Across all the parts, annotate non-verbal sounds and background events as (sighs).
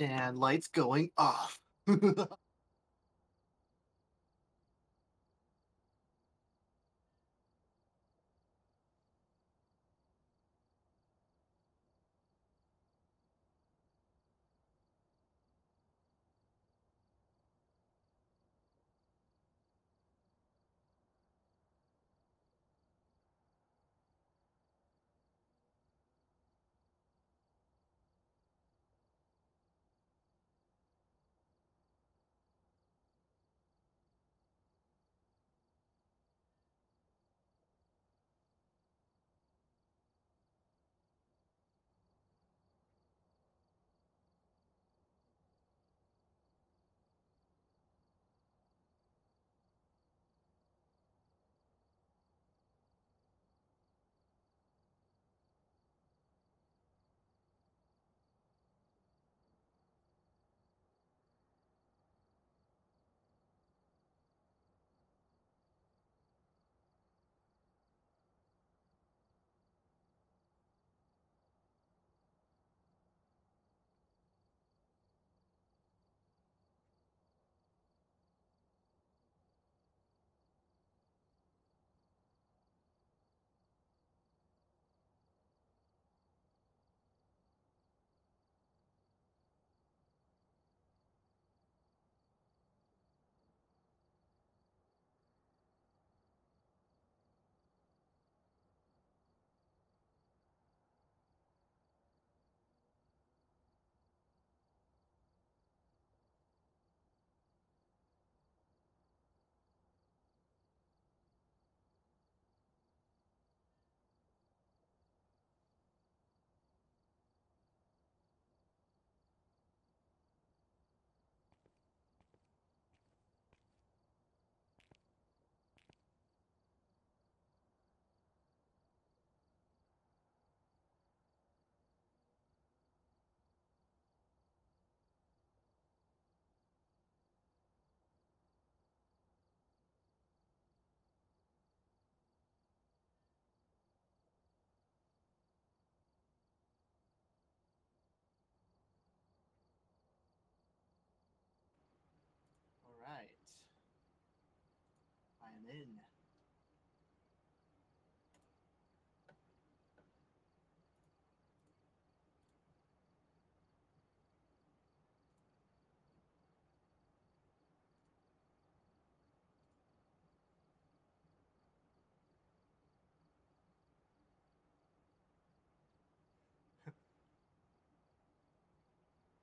And lights going off. (laughs)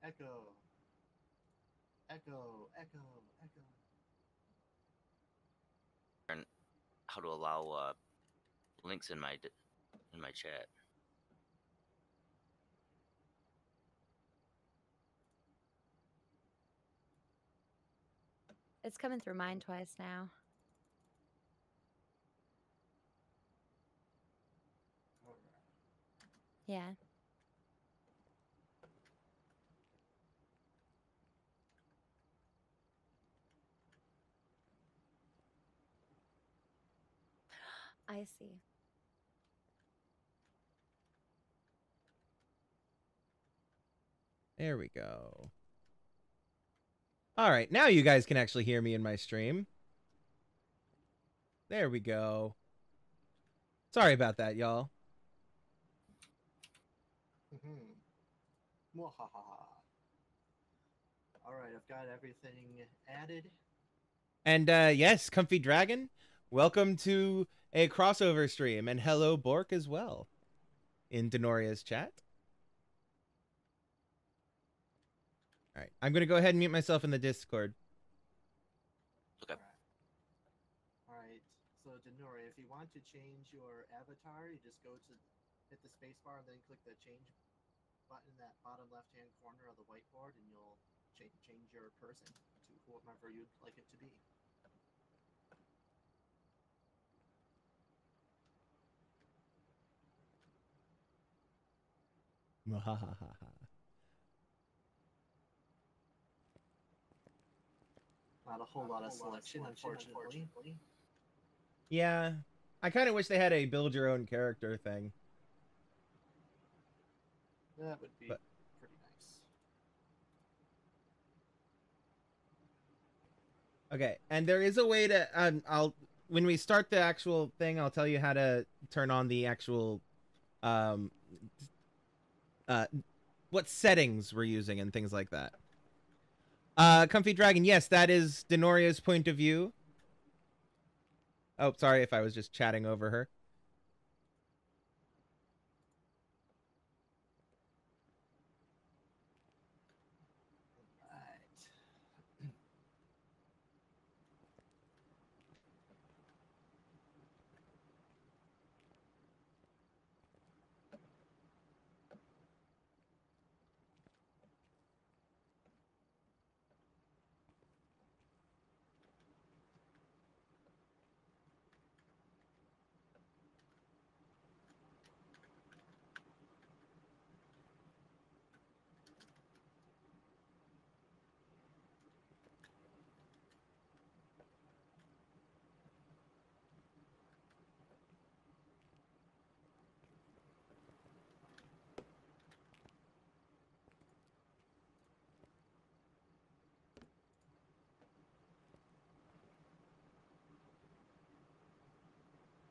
Echo. Echo, echo, echo. And how to allow uh, links in my in my chat. It's coming through mine twice now. Yeah. I see. There we go. All right, now you guys can actually hear me in my stream. There we go. Sorry about that, y'all. Mhm. All right, I've got everything added. And uh yes, Comfy Dragon, welcome to a crossover stream and hello Bork as well in Dennoria's chat. All right, I'm going to go ahead and mute myself in the Discord. Okay. All right. So Denori, if you want to change your avatar, you just go to hit the spacebar and then click the change button in that bottom left-hand corner of the whiteboard, and you'll cha- change your person to whomever you'd like it to be. Not a whole lot of selection, unfortunately. Yeah. I kind of wish they had a build your own character thing. That would be but, pretty nice. Okay, and there is a way to um, I'll when we start the actual thing, I'll tell you how to turn on the actual um uh what settings we're using and things like that. Uh Comfy Dragon, yes, that is Dennoria's point of view. Oh, sorry if I was just chatting over her.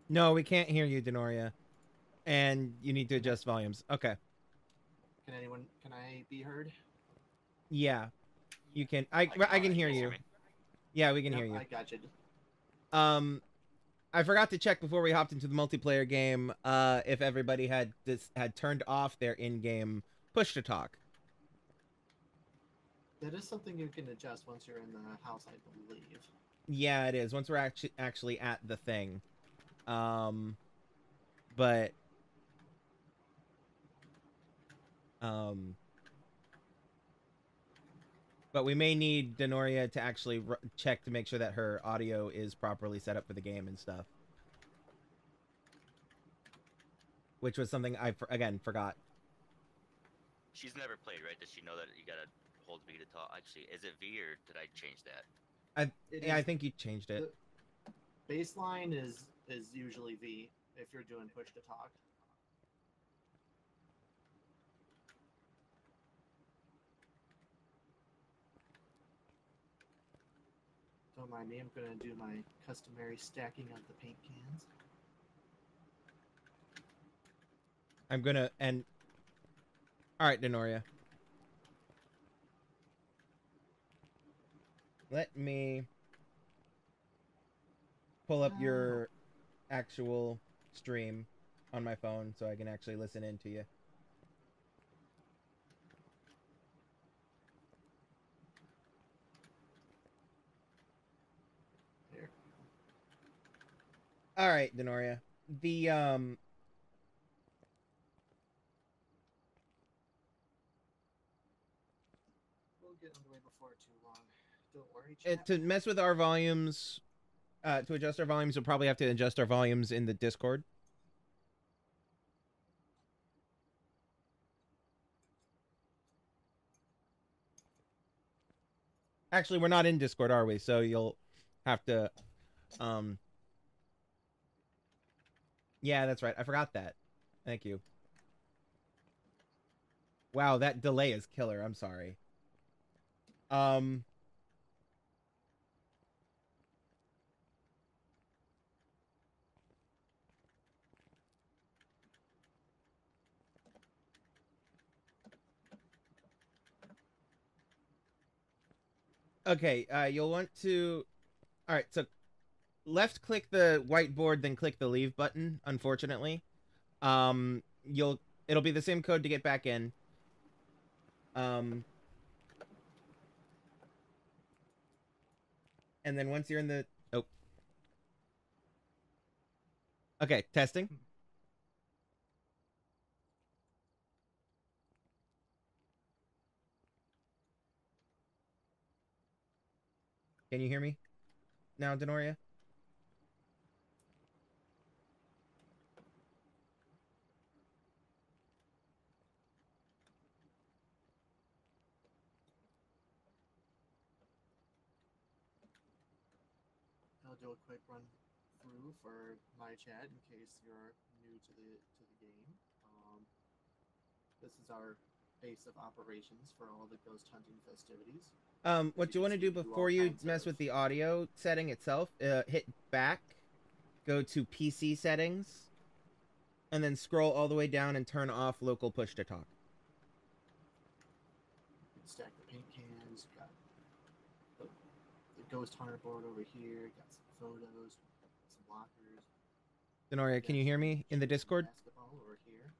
No, we can't hear you, Dennoria. And you need to adjust volumes. Okay. Can anyone? Can I be heard? Yeah. You can I I can hear you. Yeah, we can hear you. I got you. Um, I forgot to check before we hopped into the multiplayer game. Uh, if everybody had this had turned off their in-game push to talk. That is something you can adjust once you're in the house, I believe. Yeah, it is. Once we're actually actually at the thing. Um, but um, but we may need Dennoria to actually r- check to make sure that her audio is properly set up for the game and stuff. Which was something I for- again forgot. She's never played, right? Does she know that you gotta hold V to talk? Actually, is it V or did I change that? It yeah, I think you changed it. baseline is is usually V if you're doing push to talk. Don't mind me, I'm gonna do my customary stacking of the paint cans. I'm gonna and. All right, Dennoria. Let me pull up your uh, actual stream on my phone so I can actually listen in to you. There. All right, Dennoria. The um We'll get underway before too long. Don't worry, chat. to mess with our volumes, uh, to adjust our volumes, we'll probably have to adjust our volumes in the Discord. Actually, we're not in Discord, are we? So you'll have to, um. Yeah, that's right. I forgot that. Thank you. Wow, that delay is killer. I'm sorry. Um. Okay, uh, you'll want to. All right, so left click the whiteboard, then click the leave button. Unfortunately, um, you'll it'll be the same code to get back in. Um, and then once you're in the oh, okay, testing. Can you hear me now, Dennoria? I'll do a quick run through for my chat in case you're new to the to the game. Um, this is our base of operations for all the ghost hunting festivities. Um, what you you want to do see, do all before you mess with the audio setting itself, uh, hit back, go to PC settings, and then scroll all the way down and turn off local push to talk. Stack the paint cans. Got the, the ghost hunter board over here. Got some photos, some lockers. Dennoria, can you hear me in the Discord? Basketball over here.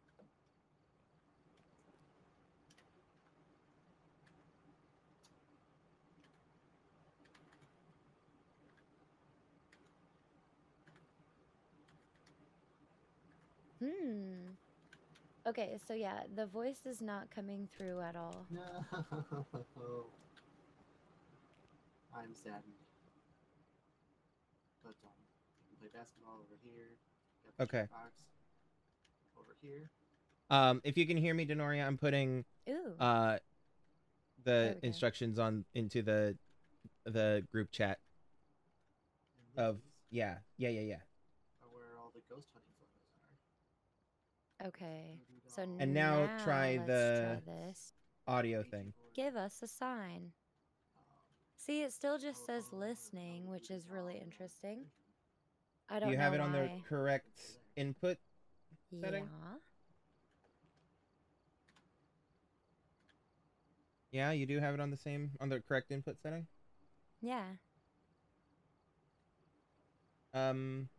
Hmm. Okay, so yeah, the voice is not coming through at all. No. (laughs) I'm saddened. But um, play basketball over here. Okay. box over here. Um, if you can hear me, Dennoria, I'm putting Ooh. uh the we go. instructions on into the the group chat of yeah yeah yeah yeah. are where all the ghost hunting photos are. Okay. So And now try let's the- try this. Audio thing. Give us a sign. See, it still just says listening, which is really interesting. I Do don't you know have it on the correct input? setting? Yeah, Yeah, you do have it on the same on the correct input setting. Yeah. Um,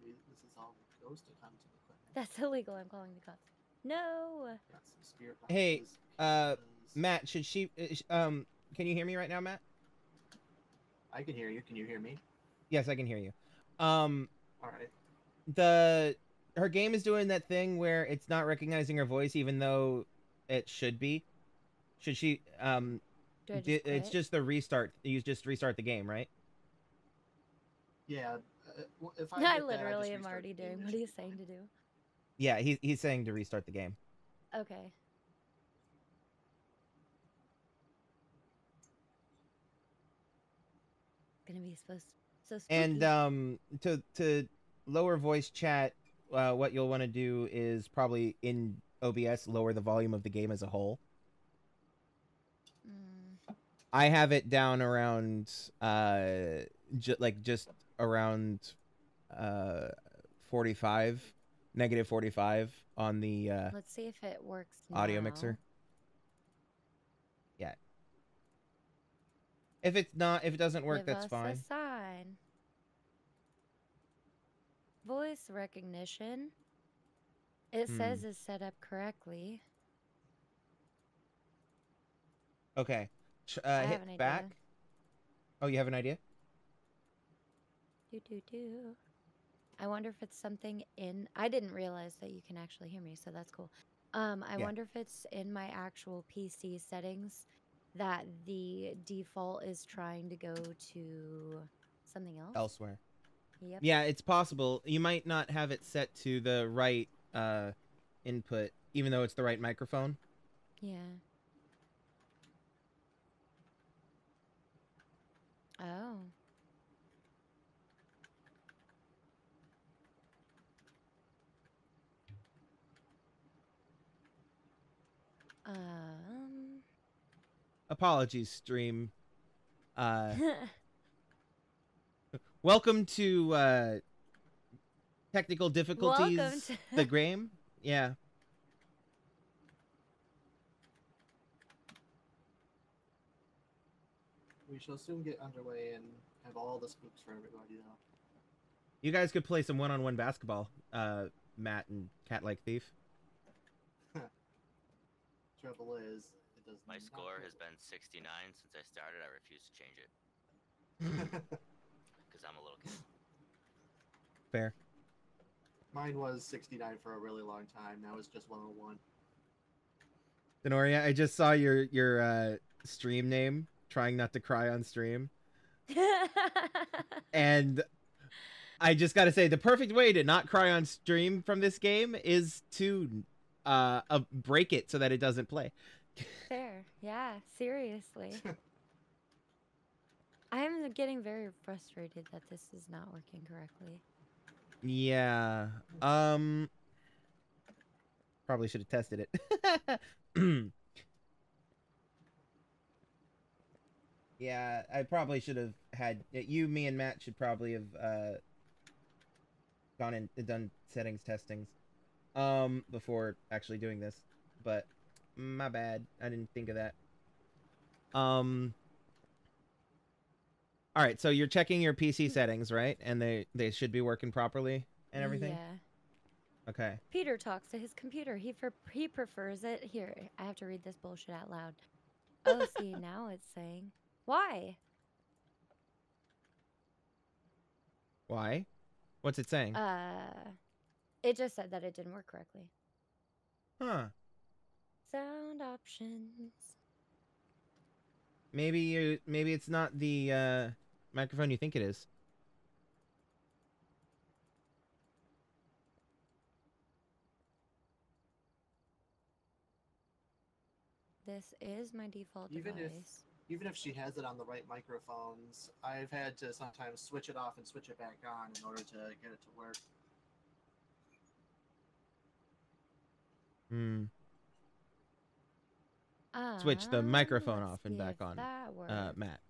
This is all ghost hunting equipment. That's illegal. I'm calling the cops. No. Got some Hey, uh. Matt, should she? uh, Um, can you hear me right now, Matt? I can hear you. Can you hear me? Yes, I can hear you. Um, All right. the her game is doing that thing where it's not recognizing her voice, even though it should be. Should she? Um, Do I just di- it's just the restart. You just restart the game, right? Yeah. Uh, well, if I, (laughs) I hit that, I literally am already doing what are you saying to do. Yeah, he, he's saying to restart the game. Okay. Gonna be supposed so spooky. And um, to to lower voice chat, uh, what you'll want to do is probably in OBS lower the volume of the game as a whole. Mm, I have it down around uh, ju- like just around uh, forty five, negative forty five on the uh, let's see if it works. audio now. mixer. Yeah. If it's not, if it doesn't work, Give that's fine. Sign. Voice recognition. It Hmm. says is set up correctly. Okay. Uh, hit back. Oh, you have an idea? Do do do. I wonder if it's something in. I didn't realize that you can actually hear me, so that's cool. Um, I Yeah. wonder if it's in my actual PC settings that the default is trying to go to something else. Elsewhere. Yep. Yeah, it's possible. You might not have it set to the right uh, input, even though it's the right microphone. Yeah. Oh. Um. Apologies, stream. Uh, (laughs) welcome to uh, technical difficulties. To the game. Yeah. We shall soon get underway and have all the spooks for everybody, though. You guys could play some one-on-one basketball, uh, Matt and Cat Like Thief. Trouble is, it does My not score has been 69 since I started. I refuse to change it (laughs) because I'm a little kid. Fair. Mine was 69 for a really long time. Now it's just 101. Dennoria, I just saw your your uh, stream name. Trying not to cry on stream, (laughs) and I just got to say the perfect way to not cry on stream from this game is to uh, uh break it so that it doesn't play. Fair. Yeah, seriously. (laughs) I'm getting very frustrated that this is not working correctly. Yeah. Um. Probably should have tested it. (laughs) yeah, I probably should have had you, me, and Matt should probably have uh, gone and done settings testings um before actually doing this. But my bad. I didn't think of that. Um. All right, so you're checking your PC settings, right? And they they should be working properly and everything. Yeah. Okay. Peter talks to his computer. He for, he prefers it. Here, I have to read this bullshit out loud. (laughs) Oh, see, now it's saying why? Why? What's it saying? Uh, it just said that it didn't work correctly. huh. Sound options. Maybe you maybe it's not the uh microphone you think it is. This is my default Even if- device. Even if she has it on the right microphones, I've had to sometimes switch it off and switch it back on in order to get it to work. Hmm. Switch the Um, microphone let's off and back on, Uh. Matt.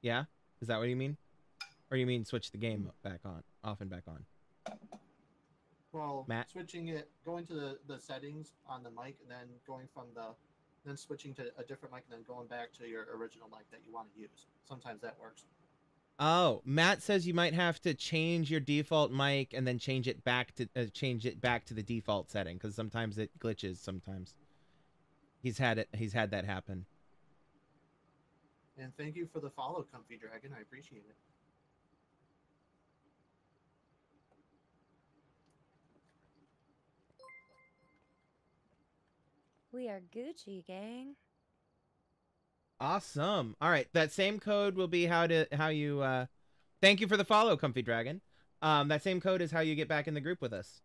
Yeah? Is that what you mean? Or you mean switch the game back on, off and back on? Well, Matt? switching it, going to the, the settings on the mic, and then going from the, then switching to a different mic, and then going back to your original mic that you want to use. Sometimes that works. Oh, Matt says you might have to change your default mic and then change it back to uh, change it back to the default setting because sometimes it glitches. Sometimes he's had it. He's had that happen. And thank you for the follow, Comfy Dragon. I appreciate it. We are Gucci gang. Awesome. All right, that same code will be how to how you. uh Thank you for the follow, Comfy Dragon. Um, that same code is how you get back in the group with us.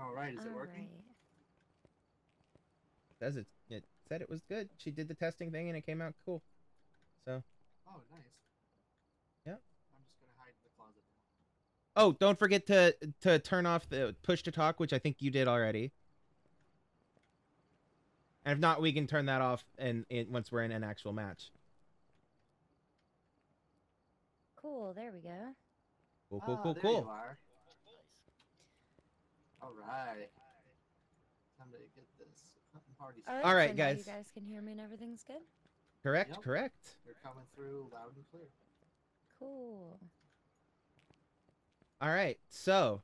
All right, is it working? Says it. It said it was good. She did the testing thing and it came out cool. So. Oh, nice. Yeah. I'm just gonna hide in the closet now. Oh, don't forget to to turn off the push to talk, which I think you did already. And if not, we can turn that off and in, once we're in an actual match. Cool. There we go. Cool, cool, Ah, cool, there cool. You are. All right. Time to get this hunting party. All started. right, All right, so guys. You guys can hear me and everything's good. Correct, Yep. correct. They're coming through loud and clear. Cool. All right, so,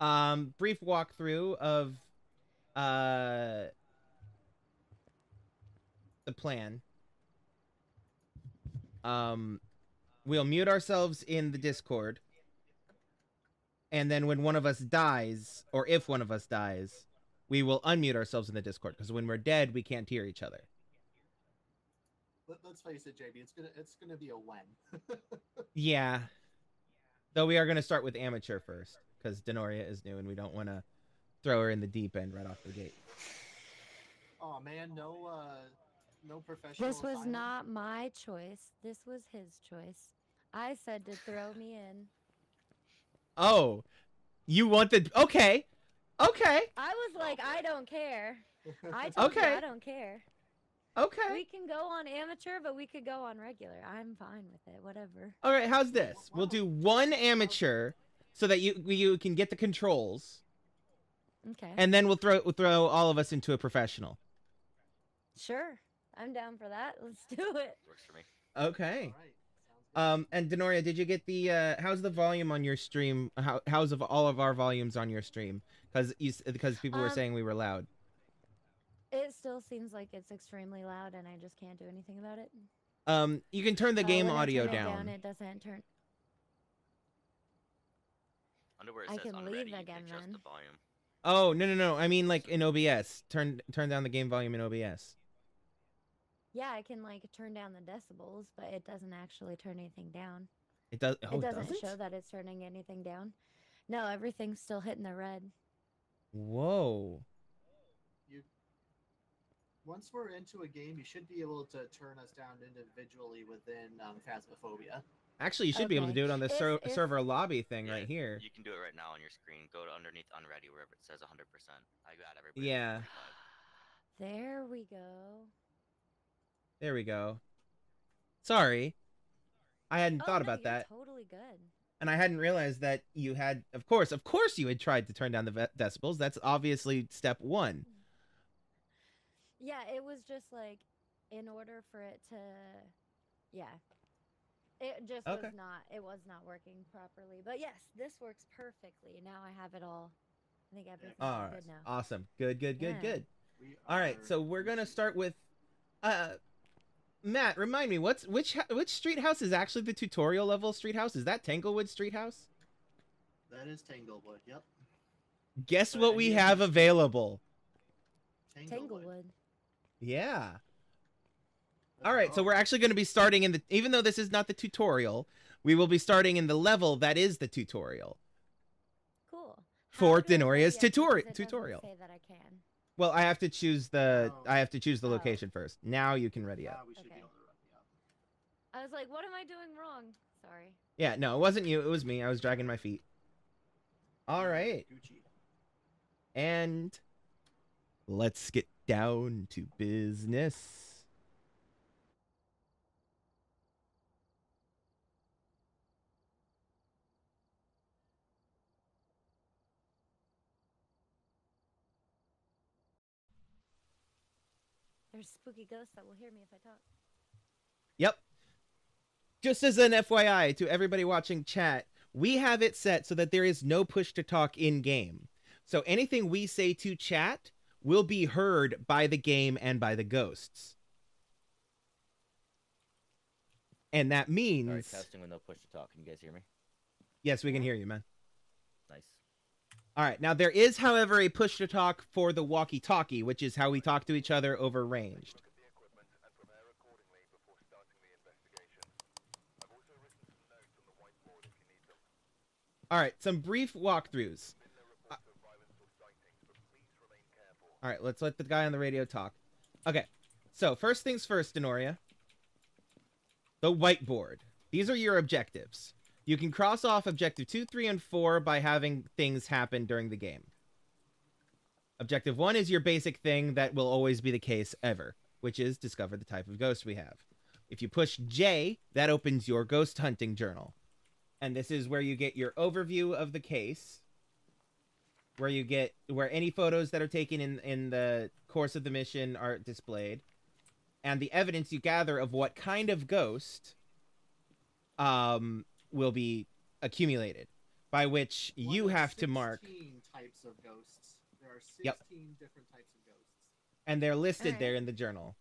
um, brief walkthrough of, uh, the plan. Um, we'll mute ourselves in the Discord, and then when one of us dies, or if one of us dies, we will unmute ourselves in the Discord because when we're dead, we can't hear each other. Let, let's face it, JB. It's gonna it's gonna be a when. (laughs) Yeah. Though we are going to start with amateur first because Dennoria is new and we don't want to throw her in the deep end right off the gate. oh man, no uh, no professional. This was assignment? not my choice. This was his choice. I said to throw me in. Oh, you want the. Okay. Okay. I was like, I don't care. I told you Okay. I don't care. Okay. We can go on amateur, but we could go on regular. I'm fine with it. Whatever. All right. How's this? We'll do one amateur so that you you can get the controls, Okay. and then we'll throw we'll throw all of us into a professional. sure. I'm down for that. (laughs) Let's do it. Works for me. Okay. All right. Um, and Dennoria, did you get the uh, how's the volume on your stream? How how's of all of our volumes on your stream? Because you because people were Um, saying we were loud. It still seems like it's extremely loud, and I just can't do anything about it. Um, you can turn the Oh, game when I audio turn it down. It doesn't turn. Under where it I can leave again then. the volume. Oh no no no! I mean like in OBS. Turn turn down the game volume in OBS. Yeah, I can like turn down the decibels, but it doesn't actually turn anything down. It does. Oh, it doesn't, doesn't? show that it's turning anything down. No, everything's still hitting the red. Whoa. You. Once we're into a game, you should be able to turn us down individually within um, Phasmophobia. Actually, you should be able to do it on the If- ser- if- server lobby thing Yeah, right here. You can do it right now on your screen. Go to underneath unready wherever it says 100%. I got everybody. Yeah. There we go. There we go. Sorry, I hadn't Oh, thought no, about you're that, Totally good. and I hadn't realized that you had. Of course, of course, you had tried to turn down the decibels. That's obviously step one. Yeah, it was just like in order for it to yeah. It just Okay. was not it was not working properly. But yes, this works perfectly. Now I have it all. I think everything's All right, good now. awesome, good, good, good, Yeah. good. All right, so we're gonna start with, uh, Matt. Remind me, what's which which street house is actually the tutorial level street house? Is that Tanglewood Street House? That is Tanglewood. Yep. Guess Uh, what we have available. Tanglewood. Yeah. All right, so we're actually going to be starting in the even though this is not the tutorial, we will be starting in the level that is the tutorial. Cool. For How do I know Dennoria's yet? Because tutori- it tutorial. Say that I can. Well, I have to choose the Oh. I have to choose the Oh. location first. Now you can ready Now up. Ah, we should Okay. be able to up. I was like, what am I doing wrong? Sorry. Yeah, no, it wasn't you. It was me. I was dragging my feet. All right. Gucci. And let's get down to business. There's spooky ghosts that will hear me if I talk. Yep. Just as an FYI to everybody watching chat, we have it set so that there is no push to talk in game. So anything we say to chat will be heard by the game and by the ghosts. And that means Sorry, testing with no push to talk. Can you guys hear me? yes, we can hear you, man. All right. Now there is, however, a push to talk for the walkie-talkie, which is how we talk to each other over ranged. All right, some brief walkthroughs. Uh, All right, let's let the guy on the radio talk. Okay, so first things first, Dennoria. The whiteboard. These are your objectives. You can cross off objective 2, 3, and 4 by having things happen during the game. Objective 1 is your basic thing that will always be the case ever, which is discover the type of ghost we have. If you push J, that opens your ghost hunting journal. And this is where you get your overview of the case, where you get where any photos that are taken in in the course of the mission are displayed, and the evidence you gather of what kind of ghost um will be accumulated, by which One you of have to mark 16 types of ghosts. There are 16 Yep. different types of ghosts. and they're listed there in the journal.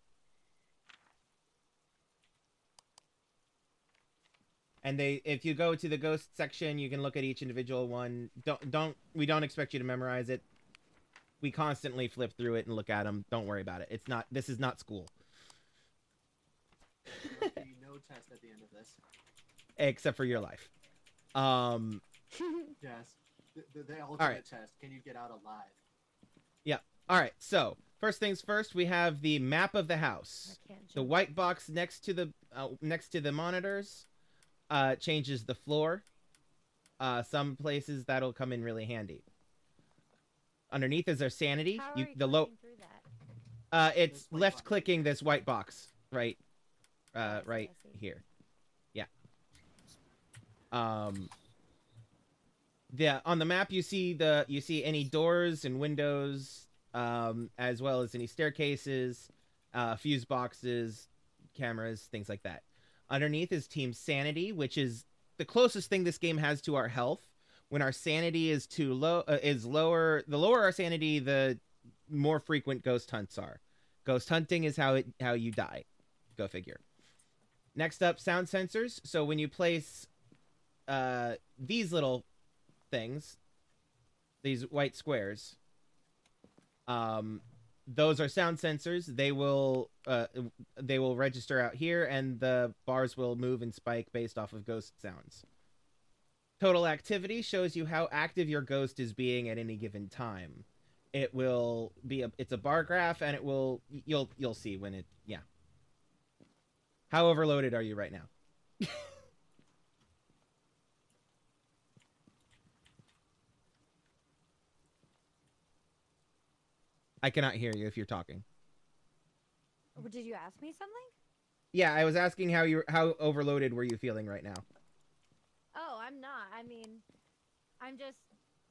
And they if you go to the ghost section, you can look at each individual one. Don't don't we don't expect you to memorize it. We constantly flip through it and look at them. Don't worry about it. It's not this is not school. There will be no test at the end of this. Except for your life. Um (laughs) Yes. The, the, the ultimate right. test. Can you get out alive? Yeah. All right. So, first things first, we have the map of the house. I can't The white box next to the uh, next to the monitors uh, changes the floor. Uh, some places that'll come in really handy. Underneath is our sanity. How are You, we the low. through that? Uh, it's left box. clicking this white box right, Oh, uh, right here. Um. Yeah, on the map you see the you see any doors and windows, um, as well as any staircases, uh, fuse boxes, cameras, things like that. Underneath is Team Sanity, which is the closest thing this game has to our health. When our sanity is too low, uh, is lower. The lower our sanity, the more frequent ghost hunts are. Ghost hunting is how it how you die. Go figure. Next up, sound sensors. So when you place uh, these little things, these white squares, um, those are sound sensors. They will uh, they will register out here, and the bars will move and spike based off of ghost sounds. Total activity shows you how active your ghost is being at any given time. It will be a it's a bar graph, and it will you'll you'll see when it yeah. How overloaded are you right now? (laughs) I cannot hear you if you're talking. Did you ask me something? Yeah, I was asking how you how overloaded were you feeling right now? Oh, I'm not. I mean, I'm just.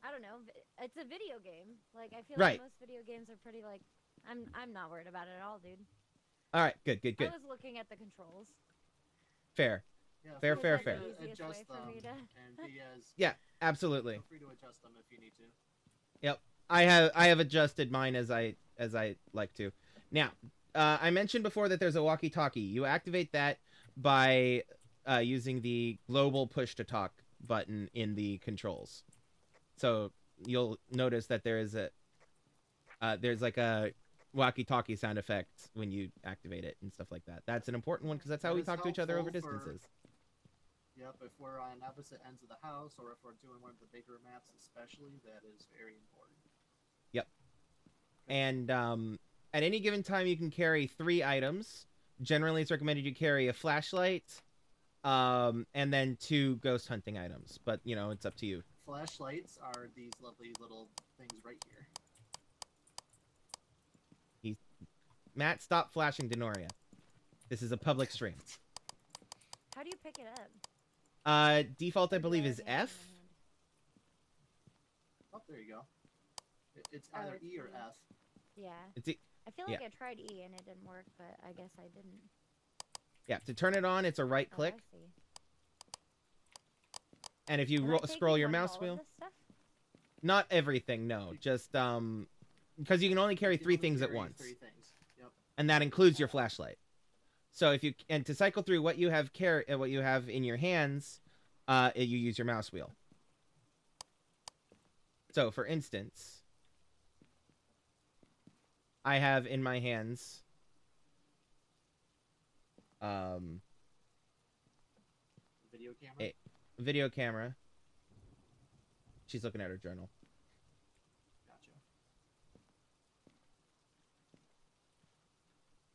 I don't know. It's a video game. Like I feel Right. like most video games are pretty like. I'm I'm not worried about it at all, dude. All right, good, good, good. I was looking at the controls. Fair. Yeah, Fair, fair, fair. to The easiest way Adjust them to- and be (laughs) Yeah, absolutely. feel free to adjust them if you need to. I have I have adjusted mine as I as I like to. Now, uh, I mentioned before that there's a walkie-talkie. You activate that by uh, using the global push to talk button in the controls. So you'll notice that there is a uh, there's like a walkie-talkie sound effect when you activate it and stuff like that. That's an important one because that's how That we talk to each other over helpful for- distances. Yep, if we're on opposite ends of the house or if we're doing one of the bigger maps especially, that is very important. And um, at any given time you can carry three items generally it's recommended you carry a flashlight um, and then two ghost hunting items but you know it's up to you Flashlights are these lovely little things right here. He, Matt stop flashing dennoria this is a public (laughs) stream How do you pick it up? uh default i believe is to have it in f? Oh, there you go. It's Oh, either it's E or. F. Yeah. it's e- I feel like I tried E and it didn't work, but I guess I didn't. yeah to turn it on it's a right Oh, I click see. and if you Am I ro- taking scroll your mouse wheel not everything no just um because you can only carry three only things at once Three things. Yep. and that includes your flashlight. So if you and to cycle through what you have care uh, what you have in your hands, uh, you use your mouse wheel. So for instance, I have in my hands um, Video camera. Eh. video camera. She's looking at her journal. Gotcha.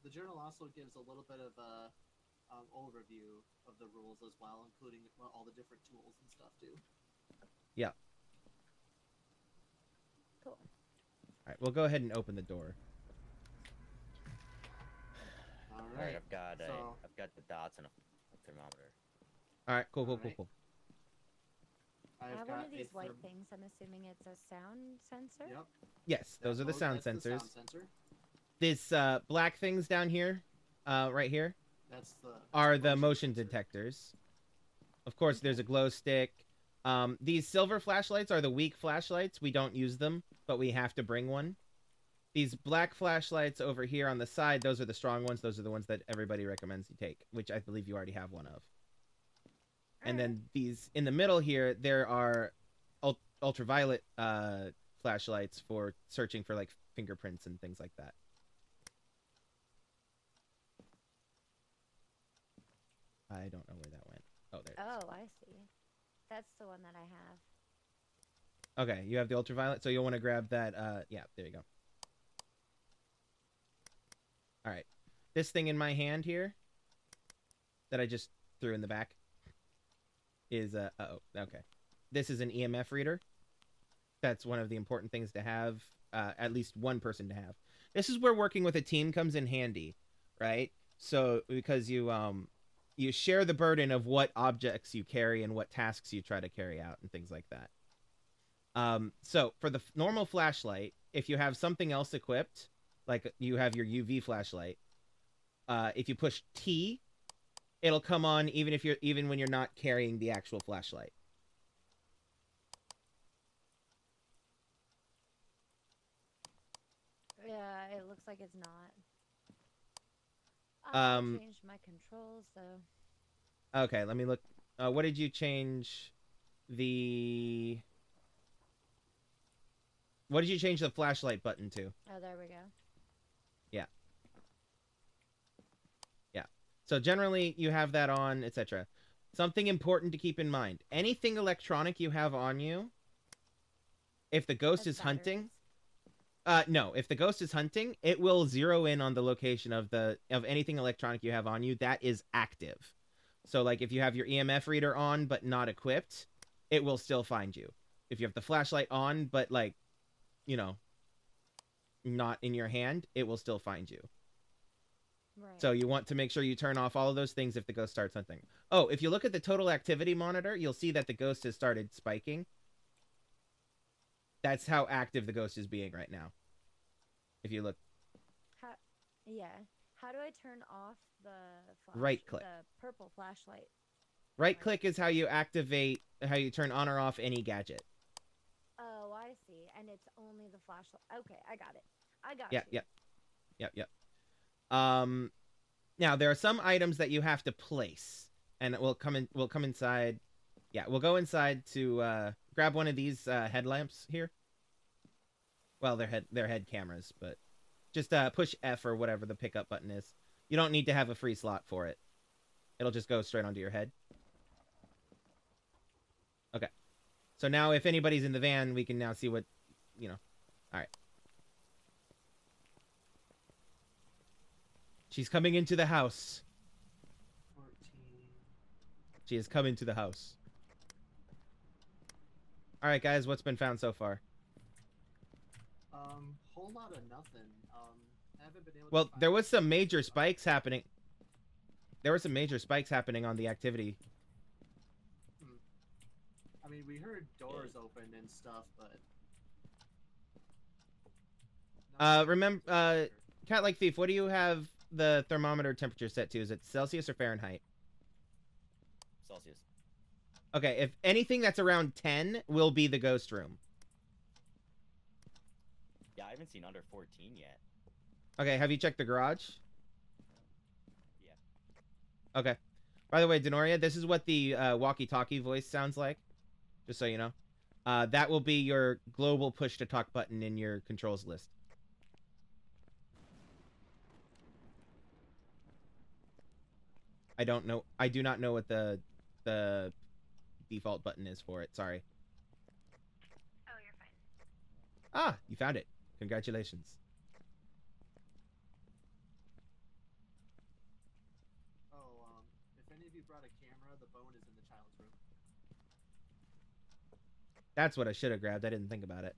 The journal also gives a little bit of a um, overview of the rules as well, including all the different tools and stuff too. Yeah. Cool. All right, we'll go ahead and open the door. All All right. right, I've got so- I've got the dots and a, a thermometer. All right, cool, cool, cool, cool. I I've have one of these white therm- things. I'm assuming it's a sound sensor. Yep. Yes, those that are the sound that's sensors. The sound sensor. this uh, black things down here, uh, right here, That's the. are the motion sensor. detectors. Of course, there's a glow stick. Um, these silver flashlights are the weak flashlights. We don't use them, but we have to bring one. These black flashlights over here on the side, those are the strong ones. Those are the ones that everybody recommends you take, which I believe you already have one of. And Alright. then these in the middle here, there are ul- ultraviolet uh, flashlights for searching for like fingerprints and things like that. I don't know where that went. Oh, there. it is. Oh, I see. That's the one that I have. Okay, you have the ultraviolet, so you'll want to grab that. Uh, yeah, there you go. All right, this thing in my hand here that I just threw in the back is uh oh okay. This is an EMF reader. That's one of the important things to have. Uh, at least one person to have. This is where working with a team comes in handy, right? So because you um you share the burden of what objects you carry and what tasks you try to carry out and things like that. Um, so for the normal flashlight, if you have something else equipped, like you have your UV flashlight, uh, if you push T, it'll come on even if you're even when you're not carrying the actual flashlight. Yeah, it looks like it's not. I Um, changed my controls though. Okay, let me look. Uh, what did you change? The what did you change the flashlight button to? Oh, there we go. So generally, you have that on, etc. Something important to keep in mind: anything electronic you have on you, if the ghost That's is hunting, uh, no, if the ghost is hunting, it will zero in on the location of the of anything electronic you have on you that is active. So, like if you have your EMF reader on but not equipped, it will still find you. If you have the flashlight on but like, you know, not in your hand, it will still find you. Right. So you want to make sure you turn off all of those things if the ghost starts hunting. Oh, if you look at the total activity monitor, you'll see that the ghost has started spiking. That's how active the ghost is being right now. If you look How, yeah. How do I turn off the flash, Right click. the purple flashlight? right click is how you activate how you turn on or off any gadget. Oh, I see. And it's only the flashlight. Okay, I got it. I got Yep, you. yep. Yep, yep. Um now there are some items that you have to place and we'll come in we'll come inside. Yeah, we'll go inside to uh grab one of these uh headlamps here. Well, they're head they're head cameras, but just uh push F or whatever the pickup button is. You don't need to have a free slot for it. It'll just go straight onto your head. Okay. So now if anybody's in the van, we can now see what, you know. All right. She's coming into the house. 14. She has come into the house. All right, guys, what's been found so far? Um, whole lot of nothing. Um, haven't been able to Well, there was some major spikes happening. There were some major spikes happening on the activity. I mean, we heard doors open and stuff, but. Uh, remember, uh, Cat like thief. What do you have the thermometer temperature set to? Is it Celsius or Fahrenheit? Celsius. Okay, if anything that's around ten will be the ghost room. Yeah, I haven't seen under 14 yet. Okay, have you checked the garage? Yeah. Okay. By the way, Dennoria, this is what the uh, walkie-talkie voice sounds like. Just so you know. Uh, that will be your global push-to-talk button in your controls list. I don't know. I do not know what the the default button is for it. Sorry. Oh, you're fine. Ah, you found it. Congratulations. Oh, um, if any of you brought a camera, the bone is in the child's room. That's what I should have grabbed. I didn't think about it.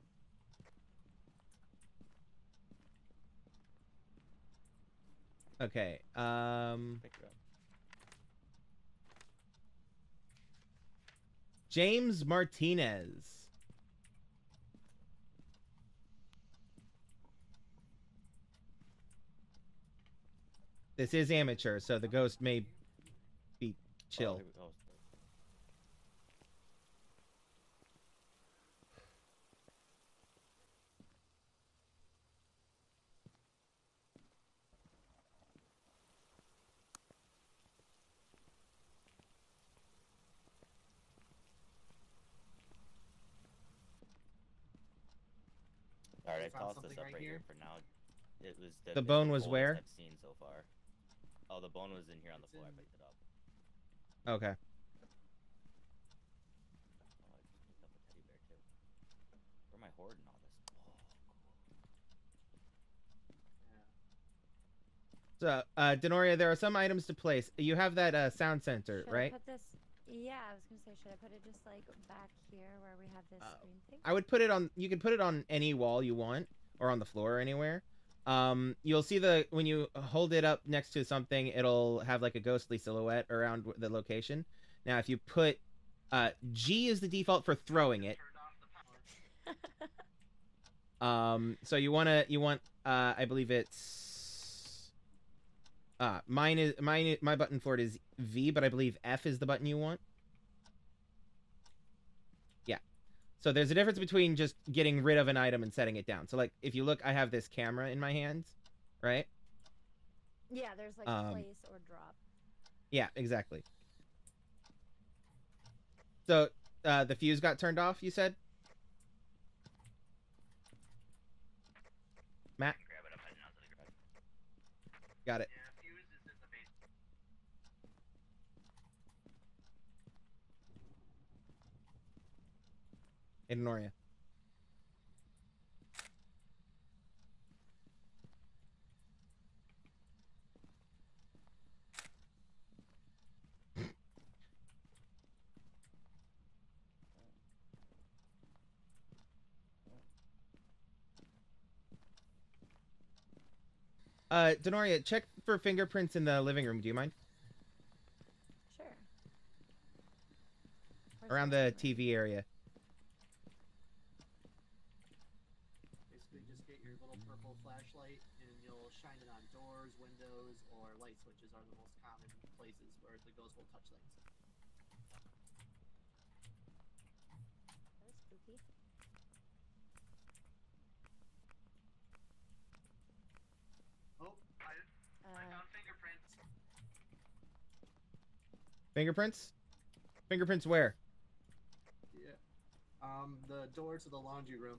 Okay. Um Pick her James Martinez. This is amateur, so the ghost may be chill. Oh, here we go. All right, I tossed this up right right here? here? for now. It was the, The bone was where? I've seen so far. Oh, the bone was in here on the It's floor. I picked it up. Okay. Oh, I just picked up a teddy bear too. Where am I hoarding all this? Oh, cool. Yeah. So, uh, Dennoria, there are some items to place. You have that uh, sound sensor, Should right? I put this? Yeah, I was gonna say, should I put it just like back here where we have this Uh, screen thing? I would put it on. You can put it on any wall you want, or on the floor or anywhere. Um, you'll see the when you hold it up next to something, it'll have like a ghostly silhouette around the location. Now, if you put uh, G is the default for throwing it. Turned off the power. Um, so you wanna you want uh, I believe it's uh mine is mine my button for it is V, but I believe F is the button you want. Yeah. So there's a difference between just getting rid of an item and setting it down. So like if you look, I have this camera in my hands, right? yeah, there's like um, place or drop. Yeah, exactly. So uh, the fuse got turned off. You said. Matt, Grab it up heading out to the garage. got it. Yeah, fuse is in the basement. Ignore you. Uh, Dennoria, check for fingerprints in the living room. Do you mind? Sure. Where's Around the? TV area. Basically, just get your little purple flashlight and you'll shine it on doors, windows, or light switches are the most common places where the ghost will touch things. That was spooky. Oh, I, Uh, found fingerprints. Fingerprints? Fingerprints where? Yeah. Um, the door to the laundry room.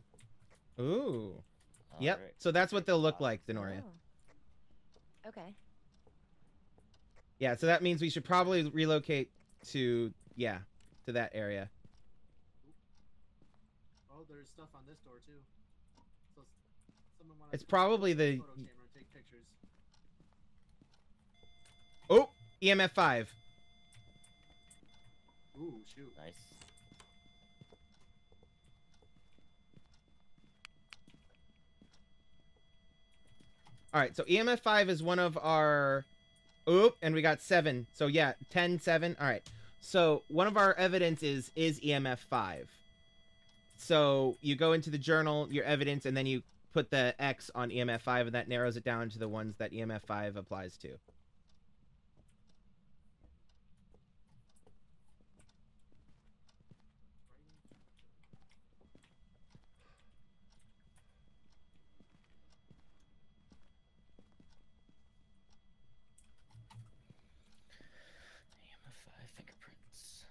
Ooh. Yep. Alright. So that's what they'll look like, Dennoria. oh. Okay. Yeah, so that means we should probably relocate to yeah, to that area. Oh, there's stuff on this door too. So someone wanna It's probably the- photo camera take pictures. Oh, EMF 5. Ooh, shoot. Nice. All right, so EMF 5 is one of our Oop, and we got 7. So yeah, 10 7. All right. So one of our evidence is is EMF 5. So you go into the journal, your evidence and then you put the X on EMF 5 and that narrows it down to the ones that EMF 5 applies to. EMF five fingerprints.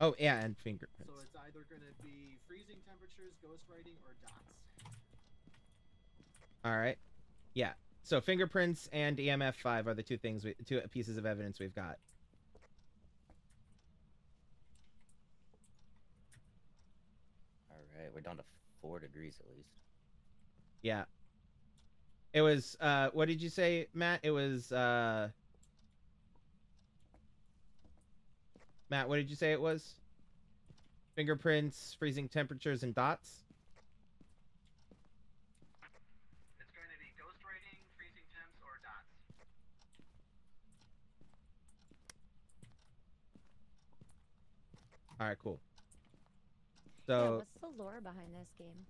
Oh, yeah, and fingerprints. So it's either gonna be freezing temperatures, ghost writing, or dots. All right. Yeah. So fingerprints and EMF 5 are the two things we two pieces of evidence we've got. Alright, we're down to four degrees at least. Yeah. It was uh what did you say, Matt? It was uh Matt, what did you say it was? Fingerprints, freezing temperatures and dots? It's going to be ghost writing, freezing temps, or dots. All right, cool. yeah, So, what's the lore behind this game?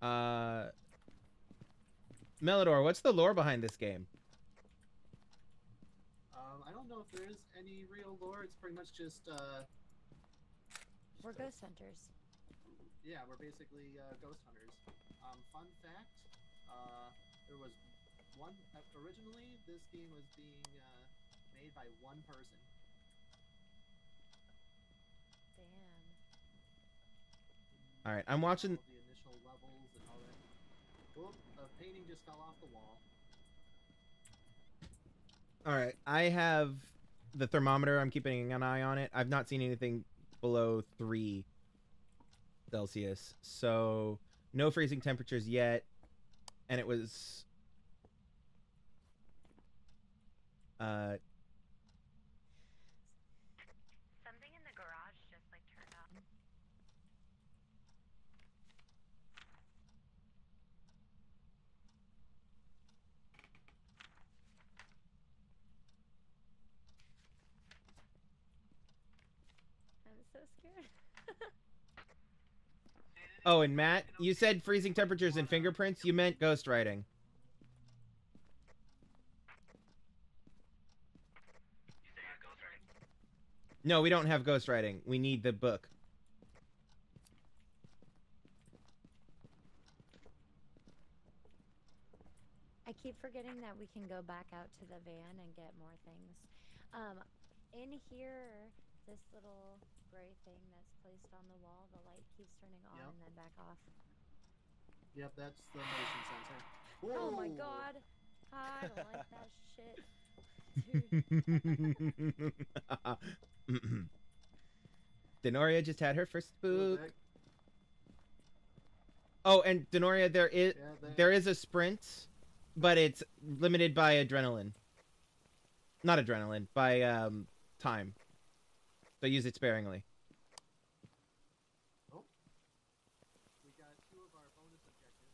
uh Melidor, what's the lore behind this game? I don't know if there is any real lore. It's pretty much just uh. We're just a- ghost hunters. Yeah, we're basically uh, ghost hunters. Um, fun fact: uh, there was one uh, originally. This game was being uh, made by one person. Damn. All right, I'm watching All the initial levels and all that. Whoop! A painting just fell off the wall. All right, I have the thermometer. I'm keeping an eye on it. I've not seen anything below three Celsius, so no freezing temperatures yet. And it was uh Something in the garage just like turned on. I'm so scared. Oh, and Matt, you said freezing temperatures and fingerprints. You meant ghost writing. You say uh, ghost writing? No, we don't have ghost writing. We need the book. I keep forgetting that we can go back out to the van and get more things. Um, in here, this little gray thing that's placed on the wall, the light keeps turning on Yep. and then back off. Yep, that's the motion sensor. Oh my god! I don't like that (laughs) shit. Dude, (laughs) Dennoria just had her first spook. Oh, and Dennoria, there is yeah, there is a sprint, but it's limited by adrenaline. Not adrenaline, by um time. So use it sparingly. We got two of our bonus objectives.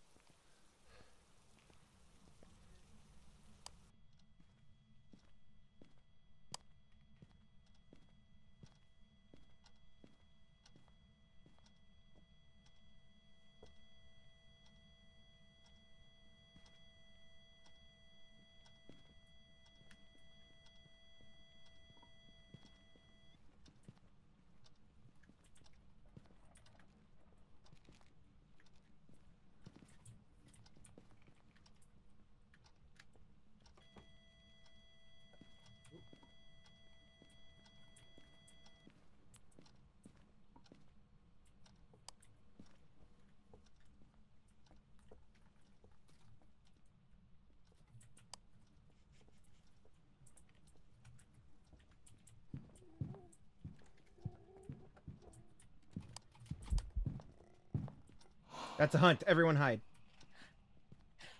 That's a hunt. Everyone hide.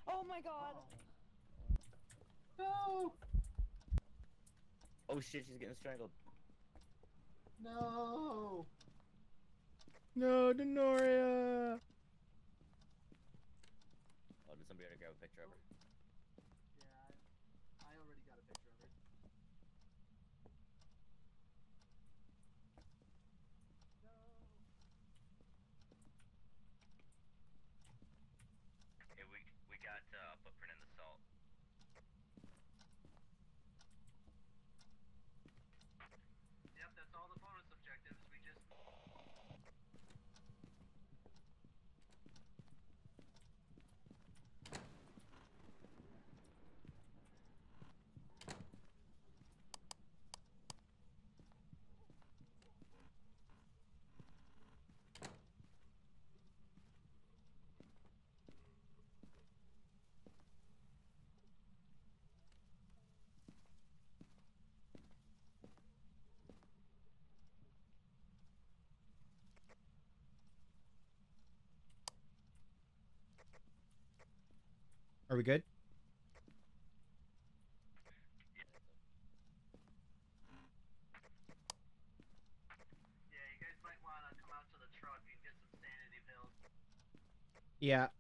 Oh my god. No! Oh shit, she's getting strangled. No! No, Dennoria. Oh, did somebody already grab a picture of her? Yeah, I, I already got a picture of her. Hey, we we got uh, a footprint in the salt. Yep, that's all the bonus objectives. We just. Are we good? Yeah, you guys might want to come out to the truck and get some sanity pills. Yeah.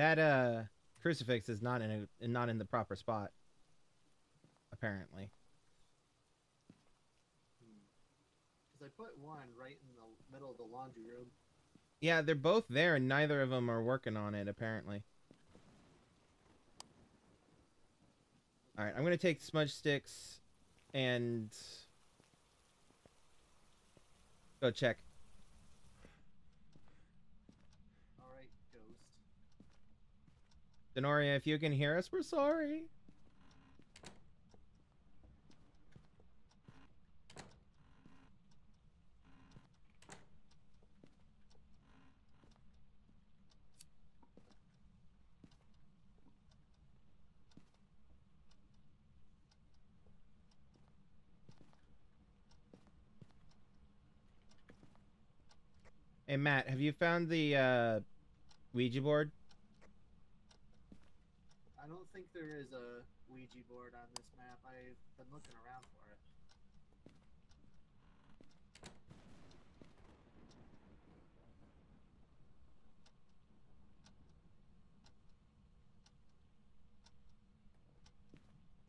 That uh crucifix is not in a not in the proper spot. Apparently. Because I put one right in the middle of the laundry room. Yeah, they're both there and neither of them are working on it apparently. All right, I'm going to take smudge sticks and go check. Alright, Ghost. Dennoria, if you can hear us, we're sorry. Hey Matt, have you found the uh, Ouija board? I don't think there is a Ouija board on this map. I've been looking around for it.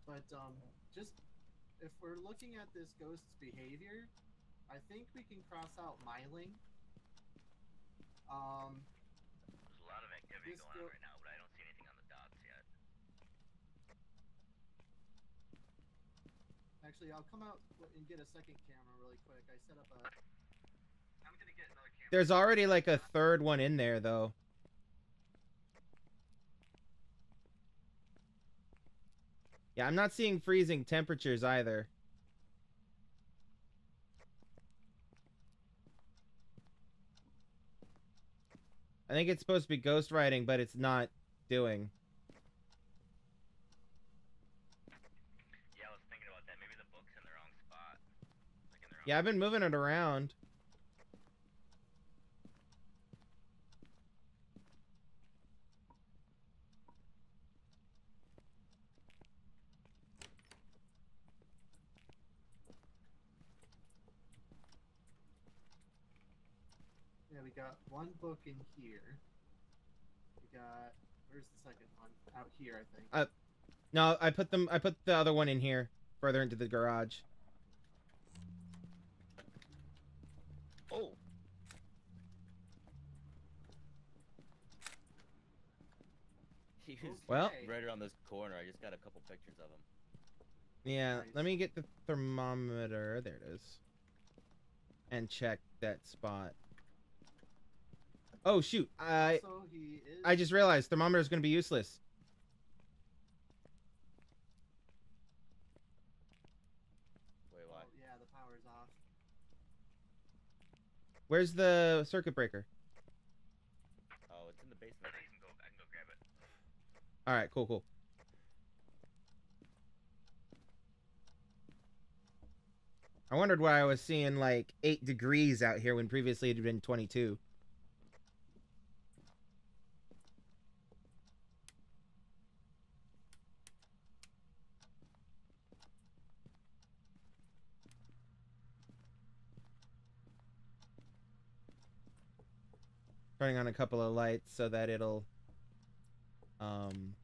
But um, just if we're looking at this ghost's behavior, I think we can cross out Myling. Um, There's a lot of activity going on right now, but I don't see anything on the docks yet. Actually, I'll come out and get a second camera really quick. I set up a. I'm gonna get another camera. There's already like a third one in there though. Yeah, I'm not seeing freezing temperatures either. I think it's supposed to be ghost writing, but it's not doing. Yeah, I've been moving it around. Yeah, we got one book in here. We got where's the second one? Out here, I think. Uh, no, I put them. I put the other one in here, further into the garage. He Well- right around this corner. I just got a couple pictures of him. Yeah, Nice. let me get the thermometer. There it is. And check that spot. Oh shoot! I also, he is. I just realized thermometer is going to be useless. Wait, why? Oh, yeah, the power's off. Where's the circuit breaker? Oh, it's in the basement. I can go. I can go grab it. All right, cool, cool. I wondered why I was seeing like eight degrees out here when previously it had been 22. Turning on a couple of lights so that it'll um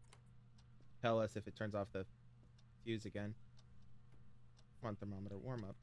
tell us if it turns off the fuse again. Come on, thermometer, warm up.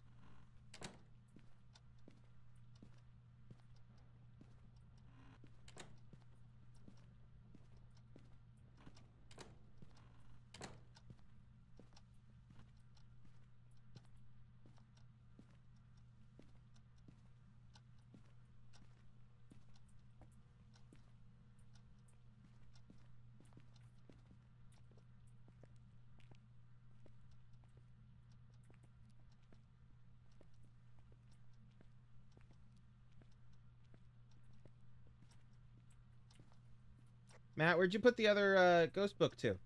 Matt, where'd you put the other uh, ghost book to?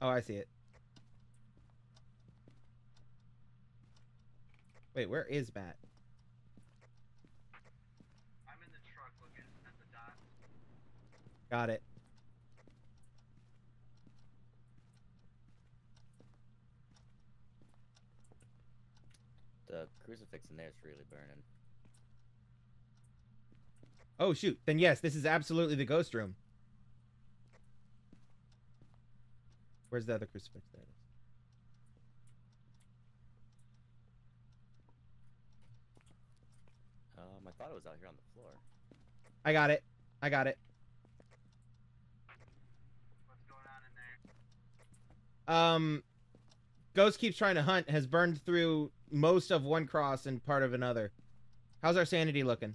Oh, I see it. Wait, where is Matt? I'm in the truck looking at the dot. Got it. The crucifix in there is really burning. Oh shoot. Then yes, this is absolutely the ghost room. Where's the other crucifix? There it is. Um, I thought it was out here on the floor. I got it. I got it. What's going on in there? Um Ghost keeps trying to hunt has burned through most of one cross and part of another. How's our sanity looking?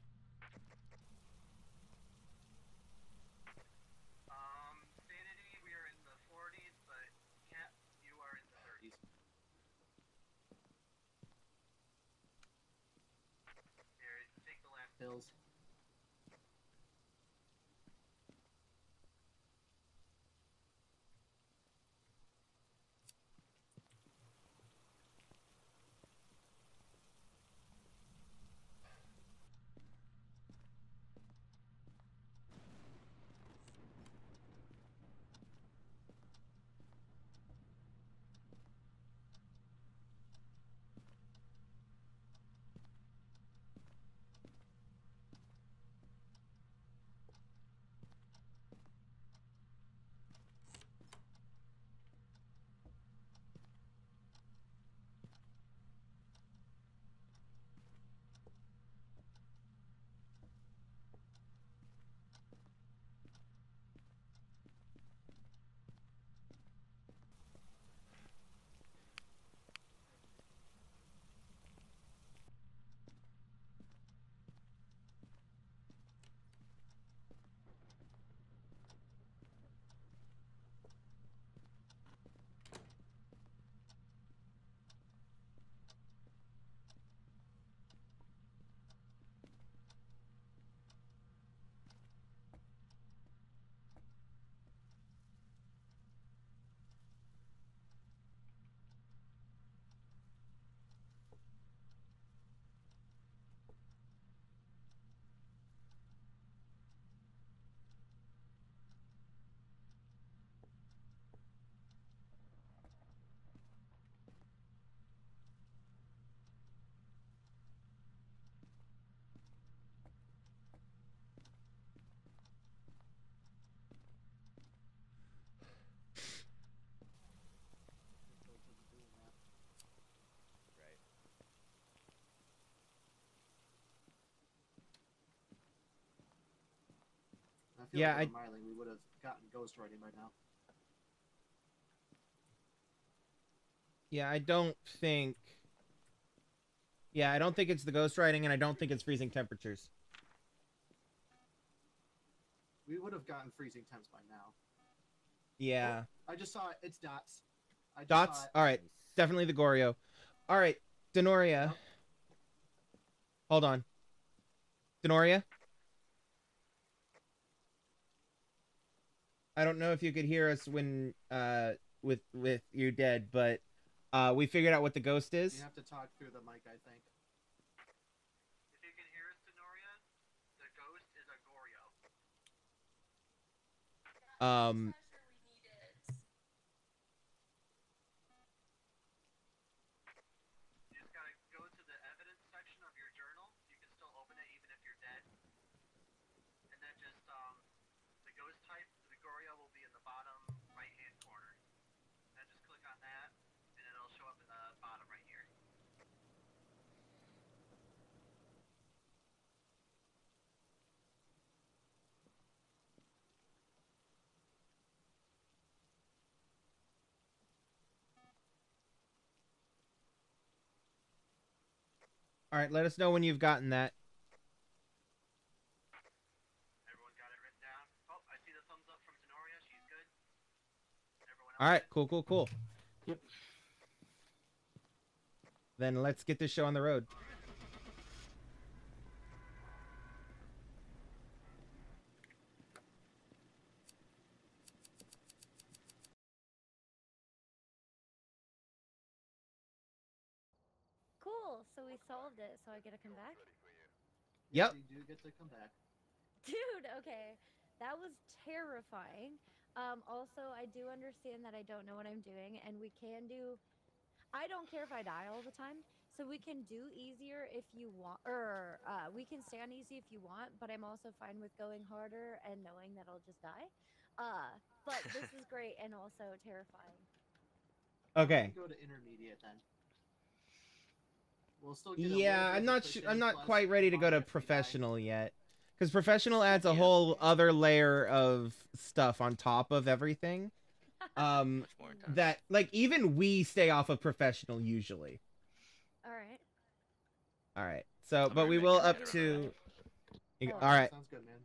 I feel Yeah, like I- with we would have gotten ghost writing by now. Yeah, I don't think. Yeah, I don't think it's the ghost writing, and I don't think it's freezing temperatures. We would have gotten freezing temps by now. Yeah, I just saw it. It's dots. Dots. All right, definitely the Goryo. All right, Dennoria. Yep. Hold on, Dennoria. I don't know if you could hear us when uh with with you dead, but uh we figured out what the ghost is. You have to talk through the mic, I think. If you can hear us, Dennoria, the ghost is a Goryo. Um, You just gotta go to the evidence section of your journal. You can still open it even if you're dead. And then just um, the ghost type, the Goryo will be in the bottom right hand corner. Then just click on that, and it'll show up in the bottom right here. All right, let us know when you've gotten that. Everyone got it written down. Oh, I see the thumbs up from Dennoria. She's good. Everyone All right, good? cool, cool, cool. Yep. Then let's get this show on the road. Cool. So we solved it. So I get to come back. Yep. You do get to come back. Dude, okay. That was terrifying. Um, also, I do understand that I don't know what I'm doing, and we can do. I don't care if I die all the time, so we can do easier if you want, or uh, we can stay on easy if you want. But I'm also fine with going harder and knowing that I'll just die. Uh, but this is (laughs) great and also terrifying. Okay. Go to intermediate then. We'll still get Yeah, bit I'm not sure. I'm not quite ready to go to if we professional yet, because professional adds a Yeah. whole other layer of stuff on top of everything. (laughs) Um, Much more intense. that like even we stay off of professional usually. All right. All right. So, I'm but we will up to. alright. You- Oh. All right. Sounds good, man.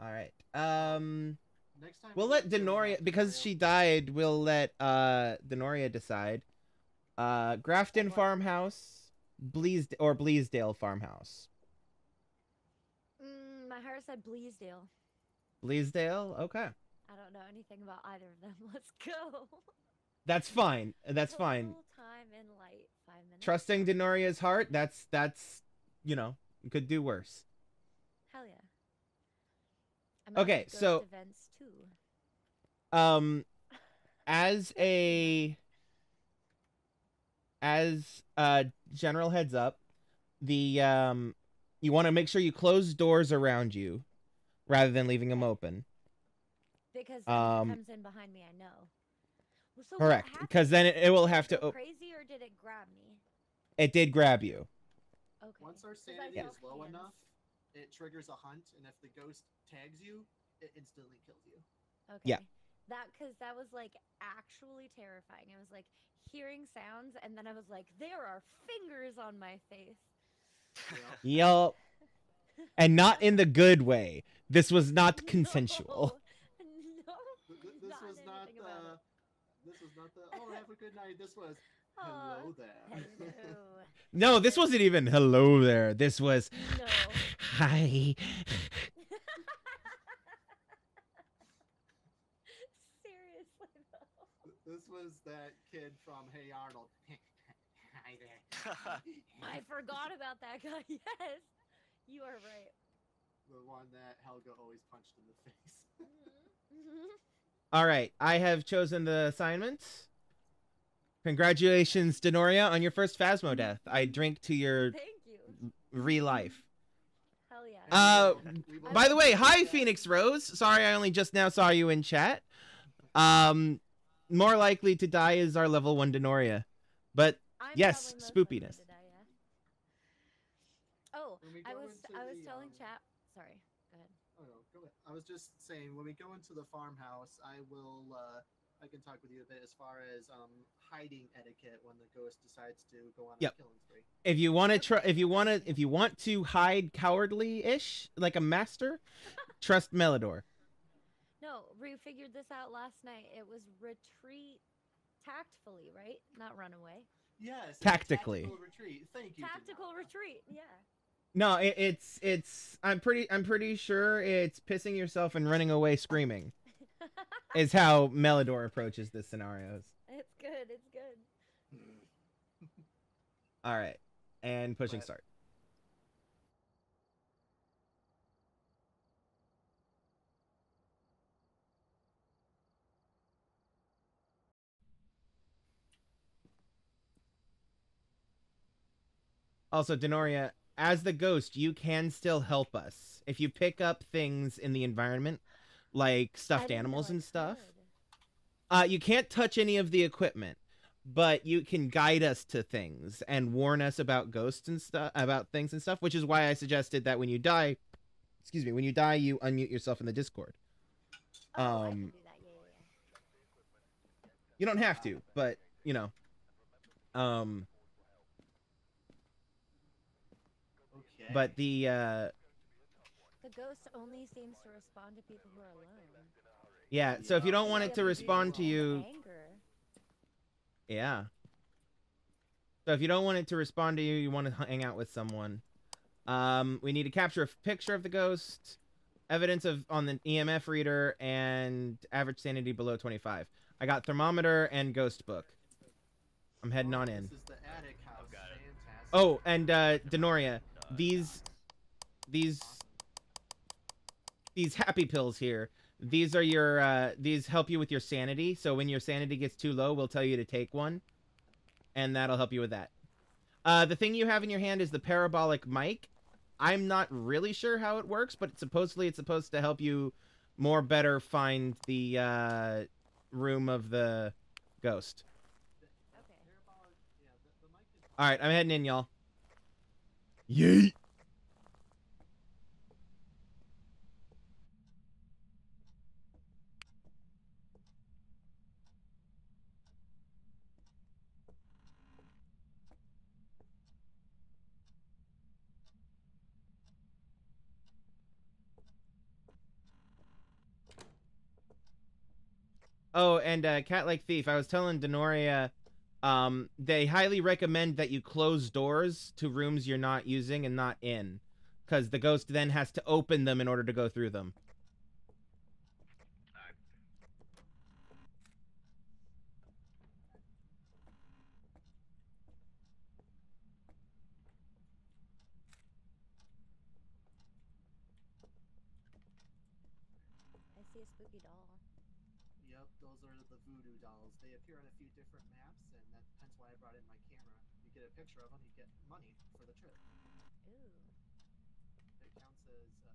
All right. Um, Next time we'll let Dennoria because she died. We'll let uh Dennoria decide. Uh, Grafton Farmhouse, Bleasd or Bleasdale Farmhouse. Mm, my heart said Bleasdale. Bleasdale. Okay, I don't know anything about either of them. (laughs) Let's go. that's fine. That's fine. Time in light. Five minutes. Trusting Dennoria's heart. That's that's you know could do worse. Hell yeah. Okay, so- events too. um (laughs) as a as a general heads up the um you want to make sure you close doors around you rather than leaving them open Because then um, it comes in behind me, I know. Well, so correct because then it, it will have to it crazy or did it grab me? it did grab you Okay. Once our 'Cause I sanity is low hands. enough, it triggers a hunt, and if the ghost tags you, it instantly kills you. Okay. Yeah. That because that was like actually terrifying. I was like hearing sounds, and then I was like, there are fingers on my face. You yup and not in the good way this was not (laughs) consensual (laughs) No. Th- th- this Not was not the. it. This was not the. Oh, have a good night. This was. (laughs) Hello there. Hello. no this wasn't even hello there this was No. hi Seriously though. Th- this was that kid from Hey Arnold. (laughs) Hi there. (laughs) I forgot about that guy. (laughs) Yes. You are right. The one that Helga always punched in the face. Mhm. all right i have chosen the assignment congratulations dennoria on your first phasmo death i drink to your Thank you. re-life Hell yeah. Uh, By the way, hi Phoenix Rose. Sorry, I only just now saw you in chat. Um, more likely to die is our level one Dennoria, but I'm yes, probably most likely spoopiness. die, yeah. Oh, I was I was the, telling um, chat. sorry. Go ahead. Oh no, go ahead. I was just saying when we go into the farmhouse, I will. uh I can talk with you a bit as far as um hiding etiquette when the ghost decides to go on Yep. a killing spree. If you want to try, if you want to, if you want to hide cowardly-ish like a master, (laughs) trust Melidor. No, we figured this out last night. It was retreat tactfully, right? Not run away. Yes. Tactically. Tactical retreat. Thank you. Tactical retreat. Yeah. No, it, it's it's. I'm pretty. I'm pretty sure it's pissing yourself and running away screaming. (laughs) Is how Melidor approaches the scenarios. it's good. It's good. All right, and pushing But- start. Also, Dennoria, as the ghost, you can still help us if you pick up things in the environment, like stuffed animals and stuff. Uh, you can't touch any of the equipment, but you can guide us to things and warn us about ghosts and stuff, about things and stuff. Which is why I suggested that when you die, excuse me, when you die, you unmute yourself in the Discord. Oh, Um, do yeah, yeah. You don't have to, but you know, um, but the uh, The ghost only seems to respond to people who are alone. yeah. So if you don't want it to respond to you, Anger. yeah. So if you don't want it to respond to you, you want to hang out with someone. Um, we need to capture a picture of the ghost, evidence of on the EMF reader, and average sanity below 25. I got thermometer and ghost book. I'm heading Oh, on in. This is the attic house. got it. Fantastic. Oh, and uh, Dennoria, these these these happy pills here. These are your uh, these help you with your sanity. So when your sanity gets too low, we'll tell you to take one, and that'll help you with that. Uh, the thing you have in your hand is the parabolic mic. I'm not really sure how it works, but supposedly it's supposed to help you more better find the uh, room of the ghost. Okay. Parabolic- yeah, the, the mic is All right, I'm heading in, y'all. Yeet. Oh, and uh, cat like thief. I was telling Dennoria, um, they highly recommend that you close doors to rooms you're not using and not in, because the ghost then has to open them in order to go through them. I see a spooky doll. Yep, those are the voodoo dolls. They appear on a few different maps, and that, hence why I brought in my camera. You get a picture of them, you get money for the trip. Ooh. It counts as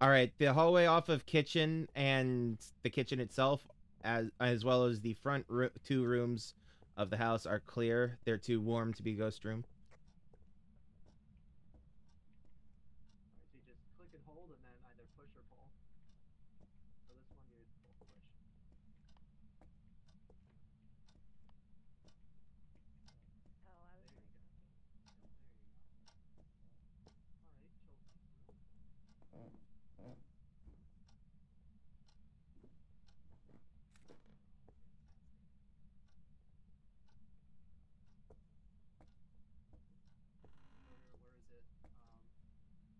All right, the hallway off of kitchen and the kitchen itself, as as well as the front roo- two rooms of the house, are clear. They're too warm to be ghost room. Alright, so you just click and hold, and then either push or pull. For this one, you pull push. Oh, I was There you like, go. Yep, there you go. Alright, Chilton. Where, where is it? Um,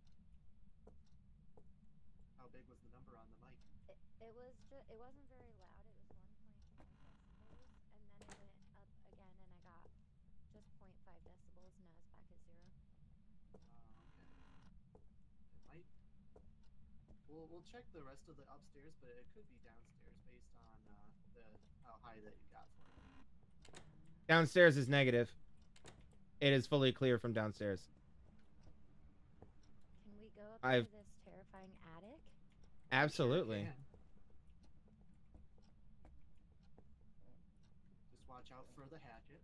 how big was the number on the mic? it, it was just, it wasn't very loud. It was 1.5 decibels, and then it went up again, and I got just 0.5 decibels. Now it's back at zero. Uh, okay. It might. We'll we'll check the rest of the upstairs, but it could be downstairs based on uh, the how high that you got for it. Downstairs is negative. It is fully clear from downstairs. Can we go up I've- to this terrifying attic? Absolutely. Can. Just watch out for the hatchet.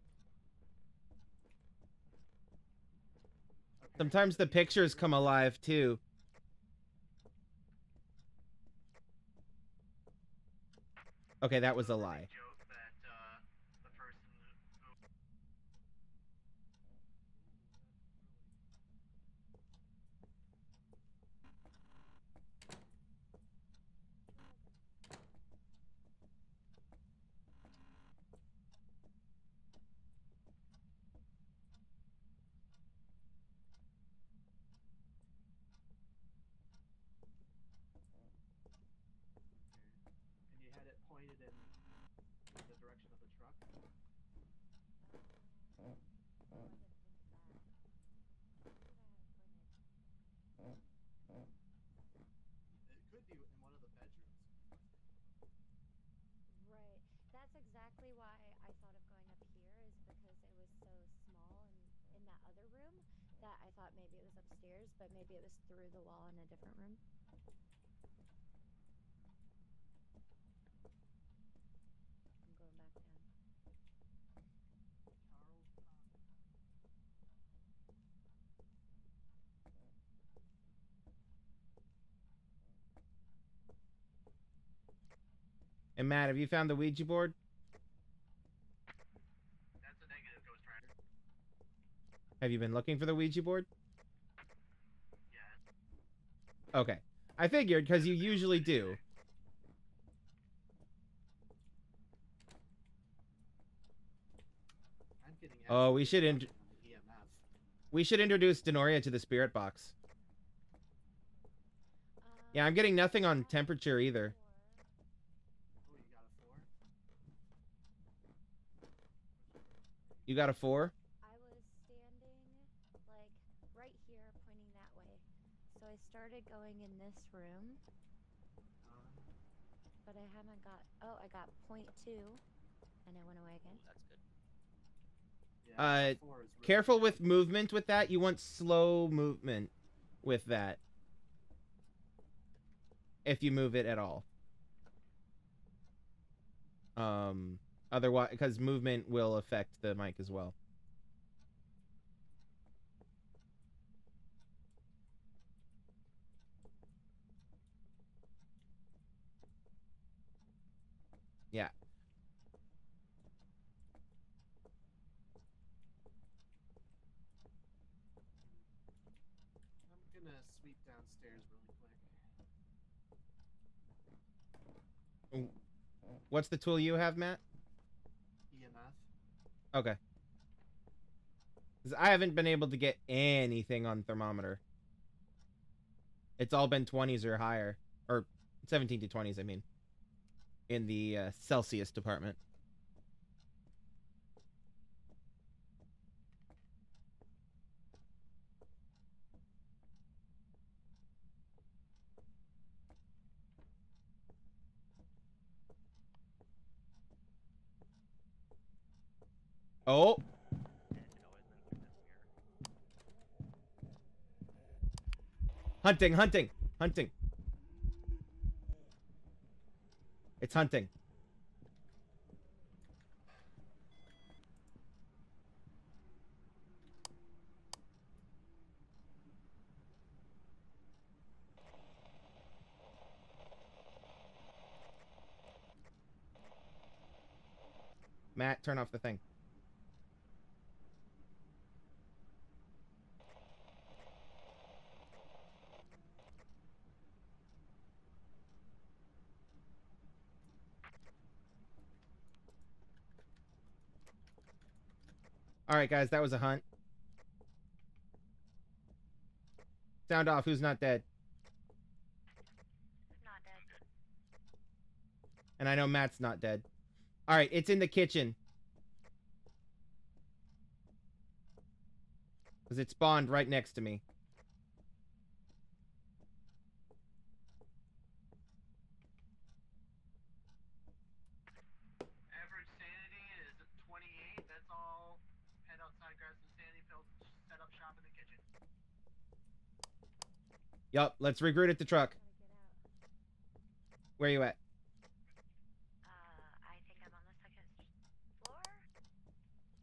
Sometimes the pictures come alive too. Okay, that was a lie. joke that uh, the person who and you had it pointed in the direction of the truck. It could be in one of the bedrooms. Right. That's exactly why I thought of going up here is because it was so small and in that other room that I thought maybe it was upstairs, but maybe it was through the wall in a different room. I'm going back down. And Matt, have you found the Ouija board? that's a negative, Ghost Rider. Have you been looking for the Ouija board? Okay. I figured because you usually do. Oh, we should. We should introduce Dennoria to the spirit box. Yeah, I'm getting nothing on temperature either. you got a four? You got a four? I was standing like right here pointing that way. So I started going in this room, but I haven't got oh, I got point two and it went away again. That's good. yeah, Uh, a four is really Careful with movement with that. You want slow movement with that. If you move it at all. Um otherwise because movement will affect the mic as well. Yeah. I'm gonna sweep downstairs really quick. What's the tool you have, Matt? EMF. Okay. 'Cause I haven't been able to get anything on thermometer. It's all been 20s or higher. Or 17 to 20s, I mean. In the uh, Celsius department. Oh! Hunting, hunting, hunting. It's hunting. Matt, turn off the thing. All right, guys, that was a hunt. Sound off. Who's not dead? Not dead. And I know Matt's not dead. All right, it's in the kitchen. Because it spawned right next to me. Yup. Let's regroup at the truck. Gotta get out. Where you at? Uh, I think I'm on the second floor.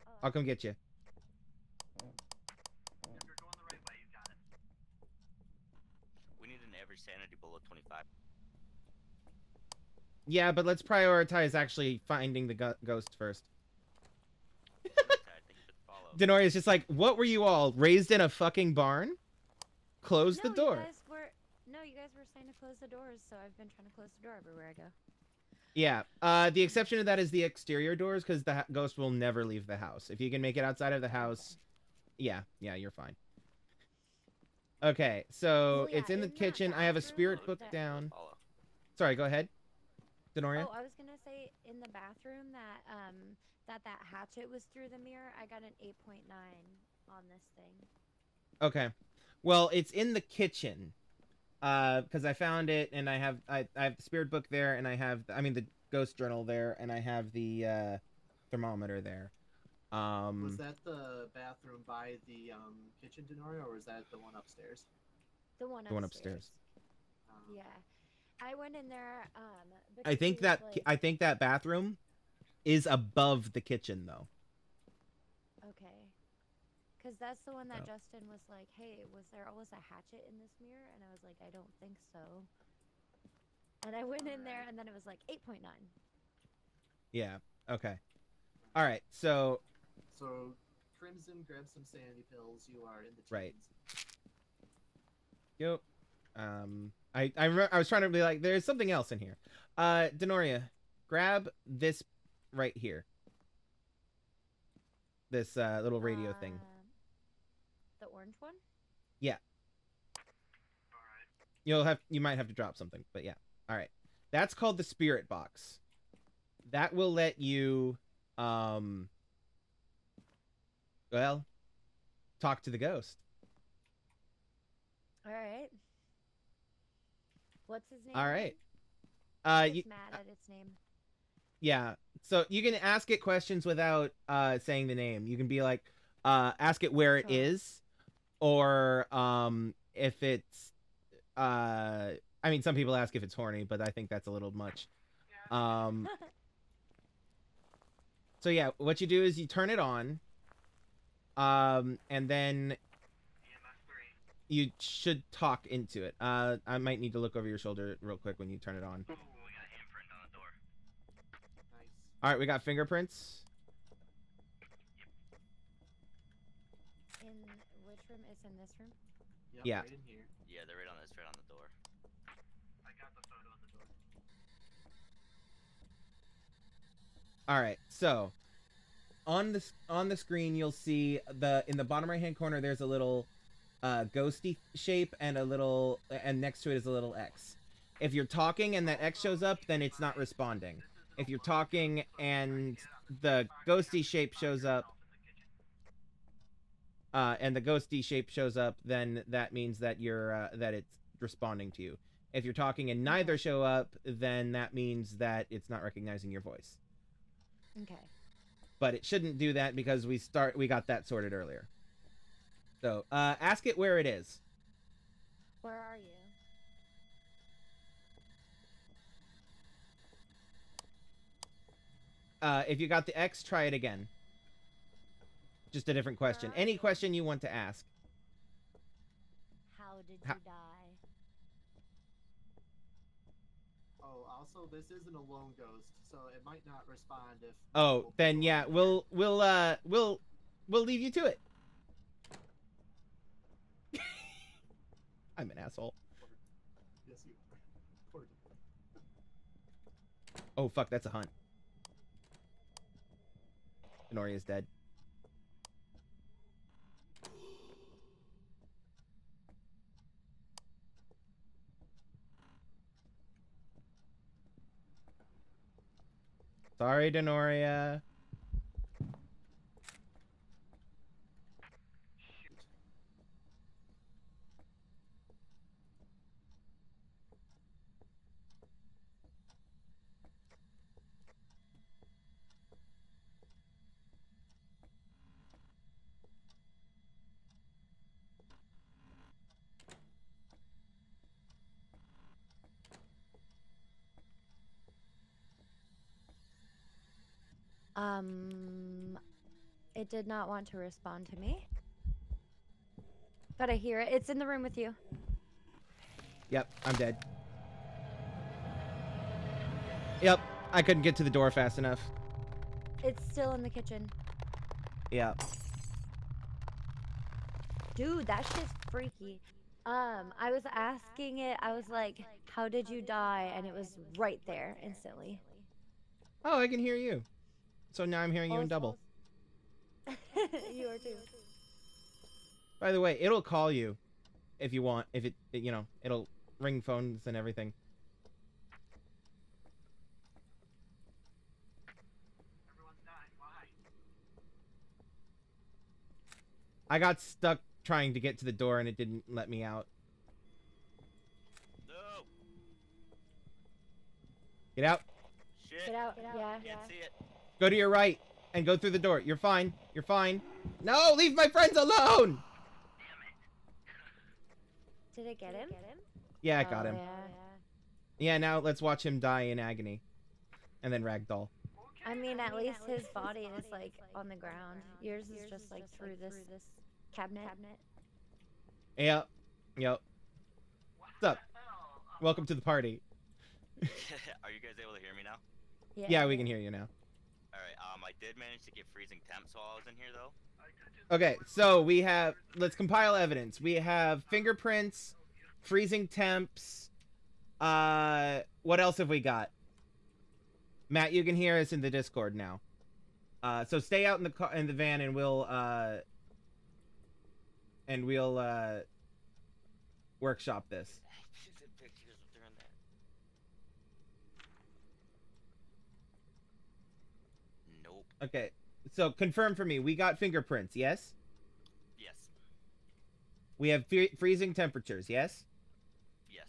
Oh, I'll come get you. If you're going the right way, you got it. We need an average sanity below 25. Yeah, but let's prioritize actually finding the go- ghost first. Ted, thank you for the follow. Dennoria's just like, what were you all raised in a fucking barn? Close no, the door. You guys were no, you guys were saying to close the doors, so I've been trying to close the door everywhere I go. Yeah. Uh, the exception to that is the exterior doors because the ghost will never leave the house. If you can make it outside of the house, yeah, yeah, you're fine. Okay, so Oh, yeah, it's in the kitchen. I have a spirit book that- down. Sorry, go ahead, Dennoria. Oh, I was gonna say in the bathroom that um that that hatchet was through the mirror. I got an eight point nine on this thing. Okay. Well, it's in the kitchen. Uh, because I found it and I have I, I have the spirit book there and I have I mean the ghost journal there and I have the uh thermometer there. Um Was that the bathroom by the um, kitchen, Dennoria, or was that the one upstairs? The one The one upstairs. upstairs. Um, Yeah, I went in there. Um, I think that like, I think that bathroom is above the kitchen though. Okay. Because that's the one that Oh. Justin was like, hey, was there always a hatchet in this mirror? And I was like, I don't think so. And I went in there, and then it was like 8.9. Yeah. Okay. All right. So So, Krimzon, grab some sanity pills. You are in the teens. Right. Yep. Um, I I, re- I was trying to be like, there's something else in here. Uh, Dennoria, grab this right here. This uh, little radio thing. The orange one? You'll have you might have to drop something, but yeah. All right. That's called the spirit box. That will let you um well talk to the ghost. All right. What's his name? Alright. Uh It's you, mad at its name. Yeah. So you can ask it questions without uh saying the name. You can be like uh ask it where it Sure. is or um if it's uh I mean some people ask if it's horny, but I think that's a little much. Um (laughs) So yeah, what you do is you turn it on um and then you should talk into it. Uh I might need to look over your shoulder real quick when you turn it on. Ooh, we got a on the door. Nice. All right, we got fingerprints. in which in this room? Yep, Yeah. Right in here. Yeah, they're right on this, right on the door. I got the photo on the door. All right. So, on the on the screen, you'll see the in the bottom right hand corner. There's a little uh, ghosty shape and a little, and next to it is a little X. If you're talking and that X shows up, then it's not responding. If you're talking and the ghosty shape shows up, uh, and the ghosty shape shows up, then that means that you're uh, that it's responding to you. If you're talking and neither show up, then that means that it's not recognizing your voice Okay. but it shouldn't do that because we start we got that sorted earlier. So uh, ask it where it is. Where are you? Uh, if you got the X, try it again. Just a different question. Any question you want to ask. How did Ha- you die? Oh, also, this isn't a lone ghost, so it might not respond if. Oh, then yeah, we'll we'll uh we'll we'll leave you to it. (laughs) I'm an asshole. Yes, you are. Oh fuck, that's a hunt. Dennoria's dead. Sorry, Dennoria. Um, it did not want to respond to me. But I hear it. It's in the room with you. Yep, I'm dead. Yep, I couldn't get to the door fast enough. It's still in the kitchen. Yep. Dude, that shit's freaky. Um, I was asking it, I was like, how did you die? And it was right there instantly. Oh, I can hear you. So now I'm hearing you in double. (laughs) you are too. By the way, it'll call you if you want. If it, it- you know, it'll ring phones and everything. Everyone's dying. Why? I got stuck trying to get to the door and it didn't let me out. No. Get out. Shit. Get out. Yeah. Can't see it. Go to your right and go through the door. You're fine. You're fine. No, leave my friends alone. Did it get him? Yeah, I Oh, got him. Yeah. Yeah, now let's watch him die in agony. And then ragdoll. I mean, at least his body is like on the ground. Yours is just like through this cabinet. Yep. Yep. What's up? Welcome to the party. (laughs) (laughs) Are you guys able to hear me now? Yeah. Yeah, we can hear you now. Um, I did manage to get freezing temps while I was in here, though. Okay, so we have let's compile evidence. We have fingerprints, freezing temps. Uh, what else have we got? Matt, you can hear us in the Discord now. Uh, so stay out in the car in the van, and we'll uh, and we'll uh, workshop this. Is it pictures of doing that? Nope. Okay, so confirm for me. We got fingerprints, yes. Yes. We have fe- freezing temperatures, yes. Yes.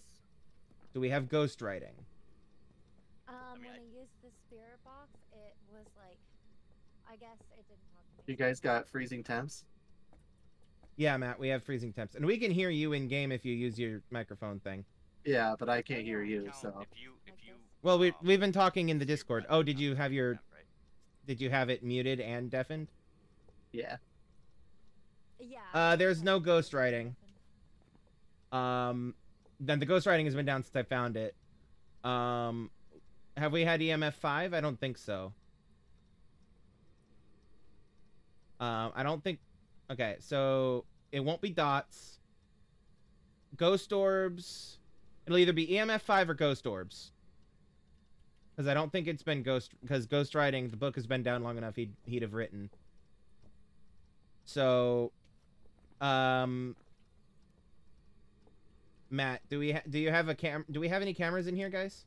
Do we have ghost writing? Um, mean, when I- I used the spirit box, it was like, I guess it didn't talk to me. You guys got freezing temps? Yeah, Matt, we have freezing temps, and we can hear you in game if you use your microphone thing. Yeah, but I can't hear you, so. If you, if you. Well, we um, we've been talking in the Discord. Oh, did you have your temp, right? Did you have it muted and deafened? Yeah. Yeah. Uh, there's no ghost writing. Um, then the ghost writing has been down since I found it. Um, have we had EMF five? I don't think so. Um, I don't think. Okay, so it won't be dots. Ghost orbs. It'll either be EMF five or ghost orbs. Because I don't think it's been ghost. Because ghost writing, the book has been down long enough. He'd he'd have written. So, um, Matt, do we ha- do you have a cam? Do we have any cameras in here, guys?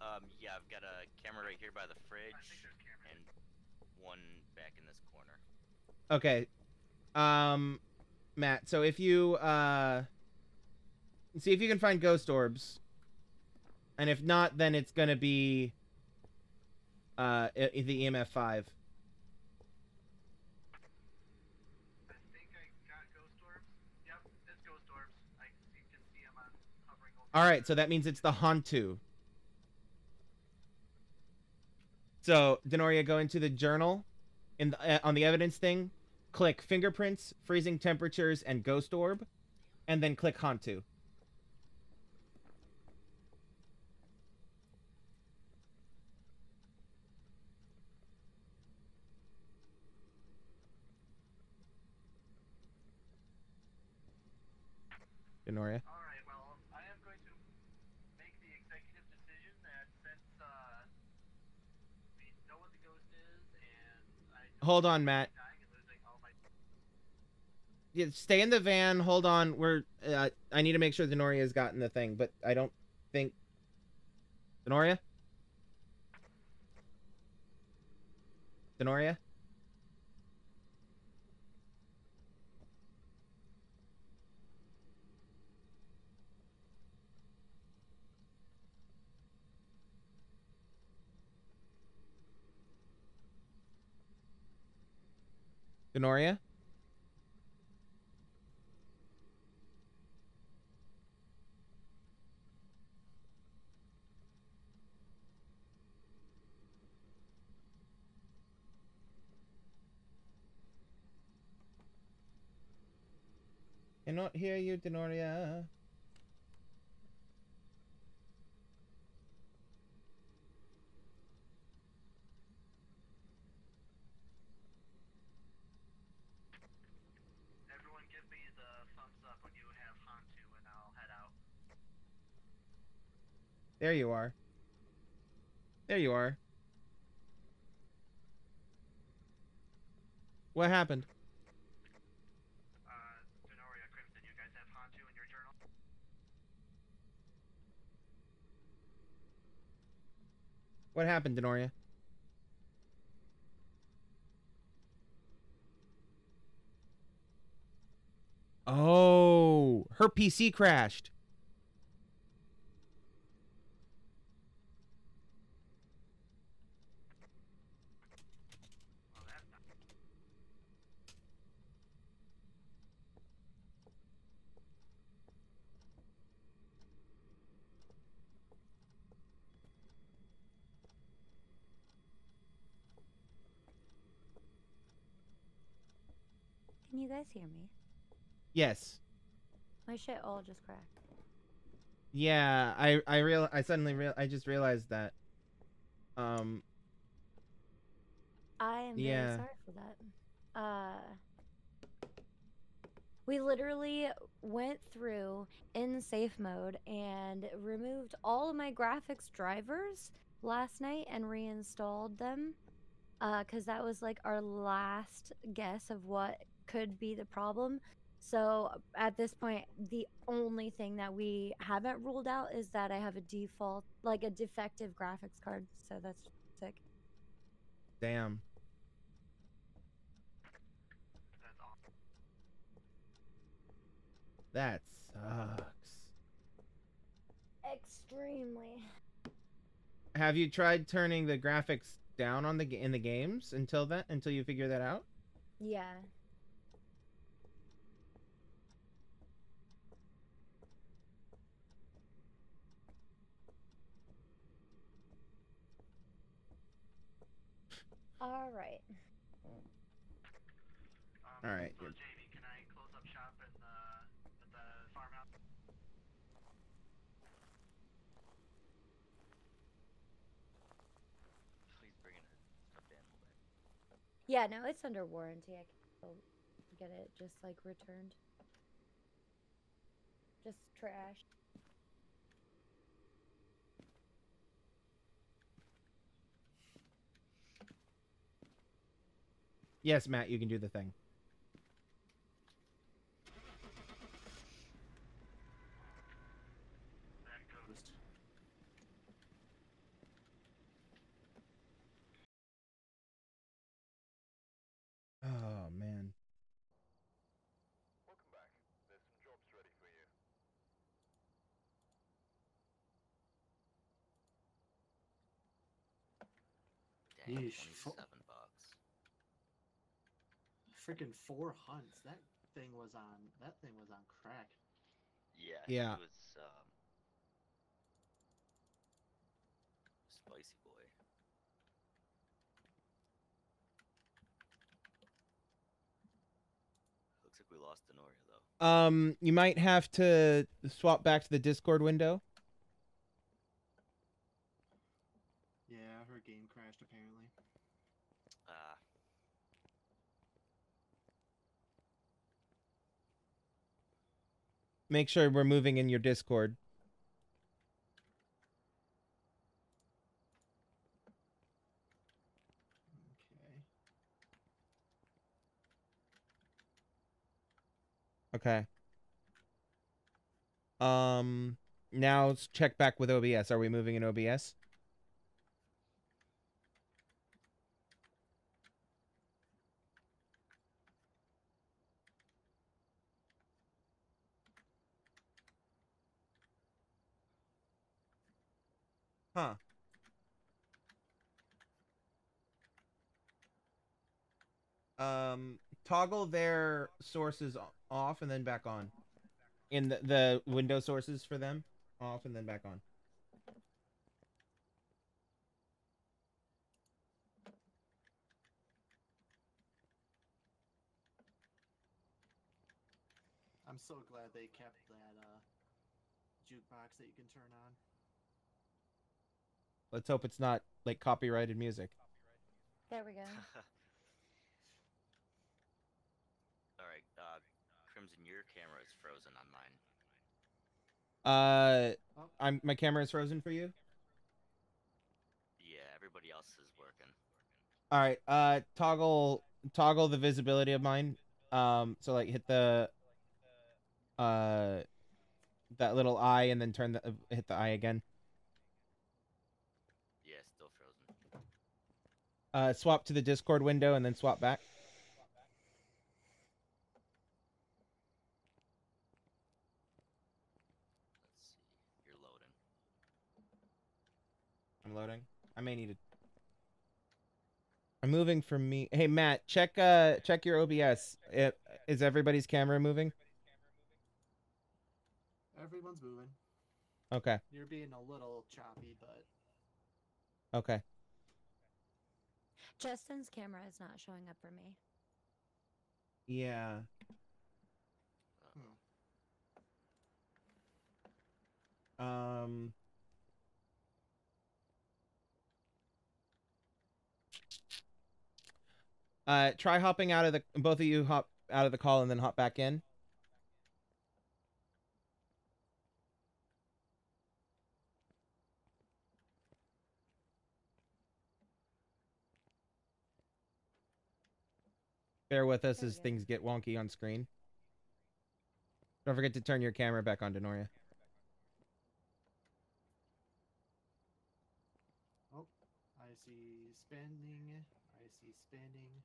Um, yeah, I've got a camera right here by the fridge, and one back in this corner. Okay. Um, Matt. So if you uh, see if you can find ghost orbs, and if not, then it's gonna be uh the EMF five. I think I got ghost orbs. Yep, it's ghost orbs. I you can see them on hovering over. All right, so that means it's the Hantu. So Dennoria, go into the journal, in the, uh, on the evidence thing, click fingerprints, freezing temperatures, and ghost orb, and then click Hantu. Dennoria. All right. Well, I am going to make the executive decision that since uh, we know what the ghost is, and I Hold on, Matt. I'm dying and losing all my Yeah, stay in the van. Hold on. We're. Uh, I need to make sure Dennoria's gotten the thing, but I don't think. Dennoria. Dennoria. Dennoria? Cannot hear you, Dennoria. There you are. There you are. What happened? Uh, Dennoria, Krimzon, you guys have Hantu in your journal? What happened, Dennoria? Oh, her PC crashed. You guys hear me? Yes. My shit all just cracked. Yeah, I I real I suddenly real I just realized that. Um. I am Yeah. very sorry for that. Uh, we literally went through in safe mode and removed all of my graphics drivers last night and reinstalled them. Uh, cause that was like our last guess of what could be the problem. So at this point, the only thing that we haven't ruled out is that I have a default, like a defective graphics card. So that's sick. Damn. That sucks. Extremely. Have you tried turning the graphics down on the in the games until that until you figure that out? Yeah. All right. Um, All right, So, good. Jamie, can I close up shop in the, at the farmhouse? Please bring in a stuffed animal back. Yeah, no, it's under warranty. I can get it just like returned. Just trash. Yes, Matt, you can do the thing. Oh man. Welcome back. There's some jobs ready for you. Dang, Yeesh, fo- 27 bucks. Freaking four hunts. That thing was on. That thing was on crack. Yeah. Yeah. He was um, spicy boy. Looks like we lost Dennoria though. Um, you might have to swap back to the Discord window. Yeah, her game crashed apparently. Ah. Make sure we're moving in your Discord. Okay. Um, now let's check back with OBS. Are we moving in OBS? Huh. Um, toggle their sources off and then back on. In the, the window sources for them, off and then back on. I'm so glad they kept that uh, jukebox that you can turn on. Let's hope it's not like copyrighted music. There we go. (laughs) All right, uh, Krimzon, your camera is frozen on mine. Uh. I'm my camera is frozen for you. Yeah, everybody else is working. All right. Uh, toggle toggle the visibility of mine. Um, so like hit the uh that little eye and then turn the uh, hit the eye again. Yeah, still frozen. Uh, swap to the Discord window and then swap back. Let's see. You're loading. I'm loading. I may need to. I'm moving from me. Hey Matt, check uh check your OBS. It, is everybody's camera moving? Everyone's moving. Okay. You're being a little choppy, but Okay. Justin's camera is not showing up for me. Yeah. hmm. Um. Uh, try hopping out of the. Both of you hop out of the call and then hop back in. Bear with us as things get wonky on screen. Don't forget to turn your camera back on, Dennoria. Oh, I see spinning. I see spinning.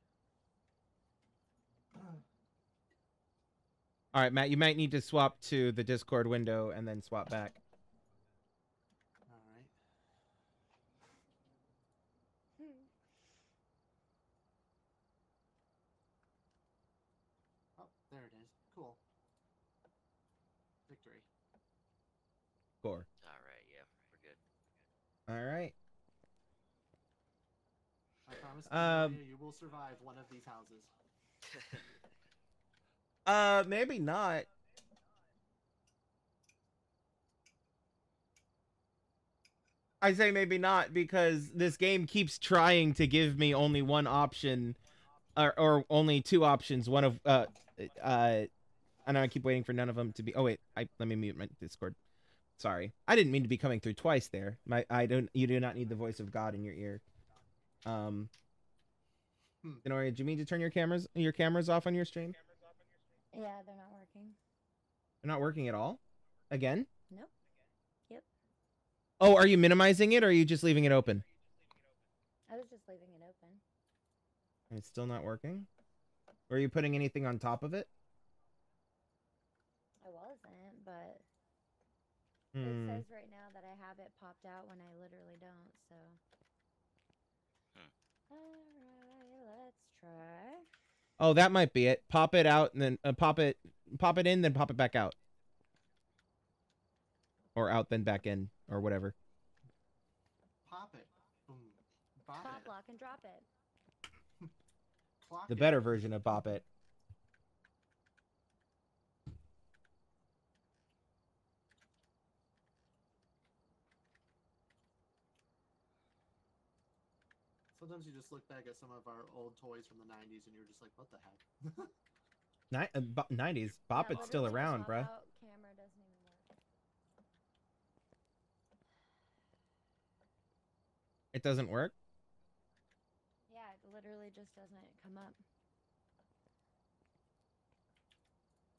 All right, Matt, you might need to swap to the Discord window and then swap back. All right. Oh, there it is. Cool. Victory. Score. All right, yeah, we're good. All right. I promise Um, you will survive one of these houses. (laughs) Uh, maybe not. I say maybe not because this game keeps trying to give me only one option, or or only two options. One of uh, uh, I know I keep waiting for none of them to be. Oh wait, I let me mute my Discord. Sorry, I didn't mean to be coming through twice there. My I don't. You do not need the voice of God in your ear. Um. Hmm. Denori, did you mean to turn your cameras your cameras off on your stream? Yeah, they're not working. They're not working at all? Again? Nope. Yep. Oh, are you minimizing it or are you just leaving it open? I was just leaving it open. And it's still not working? Or are you putting anything on top of it? I wasn't, but Hmm. it says right now that I have it popped out when I literally don't, so. Hmm. Alright, let's try. Oh, that might be it. Pop it out and then uh, pop it pop it in then pop it back out. Or out then back in or whatever. Pop it. Boom. Bop Pop, it. lock, and drop it. (laughs) The better version of pop it. Sometimes you just look back at some of our old toys from the 90s and you're just like, what the heck? (laughs) Ni- uh, bo- 90s. Bop Yeah, it's still around, pop bruh. Camera doesn't even work. It doesn't work? Yeah, it literally just doesn't come up.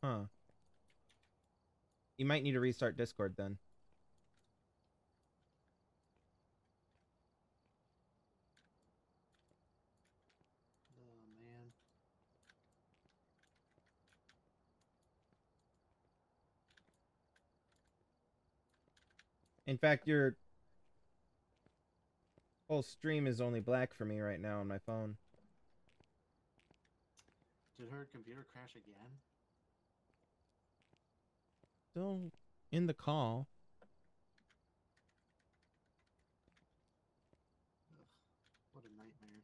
Huh. You might need to restart Discord then. oh, man. In fact, your whole stream is only black for me right now on my phone. Did her computer crash again? Still in the call. Ugh, what a nightmare.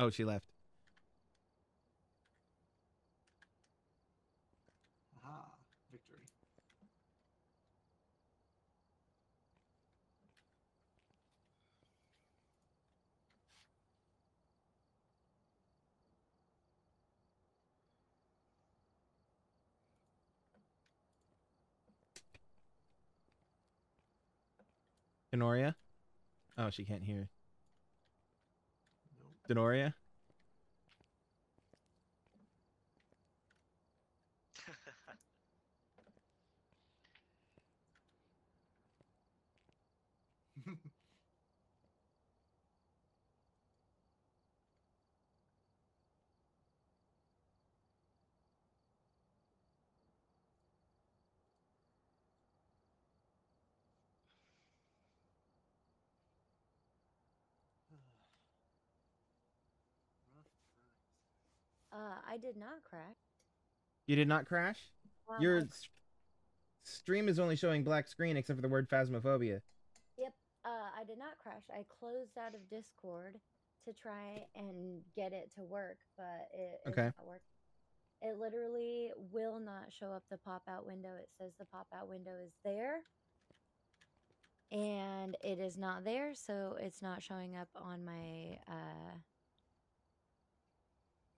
Oh, she left. Aha, victory. Dennoria? Oh, she can't hear. Dennoria? Rough times. Uh, I did not crack. You did not crash? Your s- stream is only showing black screen except for the word phasmophobia. Uh, I did not crash. I closed out of Discord to try and get it to work, but it Okay. not working. It literally will not show up the pop out window. It says the pop out window is there, and it is not there, so it's not showing up on my uh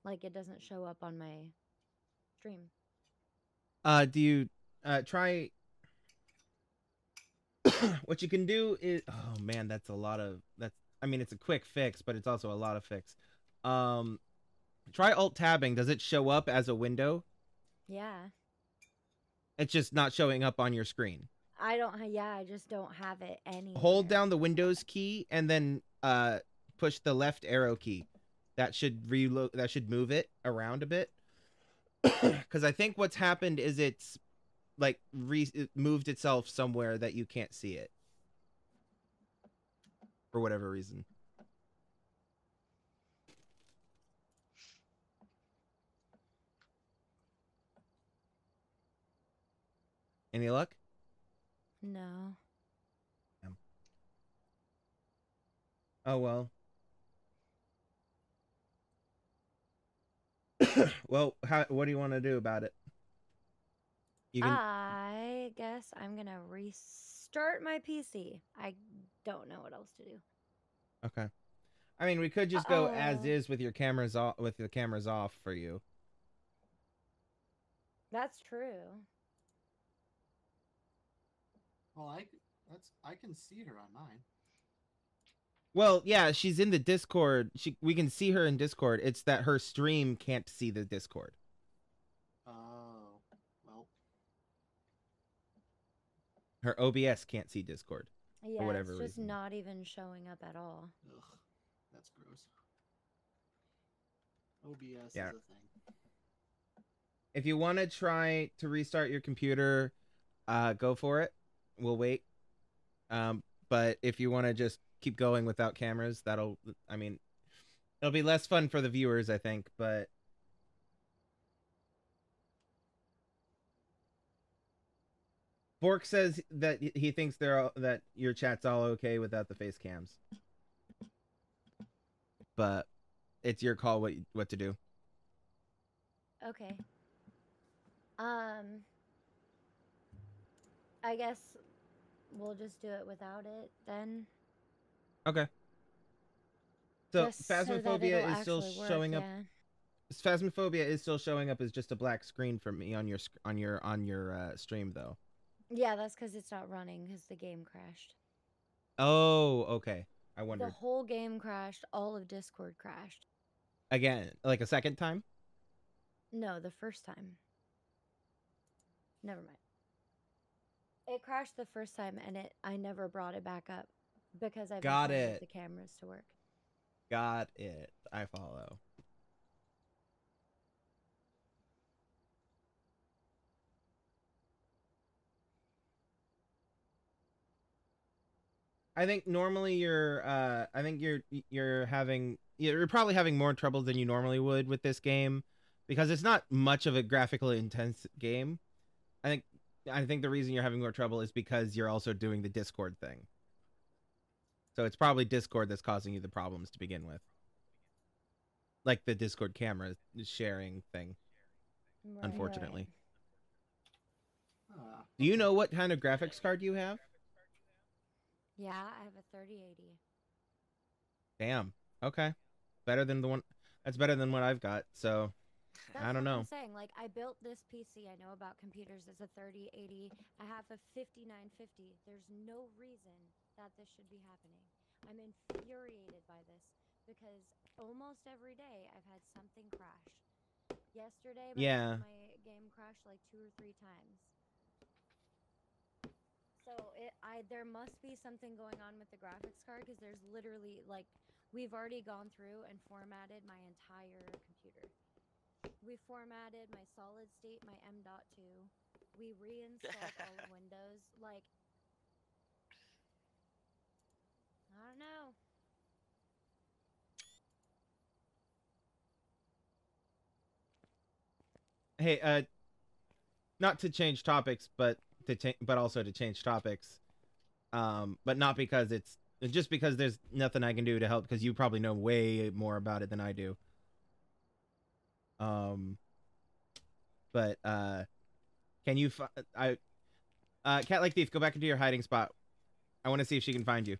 like it doesn't show up on my stream. Uh, do you uh try? (coughs) what you can do is, oh man, that's a lot of that's. I mean, it's a quick fix, but it's also a lot of fix. Um, try alt tabbing. Does it show up as a window? Yeah. It's just not showing up on your screen. I don't yeah, I just don't have it any. Hold down the Windows key and then uh push the left arrow key. That should reload. That should move it around a bit. (coughs) Because I think what's happened is it's like re- it moved itself somewhere that you can't see it for whatever reason. Any luck? No. Oh well. (laughs) well, how what do you want to do about it? You can I guess I'm gonna restart my PC. I don't know what else to do. Okay. I mean, we could just go as Uh-oh. is with your cameras off with the cameras off for you. That's true. Well, I c- that's I can see her on mine. Well, yeah, she's in the Discord. She we can see her in Discord. It's that her stream can't see the Discord. Oh, well, Her OBS can't see Discord. Yeah, whatever it's just reason. not even showing up at all. ugh, that's gross. OBS Yeah. is a thing. If you want to try to restart your computer, uh go for it. We'll wait. Um but if you want to just keep going without cameras, that'll I mean, it'll be less fun for the viewers, I think, but Bork says that he- thinks they're all, that your chat's all okay without the face cams. But it's your call what what to do. Okay. Um I guess we'll just do it without it then. Okay. So just phasmophobia it'll is still actually work, showing up. yeah. Phasmophobia is still showing up as just a black screen for me on your on your on your uh, stream though. Yeah, that's because it's not running because the game crashed. Oh, okay. I wonder. The whole game crashed. All of Discord crashed. again, like a second time. No, the first time. Never mind. It crashed the first time, and it I never brought it back up because I've Got trying to get it. the cameras to work. Got it. I follow. I think normally you're uh I think you're you're having you're probably having more trouble than you normally would with this game because it's not much of a graphically intense game. I think I think the reason you're having more trouble is because you're also doing the Discord thing. So it's probably Discord that's causing you the problems to begin with. like the Discord camera sharing thing. Right. Unfortunately. Ah, Do you know what kind of graphics card you have? Yeah, I have a 3080. Damn. Okay. Better than the one. That's better than what I've got. So That's I don't what know. I'm saying like I built this PC. I know about computers. It's a 3080. I have a 5950. There's no reason that this should be happening. I'm infuriated by this because almost every day I've had something crash. Yesterday, my, Yeah. my game crashed like two or three times. So it, I there must be something going on with the graphics card because there's literally like we've already gone through and formatted my entire computer. We formatted my solid state, my M.2. We (laughs) reinstalled all of Windows. Like, I don't know. hey, uh, not to change topics, but to cha- but also to change topics. Um, but not because it's just because there's nothing I can do to help because you probably know way more about it than I do. Um, but uh, can you? Fi- I, uh, cat like thief, go back into your hiding spot. I want to see if she can find you.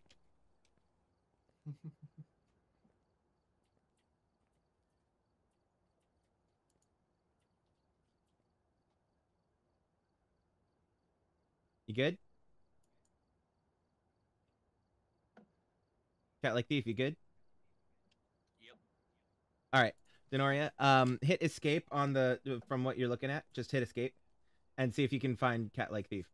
(laughs) You good? Cat like thief, you good? Yep. All right, Dennoria. Um, hit escape on the from what you're looking at. Just hit escape, and see if you can find cat like thief.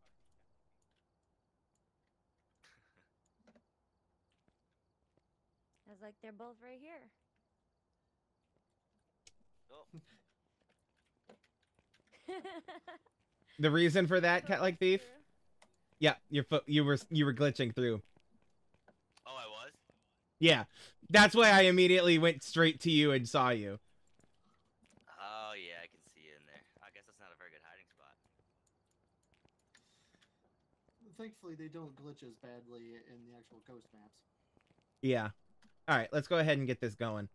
I was like, they're both right here. (laughs) The reason for that, cat like thief. Yeah, your foot. You were you were glitching through. oh, I was. Yeah, that's why I immediately went straight to you and saw you. Oh yeah, I can see you in there. I guess that's not a very good hiding spot. Thankfully, they don't glitch as badly in the actual ghost maps. Yeah. All right, let's go ahead and get this going.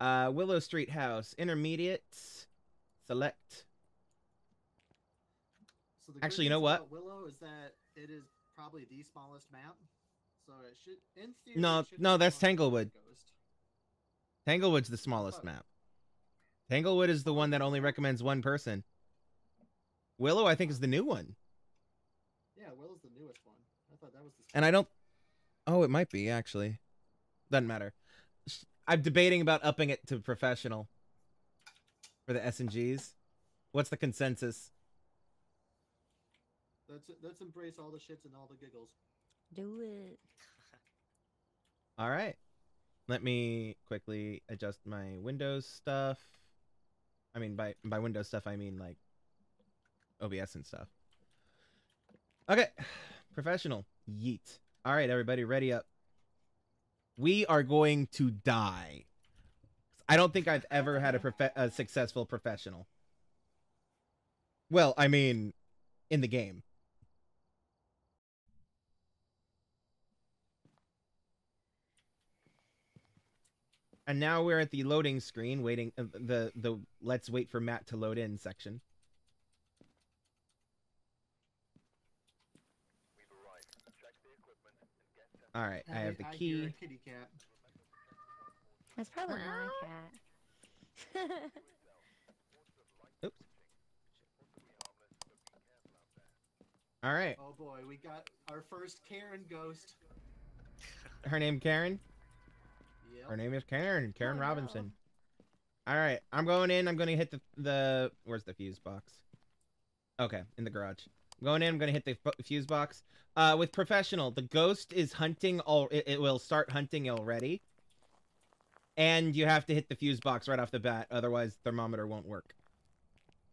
Uh, Willow Street House, intermediate, select. So the Actually, you know what? Willow is that it is probably the smallest map. So it should, in theory, No, should no, that's Tanglewood. Ghost. Tanglewood's the smallest Fuck. map. Tanglewood is the one that only recommends one person. Willow, I think, is the new one. Yeah, Willow's the newest one. I thought that was the. And I don't. Oh, it might be actually. Doesn't matter. S- I'm debating about upping it to professional for the S and Gs. What's the consensus? Let's let's embrace all the shits and all the giggles. Do it. (laughs) All right. Let me quickly adjust my Windows stuff. I mean, by by Windows stuff, I mean like OBS and stuff. Okay, (sighs) professional. Yeet. All right, everybody, ready up. We are going to die. I don't think I've ever had a, a successful professional. Well, I mean, in the game. And now we're at the loading screen, waiting uh, the the let's wait for Matt to load in section. We've arrived. Check the equipment and get sent All right, I have the hear key. a kitty cat. That's probably my cat. (laughs) Oops. All right, Oh boy, we got our first Karen ghost. her name Karen. Yep. Her name is Karen. Karen Oh, no. Robinson. All right, I'm going in. I'm going to hit the the where's the fuse box? Okay, in the garage. I'm going in. I'm going to hit the fuse box. Uh, with professional, the ghost is hunting. All it, it will start hunting already. And you have to hit the fuse box right off the bat, otherwise thermometer won't work.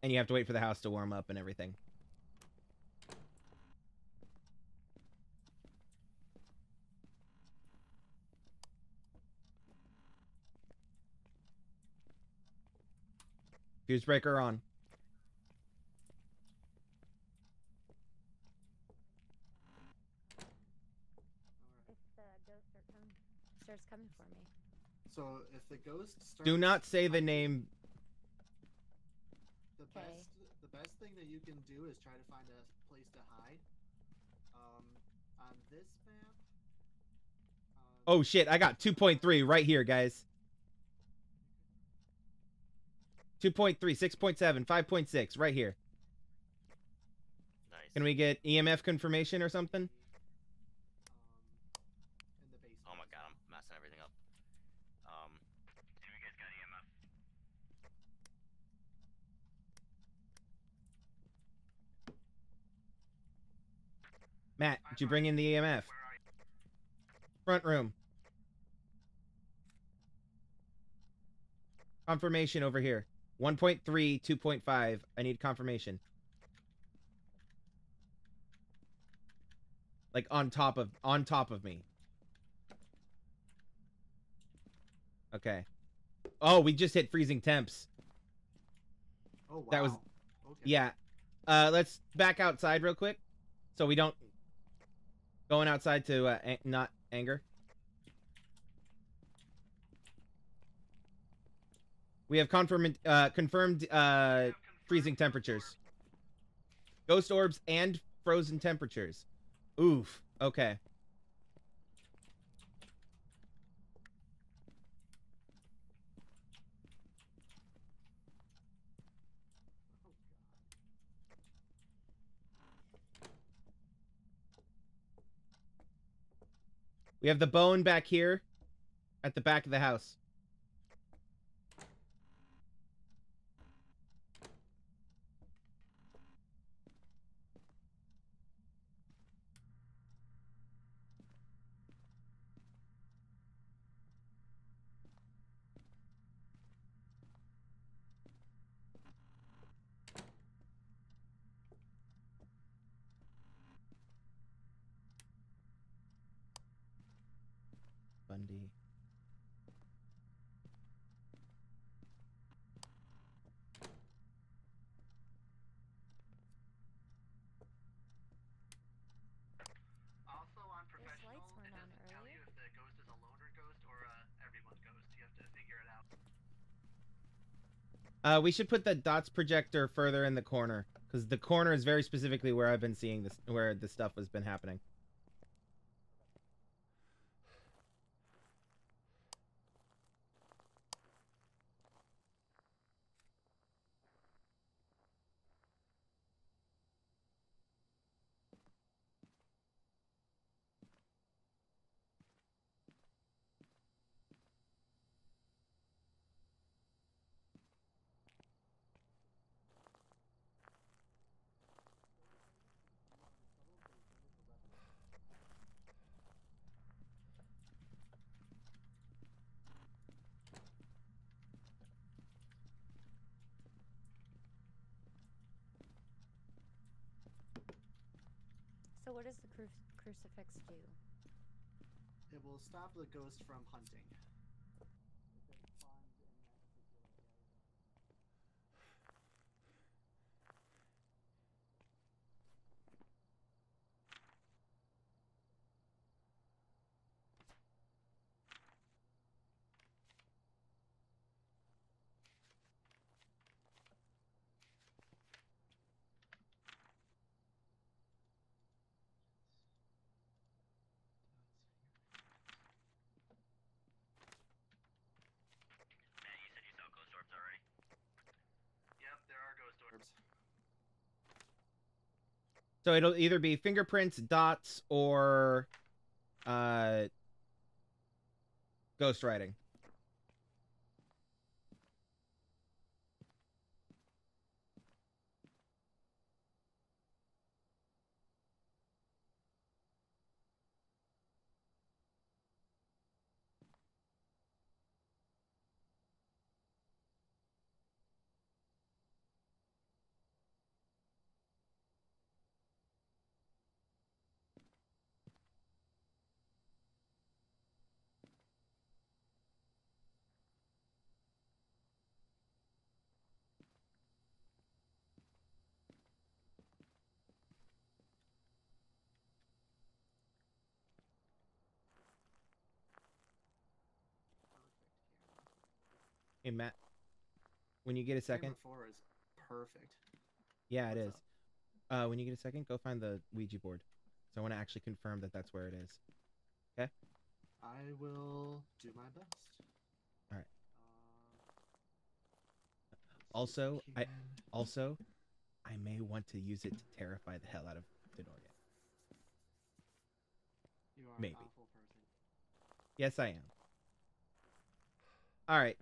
And you have to wait for the house to warm up and everything. Fuse breaker on. If the ghost start coming, coming for me. So if the ghost starts, Do not say the name. The Okay. best, the best thing that you can do is try to find a place to hide. Um, on this map. Um, Oh shit! I got 2.3 right here, guys. 2.3, 6.7, 5.6 right here. Nice. Can we get EMF confirmation or something? Um, in the basement. Oh my god, I'm messing everything up. Um, do you guys got E EMF? Matt, did you bring in the EMF? Front room. Confirmation over here. 1.3, 2.5. I need confirmation. Like on top of on top of me. Okay. Oh, we just hit freezing temps. Oh wow. that was- Okay. Yeah. Uh let's back outside real quick so we don't going outside to uh, not anger. We have confirmed uh confirmed uh freezing temperatures. Ghost orbs and frozen temperatures. Oof. Okay. We have the bone back here at the back of the house. Bundy. Also on Those professional, lights weren't it on doesn't tell you earlier. if the ghost is a loner ghost or uh, everyone ghost. You have to figure it out. Uh, we should put the dots projector further in the corner because the corner is very specifically where I've been seeing this, where the stuff has been happening. Does the cru- crucifix do? It will stop the ghost from hunting. Man, you said you saw ghost orbs already. Yep, there are ghost orbs. So it'll either be fingerprints, dots, or uh. Hey Matt, when you get a second, four is perfect. yeah, it What's is. Uh, when you get a second, go find the Ouija board. So I want to actually confirm that that's where it is. Okay. I will do my best. Alright. Uh, let's see if Also, I- Also, I may want to use it to terrify the hell out of Dennoria. You are maybe. an awful person. Yes, I am. All right.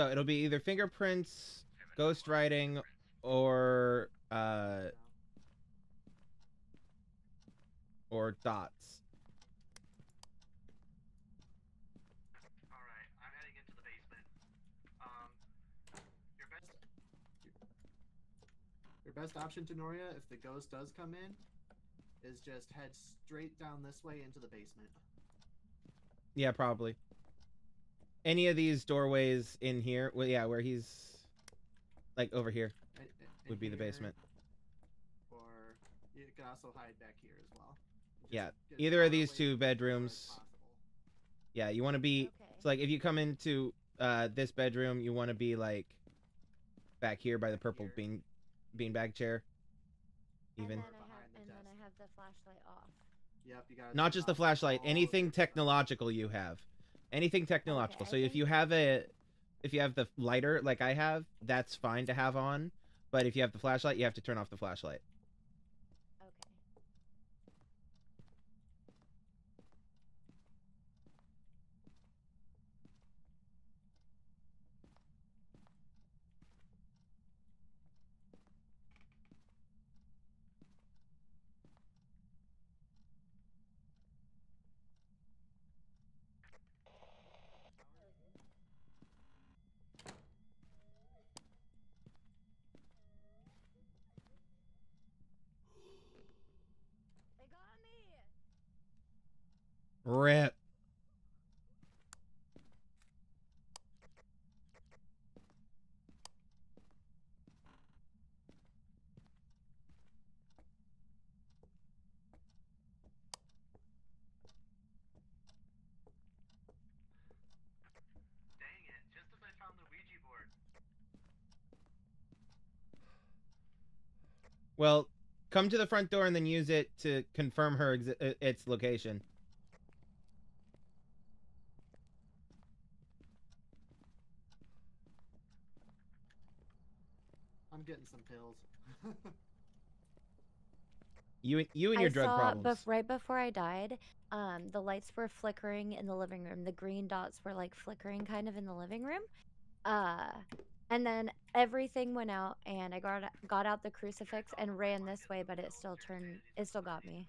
So it'll be either fingerprints, ghost writing, or uh, or dots. All right, I'm heading into the basement. Um, your best, your best option, Dennoria, if the ghost does come in, is just head straight down this way into the basement. Yeah, probably. Any of these doorways in here? Well, yeah, where he's like over here In- in- in would be the basement. Or you can also hide back here as well. Just Yeah, either of these two from the door as bedrooms. Yeah, you want to be Okay. So like if you come into uh this bedroom, you want to be like back here by the purple here. bean beanbag chair. Even And then I have, the and then I have the flashlight off. Yep, you got not just the flashlight, anything technological you have. Anything technological. I so if you have a if you have the lighter like I have, that's fine to have on, but if you have the flashlight, you have to turn off the flashlight. Well, come to the front door and then use it to confirm her exi- uh, its location. I'm getting some pills. (laughs) You you and your I drug saw problems. bef- right before I died, um, the lights were flickering in the living room. The green dots were like flickering kind of in the living room. Uh, and then everything went out, and I got got out the crucifix and ran this way, but it still turned. It still got me.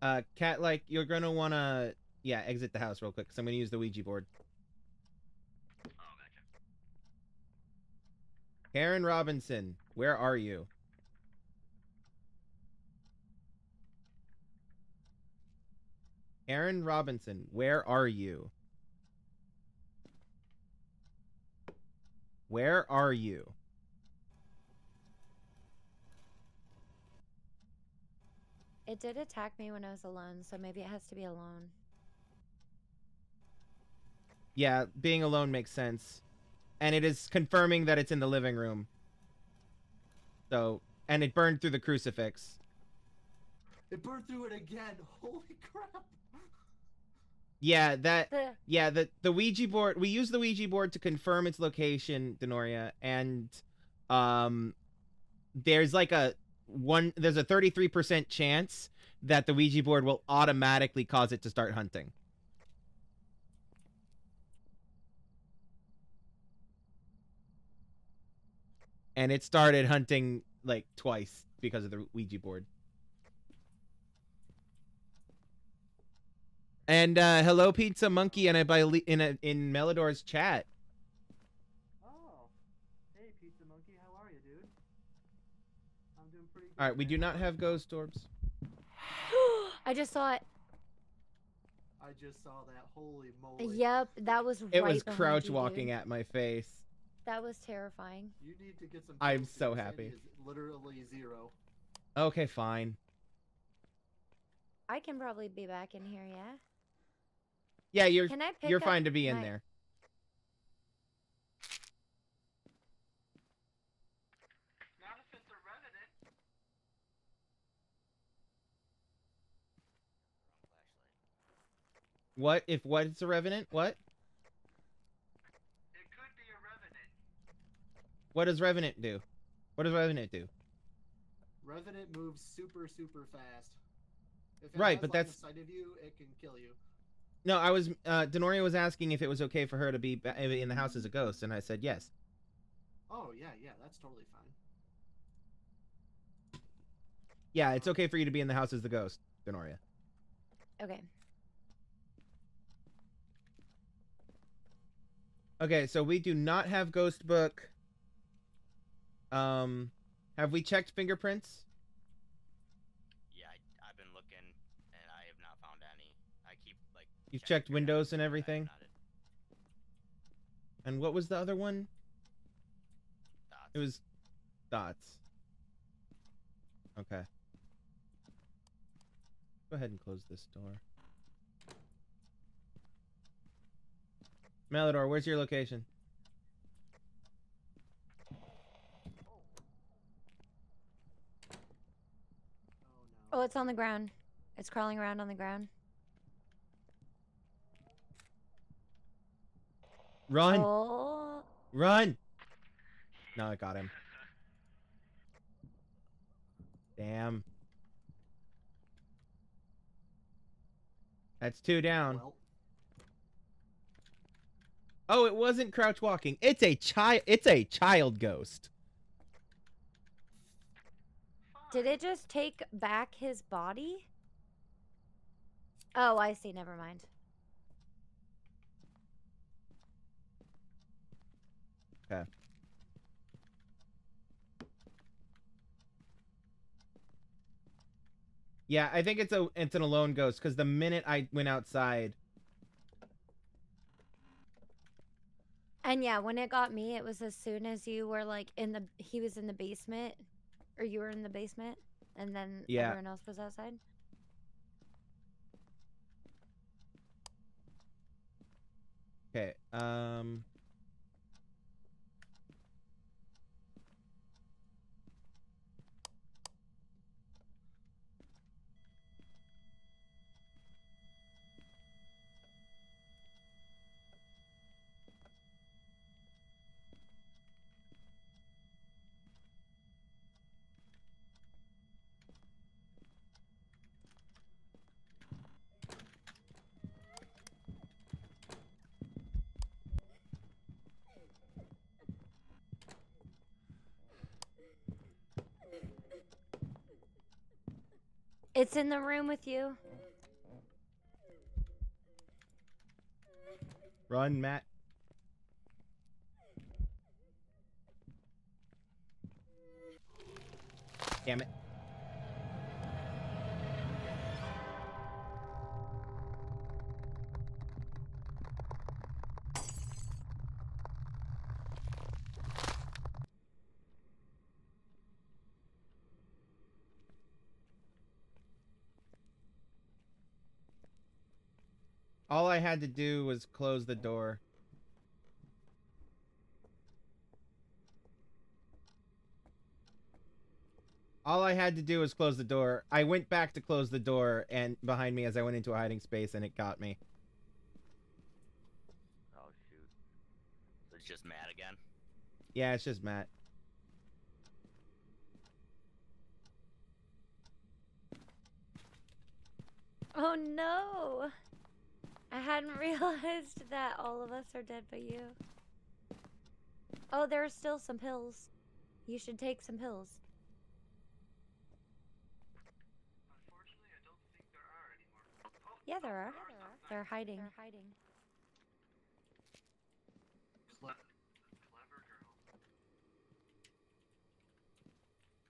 Uh, cat, like you're gonna wanna yeah exit the house real quick because I'm gonna use the Ouija board. Oh, gotcha. Karen Robinson, where are you? Aaron Robinson, where are you? Where are you? It did attack me when I was alone, so maybe it has to be alone. Yeah, being alone makes sense. And it is confirming that it's in the living room. So, and it burned through the crucifix. It burned through it again. (laughs) Holy crap! Yeah, that The Yeah, the the Ouija board. We use the Ouija board to confirm its location, Dennoria, and um, there's like a one. There's a 33 percent chance that the Ouija board will automatically cause it to start hunting. And it started hunting like twice because of the Ouija board. And uh, hello, Pizza Monkey, and I by in a, in Melidor's chat. Oh, hey Pizza Monkey, how are you, dude? I'm doing pretty good. All right, we do not have you? ghost orbs. (gasps) I just saw it. I just saw that. Holy moly! Yep, that was. It was crouch you, walking dude. at my face. That was terrifying. You need to get some. I'm so happy. Literally zero. Okay, fine. I can probably be back in here, yeah? Yeah, you're Can I pick you're fine to be in my- there. Not if it's a revenant. What if what's a revenant? What? It could be a revenant. What does revenant do? What does revenant do? Revenant moves super super fast. If it Right, has but line of that's- sight of you, it can kill you. No, I was uh Dennoria was asking if it was okay for her to be in the house as a ghost and I said yes. Oh yeah, yeah, that's totally fine. Yeah, it's okay for you to be in the house as the ghost, Dennoria. Okay. Okay, so we do not have ghost book. Um have we checked fingerprints? Yeah, I, I've been looking and I have not found any. I keep like. You've checking checked windows and but I have everything? And what was the other one? dots. It was dots. Okay. Go ahead and close this door. Melidor, where's your location? Oh no. Oh, it's on the ground. It's crawling around on the ground. Run! Oh. Run! No, I got him. Damn. That's two down. Well, Oh, it wasn't crouch walking. It's a child. It's a child ghost. Did it just take back his body? Oh, I see. Never mind. Yeah, I think it's a it's an alone ghost because the minute I went outside, And yeah, when it got me, it was as soon as you were like in the he was in the basement or you were in the basement and then Yeah. everyone else was outside. okay. Um. It's in the room with you. Run, Matt. Damn it. All I had to do was close the door. All I had to do was close the door. I went back to close the door and behind me as I went into a hiding space and it got me. Oh shoot. So it's just Matt again. Yeah, it's just Matt. Oh no. I hadn't (laughs) realized that all of us are dead but you. Oh, there are still some pills. You should take some pills. unfortunately, I don't think there are anymore. Oh, Yeah, there are. there are. They're hiding. They're hiding. Clever girl.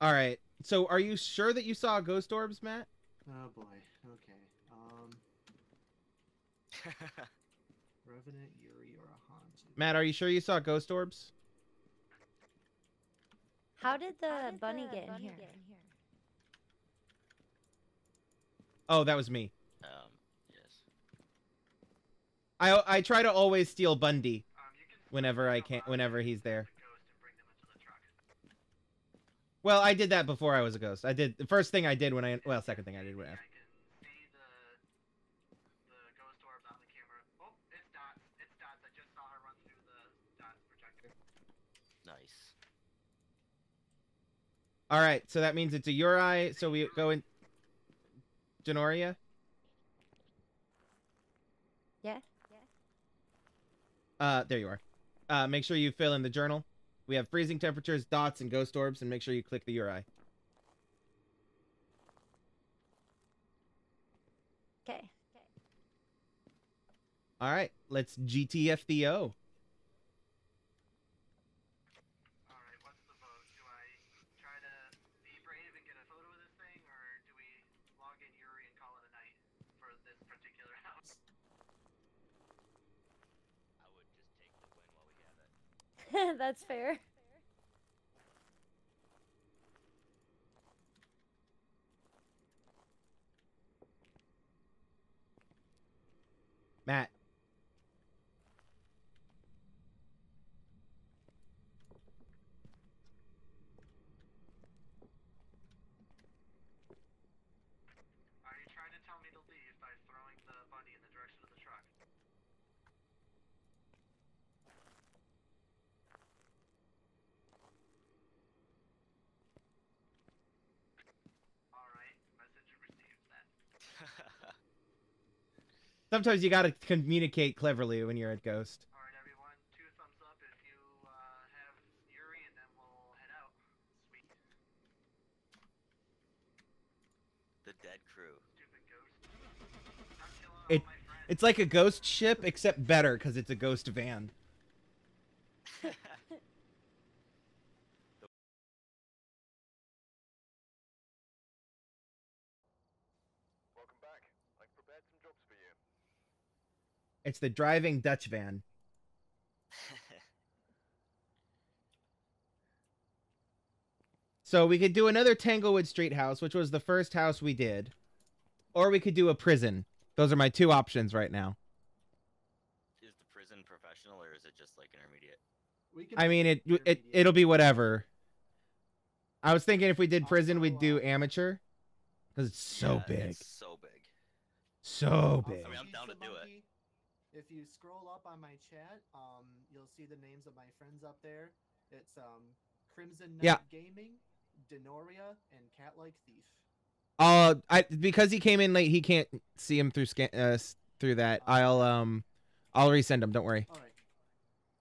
All right. So, are you sure that you saw ghost orbs, Matt? Oh boy. Okay. Revenant, Yurei, or a haunted. Matt, are you sure you saw ghost orbs? How did the bunny get in here? Oh, that was me. Um, yes. I I try to always steal Bundy you can whenever I can whenever he's there. the ghost and bring them into the truck. Well, I did that before I was a ghost. I did the first thing I did when I well, second thing I did when I, I can see the the ghost orbs on the camera. Oh, it's dots. It's dots. I just saw her run through the dots projector. Nice. All right, so that means it's a Yurei. So we go in. Dennoria. Yeah. Uh, there you are. Uh, make sure you fill in the journal. We have freezing temperatures, dots, and ghost orbs, and make sure you click the Yurei. Okay. All right, let's GTF the O. All right, what's the vote? Do I try to be brave and get a photo of this thing, or do we log in Yurei and call it a night for this particular house? I would just take the win while we have it. (laughs) That's fair. Matt. Are you trying to tell me to leave by throwing the bunny in the direction of the truck? All right, message received then. Sometimes you gotta communicate cleverly when you're a ghost. All right, everyone, two thumbs up if you uh, have Yurei, and then we'll head out. Sweet, the dead crew. stupid ghost. I'm killing It- all my friends. It's like a ghost ship, except better because it's a ghost van. Welcome back. I've prepared some jobs for you. It's the driving Dutch van. So we could do another Tanglewood Street house, which was the first house we did, or we could do a prison. Those are my two options right now. is the prison professional or is it just like intermediate? We can I mean, it it it'll be whatever. I was thinking if we did prison, we'd do amateur, because it's so Yeah, big, It's so big. so big. I mean, I'm down to do it. Monkey, If you scroll up on my chat, um, you'll see the names of my friends up there. It's um, Krimzon Knight Yeah. Gaming, Dennoria, and Catlike Thief. Uh, I because he came in late, he can't see him through scan uh, through that. I'll um, I'll resend him. Don't worry. All right,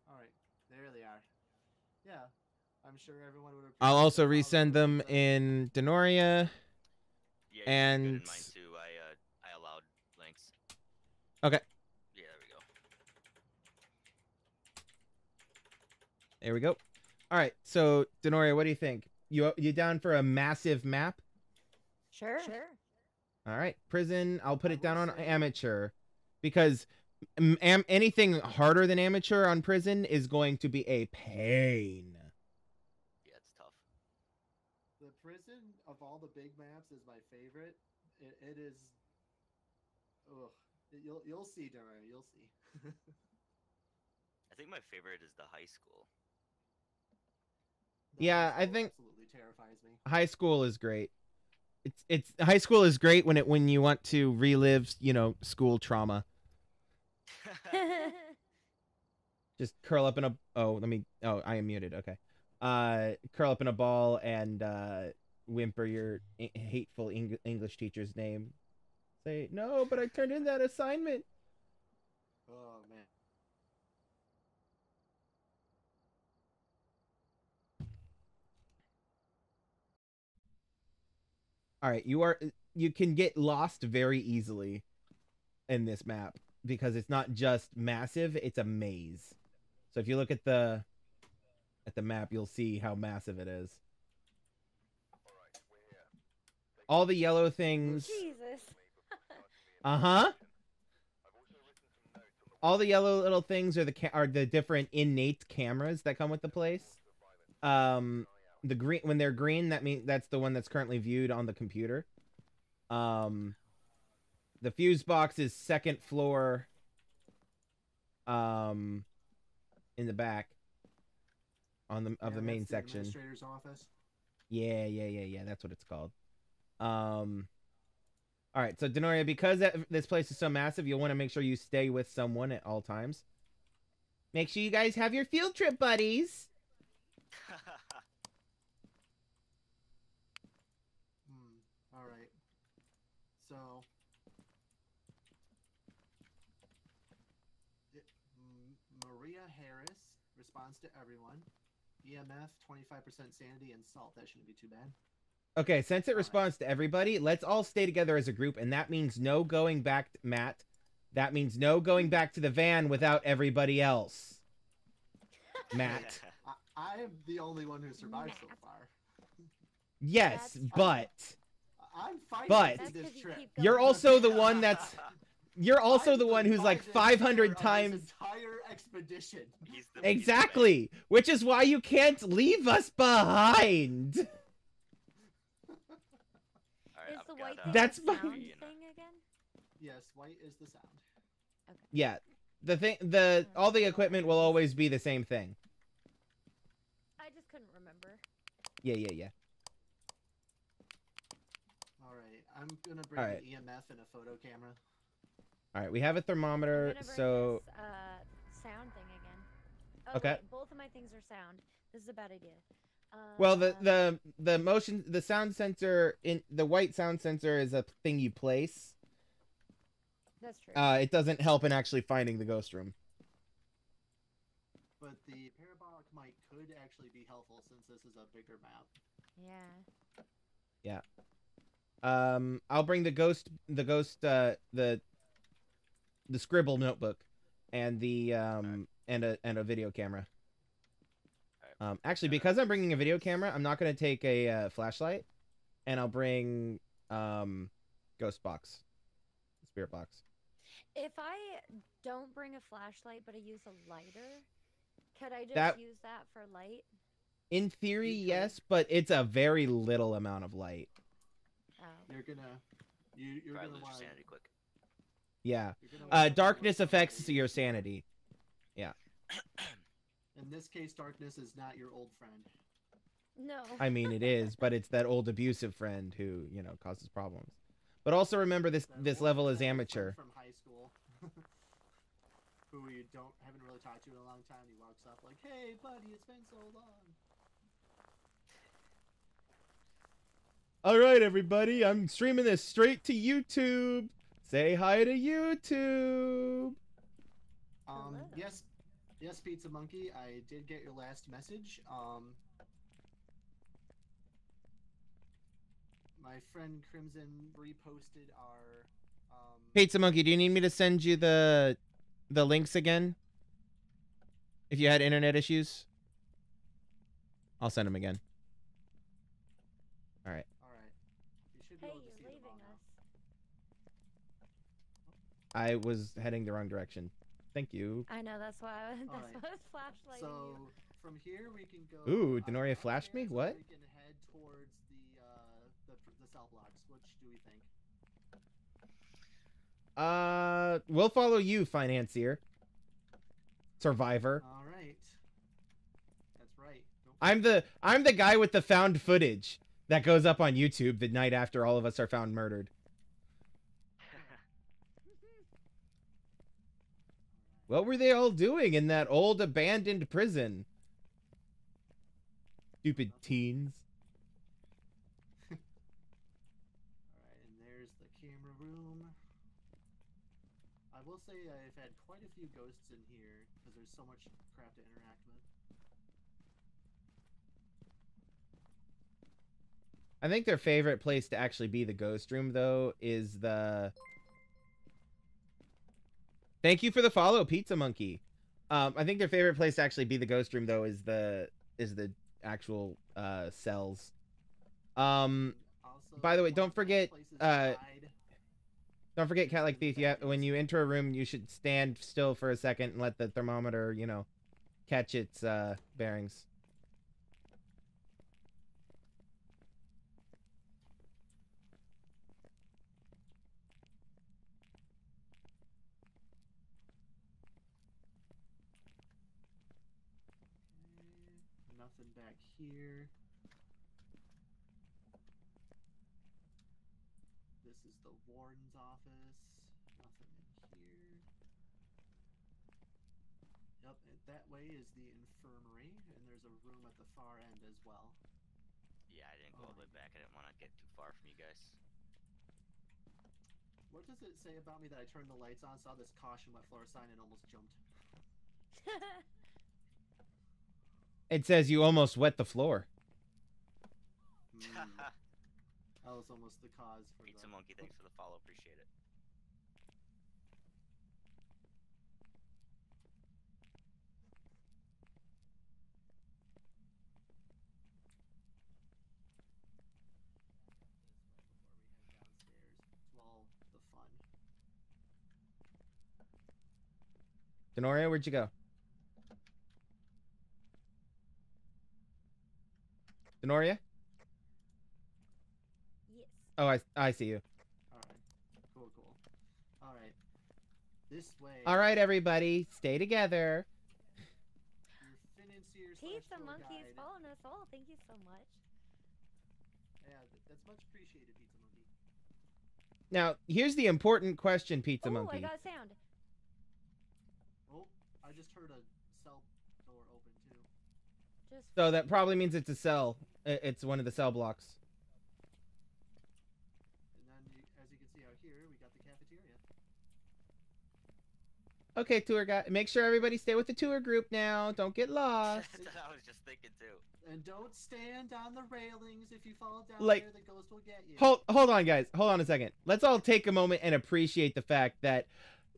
all right, there they are. Yeah, I'm sure everyone would. I'll also the resend them uh, in Dennoria. Yeah, you did good And- in mine too. I uh, I allowed links. Okay. Yeah, there we go. There we go. All right. So Dennoria, what do you think? You you down for a massive map? Sure. Sure. All right, prison. I'll put I it down on say- amateur because am- anything harder than amateur on prison is going to be a pain. Yeah, it's tough. The prison of all the big maps is my favorite. It, it is. Ugh. You'll you'll see, Dennoria. You'll see. (laughs) I think my favorite is the high school. The Yeah, I think- absolutely terrifies me. High school is great. It's it's high school is great when it when you want to relive you know school trauma. (laughs) Just curl up in a oh let me oh I am muted okay. Uh, curl up in a ball and uh, whimper your hateful Eng- English teacher's name. Say no, but I turned in that assignment. Oh man. All right, you are you can get lost very easily in this map because it's not just massive, it's a maze. So if you look at the at the map, you'll see how massive it is. All right, we're here. Take All the yellow things. Jesus. (laughs) Uh-huh. I've also written some notes on the All the yellow little things are the ca- are the different innate cameras that come with the place. Um the green when they're green that means that's the one that's currently viewed on the computer. Um the fuse box is second floor. Um, in the back. On the of Yeah, the main that's section. administrator's office. Yeah, yeah, yeah, yeah. That's what it's called. Um. All right, so Dennoria, because that, this place is so massive, you'll want to make sure you stay with someone at all times. Make sure you guys have your field trip buddies. (laughs) Hmm. All right. So. It, M- Maria Harris responds to everyone. EMF, 25% sanity, and salt. That shouldn't be too bad. Okay, since it responds to everybody, let's all stay together as a group, and that means no going back, to Matt. That means no going back to the van without everybody else. (laughs) Matt. I, I'm the only one who survived so far. Yes, That's- but I'm fighting But- through That's this 'cause you trip. keep you're also (laughs) the one that's (laughs) you're also I'm the one who's like 500 of this times entire expedition. He's the- he's man. exactly, which is why you can't leave us behind. Alright, Is I've the got, white uh, thing That's a fine. sound you thing again? Yes, white is the sound. Yeah, the thing, the all the equipment will always be the same thing. I just couldn't remember. Yeah, yeah, yeah. All right, I'm gonna bring Alright. an EMF and a photo camera. All right, we have a I'm thermometer, gonna bring so this, uh, sound thing again. Oh, Okay. wait, both of my things are sound. This is a bad idea. Uh, well the the the motion the sound sensor in the white sound sensor is a thing you place. That's true. Uh, it doesn't help in actually finding the ghost room. But the parabolic mic could actually be helpful since this is a bigger map. Yeah. Yeah. Um, I'll bring the ghost, the ghost, uh, the, the scribble notebook, and the um, and a and a video camera. Um, actually, because I'm bringing a video camera, I'm not gonna take a uh, flashlight, and I'll bring um, ghost box, spirit box. If I don't bring a flashlight but I use a lighter, could I just That- use that for light? In theory, You yes, but it's a very little amount of light. Oh. You're gonna, you, you're Probably gonna lose your want. sanity quick. Yeah. Uh, darkness affects your sanity. Yeah. (coughs) In this case, darkness is not your old friend. No. I mean, it is, but it's that old abusive friend who you know causes problems. But also remember this That this level is amateur. From high school, (laughs) who you don't haven't really talked to in a long time. He walks up like, "Hey, buddy, it's been so long." All right, everybody, I'm streaming this straight to YouTube. Say hi to YouTube. Um, Hello. yes, yes, Pizza Monkey. I did get your last message. Um, my friend Krimzon reposted our. Um, Pizza Monkey, do you need me to send you the the links again? If you had internet issues, I'll send them again. All right. All right. You should be Hey, able to you're see them leaving all now. us. I was heading the wrong direction. Thank you. I know that's why. I, (laughs) that's Alright. why I was flashlighting So you. from here we can go. Ooh, Dennoria up flashed me? here, so What? We can head towards the uh the the cell blocks. Which do we think? Uh, we'll follow you, financier. Survivor. All right. That's right. Nope. I'm the I'm the guy with the found footage that goes up on YouTube the night after all of us are found murdered. What were they all doing in that old abandoned prison? Stupid teens. All right, and there's the camera room. I will say I've had quite a few ghosts in here because there's so much crap to interact with. I think their favorite place to actually be the ghost room though is the Thank you for the follow, Pizza Monkey. Um, I think their favorite place to actually be the ghost room though is the is the actual uh cells. Um Also, By the way, don't forget, uh, don't forget cat like thief, you have, when you enter a room you should stand still for a second and let the thermometer, you know, catch its uh bearings. Nothing back here. This is the warden's office. Nothing in here. Yep, and that way is the infirmary, and there's a room at the far end as well. Yeah, I didn't go all the way back. I didn't want to get too far from you guys. What does it say about me that I turned the lights on, saw this caution wet floor sign, and almost jumped? (laughs) It says you almost wet the floor. Hmm, (laughs) that was almost the cause for Pizza the... Monkey, thanks for the follow. Appreciate it. It's all the fun. Dennoria, where'd you go? Dennoria? yes. Oh, I I see you. All right, cool, cool. All right, this way. All right, everybody, stay together. Your financier slash Pizza tour Monkey is following us all. Thank you so much. Yeah, that's much appreciated, Pizza Monkey. Now, here's the important question, Pizza oh, Monkey. I got sound. I just heard a cell door open too. Just So that probably means it's a cell. It's one of the cell blocks. And then, you, as you can see out here, we got the cafeteria. Okay, tour guide. Make sure everybody stay with the tour group now. Don't get lost. (laughs) I was just thinking too. And don't stand on the railings. If you fall down Like- there, the ghost will get you. Hold hold on, guys. Hold on a second. Let's all take a moment and appreciate the fact that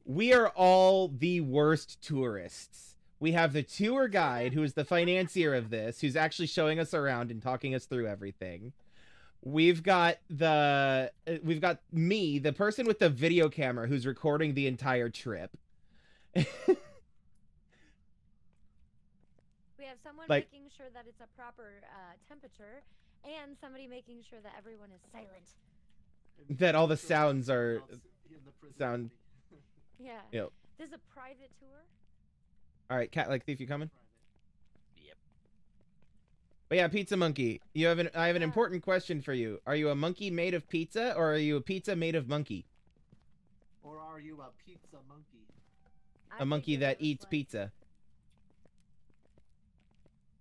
we are all the worst tourists. We have the tour guide, who is the financier of this, who's actually showing us around and talking us through everything. We've got the uh, we've got me, the person with the video camera, who's recording the entire trip. (laughs) we have someone Like- making sure that it's a proper uh, temperature, and somebody making sure that everyone is silent. That all the sounds are everyone else in the prison sound-. Yeah. Yep. This is a private tour. all right, cat like thief, you coming? Yep. But yeah, Pizza Monkey, you have an I have an Yeah. important question for you. Are you a monkey made of pizza, or are you a pizza made of monkey? Or are you a pizza monkey? I A monkey that eats like, pizza.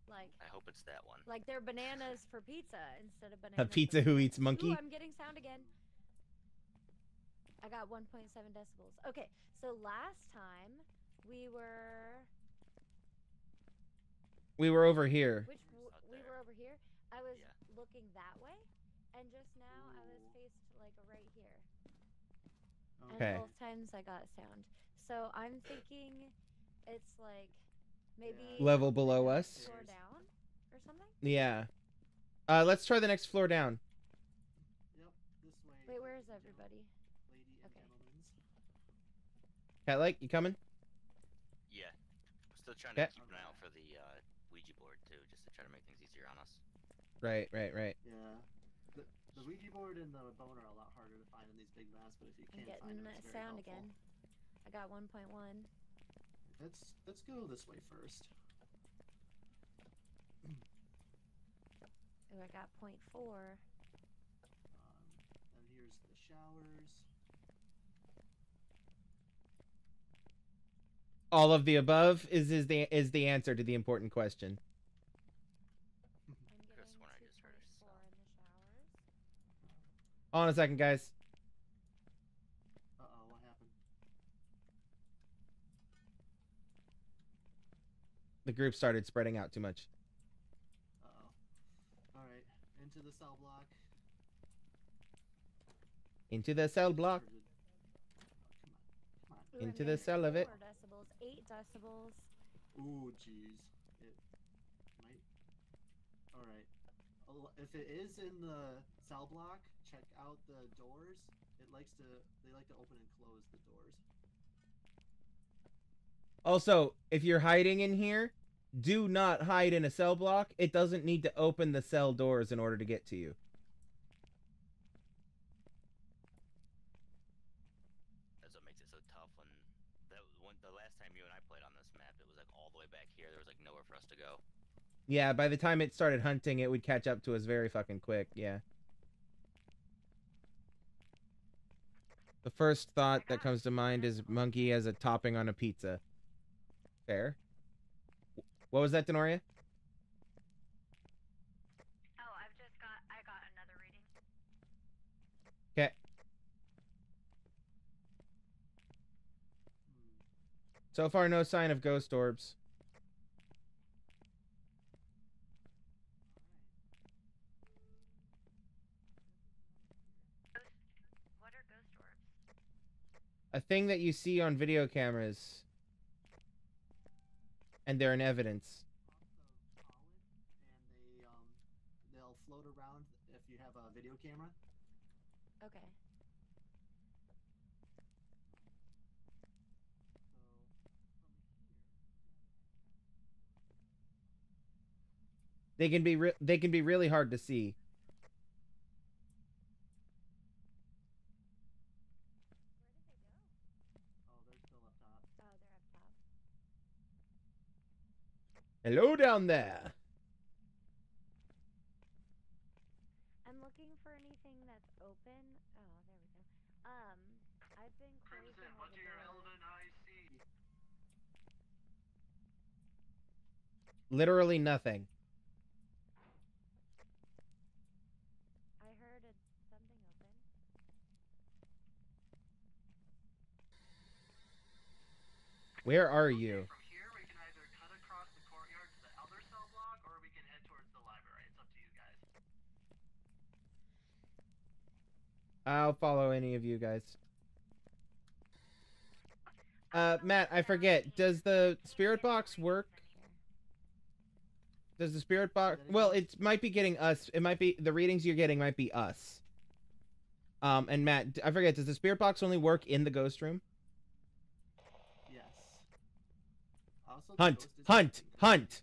Like, I hope it's that one. like they're bananas for pizza instead of bananas. A pizza for who eats monkey? Ooh, I'm getting sound again. I got 1.7 decibels. Okay, so last time we were We were over here. which w- we were over here. I was Yeah. looking that way, and just now I was faced like right here. Okay. And both times I got sound. So I'm thinking it's like maybe Level below us? Floor down or something. Yeah. Uh, let's try the next floor down. Yep, this way. Wait, where is ladies is everybody? Lady and Okay. gentlemen's. Cat like, you coming? Yeah. I'm still trying Okay. to keep an eye out for the uh, Ouija board too, just to try to make things easier on us. Right, right, right. Yeah. The, the Ouija board and the bone are a lot harder to find in these big maps, but if you I'm can find getting them, that it's very sound helpful. again. I got 1.1. Let's let's go this way first. Ooh, I got 0.4. Um, and here's the showers. All of the above is is the is the answer to the important question. I'm Could've getting sworn I just heard a 2.4 sound. in the showers. Hold on a second, guys. Uh oh, what happened? The group started spreading out too much. Uh oh. Alright, into the cell block. Into the cell block. Oh, come on, come on. Into the cell of it. 4 decibels, 8 decibels. Ooh, jeez. It might. Alright. If it is in the cell block, check out the doors. It likes to. They like to open and close the doors. Also, if you're hiding in here, do not hide in a cell block. It doesn't need to open the cell doors in order to get to you. That's what makes it so tough when that one the last time you and I played on this map, it was like all the way back here. There was like nowhere for us to go. Yeah, by the time it started hunting, it would catch up to us very fucking quick. Yeah. The first thought that comes to mind is monkey as a topping on a pizza. Fair. What was that, Dennoria? Oh, I've just got I got another reading. Okay. So far, no sign of ghost orbs. Ghost. What are ghost orbs? A thing that you see on video cameras. And they're in evidence. They um they'll float around if you have a video camera. Okay. They can be they can be really hard to see. Oh, they're still up top. Oh, they're up top. Hello down there. I'm looking for anything that's open. Oh, there we go. Um, I've been closing all the doors. IC? Literally nothing. I heard a, something open. Where are you? From here, we can either cut across the courtyard to the elder cell block, or we can head towards the library. It's up to you guys. I'll follow any of you guys. Uh, Matt, I forget. Does the spirit box work? Does the spirit box? Well, it might be getting us. It might be the readings you're getting might be us. Um, and Matt, I forget. Does the spirit box only work in the ghost room? Yes. Also, Hunt, hunt, hunt.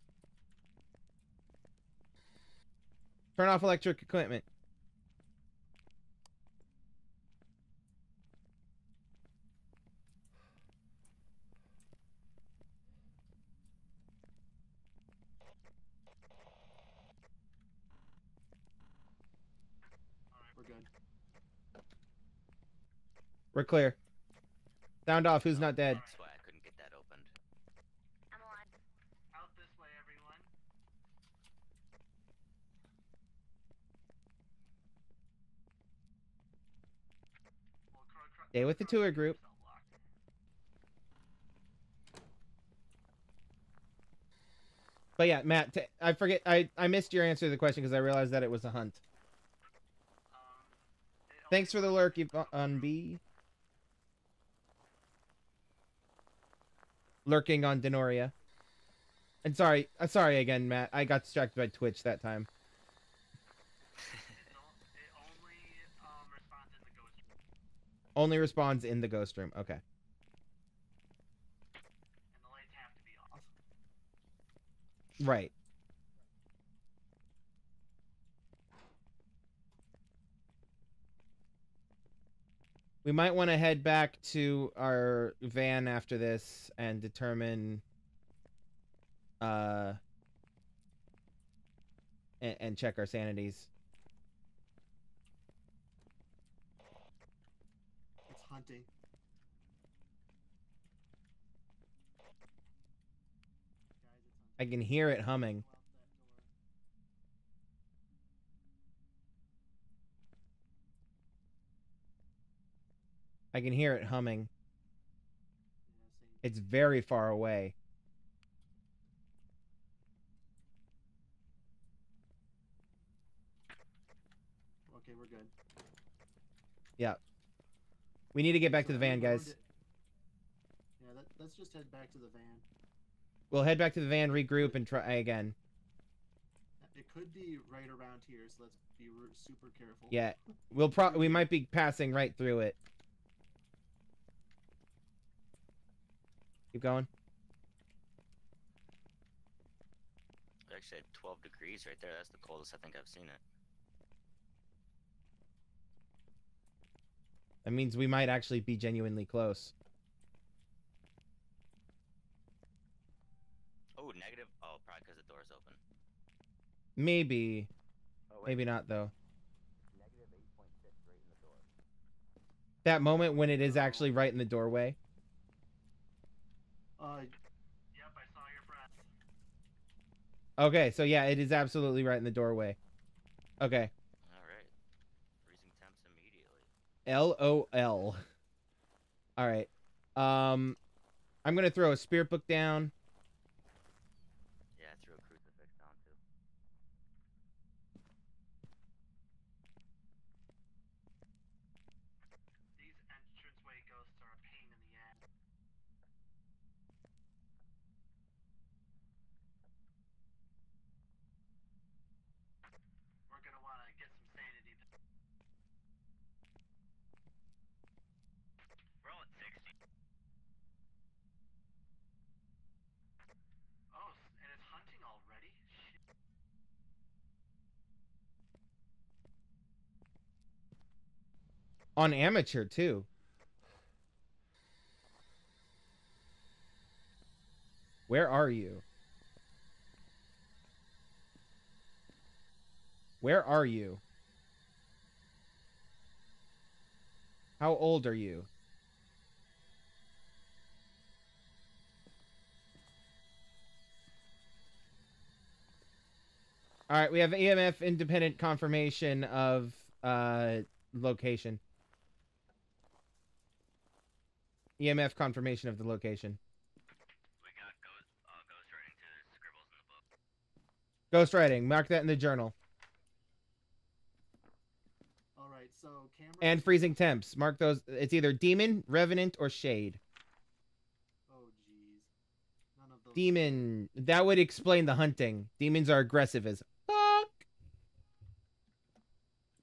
Turn off electric equipment. Alright, we're good. We're clear. Sound off. Who's not dead? That's why I couldn't get that opened. I'm alive. Out this way, everyone. We'll cro- cro- Stay with the tour group. But yeah, Matt, t- I forget. I I missed your answer to the question because I realized that it was a hunt. Um, Thanks for the works lurk, if Yv- the B. Lurking on Dennoria. And sorry, uh, sorry again, Matt. I got distracted by Twitch that time. Only responds in the ghost room. Okay. Right. We might want to head back to our van after this and determine uh and, and check our sanities. It's hunting. It's hunting. I can hear it humming. Go out that door. I can hear it humming. It's very far away. Okay, we're good. Yeah. We need to get back to the van, guys. Yeah, let, let's just head back to the van. We'll head back to the van, regroup, and try again. It could be right around here, so let's be super careful. Yeah, we'll pro we might be passing right through it. Keep going. Actually, at 12 degrees right there. That's the coldest I think I've seen it. That means we might actually be genuinely close. Oh, negative. Oh, probably because the door's open. Maybe. Oh. Maybe not though. Negative 8.6 right in the door. That moment when it is oh. actually right in the doorway. Uh, yep, I saw your breath. Okay, so yeah, it is absolutely right in the doorway. Okay. All right. Freezing temps immediately. L O L. All right. Um, I'm gonna throw a spirit book down. Yeah, I threw a crucifix down too. These entranceway ghosts are a pain in the ass. We're gonna want to get some sanity. We're all at 60. Oh, s- and it's hunting already? Shit. On amateur too. Where are you? Where are you? How old are you? All right, we have EMF independent confirmation of uh location. EMF confirmation of the location. We got ghost, uh, ghost writing to scribbles in the book. Ghost writing. Mark that in the journal. Alright, so camera. And freezing temps. Mark those. It's either demon, revenant, or shade. Oh, jeez. None of those. Demon. That would explain the hunting. Demons are aggressive as fuck.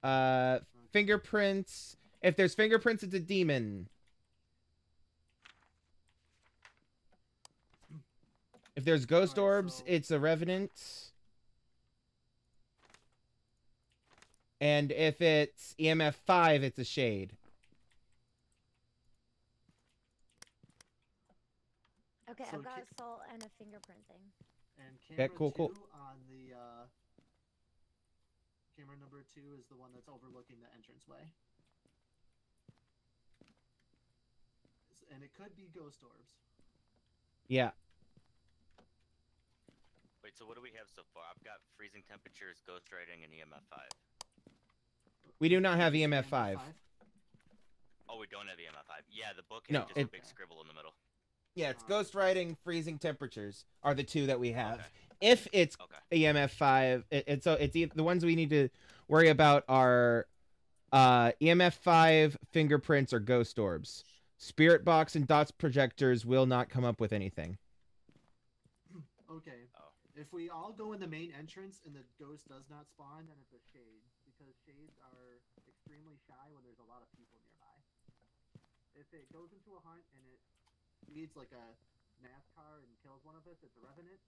Uh, fingerprints. If there's fingerprints, it's a demon. If there's ghost Alright, orbs, so- it's a revenant. And if it's EMF 5, it's a shade. Okay, So I've got ki- salt and a fingerprint thing. And Okay, camera cool, two cool. on the uh, camera number two is the one that's overlooking the entranceway. S- And it could be ghost orbs. Yeah. Wait, so what do we have so far? I've got freezing temperatures, ghost writing, and EMF 5. We do not have EMF 5. Oh, we don't have EMF 5. Yeah, the book No, just it- a big scribble in the middle. Yeah, it's ghost writing, freezing temperatures are the two that we have. Okay. If it's Okay. EMF five, it, it's so it's e- the ones we need to worry about are uh, EMF five, fingerprints, or ghost orbs. Spirit box and dots projectors will not come up with anything. Okay. If we all go in the main entrance and the ghost does not spawn, then it's a shade because shades are extremely shy when there's a lot of people nearby. If it goes into a hunt and it speeds like a NASCAR and kills one of us, it's a revenant.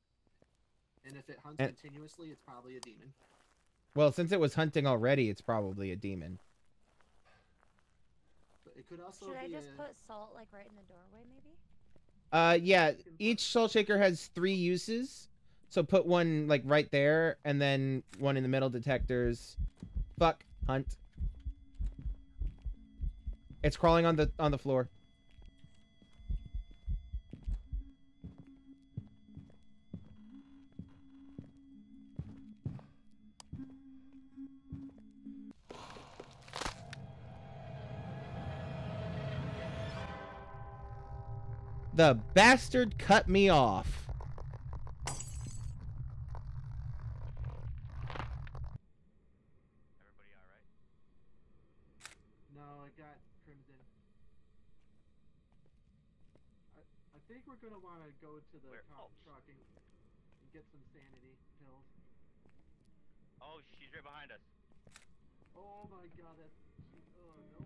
And if it hunts And- continuously, it's probably a demon. Well, since it was hunting already, it's probably a demon. But it could also Should I just a, put salt like right in the doorway, maybe? Uh, yeah. Each salt shaker has three uses, so put one like right there, and then one in the middle. Detectors. Fuck hunt. It's crawling on the on the floor. The bastard cut me off. Everybody all right? No, I got Krimzon. I, I think we're gonna want to go to the Where- top oh. truck and, and get some sanity pills. Oh, she's right behind us. Oh my god, that's. she- Oh, no, no.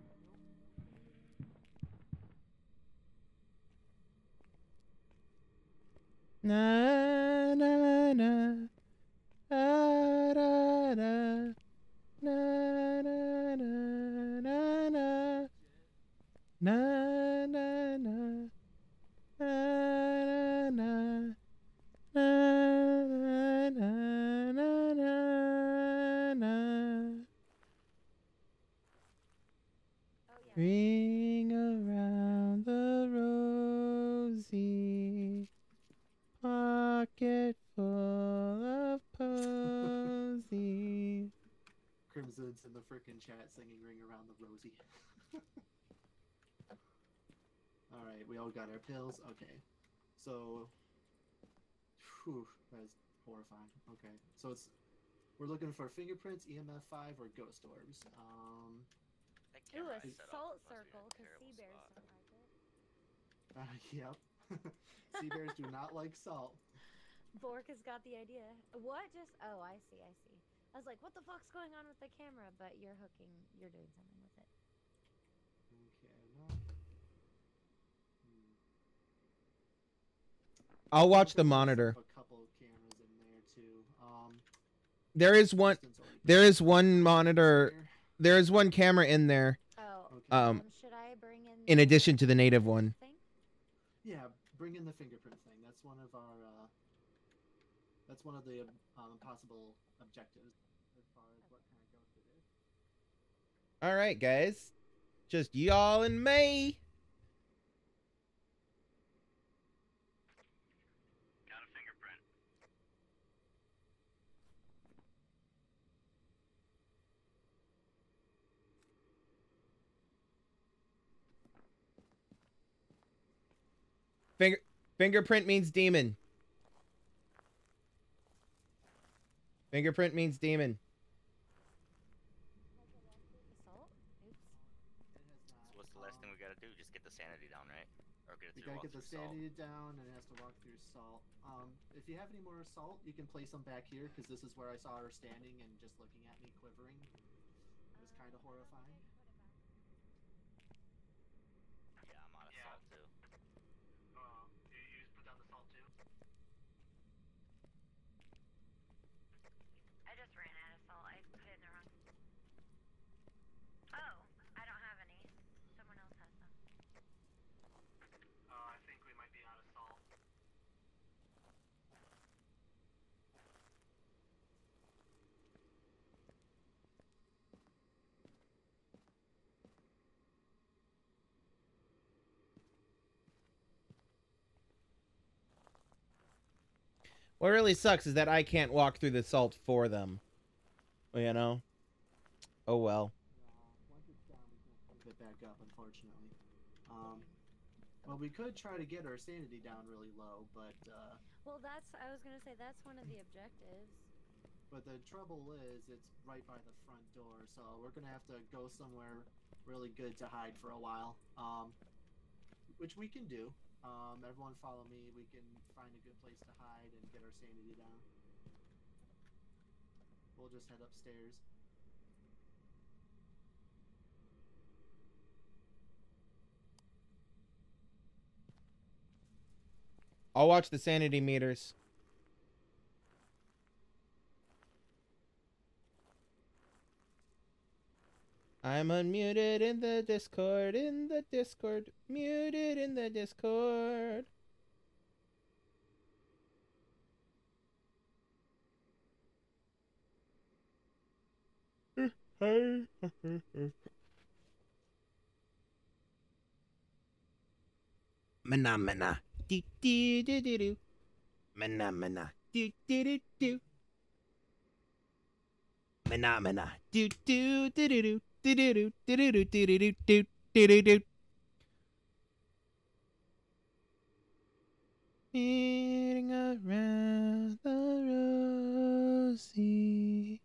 Na na na. Da, da, da. Na na na na na. Na na na. Oh, Ring around the rosy pocket full of posies. Krimzon's in the frickin' chat singing Ring Around the Rosy. (laughs) all right, we all got our pills. Okay, so, whew, that's horrifying. Okay, so it's we're looking for fingerprints, EMF five, or ghost orbs. Um, That a is set up salt must be in a circle because sea bears spot. don't like it. uh, yep. (laughs) sea bears do not like salt. Bork has got the idea. What just? Oh, I see. I see. I was like, what the fuck's going on with the camera? But you're hooking. You're doing something with it. Okay, not. Hmm. I'll watch the monitor. A couple of cameras in there too. Um, There is one. Kristen's already There put is one monitor. there. There is one camera in there. Oh. Okay. Um, should I bring in? in addition to the native one. Thing? Yeah, bring in the fingerprint thing. That's one of our. Uh, that's one of the um, possible objectives as far as what kind of ghost it is. All right, guys. Just y'all and me. Finger fingerprint means demon. Fingerprint means demon. Salt? Oops. It So what's the last thing we gotta do? Just get the sanity down, right? Or get it You gotta get the through salt. sanity down, and it has to walk through salt. Um, if you have any more salt, you can place them back here because this is where I saw her standing and just looking at me quivering. It was kind of horrifying. Yeah, I'm out of Yeah. salt too. Um, you, you just put down the salt too. I just ran out of salt. I put it in the wrong. Oh, I don't have any. Someone else has some. Uh, I think we might be out of salt. What really sucks is that I can't walk through the salt for them. You know? Oh well. Uh, once it's down, we can't move back up, unfortunately. Um, well, we could try to get our sanity down really low, but uh, Well, that's. I was gonna say that's one of the objectives. but the trouble is it's right by the front door, so we're gonna have to go somewhere really good to hide for a while. Um, which we can do. Um, everyone follow me. We can find a good place to hide and get our sanity down. We'll just head upstairs. I'll watch the sanity meters. I'm unmuted in the Discord, in the Discord, muted in the Discord. Mana mana. Do do do do do. Mana mana. Do do do do. Mana mana. Do do do do do. Do do do do do do do do do do do. Meeting around the rosy.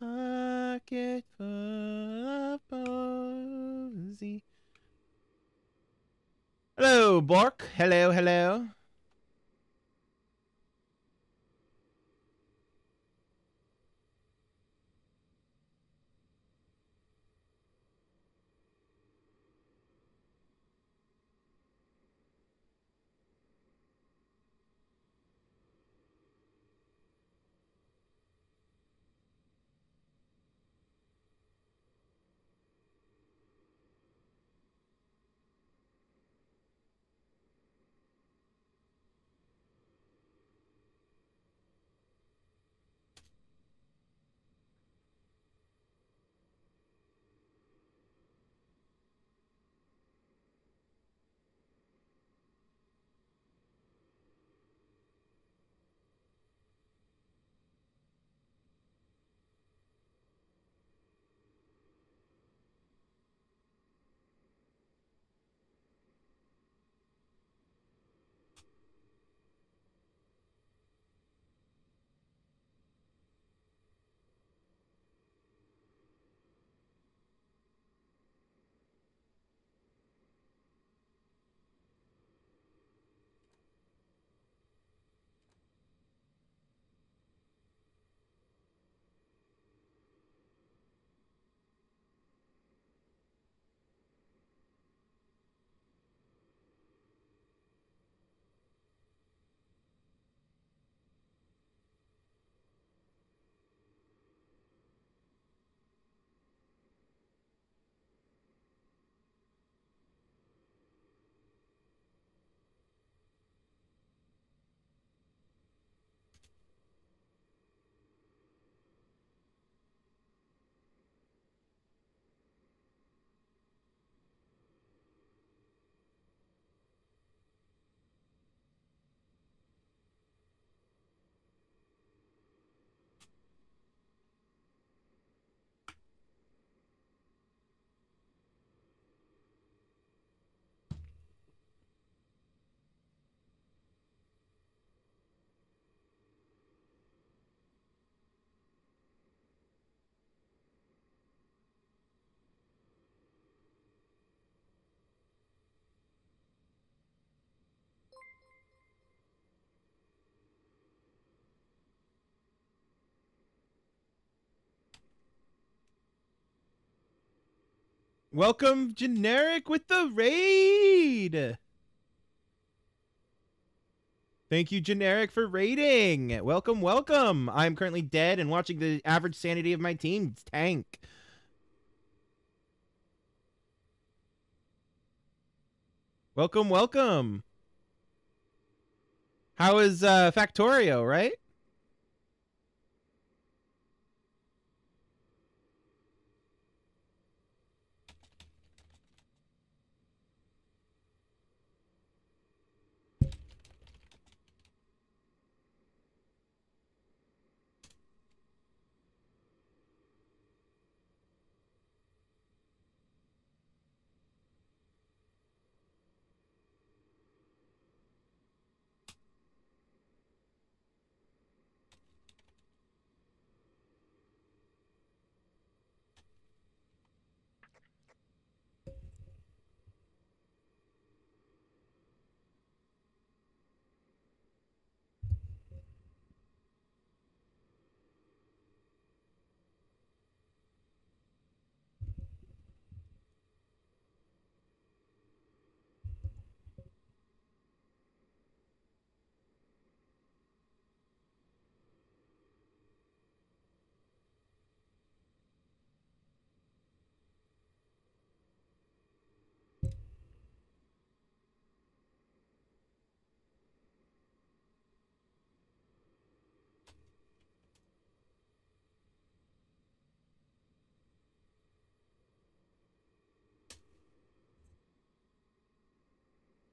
Pocket full of posy. Hello, Bork. Hello, hello. Welcome, generic, with the raid. Thank you, generic, for raiding. Welcome, welcome. I'm currently dead and watching the average sanity of my team tank. Welcome, welcome. How is uh, Factorio, right?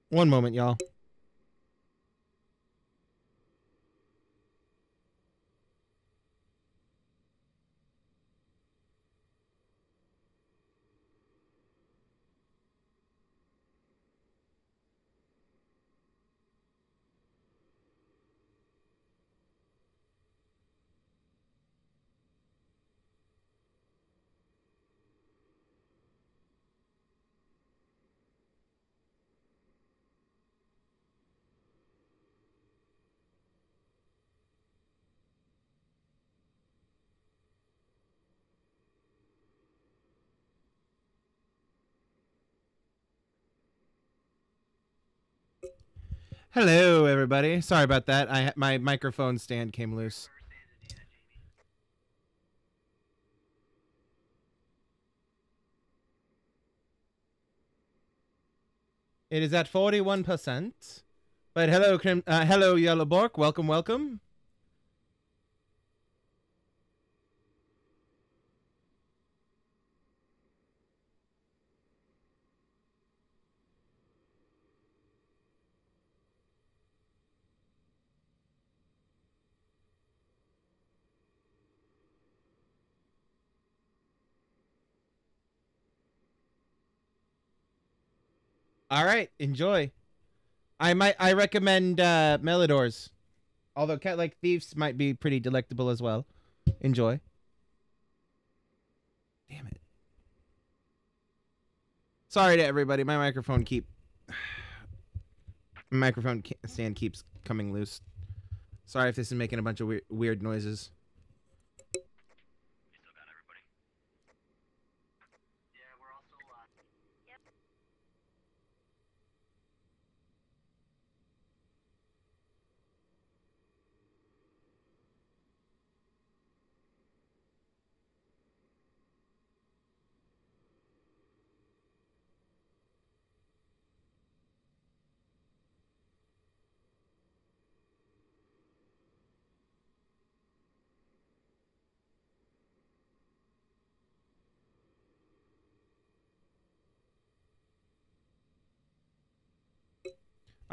One moment, y'all. Hello, everybody. Sorry about that. I my microphone stand came loose. It is at forty-one percent. But hello, uh, hello, Yellow Bork. Welcome, welcome. All right, enjoy. I might I recommend uh. Although Cat Like Thieves might be pretty delectable as well. Enjoy. Damn it. Sorry to everybody. My microphone keep my (sighs) microphone stand keeps coming loose. Sorry if this is making a bunch of weird, weird noises.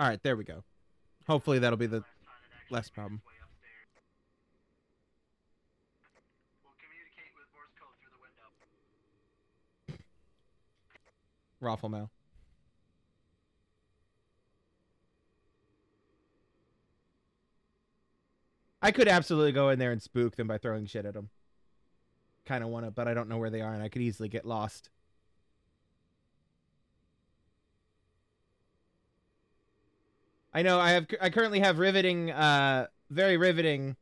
All right, there we go. Hopefully that'll be the less problem. Raffle mail. I could absolutely go in there and spook them by throwing shit at them. Kind of want to, but I don't know where they are, and I could easily get lost. I know I have I currently have riveting, uh, very riveting,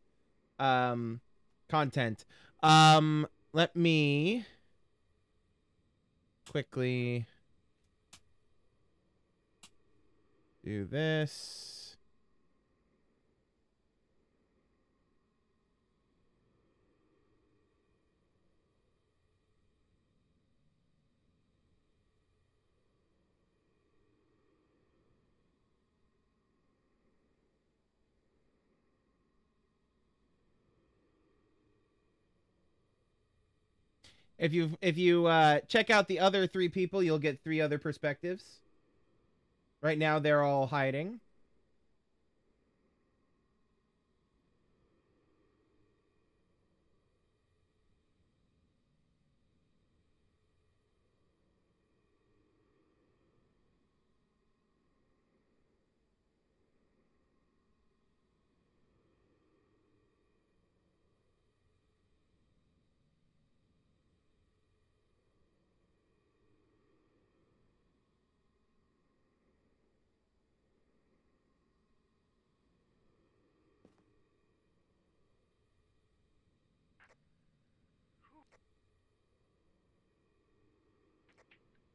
um, content. Um, let me quickly do this. If you if you uh, check out the other three people, you'll get three other perspectives. Right now, they're all hiding.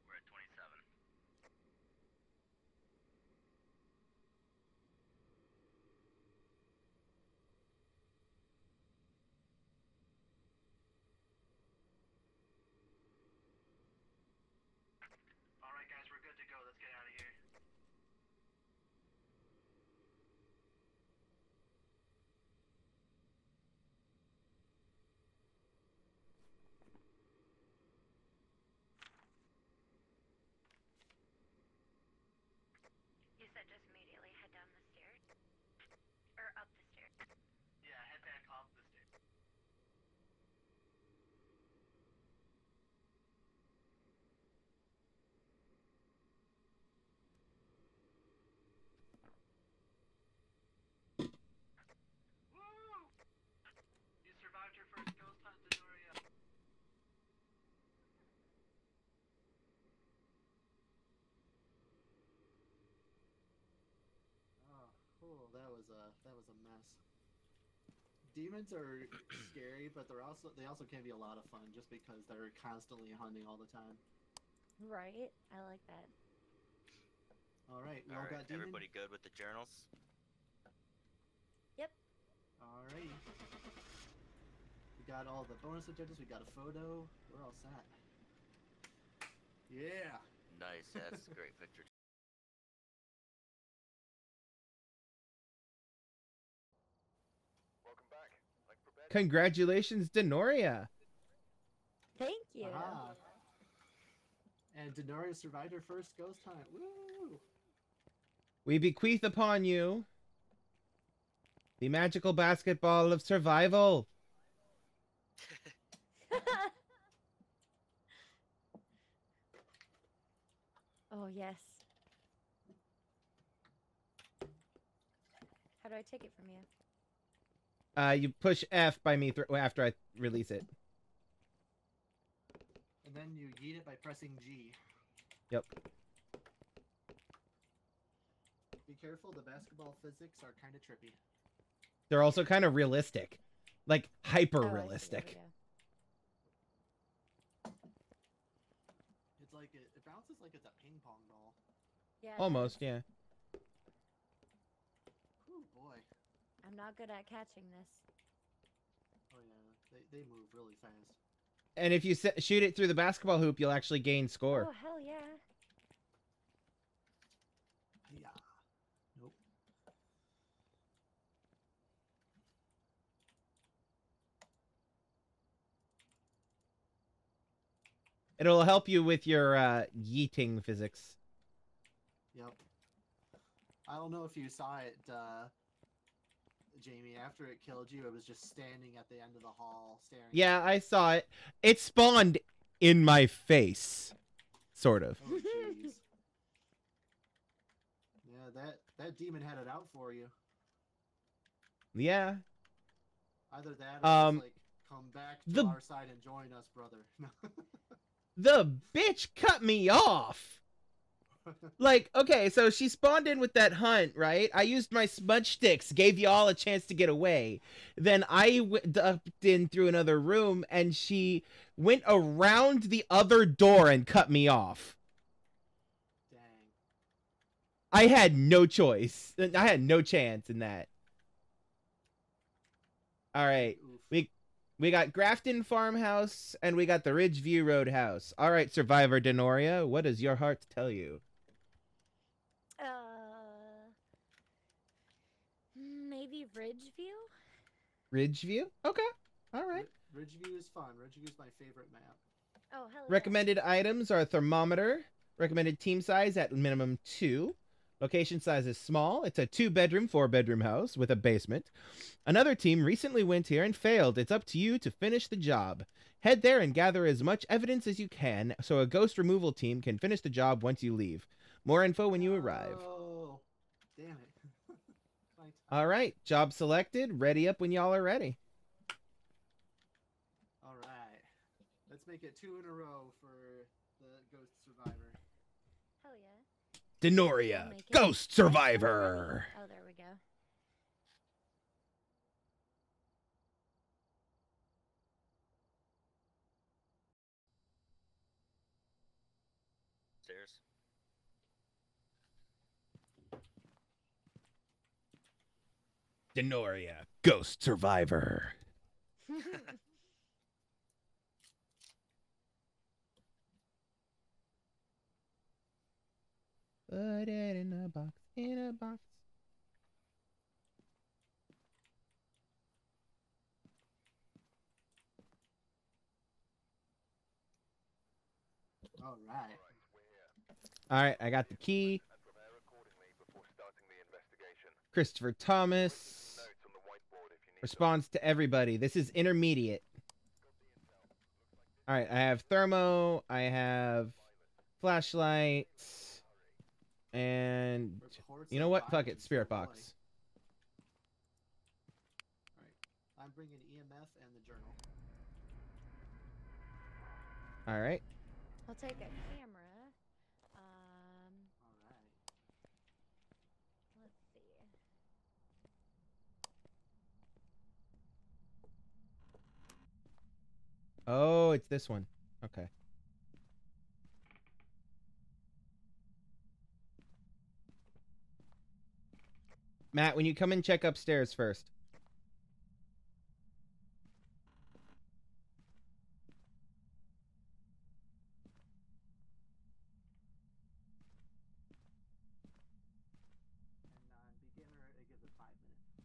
We're at 27. All right, guys, we're good to go. Let's get out of here. You said just immediately head down the stairs? Or up the stairs? Yeah, head back up the stairs. Woo! You survived your first ghost hunt, Dennoria. Oh, that was a that was a mess. Demons are (coughs) scary, but they're also they also can be a lot of fun just because they're constantly hunting all the time. Right? I like that. All right, we All all right, got demon. everybody good with the journals? Yep. All right. We got all the bonus objectives. We got a photo. We're all set. Yeah. Nice. That's a great picture. Welcome back. Like prepared. Congratulations, Dennoria. Thank you. Aha. And Dennoria survived her first ghost hunt. Woo! We bequeath upon you the magical basketball of survival. (laughs) oh, yes. How do I take it from you? Uh, you push F by me thr after I release it. And then you yeet it by pressing G. Yep. Be careful. The basketball physics are kind of trippy. They're also kind of realistic, like hyper Oh, I see, there we realistic. go. It's like it, it bounces like it's a ping pong ball. Yeah. Almost, yeah. Oh boy. I'm not good at catching this. Oh yeah. They they move really fast. And if you se- shoot it through the basketball hoop, you'll actually gain score. Oh, hell yeah. Yeah. Nope. It'll help you with your uh, yeeting physics. Yep. I don't know if you saw it, uh, Jamie. After it killed you, it was just standing at the end of the hall, staring. Yeah. I saw it. It spawned in my face, sort of. Oh yeah, that that demon had it out for you. Yeah. Either that, or Um, just, like come back to the- our side and join us, brother. (laughs) The bitch cut me off. Like, okay, so she spawned in with that hunt, right? I used my smudge sticks, gave y'all a chance to get away. Then I w- ducked in through another room, and she went around the other door and cut me off. Dang. I had no choice. I had no chance in that. All right. Oof. We we got Grafton Farmhouse and we got the Ridgeview Roadhouse. All right, Survivor Dennoria, what does your heart tell you? Uh, maybe Ridgeview. Ridgeview? Okay. All right. Ri- Ridgeview is fun. Ridgeview is my favorite map. Oh hell. yeah. Recommended items are a thermometer. Recommended team size at minimum two. Location size is small. It's a two bedroom, four bedroom house with a basement. Another team recently went here and failed. It's up to you to finish the job. Head there and gather as much evidence as you can so a ghost removal team can finish the job once you leave. More info when you arrive. Oh, damn it. My time. All right, job selected. Ready up when y'all are ready. All right. Let's make it two in a row for the Ghost Survivor. Hell yeah. Dennoria, Ghost Survivor. Oh, there we go. Stairs. Dennoria, Ghost Survivor. (laughs) Put it in a box, in a box. All right. All right, I got the key. And prepare accordingly before starting the investigation. Christopher Thomas Notes on the whiteboard if you need responds to everybody. This is intermediate. All right, I have thermo, I have flashlight, and you know what? Fuck it, spirit box. All right. I'm bringing EMF and the journal. All right. I'll take a camera. Um, All right. let's see. Oh, it's this one. Okay. Matt, when you come and check upstairs first. And on beginner, it gives it five minutes.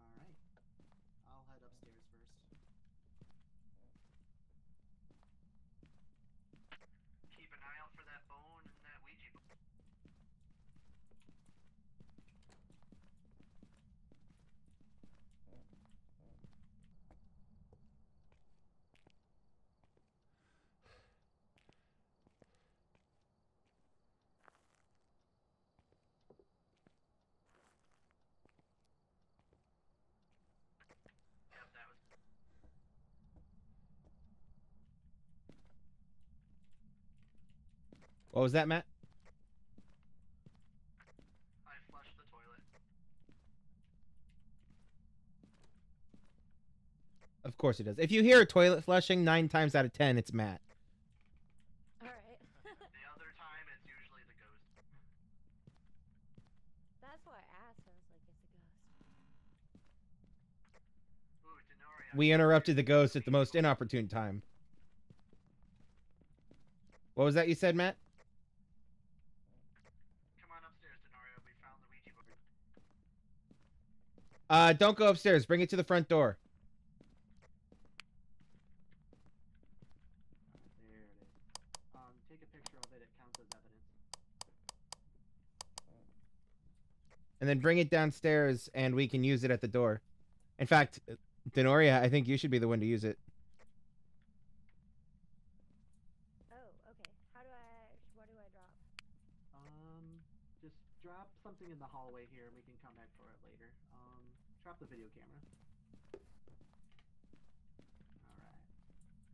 All right. I'll head upstairs first. Keep an eye out for that bone and that Ouija board. Yep, that was What was that, Matt? I flushed the toilet. Of course he does. If you hear a toilet flushing, nine times out of ten, it's Matt. All right. (laughs) The other time, it's usually the ghost. That's why I asked. I was like, it's a ghost. Ooh, Dennoria. We interrupted the ghost at the most inopportune time. What was that you said, Matt? Come on upstairs, Dennoria. We found the Ouija board. Uh, don't go upstairs. Bring it to the front door. And then bring it downstairs and we can use it at the door. In fact, Dennoria, I think you should be the one to use it. Oh, okay. How do I? What do I drop? Um, just drop something in the hallway here, and we can come back for it later. Um, drop the video camera. All right.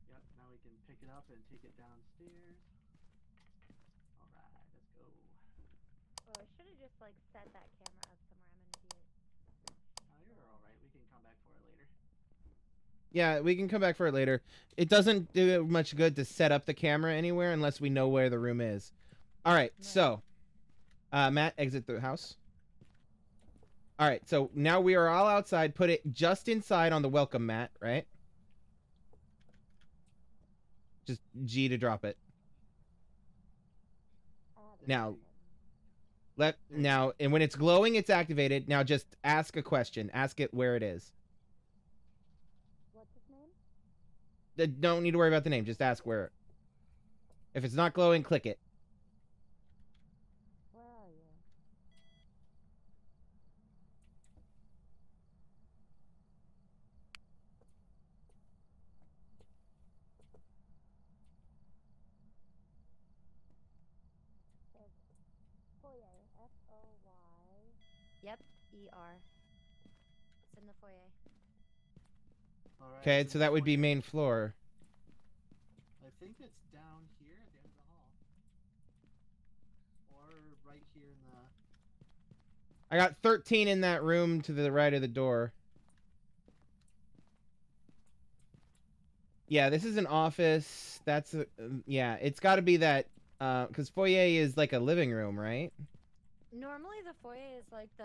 Yep. Now we can pick it up and take it downstairs. All right, let's go. Oh, I should have just like set that camera up somewhere. I'm an idiot. Oh, you're all right. We can come back for it later. Yeah, we can come back for it later. It doesn't do much good to set up the camera anywhere unless we know where the room is. All right, so uh, Matt, exit the house. All right, so now we are all outside. Put it just inside on the welcome mat, right? Just G to drop it. Now, let now, and when it's glowing, it's activated. Now, just ask a question. Ask it where it is. What's his name? Uh, Don't need to worry about the name. Just ask where. If it's not glowing, click it. Where are you? It's foyer. F O Y. Yep. E R. It's in the foyer. Okay, it's so that would be main floor. I think it's down here at the end of the hall, or right here in the. I got 13 in that room to the right of the door. Yeah, this is an office. That's a, um, yeah, it's got to be that uh cuz foyer is like a living room, right? Normally the foyer is like the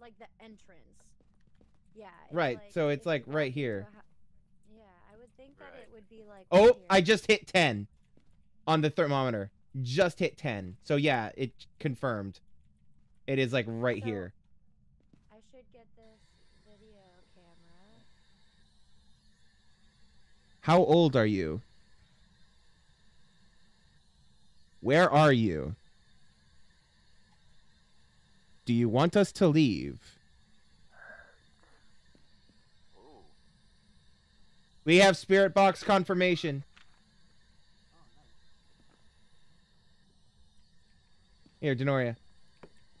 like the entrance. Yeah. it's Right, so it's if like right here. Yeah, I would think that it would be like. Oh, right I just hit 10 on the thermometer. Just hit 10. So yeah, it confirmed. It is like right So- here. I should get this video camera. How old are you? Where are you? Do you want us to leave? Ooh. We have spirit box confirmation. Oh. Here, Dennoria.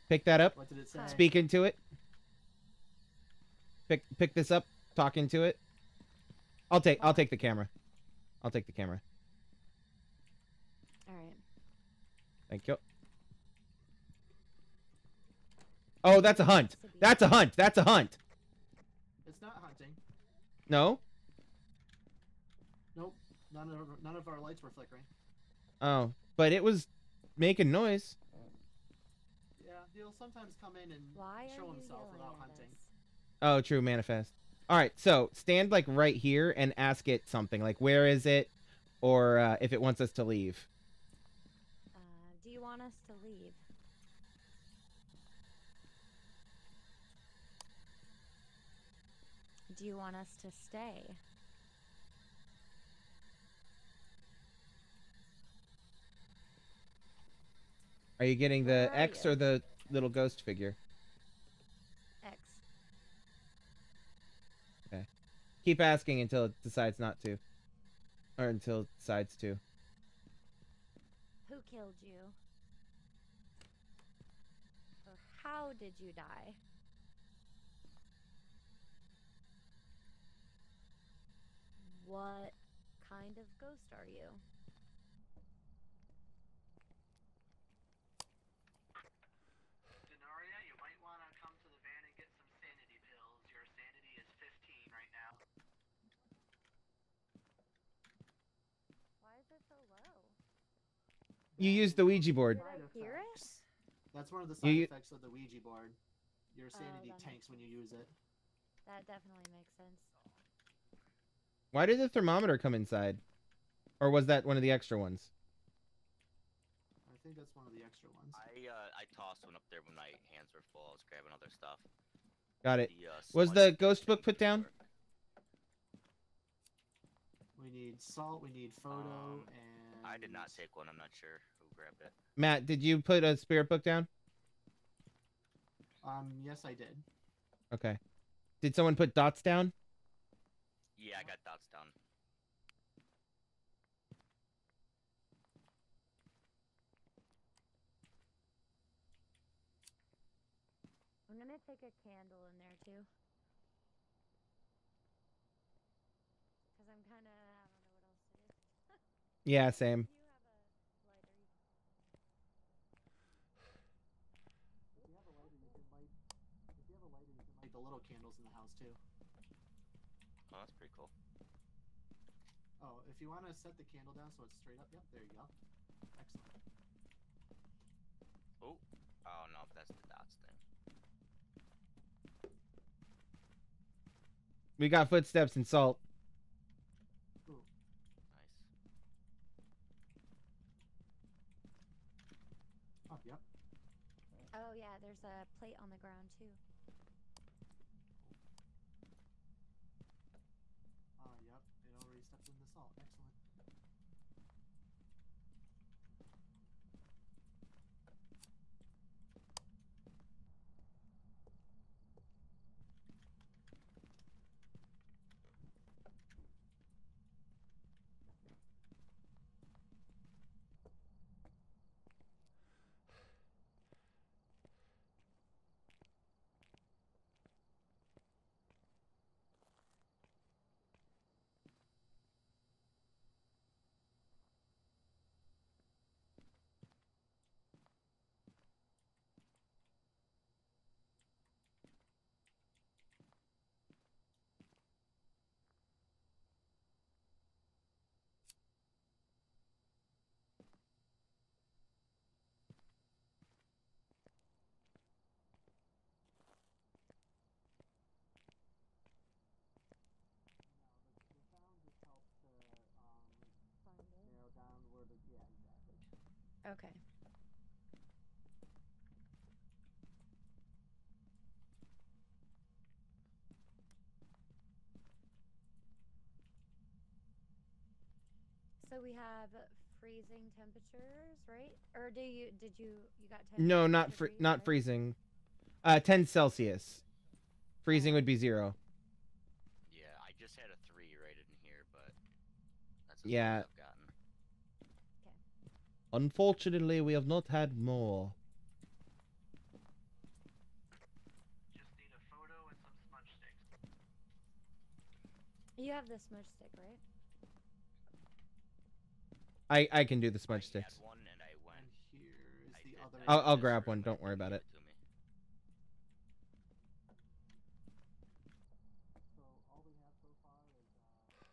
Pick that up. What did it say? Speak into it. Pick pick this up. Talk into it. I'll take I'll take the camera. I'll take the camera. All right. Thank you. Oh, that's a hunt. That's a hunt. That's a hunt. It's not hunting. No? Nope. None of none of our lights were flickering. Oh, but it was making noise. Yeah, he'll sometimes come in and Why show you himself without at hunting. us? Oh, true, manifest. All right, so stand like right here and ask it something like where is it, or uh, if it wants us to leave. Uh, do you want us to leave? Do you want us to stay? Are you getting the X you? or the little ghost figure? X. Okay. Keep asking until it decides not to, or until it decides to. Who killed you? Or how did you die? What kind of ghost are you? Dennoria, you might want to come to the van and get some sanity pills. Your sanity is 15 right now. Why is it so low? You use the Ouija board. Did I hear it? That's one of the side u- effects of the Ouija board. Your Oh, sanity that tanks makes when you use it. That definitely makes sense. Why did the thermometer come inside? Or was that one of the extra ones? I think that's one of the extra ones. I uh, I tossed one up there when my hands were full. I was grabbing other stuff. Got it. The, uh, Was the ghost book put down? We need salt. We need photo, Um, and I did not take one. I'm not sure who grabbed it. Matt, did you put a spirit book down? Um, yes, I did. Okay. Did someone put dots down? Yeah, I got dots down. I'm gonna take a candle in there too. Cause I'm kinda, I don't know what (laughs) Yeah, same. You have a lighter. If you have a lighter, you can light. If you have a lighter, you can light the little candles in the house too. Oh, that's pretty cool. Oh, if you want to set the candle down so it's straight up, yep, there you go. Excellent. Oh, oh no, that's the dots thing. We got footsteps and salt. Ooh, Nice. oh, yep. Oh yeah, there's a plate on the ground too. Ah, yep. It already stepped in the salt. Excellent. Now, the, the sound just helps to um, narrow down where the yeah exactly. Okay. So we have freezing temperatures, right? Or do you did you you got 10 No, not fr- degrees, not right? freezing. Uh, 10 Celsius. Freezing would be zero. Yeah, I just had a three right in here, but that's as Yeah. Yeah. I've gotten. Unfortunately, we have not had more. Just need a photo and some smudge sticks. You have the smudge stick, right? I I can do the I smudge had sticks. I went. And here is I the did- other. I I'll- I'll grab one, don't worry about it. to me. So all we have so far is uh,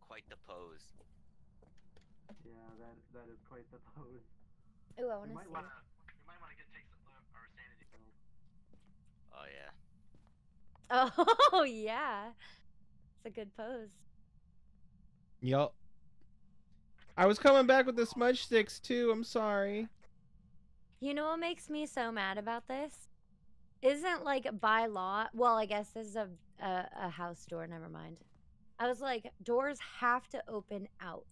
Quite the pose. yeah, that that is quite the pose. Ooh, I want to might see. wanna We might want to get take some uh, our sanity pills. Oh yeah. Oh (laughs) yeah, it's a good pose. Yup. I was coming back with the smudge sticks too. I'm sorry. You know what makes me so mad about this? Isn't like by law. Well, I guess this is a, a a house door. Never mind. I was like, doors have to open out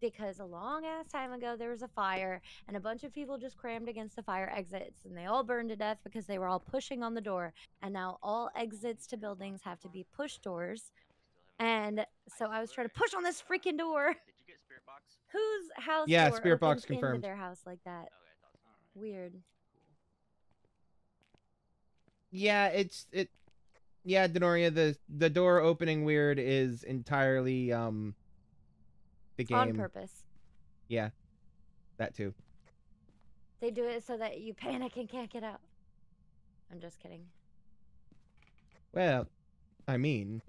because a long ass time ago there was a fire and a bunch of people just crammed against the fire exits and they all burned to death because they were all pushing on the door. And now all exits to buildings have to be push doors. We still haven't. And so I was trying to push on this freaking door. Did you get spirit box? Whose house? Yeah, door spirit box confirmed. Their house like that. Okay, I thought so. Alright. Weird. Yeah, it's it. Yeah, Dennoria, the the door opening weird is entirely um. The game. On purpose. Yeah, that too. They do it so that you panic and can't get out. I'm just kidding. Well, I mean,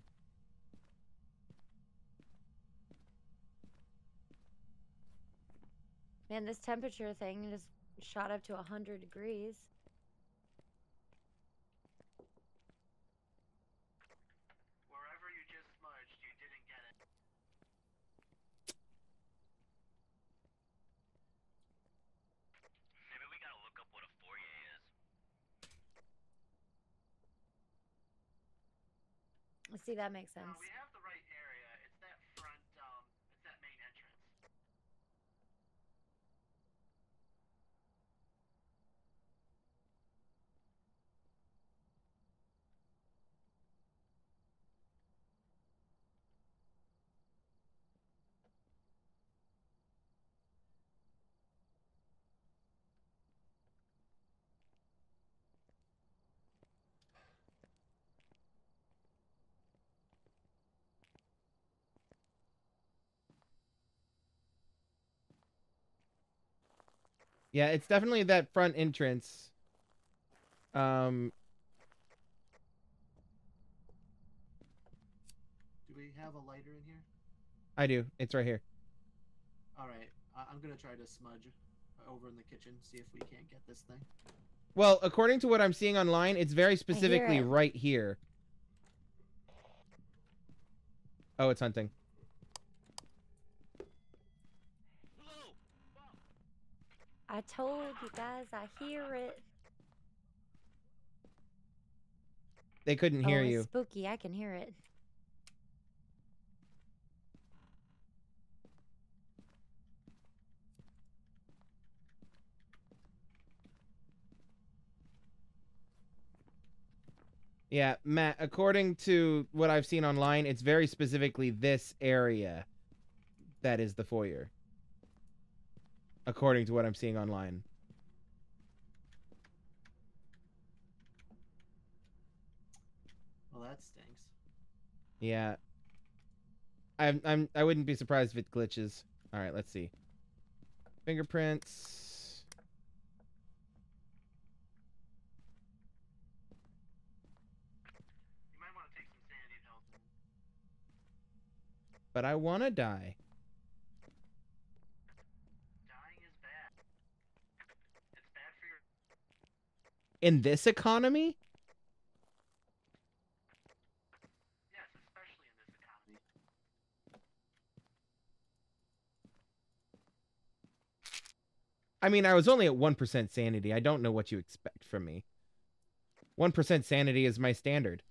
Man, this temperature thing just shot up to 100 degrees. See, that makes sense. we have the right area. It's that front, um, it's that main entrance. Yeah, it's definitely that front entrance. Um, Do we have a lighter in here? I do. It's right here. All right, I- I'm gonna try to smudge over in the kitchen, see if we can't get this thing. Well, according to what I'm seeing online, it's very specifically it. right here. Oh, it's hunting. I told you guys, I hear it. They couldn't oh, hear it's you. spooky. I can hear it. Yeah, Matt, according to what I've seen online, it's very specifically this area that is the foyer. According to what I'm seeing online. Well, that stinks. Yeah. I'm I'm I wouldn't be surprised if it glitches. All right, let's see. Fingerprints. You might want to take some sanity. But I want to die. Dying is bad. It's bad for your. In this economy? Yes, especially in this economy. I mean, I was only at 1% sanity. I don't know what you expect from me. 1% sanity is my standard.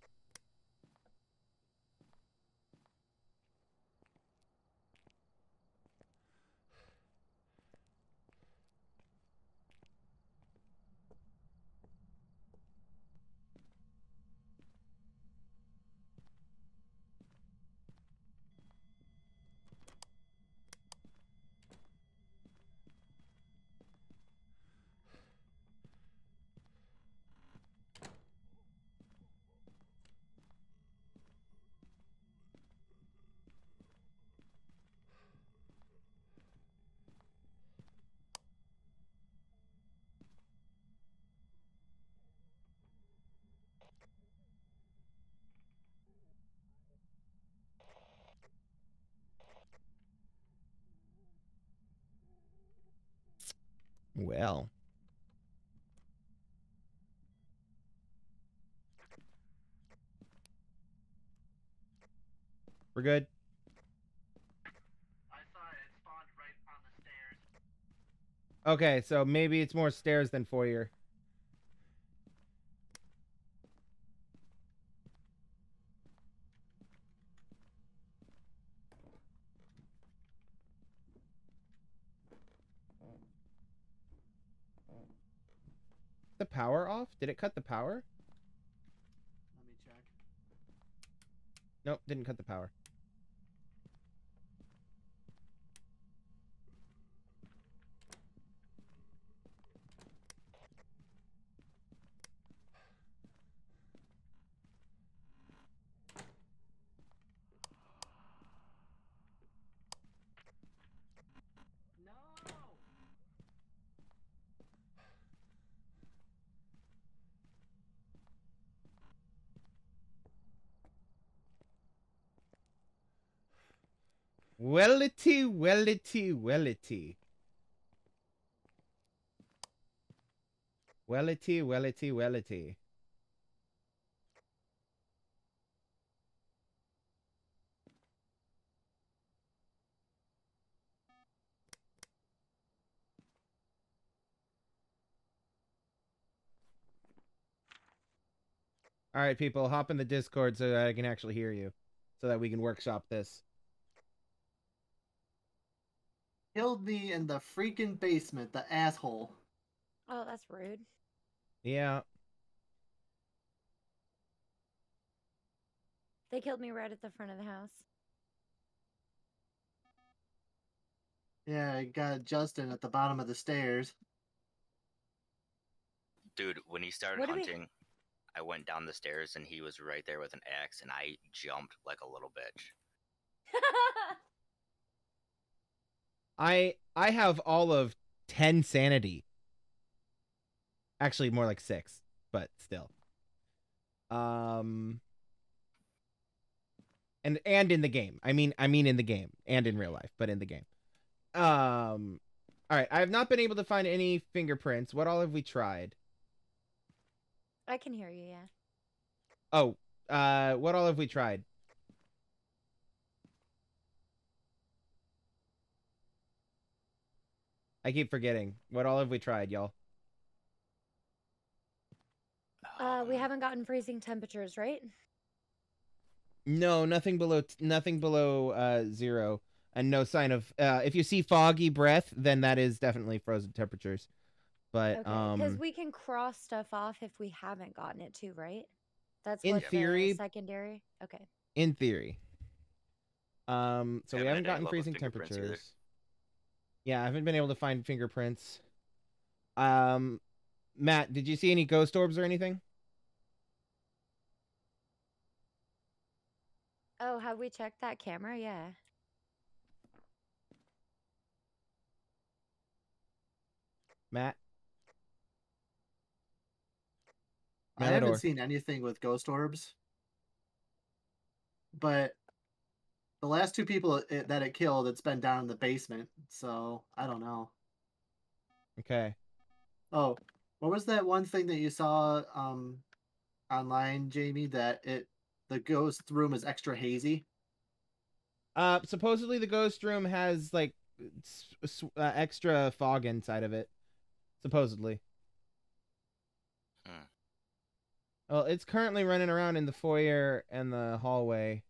Well. We're good. I saw it. It spawned right on the stairs. Okay, so maybe it's more stairs than foyer. The power off? Did it cut the power? Let me check. Nope, didn't cut the power. Wellity, wellity, wellity. Wellity, wellity, wellity. All right, people, hop in the Discord so that I can actually hear you, so that we can workshop this. Killed me in the freaking basement, the asshole. Oh, that's rude. Yeah. They killed me right at the front of the house. Yeah, I got Justin at the bottom of the stairs. Dude, when he started What do we- hunting, I went down the stairs and he was right there with an axe, and I jumped like a little bitch. (laughs) I I have all of 10 sanity. Actually more like 6, but still. Um and and in the game. I mean I mean in the game and in real life, but in the game. Um all right, I have not been able to find any fingerprints. What all have we tried? I can hear you, yeah. Oh, uh what all have we tried? I keep forgetting. What all have we tried, y'all? Uh, we haven't gotten freezing temperatures, right? No, nothing below nothing below uh zero, and no sign of. Uh, if you see foggy breath, then that is definitely frozen temperatures. But Okay, because um, we can cross stuff off if we haven't gotten it too, right? That's In what theory- secondary. Okay. in theory, um, so we Haven't haven't had any gotten freezing fingerprints either. temperatures. Yeah, I haven't been able to find fingerprints. Um, Matt, did you see any ghost orbs or anything? Oh, have we checked that camera? Yeah. Matt, I haven't seen anything with ghost orbs, but the last two people it, that it killed, it's been down in the basement. So I don't know. okay. Oh, what was that one thing that you saw um online, Jamie? That it the ghost room is extra hazy. Uh, supposedly the ghost room has like s- s- uh, extra fog inside of it. Supposedly. Hmm. Well, it's currently running around in the foyer and the hallway.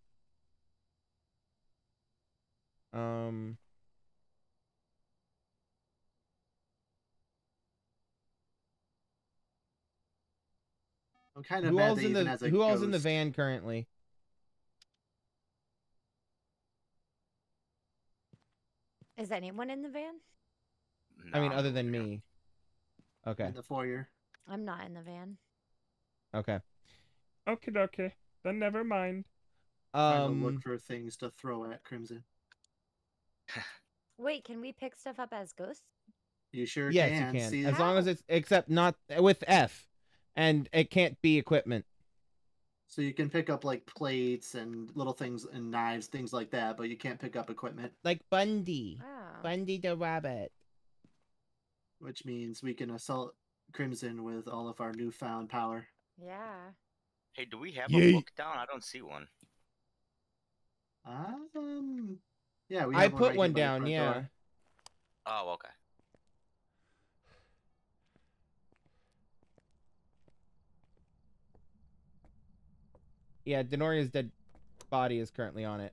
Um. I'm kind of Who mad all's that in even the as a Who all's in the van currently? Is anyone in the van? I mean, other than me. Okay. in the foyer. I'm not in the van. Okay. Okay, okay. Then never mind. Trying to Um. look for things to throw at Krimzon. Wait, can we pick stuff up as ghosts? You sure Yes, can. you can. See, As long as it's except not with F, and it can't be equipment. so you can pick up like plates and little things and knives, things like that, but you can't pick up equipment, Like Bundy. Oh. Bundy the rabbit. which means we can assault Krimzon with all of our newfound power. Yeah. Hey, do we have Yeet. a book down? I don't see one. Um, yeah, we. I put right one here by the down. Yeah. door. Oh, okay. Yeah. Dennoria's dead body is currently on it.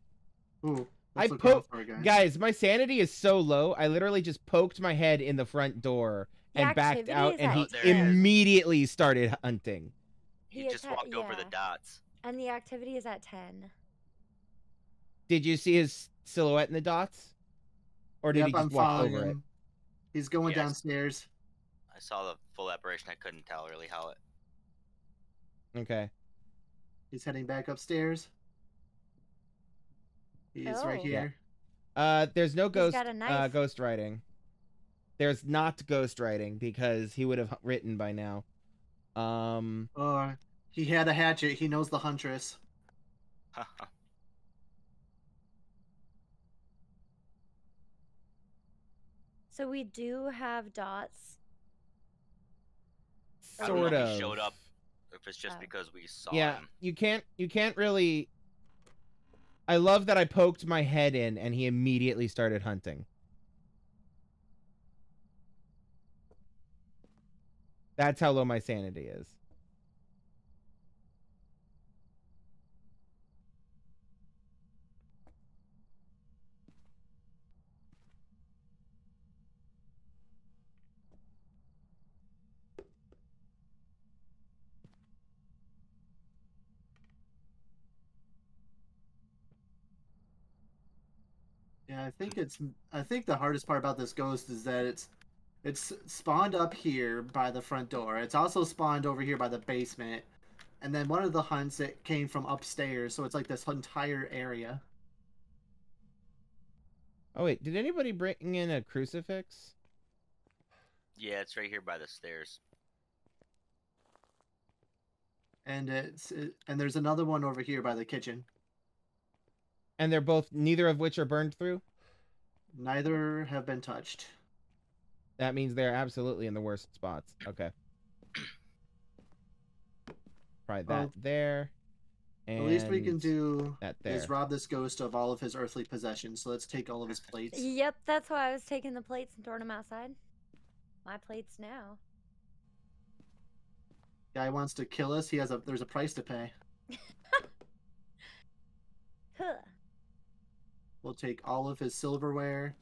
Ooh, I let's look out put for guys. guys. My sanity is so low. I literally just poked my head in the front door The and backed out, and he Oh, there immediately started hunting. He The just atta- walked over the dots. And the activity is at 10. Did you see his silhouette in the dots, or did Yep, he just I'm walk over him. He's going Yes. downstairs. I saw the full apparition. I couldn't tell really how it. it? Okay. He's heading back upstairs. He's right Oh. Yeah. here. Uh, there's no ghost uh, ghost writing. There's not ghost writing because he would have written by now. Um, Oh, he had a hatchet. He knows the huntress. (laughs) So we do have dots. I don't know sort if of. he showed up. If it's just Oh. because we saw Yeah, him. you can't. You can't really. I love that I poked my head in and he immediately started hunting. That's how low my sanity is. I think it's. I think the hardest part about this ghost is that it's, it's spawned up here by the front door. It's also spawned over here by the basement, and then one of the hunts it came from upstairs. So it's like this entire area. Oh wait, did anybody bring in a crucifix? Yeah, it's right here by the stairs. And it's it, and there's another one over here by the kitchen. And they're both neither of which are burned through? Neither have been touched. That means they're absolutely in the worst spots. Okay. Probably that Well, there. And The least we can do that there. is rob this ghost of all of his earthly possessions. So let's take all of his plates. Yep, that's why I was taking the plates and throwing them outside. My plates now. Guy wants to kill us. He has a. There's a price to pay. (laughs) Huh. We'll take all of his silverware.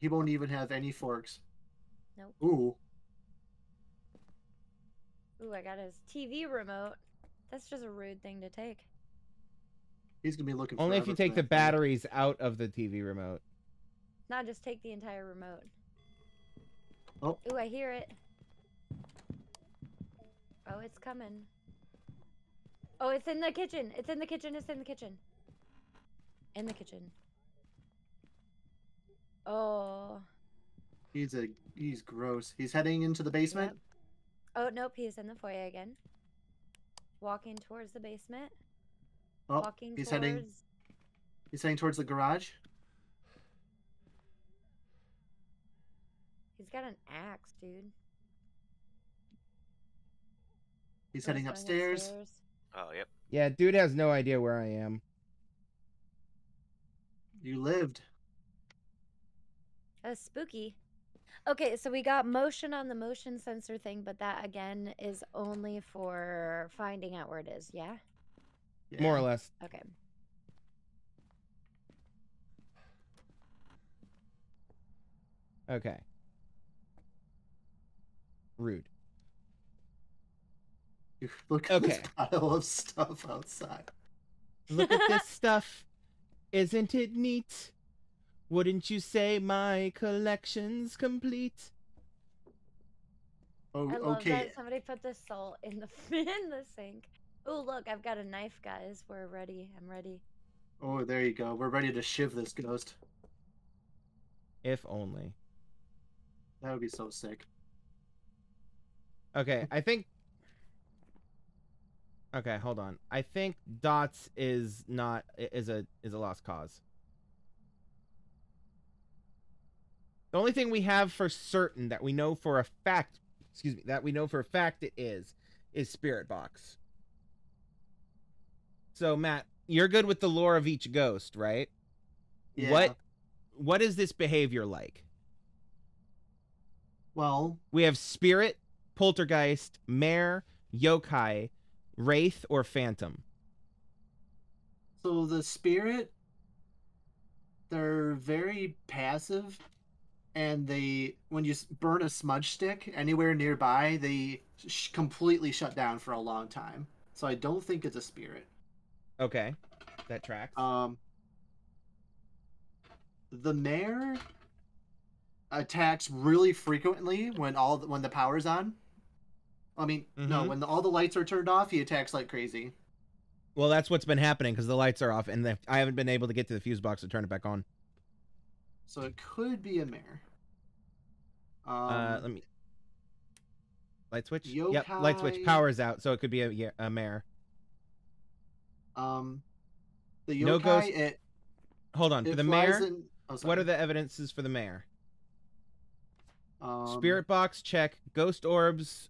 He won't even have any forks. Nope. Ooh. Ooh, I got his TV remote. That's just a rude thing to take. He's gonna be looking. Only if you take the that thing. batteries out of the TV remote. Not just take the entire remote. Oh. Ooh, I hear it. Oh, it's coming. Oh, it's in the kitchen. It's in the kitchen. It's in the kitchen. In the kitchen. Oh. He's a. He's gross. He's heading into the basement. Oh, nope. He's in the foyer again. Walking towards the basement. Oh, Walking he's towards. heading. He's heading towards the garage. He's got an axe, dude. He's heading going upstairs. Oh, yep. Yeah, dude has no idea where I am. You lived. That's spooky. Okay, so we got motion on the motion sensor thing, but that again is only for finding out where it is, yeah? More or less. Okay. Okay. Rude. Look at this pile of stuff outside. Look at this (laughs) stuff. Isn't it neat? Wouldn't you say my collection's complete? Oh, I love okay. that somebody put the salt in the (laughs) in the sink. Oh, look, I've got a knife, guys. We're ready. I'm ready. Oh, there you go. We're ready to shiv this ghost. If only. That would be so sick. Okay, I think. Okay, hold on. I think Dots is not is a is a lost cause. The only thing we have for certain that we know for a fact, excuse me, that we know for a fact it is, is Spirit Box. So Matt, you're good with the lore of each ghost, right? Yeah. What what is this behavior like? Well, We have spirit, poltergeist, mare, yokai, wraith, or phantom. so the spirit, they're very passive, and they when you burn a smudge stick anywhere nearby, they sh- completely shut down for a long time. So I don't think it's a spirit. Okay, that tracks. Um, the mare attacks really frequently when all the, when the power's on. I mean, no, Mhm. when the, all the lights are turned off, he attacks like crazy. well, that's what's been happening because the lights are off, and the, I haven't been able to get to the fuse box to turn it back on. So it could be a mare. Um, uh, let me. Light switch. Yep, light switch. Power's out, so it could be a, a mare. um, the yokai. No ghost- It, Hold on, it for the mare. in- oh, What are the evidences for the mare? um, Spirit box check, ghost orbs,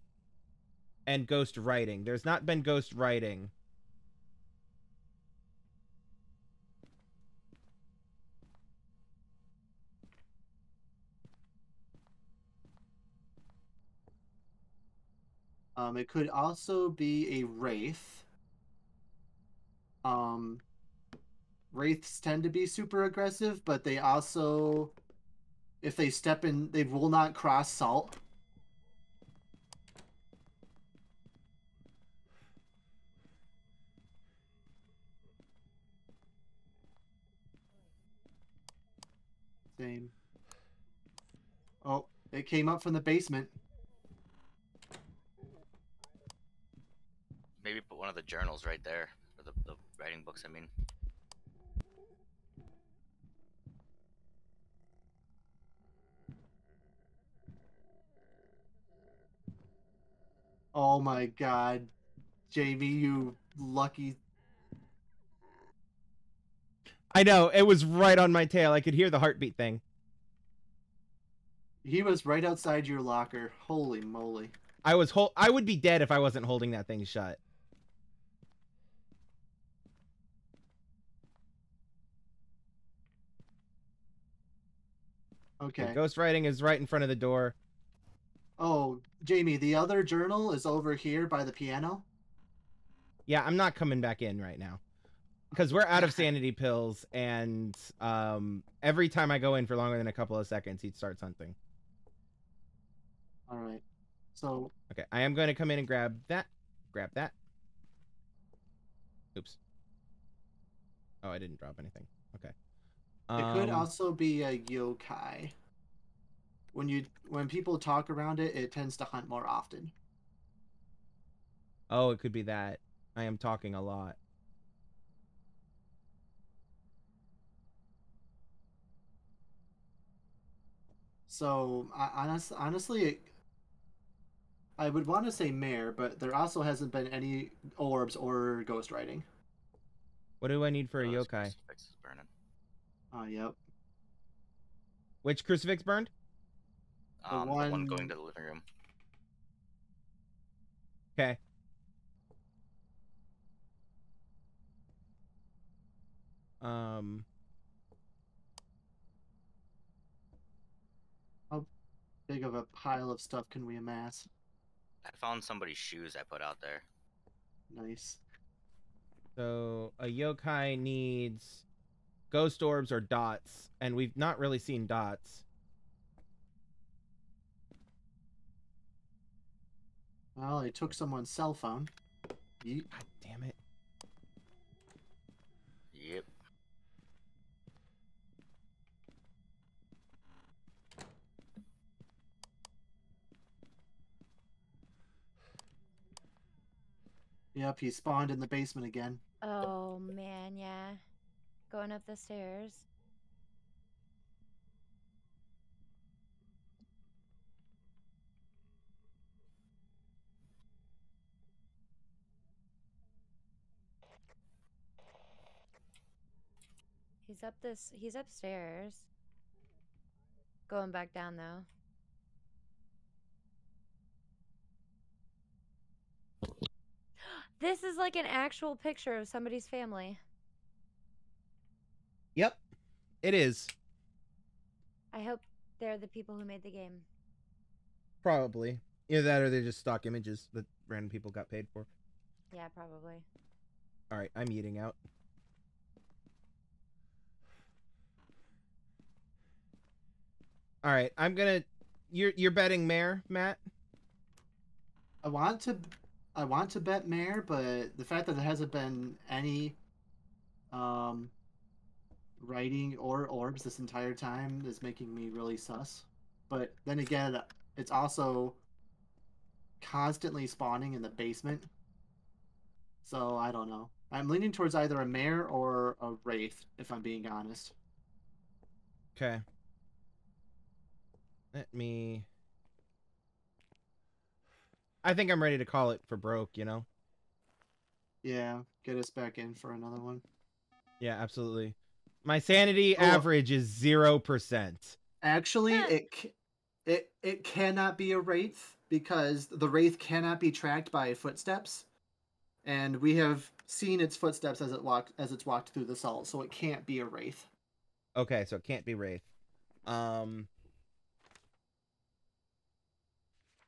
and ghost writing. There's not been ghost writing. Um, it could also be a wraith. Um, wraiths tend to be super aggressive, but they also, if they step in, they will not cross salt. Same. Oh, it came up from the basement. One of the journals right there, or the, the writing books. I mean, Oh my god. Jamie, you lucky. I know it was right on my tail. I could hear the heartbeat thing. He was right outside your locker. Holy moly. I was hol- I would be dead if I wasn't holding that thing shut. Okay. The ghost writing is right in front of the door. Oh, Jamie, the other journal is over here by the piano. Yeah, I'm not coming back in right now. Because we're out of (laughs) sanity pills, and um, every time I go in for longer than a couple of seconds, he starts hunting. All right. So, Okay, I am going to come in and grab that. Grab that. Oops. Oh, I didn't drop anything. Okay. It could Um, also be a yokai. When you when people talk around it, it tends to hunt more often. Oh, it could be that. I am talking a lot. So, I, honest, honestly, it, I would want to say mare, but there also hasn't been any orbs or ghost writing. What do I need for a oh, yokai? Crucifix is burning. Oh, yep. Which crucifix burned? The Um, the one one- going to the living room. Okay. Um, How Big of a pile of stuff can we amass? I found somebody's shoes I put out there. Nice. so a yokai needs ghost orbs or dots, and we've not really seen dots. Well, I took someone's cell phone. Yeet. God damn it. Yep. Yep, he spawned in the basement again. Oh man, yeah. Going up the stairs. He's up this he's upstairs. Going back down though. (gasps) This is like an actual picture of somebody's family. Yep, it is. I hope they're the people who made the game. Probably. Either that or they're just stock images that random people got paid for. Yeah, probably. Alright, I'm eating out. Alright, I'm gonna you're you're betting Mare, Matt? I want to, I want to bet mare, but the fact that there hasn't been any, um, writing or orbs this entire time is making me really sus. But then again, it's also constantly spawning in the basement. So I don't know. I'm leaning towards either a mare or a wraith, if I'm being honest. Okay. Let me I think I'm ready to call it for broke, you know? Yeah, get us back in for another one. Yeah, absolutely. My sanity Oh. average is 0%. Actually, Huh. it it it cannot be a wraith because the wraith cannot be tracked by footsteps, and we have seen its footsteps as it walked as it's walked through the salt, so it can't be a wraith. Okay, so it can't be Wraith. Um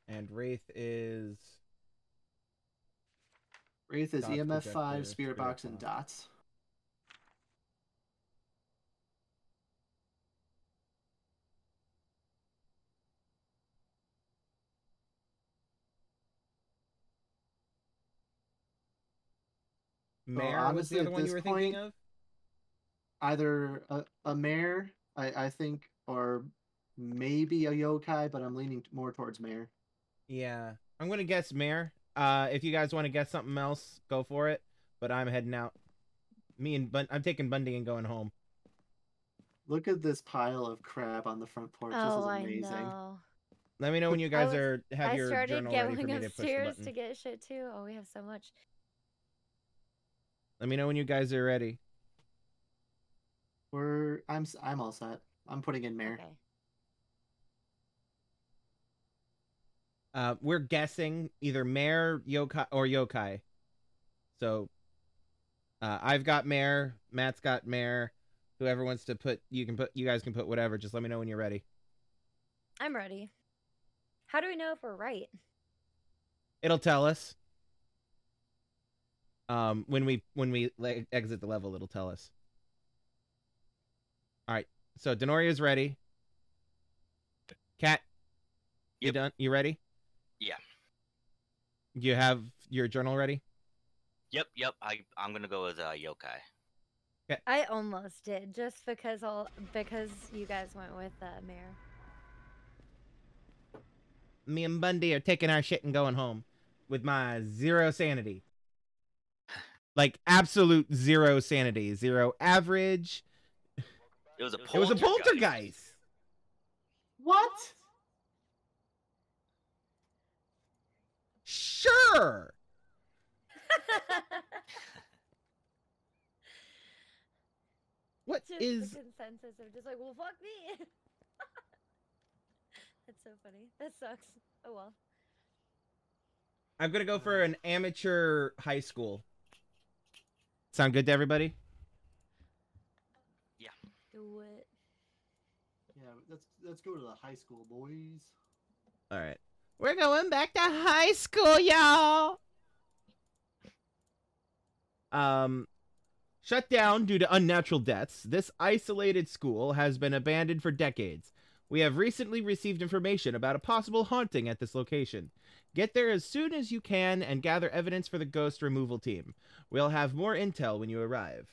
and Wraith is Wraith is EMF five, spirit spirit box, and box. dots. Mare was honestly, the other at one you this were thinking point- of? Either a, a mare, I, I think, or maybe a yokai, but I'm leaning more towards Mare. Yeah, I'm gonna guess Mare. Uh, if you guys want to guess something else, go for it. But I'm heading out. Me and Bun- I'm taking Bundy and going home. Look at this pile of crap on the front porch. oh, this is I amazing. know. Let me know when you guys was- are have I your started journal ready for me to push the upstairs button. to get shit too. Oh, we have so much. Let me know when you guys are ready. We're I'm s- I'm all set. I'm putting in Mare. Okay. Uh, we're guessing either Mare, Yokai, or Yokai. So, uh, I've got Mare. Matt's got Mare. Whoever wants to put, you can put. You guys can put whatever. Just let me know when you're ready. I'm ready. How do we know if we're right? It'll tell us. Um, when we when we le- exit the level, it'll tell us. All right. So Dennoria's ready. Cat, you done? You ready? Yeah. You have your journal ready? Yep, yep. I I'm gonna go with uh, yokai. I almost did, just because all because you guys went with uh, Mare. me and Bundy are taking our shit and going home with my zero sanity. Like absolute zero sanity, zero average. It was a It was a poltergeist. poltergeist. What? Sure. What just is the consensus of just like, well, fuck me. (laughs) That's so funny. That sucks. Oh well. I'm gonna go for an amateur high school. Sound good to everybody? Do it. Yeah, let's let's go to the high school, boys. All right. We're going back to high school, y'all. Um, shut down due to unnatural deaths, this isolated school has been abandoned for decades. We have recently received information about a possible haunting at this location. Get there as soon as you can and gather evidence for the ghost removal team. We'll have more intel when you arrive.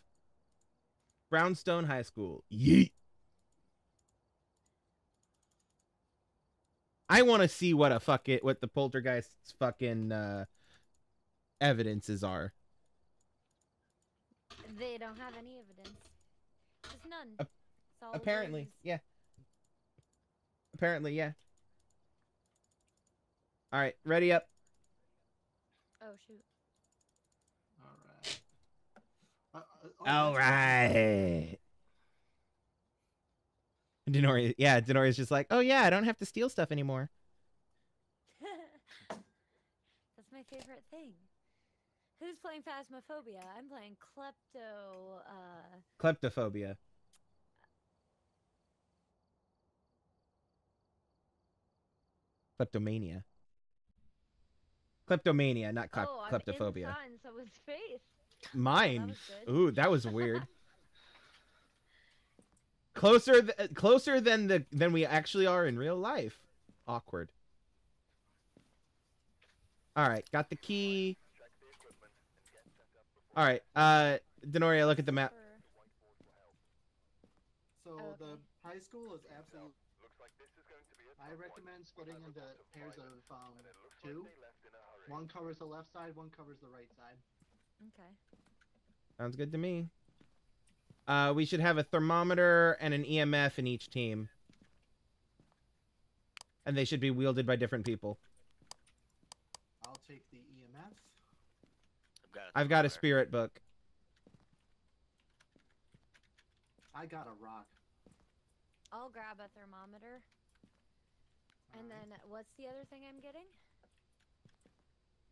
Brownstone High School. Yeet. I want to see what a fuck it, what the poltergeist's fucking uh, evidences are. They don't have any evidence. Just none. All Apparently, words. yeah. Apparently, yeah. All right, ready up. Oh shoot. All right. Uh, All that's right. right. Denori, yeah, Dennoria's just like, oh yeah, I don't have to steal stuff anymore. (laughs) That's my favorite thing. Who's playing Phasmophobia? I'm playing Klepto. Uh, Kleptophobia. Kleptomania. Kleptomania, not klep- oh, I'm kleptophobia. inside someone's face. Mine. was good. Ooh, that was weird. closer, th- closer than the than we actually are in real life. Awkward. All right, got the key. All right, uh, Dennoria, look at the map. So Oh, the high school is absolutely. Looks like this is going to be a I tough one. recommend splitting into a of pairs fight of um, and it looks like two. One covers the left side, one covers the right side. Okay. Sounds good to me. Uh, we should have a thermometer and an EMF in each team, and they should be wielded by different people. I'll take the EMF. I've got, I've got a spirit book. I got a rock. I'll grab a thermometer. And Alright. then what's the other thing I'm getting?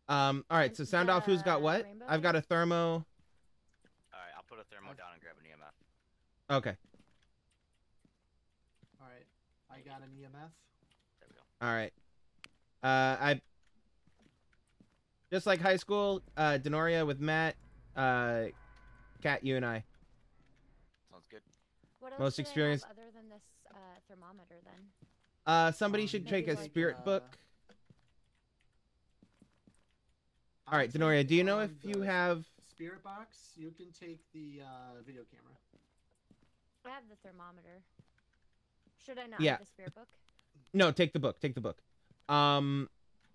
Um, all right, so sound off. Who's got what? rainbow I've got a thermo. All right, I'll put a thermo down and grab an EMF. Okay. All right, I got an EMF. There we go. All right. Uh, I just like high school. Uh, Dennoria with Matt. Uh, Kat, you and I. Sounds good. What else Most do they have experienced- other than this uh, thermometer then? Uh, somebody Um, should take a like, spirit uh, book. All I'll Dennoria. Do you know if you have? spirit box? You can take the uh, video camera. I have the thermometer. Should I not Yeah. have the spirit book? No, take the book. Take the book. Um,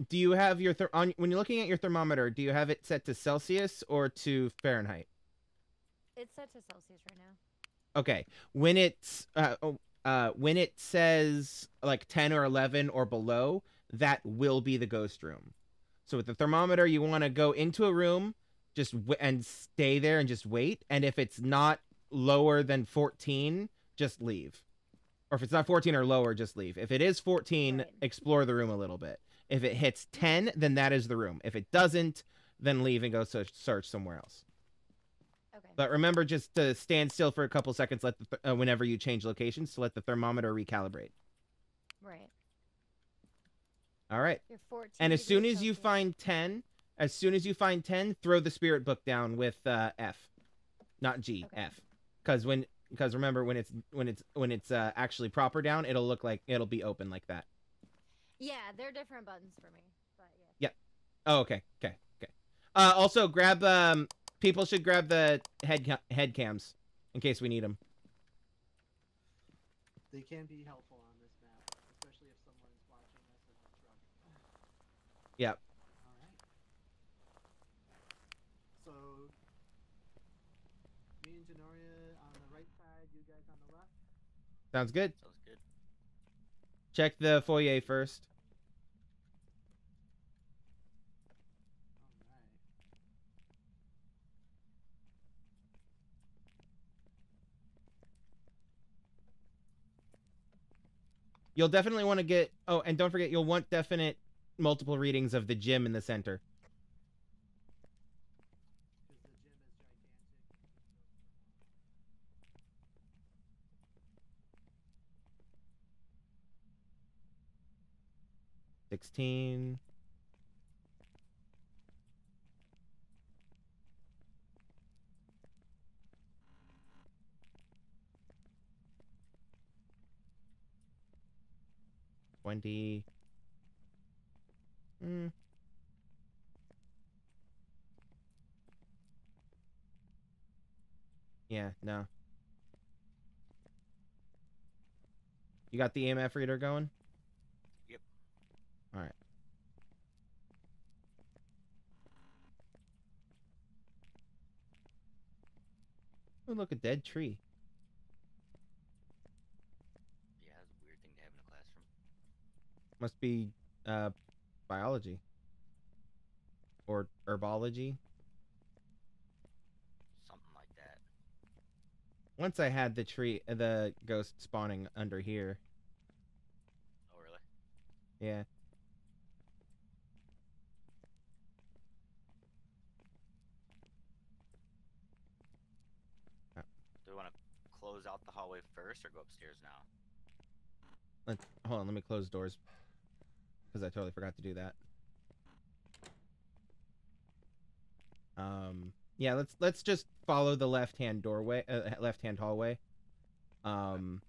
do you have your ther- on when you're looking at your thermometer? Do you have it set to Celsius or to Fahrenheit? It's set to Celsius right now. Okay. When it's uh, oh, uh when it says like 10 or 11 or below, that will be the ghost room. So with the thermometer, you want to go into a room just w- and stay there and just wait. And if it's not lower than 14, just leave. Or if it's not 14 or lower, just leave. If it is 14, Right. explore the room a little bit. If it hits 10, then that is the room. If it doesn't, then leave and go search, search somewhere else. Okay. But remember just to stand still for a couple seconds let the th- uh, whenever you change locations to let the thermometer recalibrate. right. All right. You're 14. And as soon degrees as you find 10, as soon as you find 10, throw the spirit book down with uh, F. Not G, Okay. F. Cuz when cuz remember when it's when it's when it's uh, actually proper down, it'll look like it'll be open like that. Yeah, they're different buttons for me. But yeah. Oh, okay. Okay. Okay. Uh also grab um people should grab the head ca- head cams in case we need them. They can be helpful on this map, especially if someone's watching us in a truck. Yep. All right. So, me and Janoria on the right side, you guys on the left. Sounds good. Sounds good. Check the foyer first. All right. You'll definitely want to get Oh, and don't forget you'll want definite multiple readings of the gym in the center. Because the gym is gigantic. 16 20 mm. Yeah, no. You got the EMF reader going? Yep. All right. Oh, look, a dead tree. Yeah, that's a weird thing to have in a classroom. Must be uh, biology or herbology. Something like that. Once I had the tree, the ghost spawning under here. Oh, really? Yeah. Do we want to close out the hallway first or go upstairs now? Let's hold on. Let me close doors because I totally forgot to do that. Um. Yeah. Let's let's just follow the left hand doorway, uh, left hand hallway. Um,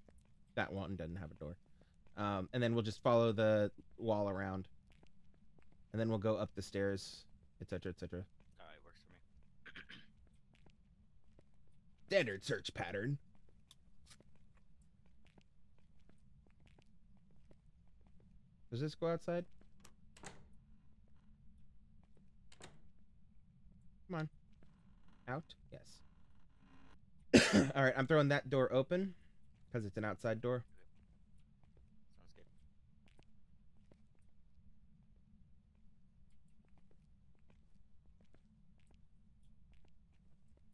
that one doesn't have a door. Um, and then we'll just follow the wall around, and then we'll go up the stairs, etc., etc. All right, works for me. Standard search pattern. Does this go outside? Come on. Out? Yes. (coughs) All right, I'm throwing that door open because it's an outside door. Sounds good.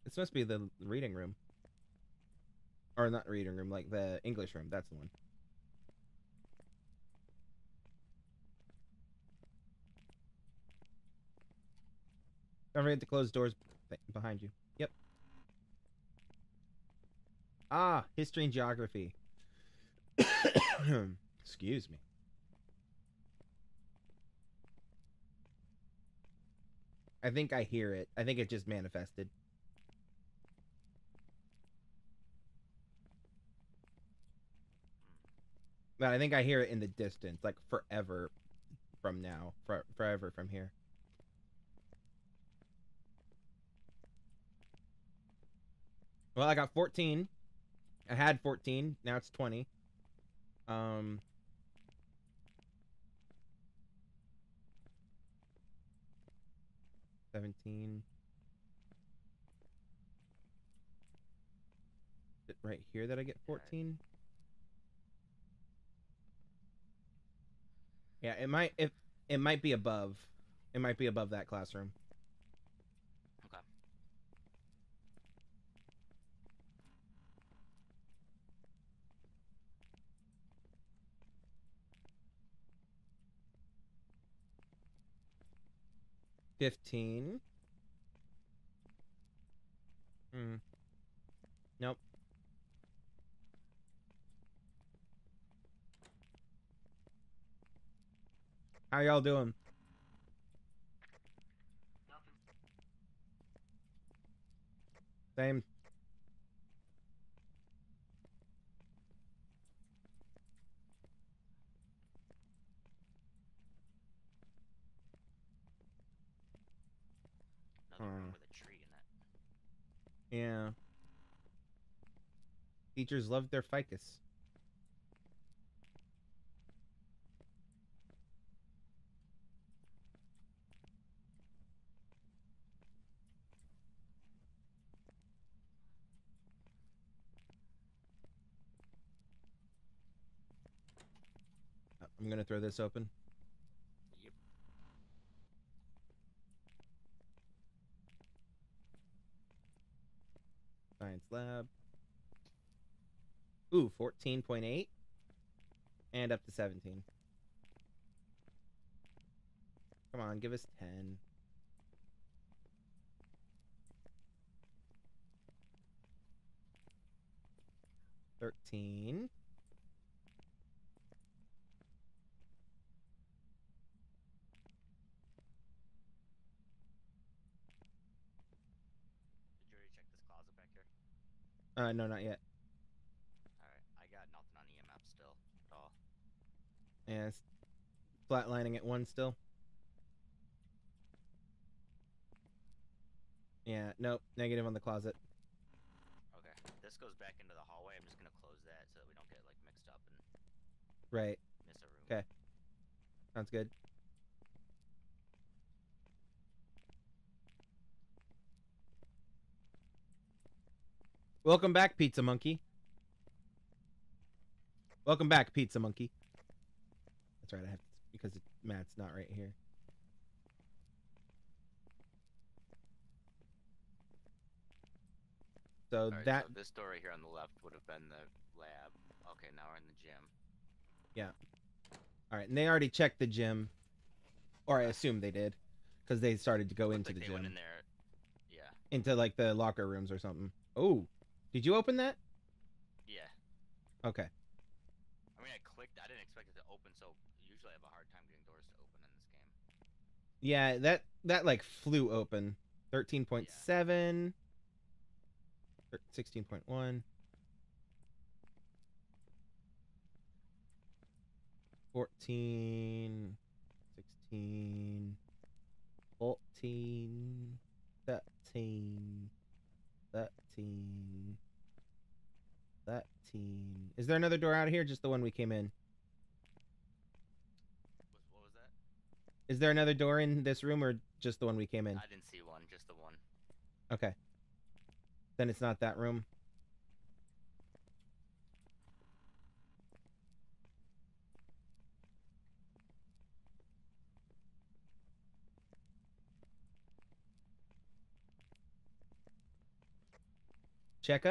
This must be the reading room. Or not reading room, like the English room. That's the one. Don't forget to close doors behind you. Yep. Ah, history and geography. (coughs) Excuse me. I think I hear it. I think it just manifested. But I think I hear it in the distance, like forever from now, for, forever from here. Well, I got 14. I had 14. Now it's 20. Um. Seventeen. Is it right here that I get fourteen? Yeah, it might if it might be above. It might be above that classroom. 15. Hmm. Nope. How y'all doing? Nothing. Same. Hmm. with a tree in it. Yeah. Teachers love their ficus. Uh, I'm gonna throw this open. Yep. Science lab. Ooh, 14.8. And up to 17. Come on, give us 10. Thirteen. Did you already check this closet back here? Uh, no, not yet. Alright, I got nothing on EMF still at all. Yeah, it's flatlining at one still. Yeah, nope, negative on the closet. Okay. This goes back into the hallway. I'm just gonna close that so that we don't get like mixed up and Right, miss a room. 'Kay. sounds good. Welcome back, Pizza Monkey. Welcome back, Pizza Monkey. That's right, I have to, because it, Matt's not right here. So Alright, that so this door right here on the left would have been the lab. Okay, now we're in the gym. Yeah. All right, and they already checked the gym, or I assume they did, because they started to go Looked into like the they gym, went in there. Yeah. into like the locker rooms or something. Oh, did you open that? Yeah. Okay. I mean, I clicked. I didn't expect it to open, so usually I have a hard time getting doors to open in this game. Yeah, that that like flew open. Thirteen point seven. Sixteen point one. Fourteen. Sixteen. Fourteen. Thirteen. Thirteen. Thirteen. Is there another door out here? Just the one we came in. What was that? Is there another door in this room or just the one we came in? I didn't see one, just the one. Okay. Then it's not that room. Check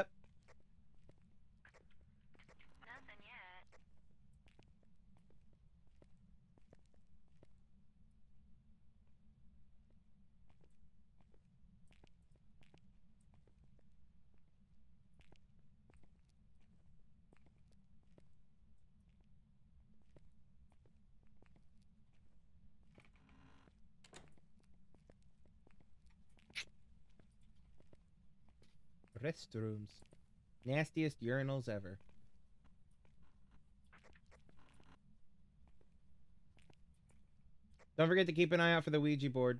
Restrooms. Nastiest urinals ever. Don't forget to keep an eye out for the Ouija board.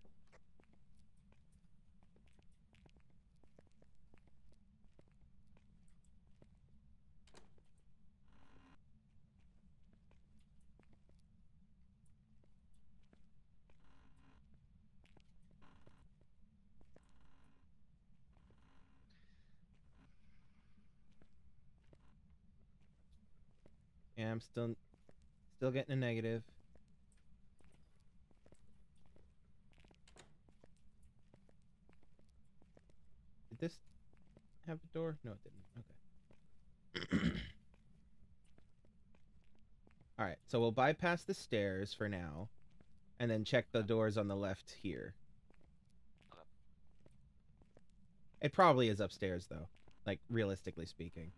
I'm still still getting a negative. Did this have a door? No, it didn't. Okay. (coughs) All right, so we'll bypass the stairs for now, and then check the doors on the left here. It probably is upstairs though, like realistically speaking,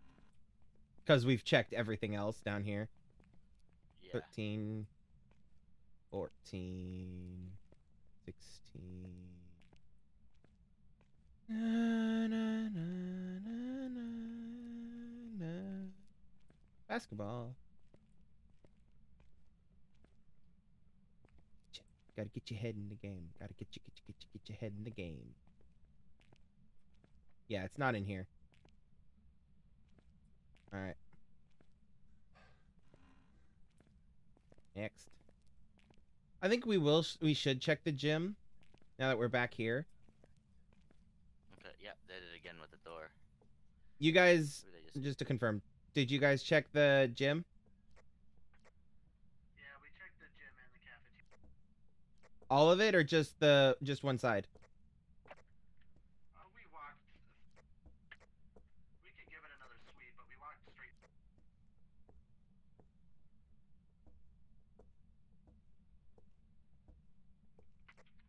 because we've checked everything else down here. Yeah. 13, 14, 16. Na, na, na. Basketball. Gotta get your head in the game. Gotta get you, get you, get you, get your head in the game. Yeah, it's not in here. All right. Next. I think we will. We should check the gym. Now that we're back here, Okay. Yeah, they did it again with the door. you guys. Just- Just to confirm, did you guys check the gym? Yeah, we checked the gym and the cafeteria. All of it, or just the just one side? Uh, we walked. We could give it another sweep, but we walked straight.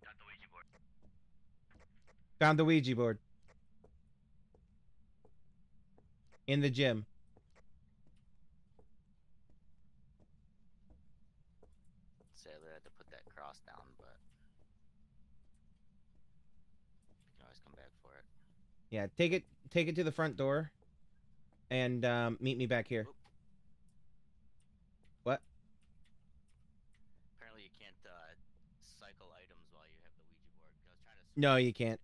Got the Ouija board. Found the Ouija board in the gym. Sadly, I had to put that cross down, but you can always come back for it. Yeah, take it. Take it to the front door, and um, meet me back here. Oop. What? Apparently, you can't uh, cycle items while you have the Ouija board. I was trying to. No, you can't.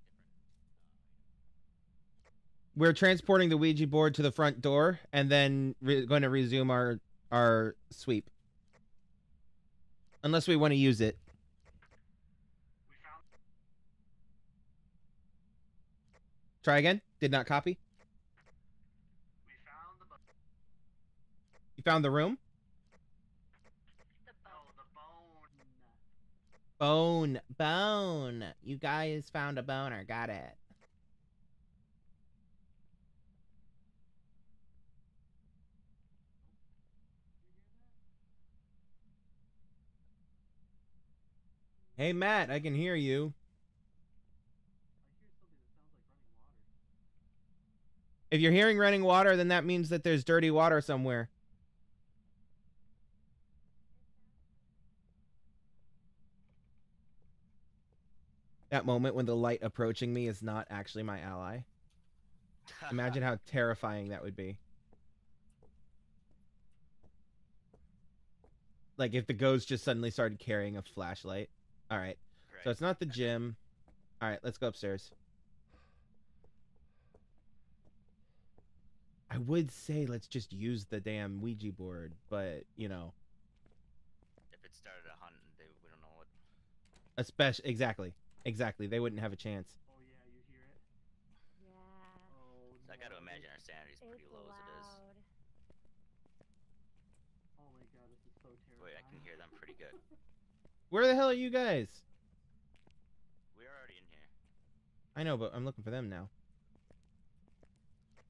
We're transporting the Ouija board to the front door, and then going to resume our our sweep. Unless we want to use it. Try again. Did not copy. Found You found the room. The bone. Bone, bone. You guys found a boner. Got it. Hey Matt, I can hear you. I hear something that sounds like running water. If you're hearing running water, then that means that there's dirty water somewhere. That moment when the light approaching me is not actually my ally. (laughs) Imagine how terrifying that would be. Like if the ghost just suddenly started carrying a flashlight. All right. Right. So it's not the gym. All right, let's go upstairs. I would say let's just use the damn Ouija board, but you know, if it started a hunt, they, we don't know what. especially exactly, exactly, they wouldn't have a chance. Oh yeah, you hear it? Yeah. Oh So I got to no. imagine our sanity's pretty It's low as it is. loud. Oh my god, this is so terrifying. Wait, I can hear them pretty good. Where the hell are you guys? We're already in here. I know, but I'm looking for them now.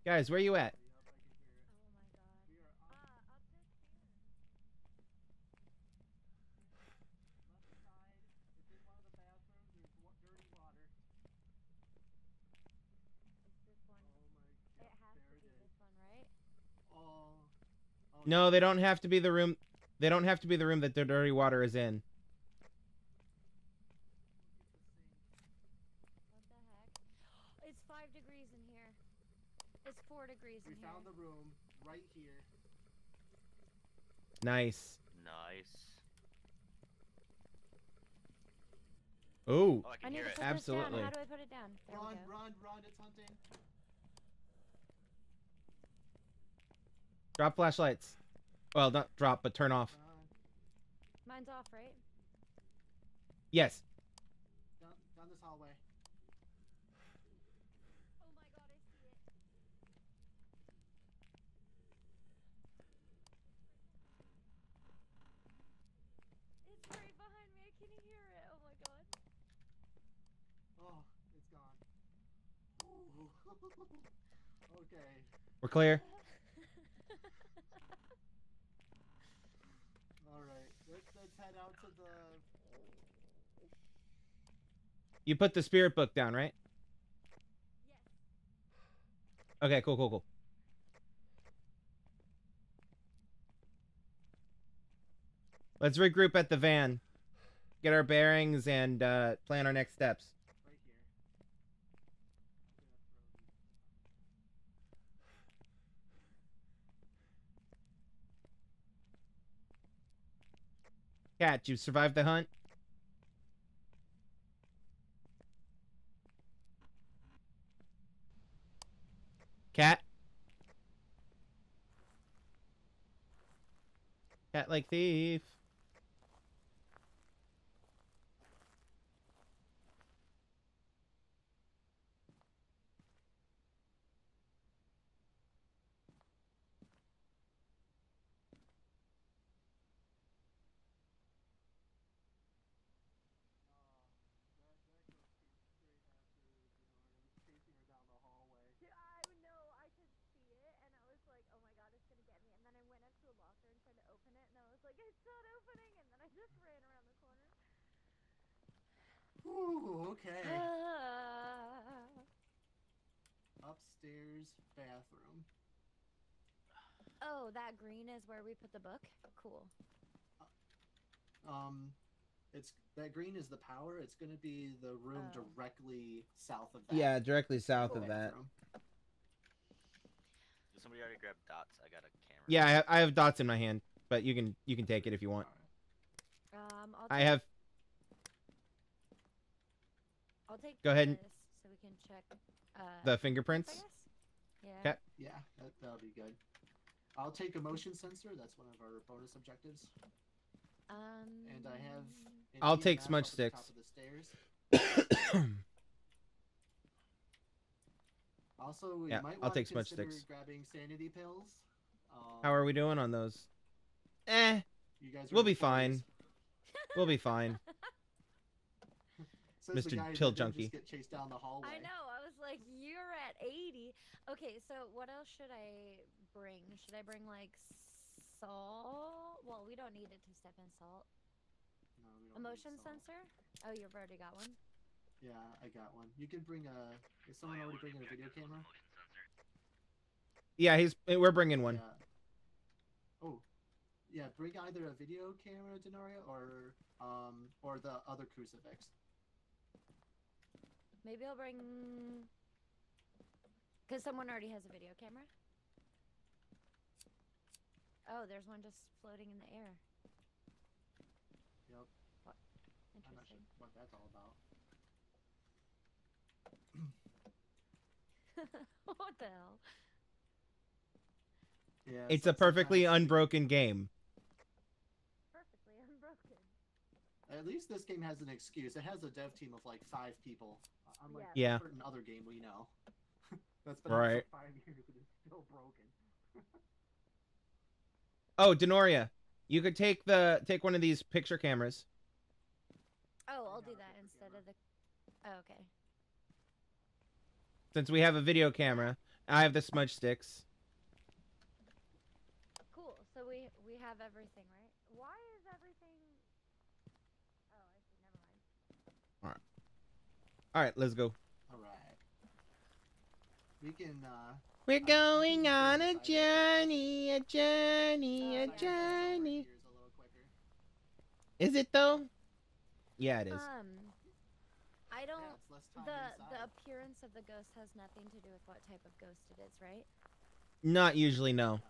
Guys, where are you at? Yep, I can hear it. Oh my god. We are on Ah, up the stairs. left side. It's in one of the bathrooms. There's wa- dirty water. Is this one? Oh my It god. has to there be it is. this one, right? Oh. oh No, they don't have to be the room. They don't have to be the room that the dirty water is in. What the heck? It's five degrees in here. It's four degrees We in found here. the room right here. Nice. Nice. Oh, Oh, I I need hear to it. put Absolutely. this down. How do I put it down? There run, run, run! It's hunting. drop flashlights. Well, not drop, but turn off. Run. Mine's off, right? Yes. Down, down this hallway. Oh my god, I see it. okay. We're clear. All right. Let's let's head out (laughs) to the. You put the spirit book down, right? Yes. Okay, cool, cool, cool. Let's regroup at the van, get our bearings, and uh, plan our next steps. Right here. Cat, you survived the hunt? Cat? Cat like thief. Chasing her down the hallway. Yeah, I know. I could see it, and I was like, "Oh my god, it's gonna get me!" And then I went up to a locker and tried to open it, and I was like, "It's not opening!" And then I just ran around the corner. Ooh, okay. Ah. Upstairs bathroom. oh, that green is where we put the book. Cool. Um, it's that green is the power. It's gonna be the room Oh. directly south of that. Yeah, directly south of that. Did somebody already grab dots? I got a camera. Yeah, I have, I have dots in my hand, but you can you can take it if you want. Alright. Um, I'll I have I'll take. Go ahead and- so we can check. Uh, the fingerprints. Yeah. Okay. Yeah, that that'll be good. I'll take a motion sensor. That's one of our bonus objectives. Um. And I have. an I'll take smudge up the top sticks. of the stairs. (coughs) Also, we Yeah, might I'll want take to smudge consider sticks. grabbing sanity pills. Um, How are we doing on those? Eh, You guys we'll in the be fine. we'll be fine. (laughs) Says the Mr. guy Pill Junkie. Just get chased down the hallway. I know. I was like, you're at 80. Okay, so what else should I bring? Should I bring like salt? Well, we don't need it to step in salt. No, we A don't need motion salt. sensor? Oh, you've already got one. Yeah, I got one. You can bring a. Is someone already bringing a video camera? Yeah, he's we're bringing one. Yeah. Oh, yeah. Bring either a video camera, Dennoria, or um, or the other crucifix. Maybe I'll bring. Because someone already has a video camera. Oh, there's one just floating in the air. Yep. I'm not sure Interesting. what that's all about. (laughs) what the hell? Yeah. It's a perfectly sometimes- unbroken game. Perfectly unbroken. At least this game has an excuse. It has a dev team of like five people. Unlike Yeah. Yeah. a certain other game we know. (laughs) That's been Right. for five (laughs) years and it's still broken. (laughs) Oh, Dennoria, you could take the take one of these picture cameras. Oh, I'll do that instead camera. of the. Oh, okay. Since we have a video camera, I have the smudge sticks. Cool. So we we have everything, right? Why is everything? Oh, I see. Never mind. All right, let's go. All right. We can. uh We're going on a journey, a journey, a journey. Here's a little. Is it though? Yeah, it is. Um, I don't. Yeah, it's less the the appearance of the ghost has nothing to do with what type of ghost it is, right? Not usually, no.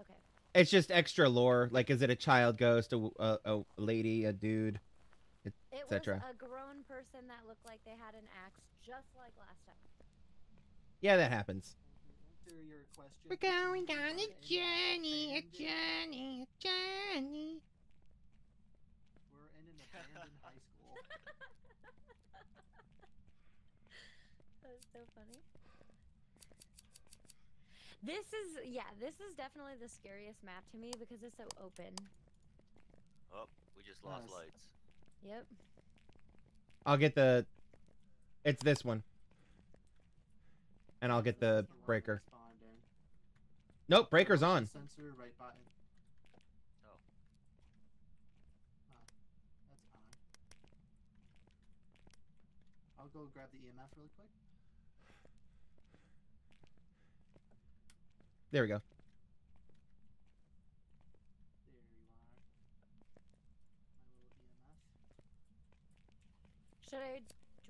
Okay. It's just extra lore. Like, is it a child ghost, a, a, a lady, a dude? It was a grown person that looked like they had an axe, just like last time. Yeah, that happens. Your question. We're going on a and journey, a journey, a journey. We're in an abandoned high school. (laughs) That's so funny. This is yeah, this is definitely the scariest map to me because it's so open. Oh, we just lost Yes. lights. Yep. I'll get the. It's this one. and I'll get the This is one that breaker. Nope, breaker's on. Sensor, right button. Oh. That's odd. I'll go grab the EMF really quick. There we go. There you are. My little E EMF. Should I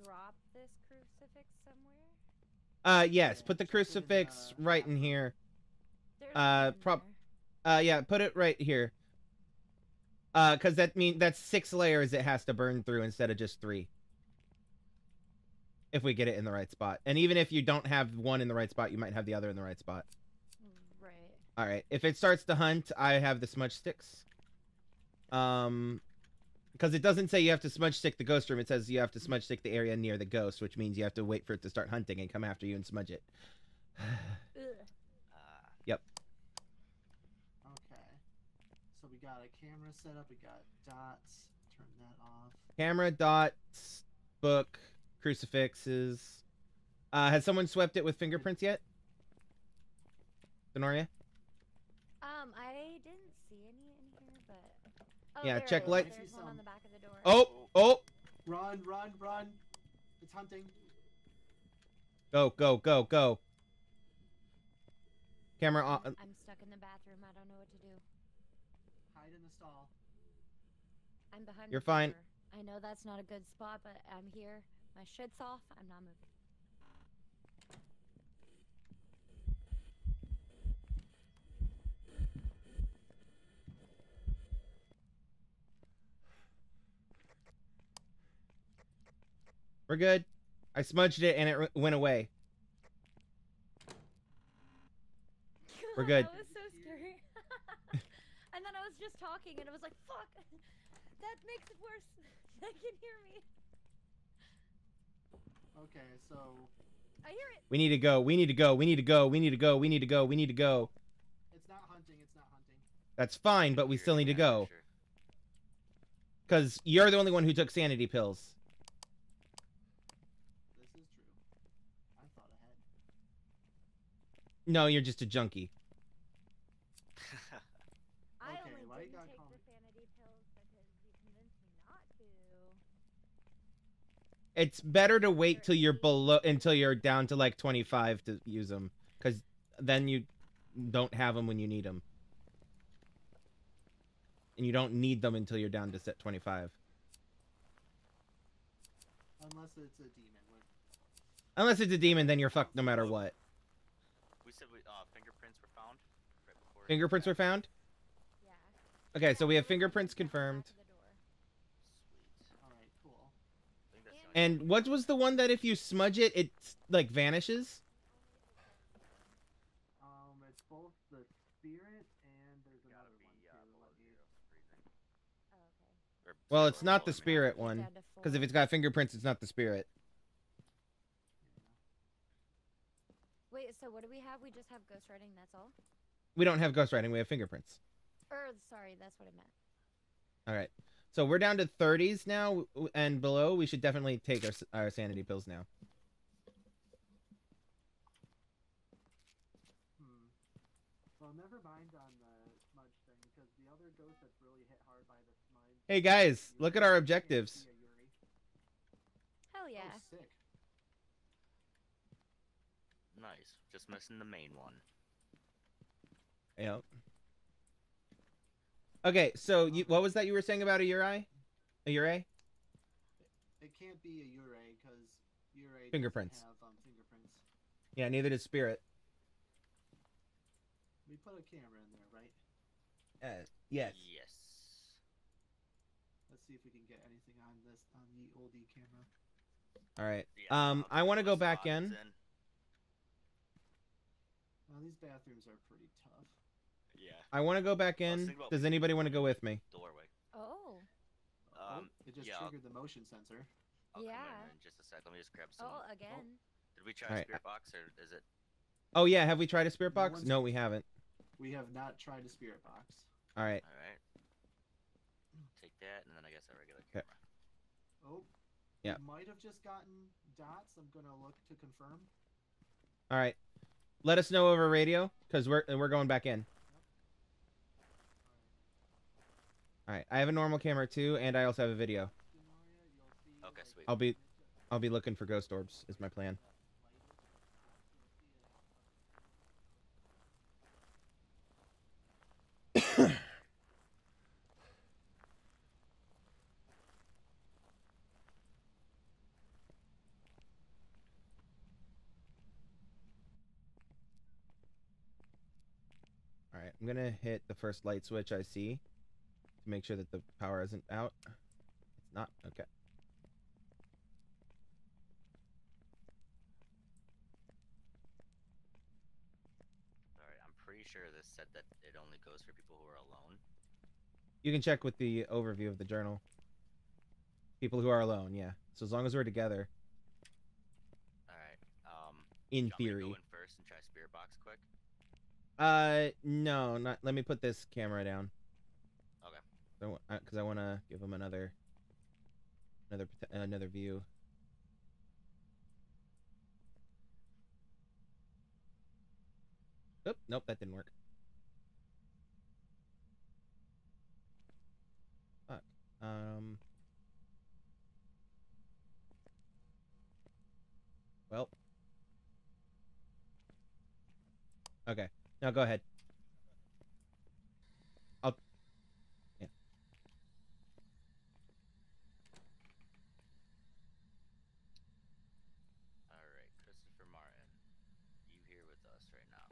drop this crucifix somewhere? Uh, yes. Put the check it in, crucifix uh, right in here. Uh, one in prob- there. Uh, yeah. Put it right here. Uh, cause that mean that's six layers it has to burn through instead of just three. If we get it in the right spot, and even if you don't have one in the right spot, you might have the other in the right spot. Right. All right. If it starts to hunt, I have the smudge sticks. Um, because it doesn't say you have to smudge stick the ghost room. It says you have to smudge stick the area near the ghost, which means you have to wait for it to start hunting and come after you and smudge it. (sighs) Ugh. Uh, Okay. So we got a camera set up. We got dots. Turn that off. Camera, dots, book, crucifixes. Uh, has someone swept it with fingerprints yet? Dennoria? Um, I didn't see any in here, but. Oh, Yeah, check it is. light- There's one on the back of the door. Oh, oh, Run, run, run! It's hunting. go, go, go, go. Camera I'm, on. Uh, I'm stuck in the bathroom. I don't know what to do. Hide in the stall. I'm behind. You're fine. door. I know that's not a good spot, but I'm here. My shit's off. I'm not moving. We're good. I smudged it and it went away. We're good. that was so scary. (laughs) and then I was just talking, and it was like, "Fuck, (laughs) that makes it worse. (laughs) they can hear me. Okay, so I hear it. We need to go. We need to go. We need to go. We need to go. We need to go. We need to go. it's not hunting. It's not hunting. That's fine, but we still need to go. Because you're the only one who took sanity pills. This is true. I thought ahead. No, you're just a junkie. (laughs) I Okay, only why didn't gotta take call the sanity pills because you convinced me not to. It's better to wait till you're below until you're down to like 25 to use them, because then you don't have them when you need them, and you don't need them until you're down to set 25. Unless it's a demon. Unless it's a demon, then you're fucked no matter what. we said we, uh, fingerprints were found right before. Fingerprints were found. Yeah. Okay, so we have there was one fingerprints just at the back confirmed. of the door. Sweet. All right, cool. I think that's the only And what was the one that if you smudge it, it like vanishes? Um, it's both the spirit and there's gotta another be one uh, too. below Let me- zero freezing. Oh, okay. Well, it's not the spirit one, because if it's got fingerprints, it's not the spirit. Wait, so what do we have? We just have ghost writing. That's all. We don't have ghostwriting. We have fingerprints. Or sorry, that's what I meant. All right. So we're down to 30s now w- w- and below. We should definitely take our, our sanity pills now. Hmm. Well, never mind on the smudge thing because the other ghost that's really hit hard by the smudge. Hey guys, look at our objectives. Hell yeah. Oh, sick. Nice. Just missing the main one. Yep. Okay, so you, what was that you were saying about a Yurei? A Yurei? It can't be a Yurei because Yurei Fingerprints. doesn't have um, fingerprints. Yeah, neither does spirit. We put a camera in there, right? Uh, yes. Yes. Let's see if we can get anything on this on the old E camera. All right. Yeah, Um, I'll want to go back spots in. Well, these bathrooms are pretty tough. Yeah. I want to go back in. Does anybody want to go with me? Doorway. Oh. Um, oh, it just yeah, I'll- triggered the motion sensor. I'll come Yeah. in in just a sec. Let me just grab some. Oh, again. Did we try Alright. spirit box or is it? Oh yeah, have we tried a spirit box? one's- No, we haven't. We have not tried a spirit box. All right. All right. Take that, and then I guess a regular 'Kay. camera. Oh. Yeah. Might have just gotten dots. I'm gonna look to confirm. All right. Let us know over radio because we're we're going back in. All right. I have a normal camera too, and I also have a video. Okay, sweet. I'll be I'll be looking for ghost orbs. Is my plan. (coughs) I'm gonna hit the first light switch I see to make sure that the power isn't out. It's not. Okay. Alright, I'm pretty sure this said that it only goes for people who are alone. You can check with the overview of the journal. People who are alone, yeah. So as long as we're together, Alright, um. in do you want me to theory. Go in first and try spirit box quick. Uh, no, not. Let me put this camera down. Because I want to give them another, another, another view. Oop, nope, that didn't work. Fuck. Um. Well. Okay. Now go ahead. I'll. Yeah. Alright, Christopher Martin. You here with us right now.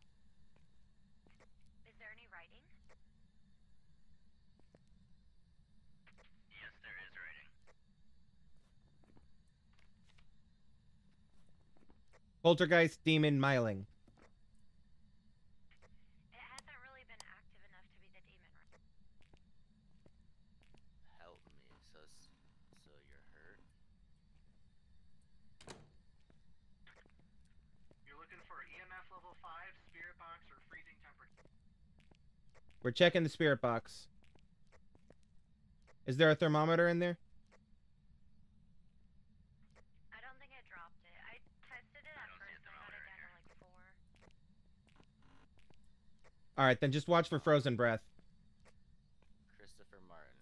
Is there any writing? Yes, there is writing. Poltergeist Demon Myling. It hasn't really been active enough to be the demon. Help me. So, so you're hurt? You're looking for EMF level 5, spirit box, or freezing temperature. We're checking the spirit box. Is there a thermometer in there? I don't think it dropped it. I tested it I at don't see a first. I got thermometer it in down here. to like four. All right, then just watch for frozen breath. Christopher Martin.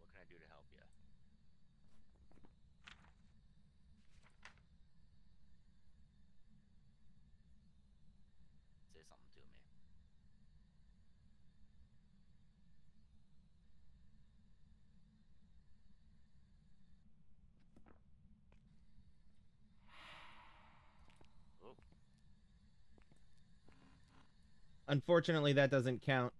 What can I do to help you? Say something to me. Oh, Unfortunately, that doesn't count.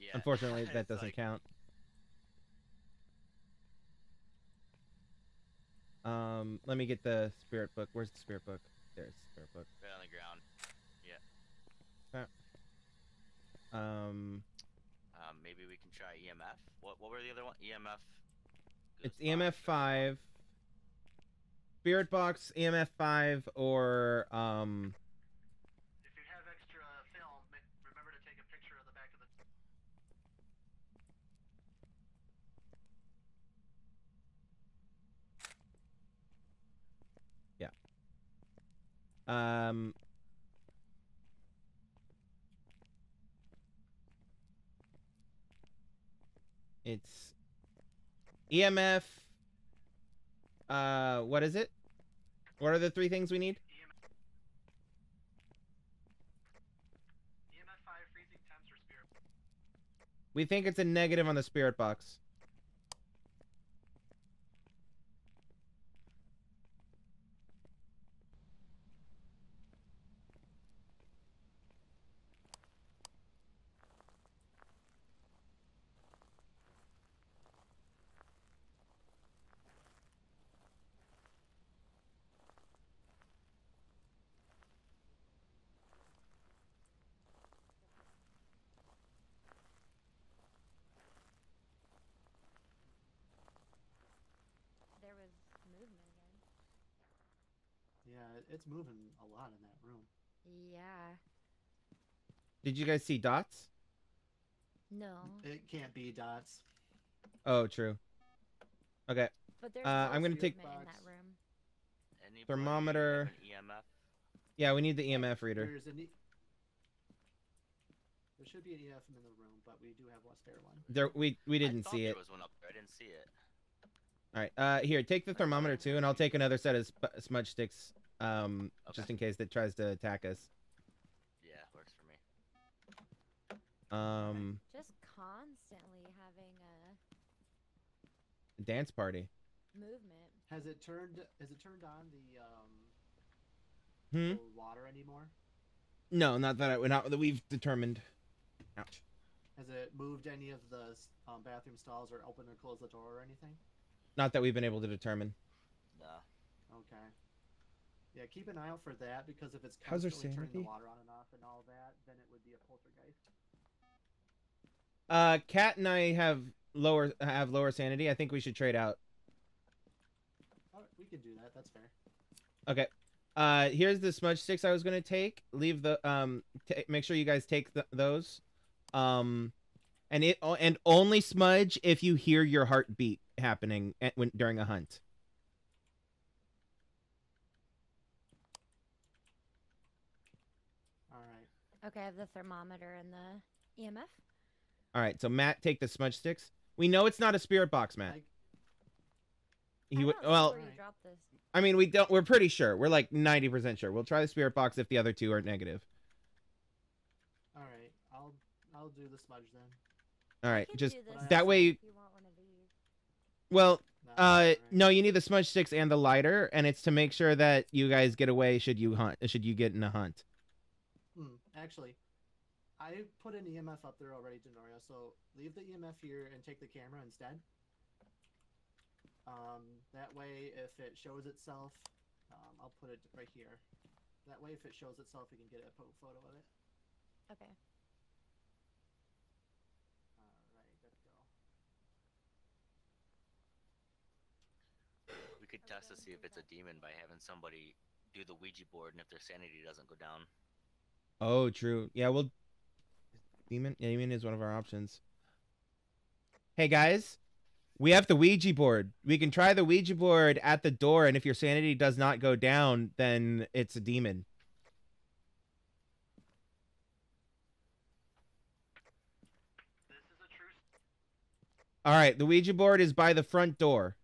yeah. Unfortunately, (laughs) that doesn't like- count. Um, let me get the spirit book. Where's the spirit book? There's the spirit book. Right on the ground. Yeah. Um, Um, maybe we can try EMF. What what were the other one? EMF. it's EMF five, spirit box, EMF five, or um, If you have extra film, remember to take a picture of the back of the. um. It's EMF. Uh, what is it? What are the three things we need? EMF, EMF 5, freezing temps, or spirit. We think it's a negative on the spirit box. There was movement again. Yeah, it- it's moving a lot in that room. Yeah. Did you guys see dots? No. It can't be dots. Oh, true. Okay. But there's Uh, I'm gonna take- in that room. Anybody Thermometer. have an EMF? Yeah, we need the EMF reader. There's an e- there should be an EF in the room, but we do have one spare one. There, we we didn't thought see there it. was one up there. I didn't see it. All right. Uh, here, take the thermometer too, and I'll take another set of sp- smudge sticks. Um, just in case it tries to attack us. Yeah, works for me. Um, Just constantly having a dance party. movement. Has it turned? Has it turned on the um Hmm. the water anymore? No, not that I, not that we've determined. Ouch. Has it moved any of the um, bathroom stalls or opened or closed the door or anything? Not that we've been able to determine. Nah. Okay. Yeah, keep an eye out for that because if it's constantly turning the water on and off and all that, then it would be a poltergeist. Uh, Kat and I have lower have lower sanity. I think we should trade out. All right, we can do that. That's fair. Okay. Uh, here's the smudge sticks I was gonna take. Leave the um. ta make sure you guys take th- those. Um, and it o- and only smudge if you hear your heartbeat happening at, when during a hunt. All right. Okay, I have the thermometer and the EMF. All right. So Matt, take the smudge sticks. We know it's not a spirit box, Matt. I, He I would. don't see Well, where you Alright. this. I mean, we don't. We're pretty sure. We're like ninety percent sure. We'll try the spirit box if the other two are negative. all right. I'll I'll do the smudge then. All I right. can Just that way. You, if you want one of these. well, No, Uh, alright. no, you need the smudge sticks and the lighter, and it's to make sure that you guys get away should you hunt. Should you get in a hunt? Actually, I put an EMF up there already, Dennoria. So leave the EMF here and take the camera instead. Um, that way, if it shows itself, um, I'll put it right here. That way, if it shows itself, we can get a photo of it. Okay. All right, let's go. We could test to see if it's a demon by having somebody do the Ouija board, and if their sanity doesn't go down. Oh, true. Yeah, well, demon. Demon is one of our options. Hey guys, we have the Ouija board. We can try the Ouija board at the door, and if your sanity does not go down, then it's a demon. All right, the Ouija board is by the front door.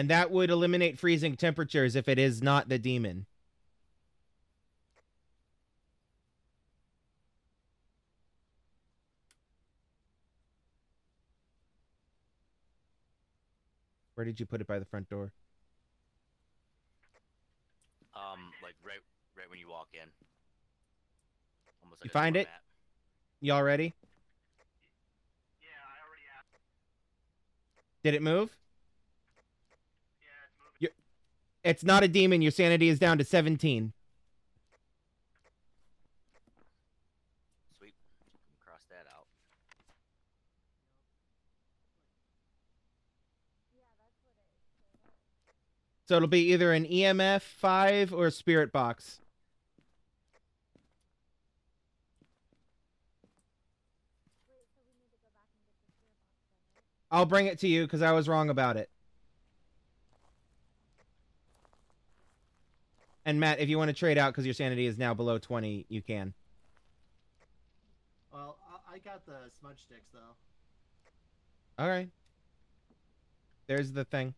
And that would eliminate freezing temperatures if it is not the demon. Where did you put it by the front door? Um, like right, right when you walk in. Almost You like a find it? doormat. Y'all ready? Yeah, I already asked. Did it move? Yeah, it's moving. It's not a demon. Your sanity is down to 17. Sweet. Cross that out. So it'll be either an EMF 5 or a spirit box. I'll bring it to you because I was wrong about it. And Matt, if you want to trade out because your sanity is now below 20, you can. Well, I, I got the smudge sticks though. All right. There's the thing.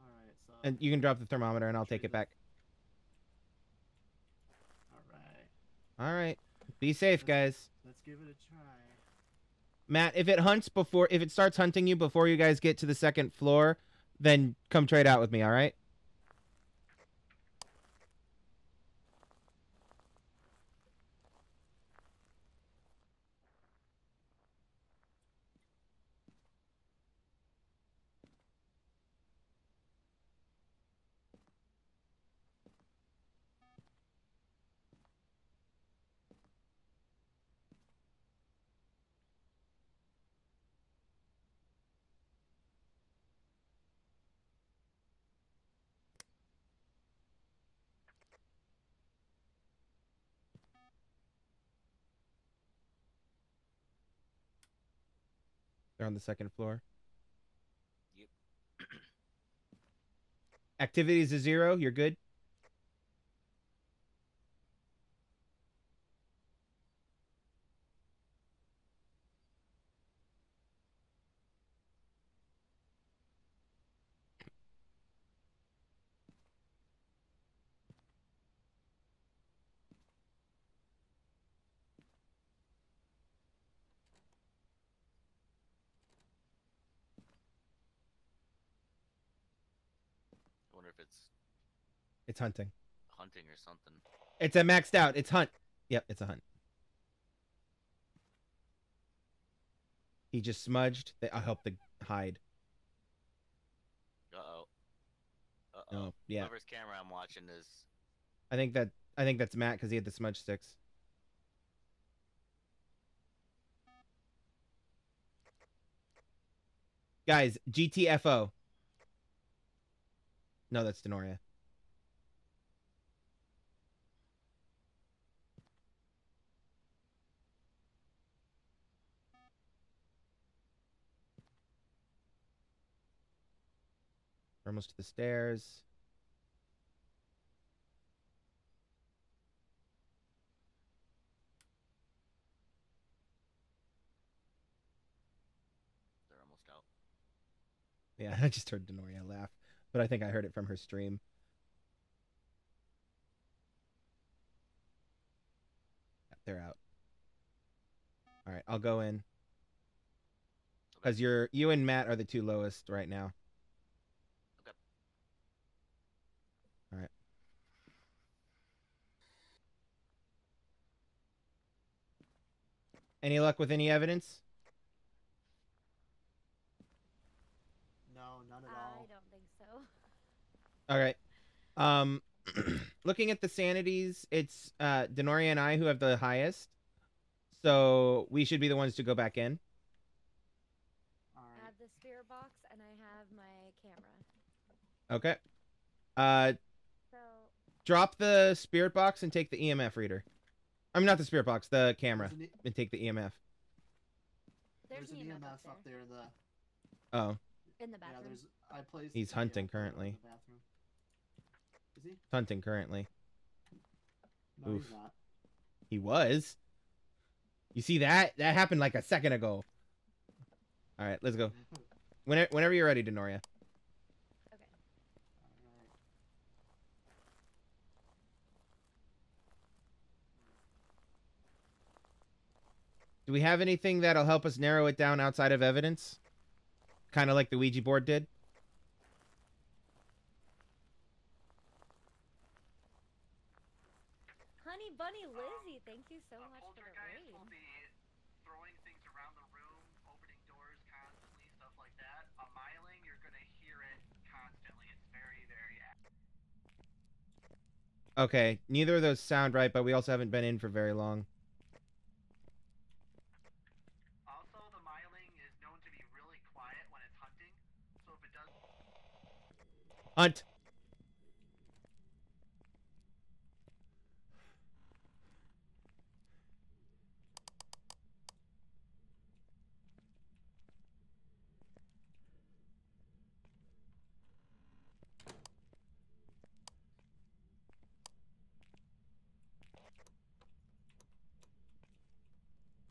All right, so. And you can drop the thermometer and I'll take it back. All right, All right. Be safe, guys. let's give it a try. Matt, if it hunts before, if it starts hunting you before you guys get to the second floor, then come trade out with me, all right? On the second floor. Yep. (clears throat) Activities is zero. You're good. I wonder if it's It's hunting. hunting or something. It's a maxed out. It's hunt. Yep, it's a hunt. He just smudged. They- I'll help the hide. Uh oh. Uh oh. Oh, yeah. Whoever's camera I'm watching is. I think that I think that's Matt because he had the smudge sticks. Guys, GTFO. No, that's Dennoria. We're almost to the stairs. They're almost out. Yeah, (laughs) I just heard Dennoria laugh, but I think I heard it from her stream. Yeah, They're out. All right, I'll go in. Cause you're you and Matt are the two lowest right now. Okay. All right. Any luck with any evidence? No, none at all. I don't think so. (laughs) All right. Um, (clears throat) looking at the sanities, it's uh Dennoria and I who have the highest, so we should be the ones to go back in. All I have the spirit box and I have my camera. Okay. Uh, So drop the spirit box and take the EMF reader. I mean, not the spirit box, the camera, There's an, E- and take the EMF. there's, there's an an EMF EMF up there in the. Oh, in the bathroom. Yeah, there's. I placed. He's the uh, hunting EMF currently. Is he? hunting currently. No, Oof. he's not. He was. You see that? That happened like a second ago. All right, let's go. (laughs) Whenever, whenever you're ready, Dennoria. Okay. Alright. Do we have anything that'll help us narrow it down outside of evidence? Kind of like the Ouija board did. Honey Bunny Lizzie, thank you so much for the raid. will be throwing things around the room, opening doors constantly, stuff like that. A myling, you're gonna hear it constantly. It's very, very active. Okay, neither of those sound right, but we also haven't been in for very long. Also, the myling is known to be really quiet when it's hunting. So if it does, Hunt.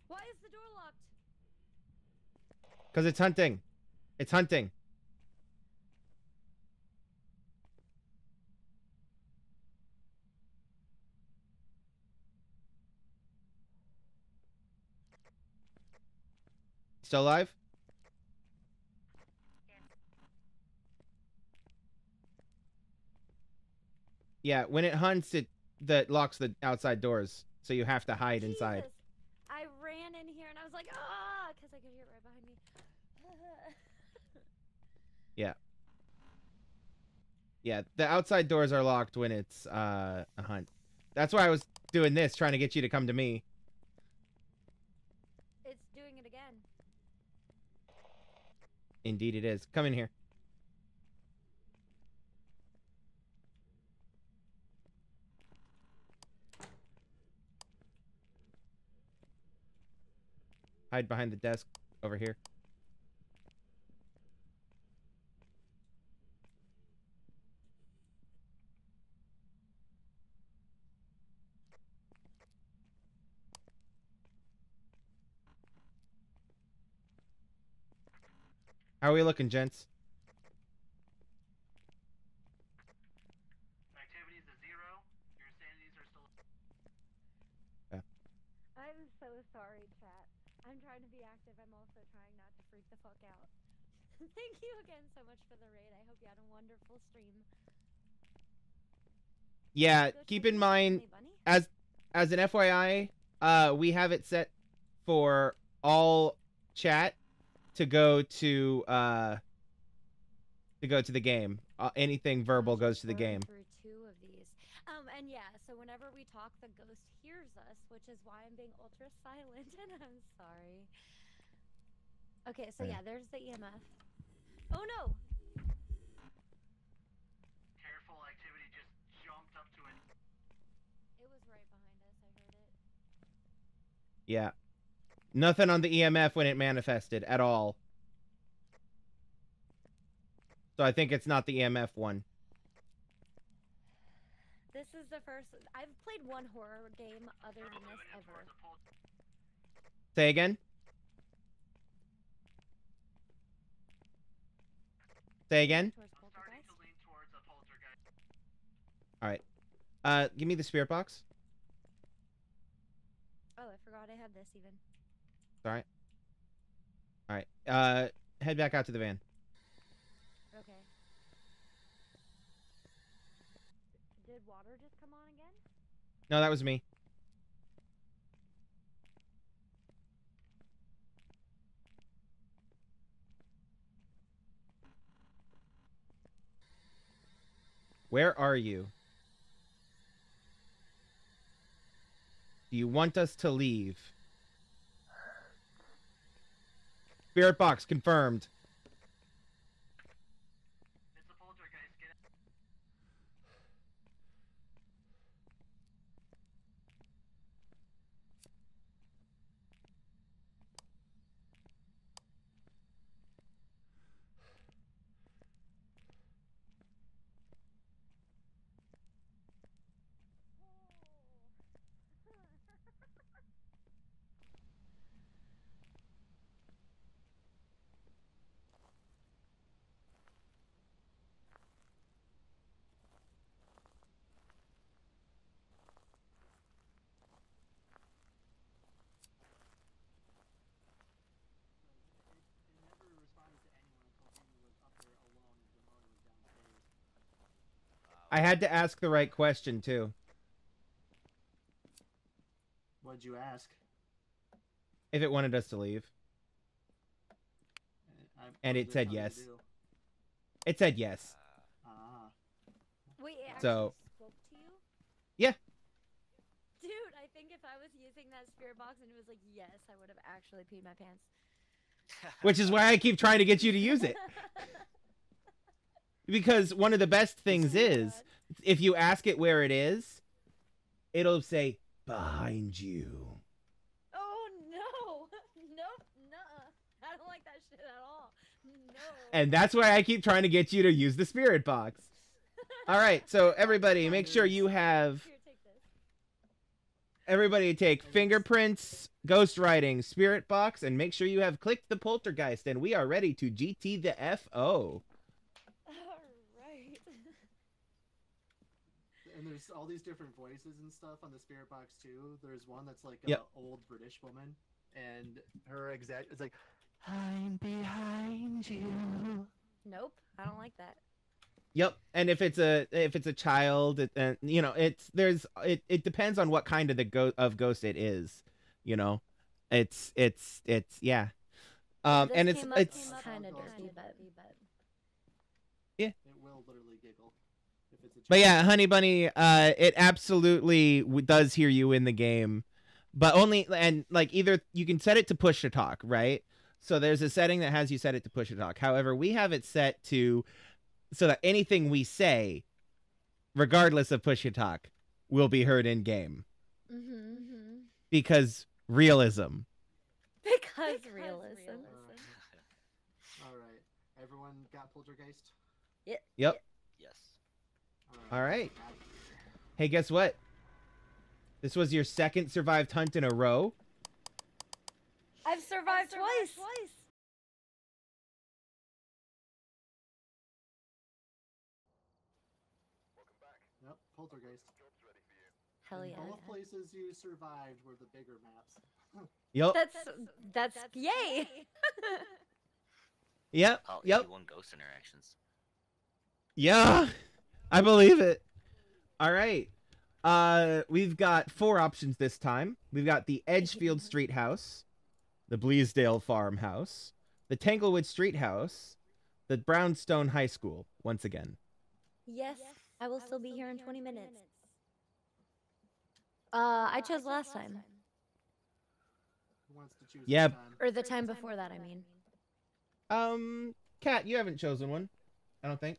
Why is the door locked? Because it's hunting. It's hunting. Still alive? Yeah, when it hunts, it that locks the outside doors, so you have to hide inside. I ran in here and I was like, ah, because I could hear it right behind me. (laughs) Yeah. Yeah, the outside doors are locked when it's uh, a hunt. That's why I was doing this, trying to get you to come to me. it's doing it again. Indeed, it is. Come in here. Hide behind the desk over here. How are we looking, gents? Activities is zero. Your sanities are still. I'm so sorry, chat. I'm trying to be active. I'm also trying not to freak the fuck out. (laughs) Thank you again so much for the raid. I hope you had a wonderful stream. Yeah, keep in mind as as an FYI, uh, we have it set for all chat to go to uh to go to the game. Uh, anything verbal goes to the game. Through two of these. Um, and yeah, so whenever we talk, the ghost hears us, which is why I'm being ultra silent, (laughs) and I'm sorry. Okay, so yeah, there's the EMF. Oh no! Careful activity just jumped up to an. It was right behind us. I heard it. Yeah. Nothing on the EMF when it manifested at all. So I think it's not the EMF one. This is the first. I've played one horror game other than this ever. towards a pol- Say again. Say again. Towards I'm starting poltergeist. to lean towards a poltergeist. All right. Uh, give me the spirit box. Oh, I forgot I had this even. All right. All right. Uh, head back out to the van. Okay. Did water just come on again? No, that was me. Where are you? Do you want us to leave? Spirit box confirmed. It's a poltergeist. Get it. It never responded to anyone until Jamie was up there alone and Dennoria was downstairs. I had to ask the right question too. What'd you ask? If it wanted us to leave. I- And it said tell you to yes. It said yes. Ah. Wait, it actually So- spoke to you? Yeah. Dude, I think if I was using that spirit box and it was like yes, I would have actually peed my pants. Which is why I keep trying to get you to use it. (laughs) Because one of the best things is if you ask it where it is, it'll say behind you. Oh no! (laughs) Nope, nuh I don't like that shit at all. No. And that's why I keep trying to get you to use the spirit box. (laughs) All right, so everybody make sure you have Here, take this. everybody take fingerprints, ghost writing, spirit box and make sure you have clicked the poltergeist and we are ready to GT the FO. And there's all these different voices and stuff on the spirit box too. There's one that's like an Yep. old British woman, and her exact it's like, "I'm behind you." Nope, I don't like that. Yep, and if it's a if it's a child, it, uh, you know, it's there's it, it depends on what kind of the go of ghost it is, you know, it's it's it's yeah, um, This and it's up- it's kind of dirty, but It will literally giggle if it's a. but yeah. Honey Bunny, uh, it absolutely w- does hear you in the game, but only and like either you can set it to push to talk, right? So there's a setting that has you set it to push to talk. However, we have it set to so that anything we say, regardless of push to talk, will be heard in game Mm-hmm. mm-hmm. because realism. Because, realism. Alright. All right, everyone got poltergeist. Yep. yes. All right. Hey, guess what? This was your second survived hunt in a row. I've survived, I've survived twice. twice. Yep, poltergeist. Hell yeah. All places you survived were the bigger maps. (laughs) yep. That's that's, that's yay. (laughs) yep. Oh, yep. One ghost interactions. Yeah. I believe it. All right. Uh, we've got four options this time. We've got the Edgefield Street House, the Bleasdale Farmhouse, the Tanglewood Street House, the Brownstone High School. Once again. yes, I will still be here in 20 minutes. Uh, I chose last time, Who wants to choose Yeah. this time? or the time before that. I mean. Um, Kat, you haven't chosen one. I don't think.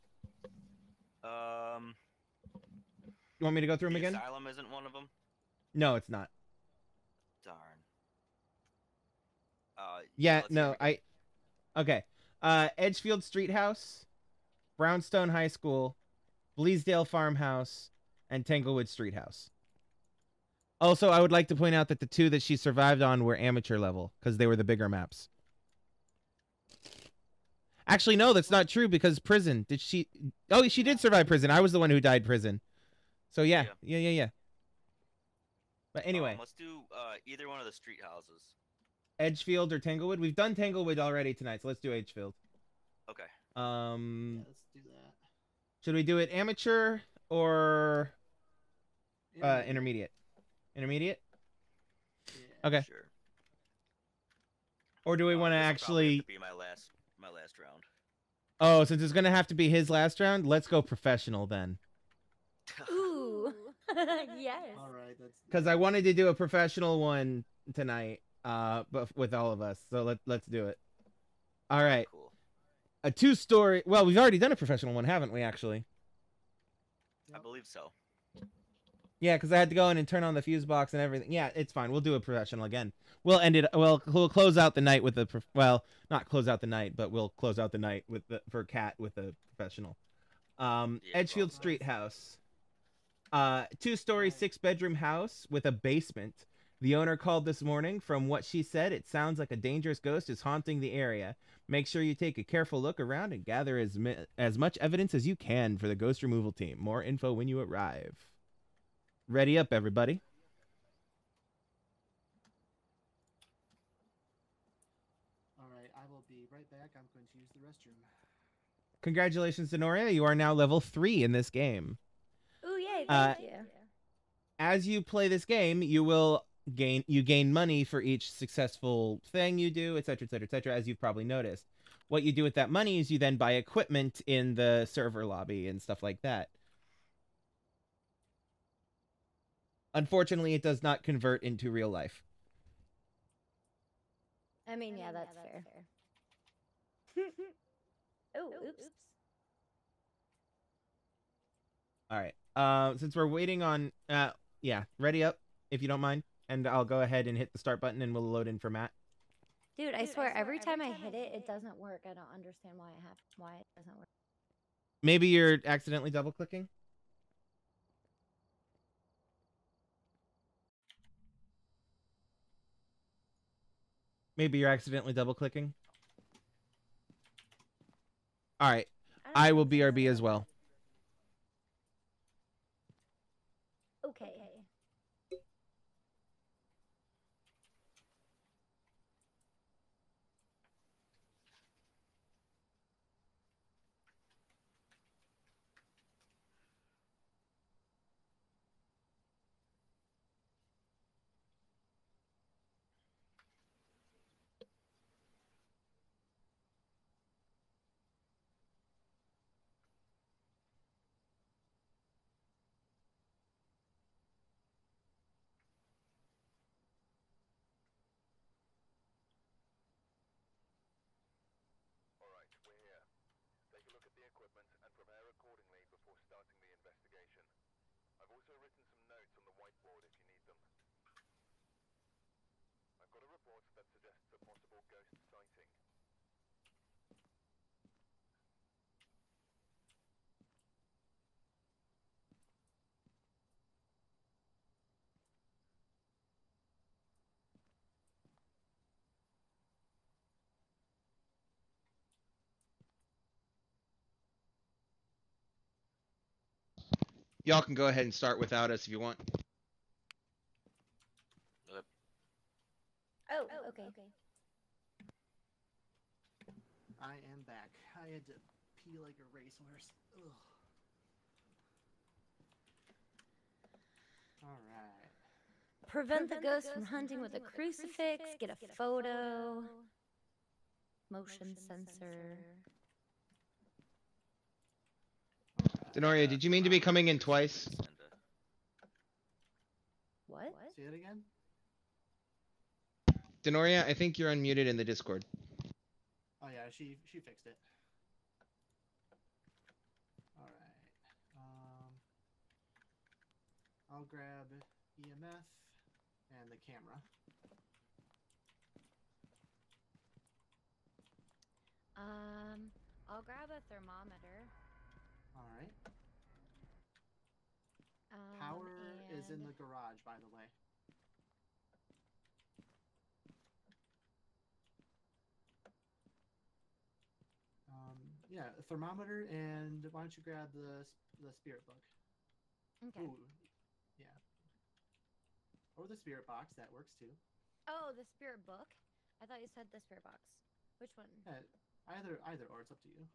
Um, You want me to go through them again? asylum isn't one of them. No, it's not. Darn. Uh, Yeah, no. I. Okay. Uh, Edgefield Street House, Brownstone High School, Bleasdale Farmhouse, and Tanglewood Street House. Also, I would like to point out that the two that she survived on were amateur level because they were the bigger maps. Actually, no, that's not true because prison. Did she? Oh, she did survive prison. I was the one who died prison. So yeah, yeah, yeah, yeah. But anyway, Um, let's do uh, either one of the street houses. Edgefield or Tanglewood. We've done Tanglewood already tonight, so let's do Edgefield. Okay. Um, Yeah, let's do that. should we do it amateur or uh, Intermediate. intermediate? Intermediate, Yeah. okay. Sure. or do we Uh, want to this will probably have actually? be my last my last round. Oh, since it's gonna have to be his last round, let's go professional then. (laughs) Ooh. (laughs) yes. All right, that's Because I wanted to do a professional one tonight, uh, but with all of us. So let let's do it. All right, Cool. a two-story. Well, we've already done a professional one, haven't we? Actually. I believe so. Yeah, because I had to go in and turn on the fuse box and everything. Yeah, it's fine. We'll do a professional again. We'll end it. Well, we'll close out the night with a. Well, not close out the night, but we'll close out the night with the for cat with a professional. Um, Yeah, Edgefield well, Street. House, uh, two-story, six-bedroom house with a basement. The owner called this morning. From what she said, it sounds like a dangerous ghost is haunting the area. Make sure you take a careful look around and gather as as much evidence as you can for the ghost removal team. More info when you arrive. Ready up, everybody. all right. I will be right back. I'm going to use the restroom. Congratulations, Dennoria. You are now level three in this game. Ooh, yay! Uh, Thank you. As you play this game, you will gain you gain money for each successful thing you do, etc., etc., etc. As you've probably noticed, what you do with that money is you then buy equipment in the server lobby and stuff like that. Unfortunately, it does not convert into real life. I mean, yeah, that's fair. (laughs) (laughs) oh, oops. All right. Uh, since we're waiting on, uh, yeah, ready up if you don't mind, and I'll go ahead and hit the start button, and we'll load in for Matt. Dude, I swear, every time I hit it, it doesn't work. I don't understand why it hap- why it doesn't work. Maybe you're accidentally double clicking. Maybe you're accidentally double clicking. All right, don't I know. will BRB as well. Y'all can go ahead and start without us if you want. Oh, oh, okay. okay. I am back. I had to pee like a racehorse. Ugh. All right. Prevent, the ghost from hunting with a crucifix. Get a photo. Motion sensor. Dennoria, did you mean to be coming in twice? And, What? Say it again. Dennoria, I think you're unmuted in the Discord. Oh yeah, she she fixed it. All right. Um, I'll grab EMF and the camera. Um, I'll grab a thermometer. All right. Um, Power is in the garage, by the way. Um, yeah, a thermometer, and why don't you grab the the spirit book? Okay. Ooh, yeah. Or the spirit box, that works too. Oh, the spirit book. I thought you said the spirit box. Which one? Yeah, either either or, it's up to you.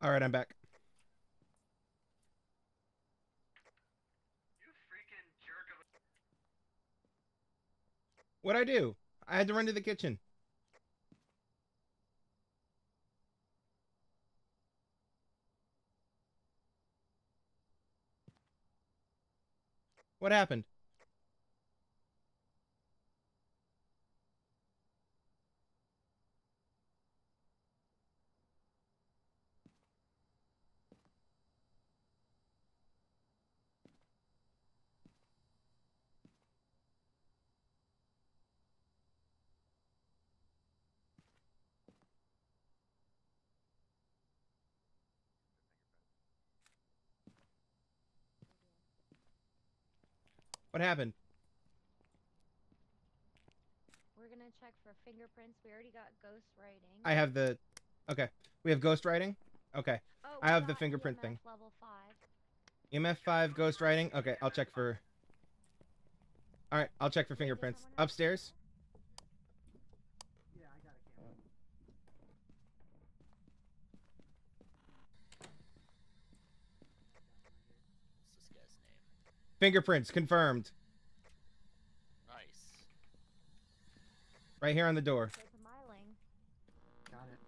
All right, I'm back. What'd I do? I had to run to the kitchen. What happened? What happened? We're gonna check for fingerprints. We already got ghost writing. I have the. Okay, we have ghost writing. Okay, Oh, I have the fingerprint EMF thing. Level five. EMF five ghost writing. Okay, I'll check for. All right, I'll check for fingerprints someone have a upstairs. Yeah, I got a camera. What's this guy's name? Fingerprints confirmed. Nice. Right here on the door. Go to Myling. Got it.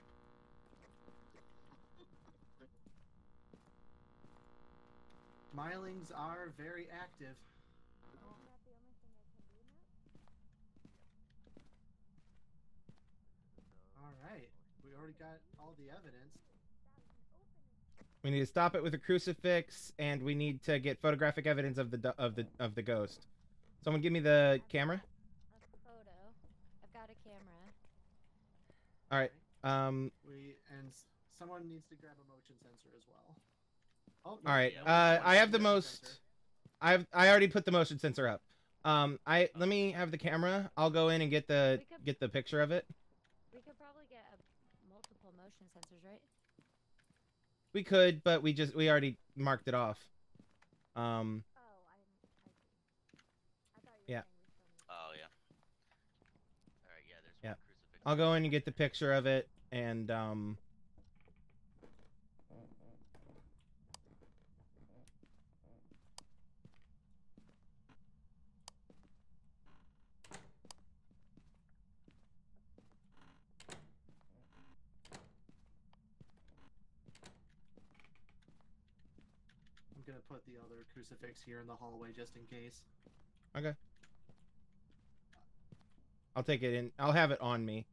Mylings are very active. Isn't that the only thing I can do now? All right, we already got all the evidence. We need to stop it with a crucifix, and we need to get photographic evidence of the of the of the ghost. Someone give me the camera. A photo. I've got a camera. All right. Um. We and someone needs to grab a motion sensor as well. Oh, All right. Yeah, Uh, I have the most. sensor. I've I already put the motion sensor up. Um. I let me have the camera. I'll go in and get the could- get the picture of it. We could probably get a, multiple motion sensors, right? We could, but we just we already marked it off. Um. Oh, I, I. I thought you were Yeah. saying we still need. Oh yeah. All right. Yeah. There's Yeah. I'll go in and get the picture of it, and um. I'm gonna put the other crucifix here in the hallway just in case. Okay. I'll take it in. I'll have it on me.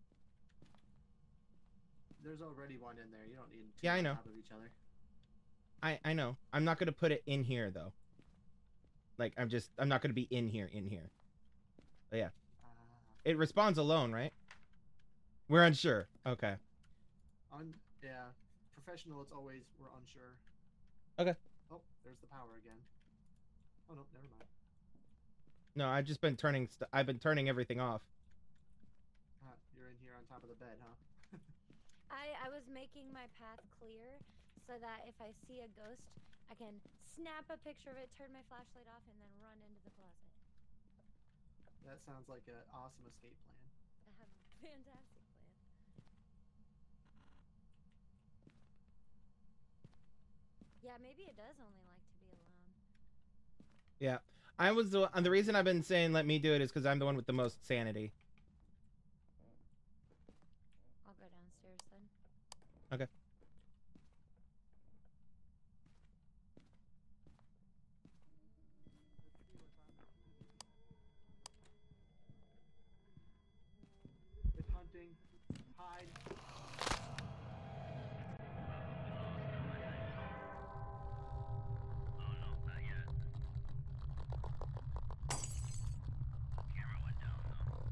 There's already one in there. You don't need two Yeah, I know. top of each other. I I know. I'm not gonna put it in here though. Like I'm just I'm not gonna be in here in here. Ah, It responds alone, right? We're unsure. Okay. un- yeah, professional. It's always we're unsure. Okay. There's the power again. Oh no, never mind. No, I've just been turning. St- I've been turning everything off. Ah, you're in here on top of the bed, huh? (laughs) I, I was making my path clear so that if I see a ghost, I can snap a picture of it, turn my flashlight off, and then run into the closet. That sounds like an awesome escape plan. I have a fantastic plan. Yeah, maybe it does only like to be alone. Yeah, I was the and the reason I've been saying let me do it is because I'm the one with the most sanity. I'll go downstairs then. Okay. It's hunting. Hide. Oh no, not yet. Camera went down though.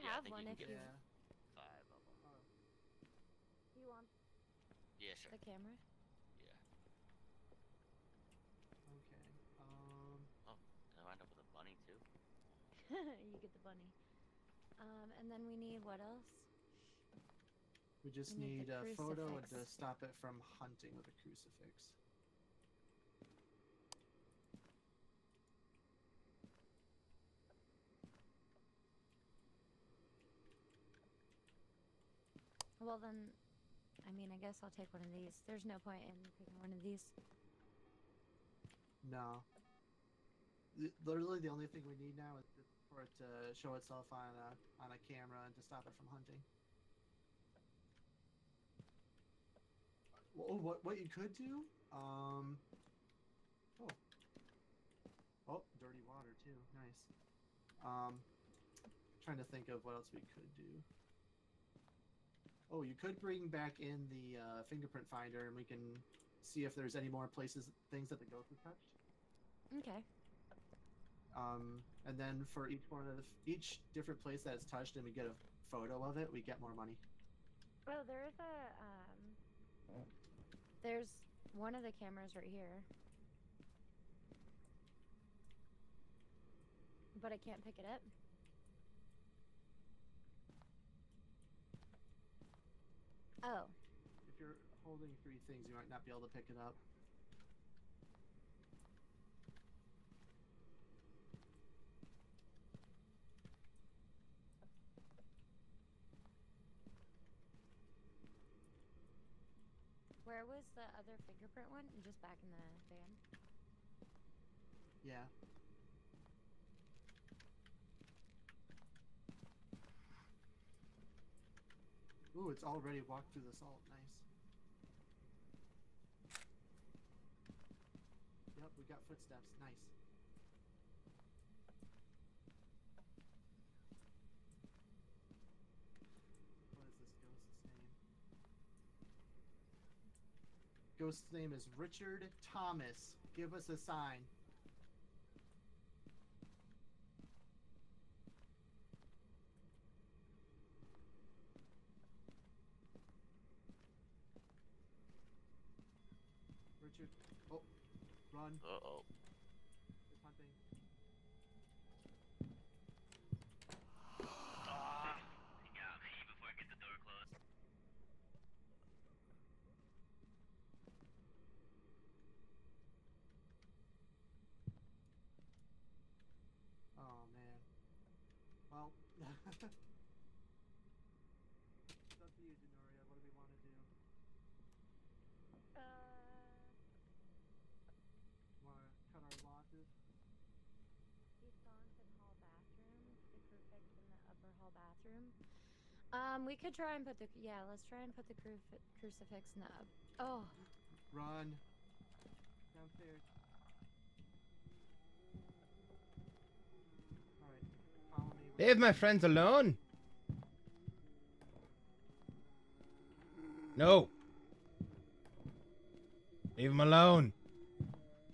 I Yeah, I have one you if you Yeah. five of them. Oh, you want Yeah, sure. the camera. Yeah. okay. Um. Did I wind up with a bunny too? (laughs) you get the bunny. Um, and then we need what else? We just We need need a photo to stop it from hunting with a crucifix. Well then, I mean, I guess I'll take one of these. There's no point in picking one of these. No. Literally, the only thing we need now is for it to show itself on a on a camera and to stop it from hunting. Oh, what what you could do? Um. Oh. Oh, dirty water too. Nice. Um. Trying to think of what else we could do. Oh, you could bring back in the uh, fingerprint finder, and we can see if there's any more places, things that the ghost has touched. Okay. Um, and then for each one of each different place that it's touched, and we get a photo of it, we get more money. Oh, there's a um. There's one of the cameras right here. But I can't pick it up. Oh, If you're holding three things, you might not be able to pick it up. where was the other fingerprint one? Just back in the van. Yeah. Ooh, it's already walked through the salt. Nice. Yep, we got footsteps. Nice. What is this ghost's name? Ghost's name is Richard Thomas. Give us a sign. Richard. Oh, run. Uh oh. It's hunting. Ah, he got me before I get the door closed. Oh man. Well, (laughs) it's up to you, Dennoria. What do we want to do? Uh, Want to cut our losses? East Donington Hall bathroom. The crucifix in the upper hall bathroom. Um, we could try and put the yeah. Let's try and put the cruci- crucifix in the up. Oh, Run. Downstairs. Alright. Follow me. Leave my friends alone. No. Leave them alone.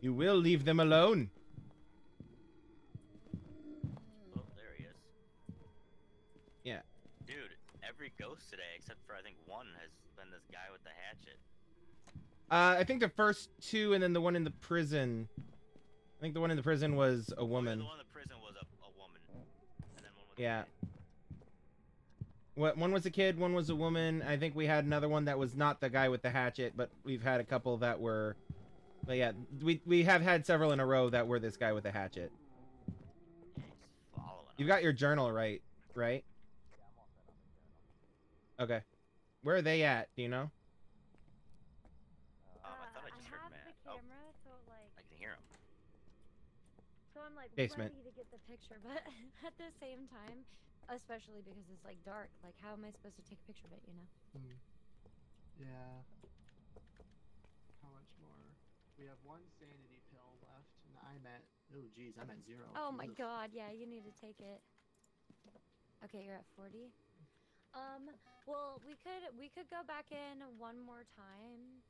You will leave them alone. Oh, there he is. Yeah. Dude, every ghost today, except for I think one, has been this guy with the hatchet. Uh, I think the first two, and then the one in the prison. I think the one in the prison was a Oh, yeah, woman. The one in the prison was a, a woman. And then one was Yeah. What one was a kid, one was a woman. I think we had another one that was not the guy with the hatchet, but we've had a couple that were. But yeah, we we have had several in a row that were this guy with the hatchet. Yeah, You've got your journal right, right? Yeah, I'm all set on the journal. Okay. Where are they at? Do you know? Um, I thought I uh, just heard have Matt. the Oh, camera, so like, I can hear him. so I'm like Basement. ready to get the picture, but (laughs) at the same time, especially because it's like dark, like how am I supposed to take a picture of it? You know? Hmm. Yeah. How much more? We have one sanity pill left, and I'm at. Oh, geez, I'm at zero. Oh my Ugh. god, yeah, you need to take it. Okay, you're at 40. Um, well, we could we could go back in one more time.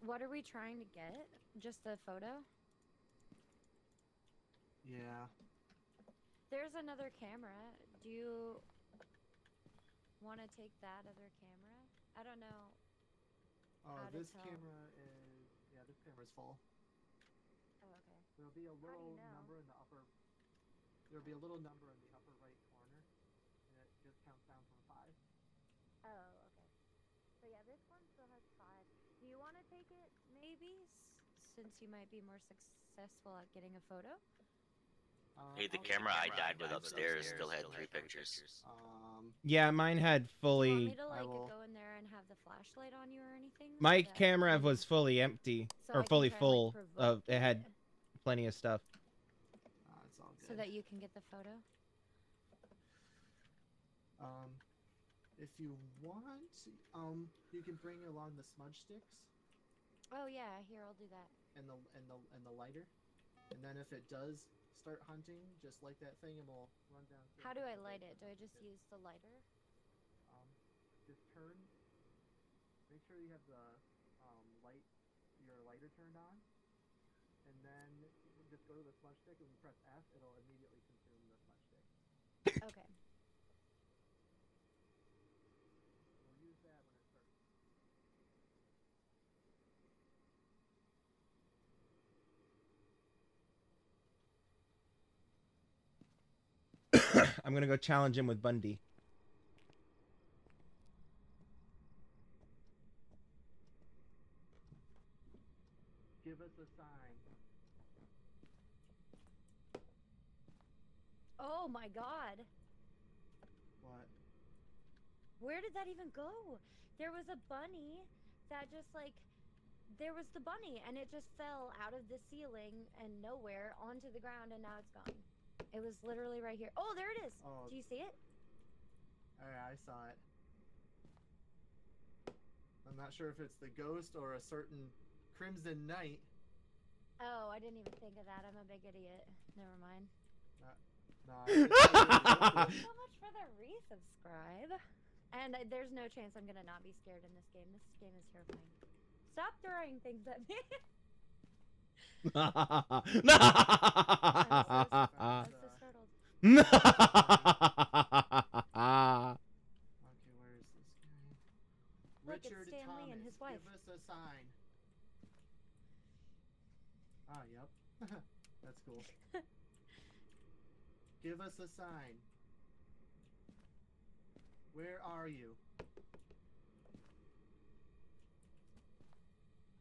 What are we trying to get? Just the photo? Yeah. There's another camera. Do you want to take that other camera? I don't know. Oh, to this camera is yeah, this camera's full. Oh, okay. There'll be a do you little know? number in the upper. There'll be a little number in the upper right corner, and it just counts down from five. Oh, okay. So yeah, this one still has five. Do you want to take it, maybe, s- since you might be more successful at getting a photo? Um, Hey, the I'll- camera I died with upstairs still had three pictures. Um, Yeah, mine had Do you want fully. me to like will- go in there and have the flashlight on you or anything? My that camera was fully empty so or can fully full like, of. It had plenty of stuff. uh, it's all good. so that you can get the photo. Um, if you want, um, you can bring along the smudge sticks Oh yeah, here I'll do that. and the and the and the lighter, and then if it does start hunting, just light that thing, and we'll run down. How do I light it? Do I just use the lighter? Um, just turn. Make sure you have the um, light, your lighter turned on, and then just go to the smudge stick and press F, it'll immediately consume the smudge stick. Okay. We'll use that when it starts. (coughs) I'm gonna go challenge him with Bundy. Give us a sign. Oh my god. What? Where did that even go? There was a bunny that just like there was the bunny and it just fell out of the ceiling and nowhere onto the ground and now it's gone. It was literally right here. Oh, there it is. Oh. Do you see it? Oh, yeah, I saw it. I'm not sure if it's the ghost or a certain Krimzon Knight. Oh, I didn't even think of that. I'm a big idiot. Never mind. No, I (laughs) think it's really so much for the resubscribe. And uh, there's no chance I'm gonna not be scared in this game. This game is terrifying. Stop throwing things at me. (laughs) (laughs) I'm so startled. Okay, where is this guy? Look, Richard Stan Thomas, and his wife. give us a sign. Ah, yep. (laughs) That's cool. (laughs) give us a sign. Where are you?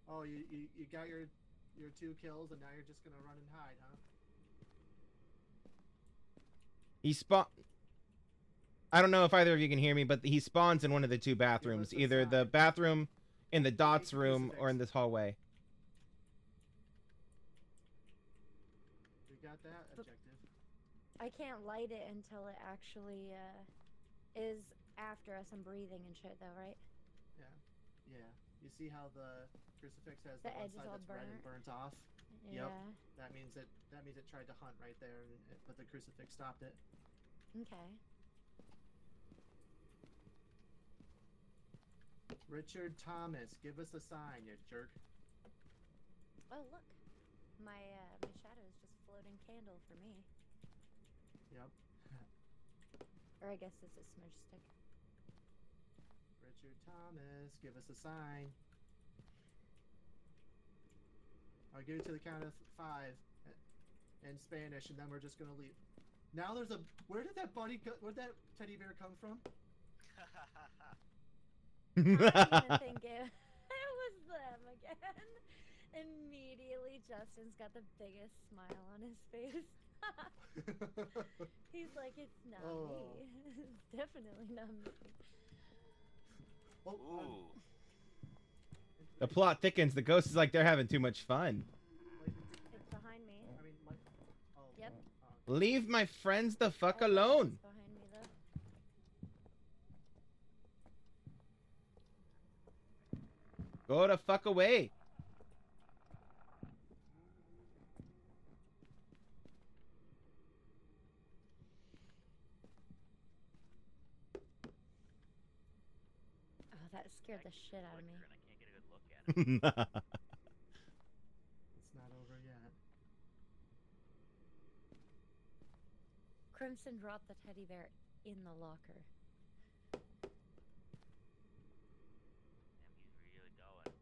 Oh, you, you, you got your your two kills and now you're just gonna run and hide, huh? He spawn. I don't know if either of you can hear me, but he spawns in one of the two bathrooms, us a either the bathroom in the Dots room or in this hallway. We got that objective. I can't light it until it actually uh, is after us and breathing and shit, though, right? Yeah. Yeah. You see how the crucifix has The the, one edge side all that's red and burnt. burnt off? Yeah. Yep. That means it that means it tried to hunt right there, and it, but the crucifix stopped it. Okay. Richard Thomas, give us a sign, you jerk. Oh look, my uh, my shadow is just floating candle for me, Yep. (laughs) or I guess it's a smudge stick. Richard Thomas, give us a sign. I'll give it to the count of five in Spanish, and then we're just gonna leave. Now there's a. Where did that bunny? Go, where did that teddy bear come from? I didn't even think it, it was them again. Immediately, Justin's got the biggest smile on his face. He's like, it's not Oh. me. (laughs) it's definitely not me. oh, um, Ooh. The plot thickens. The ghost is like they're having too much fun. It's behind me. I mean, like. Oh, Yep. oh, Leave my friends the fuck Oh, alone. behind me though. Go the fuck away. Oh, that scared the shit out of me. It's not over yet. Krimzon dropped the teddy bear in the locker. Damn, he's really going.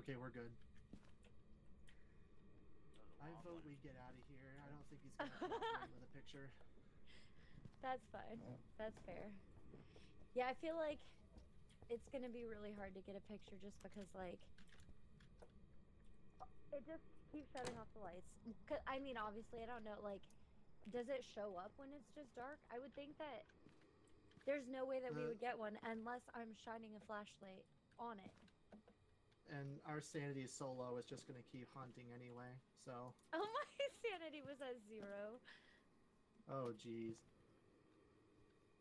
Okay, we're good. That was a I vote we get out of here. Think he's gonna cooperate (laughs) with a picture. That's fine. That's fair. Yeah, I feel like it's gonna be really hard to get a picture just because like it just keeps shutting off the lights. Cause, I mean, obviously, I don't know. Like, does it show up when it's just dark? I would think that there's no way that we would get one unless I'm shining a flashlight on it. And our sanity is so low, it's just gonna keep hunting anyway. So, Oh, (laughs) my sanity was at zero. oh jeez.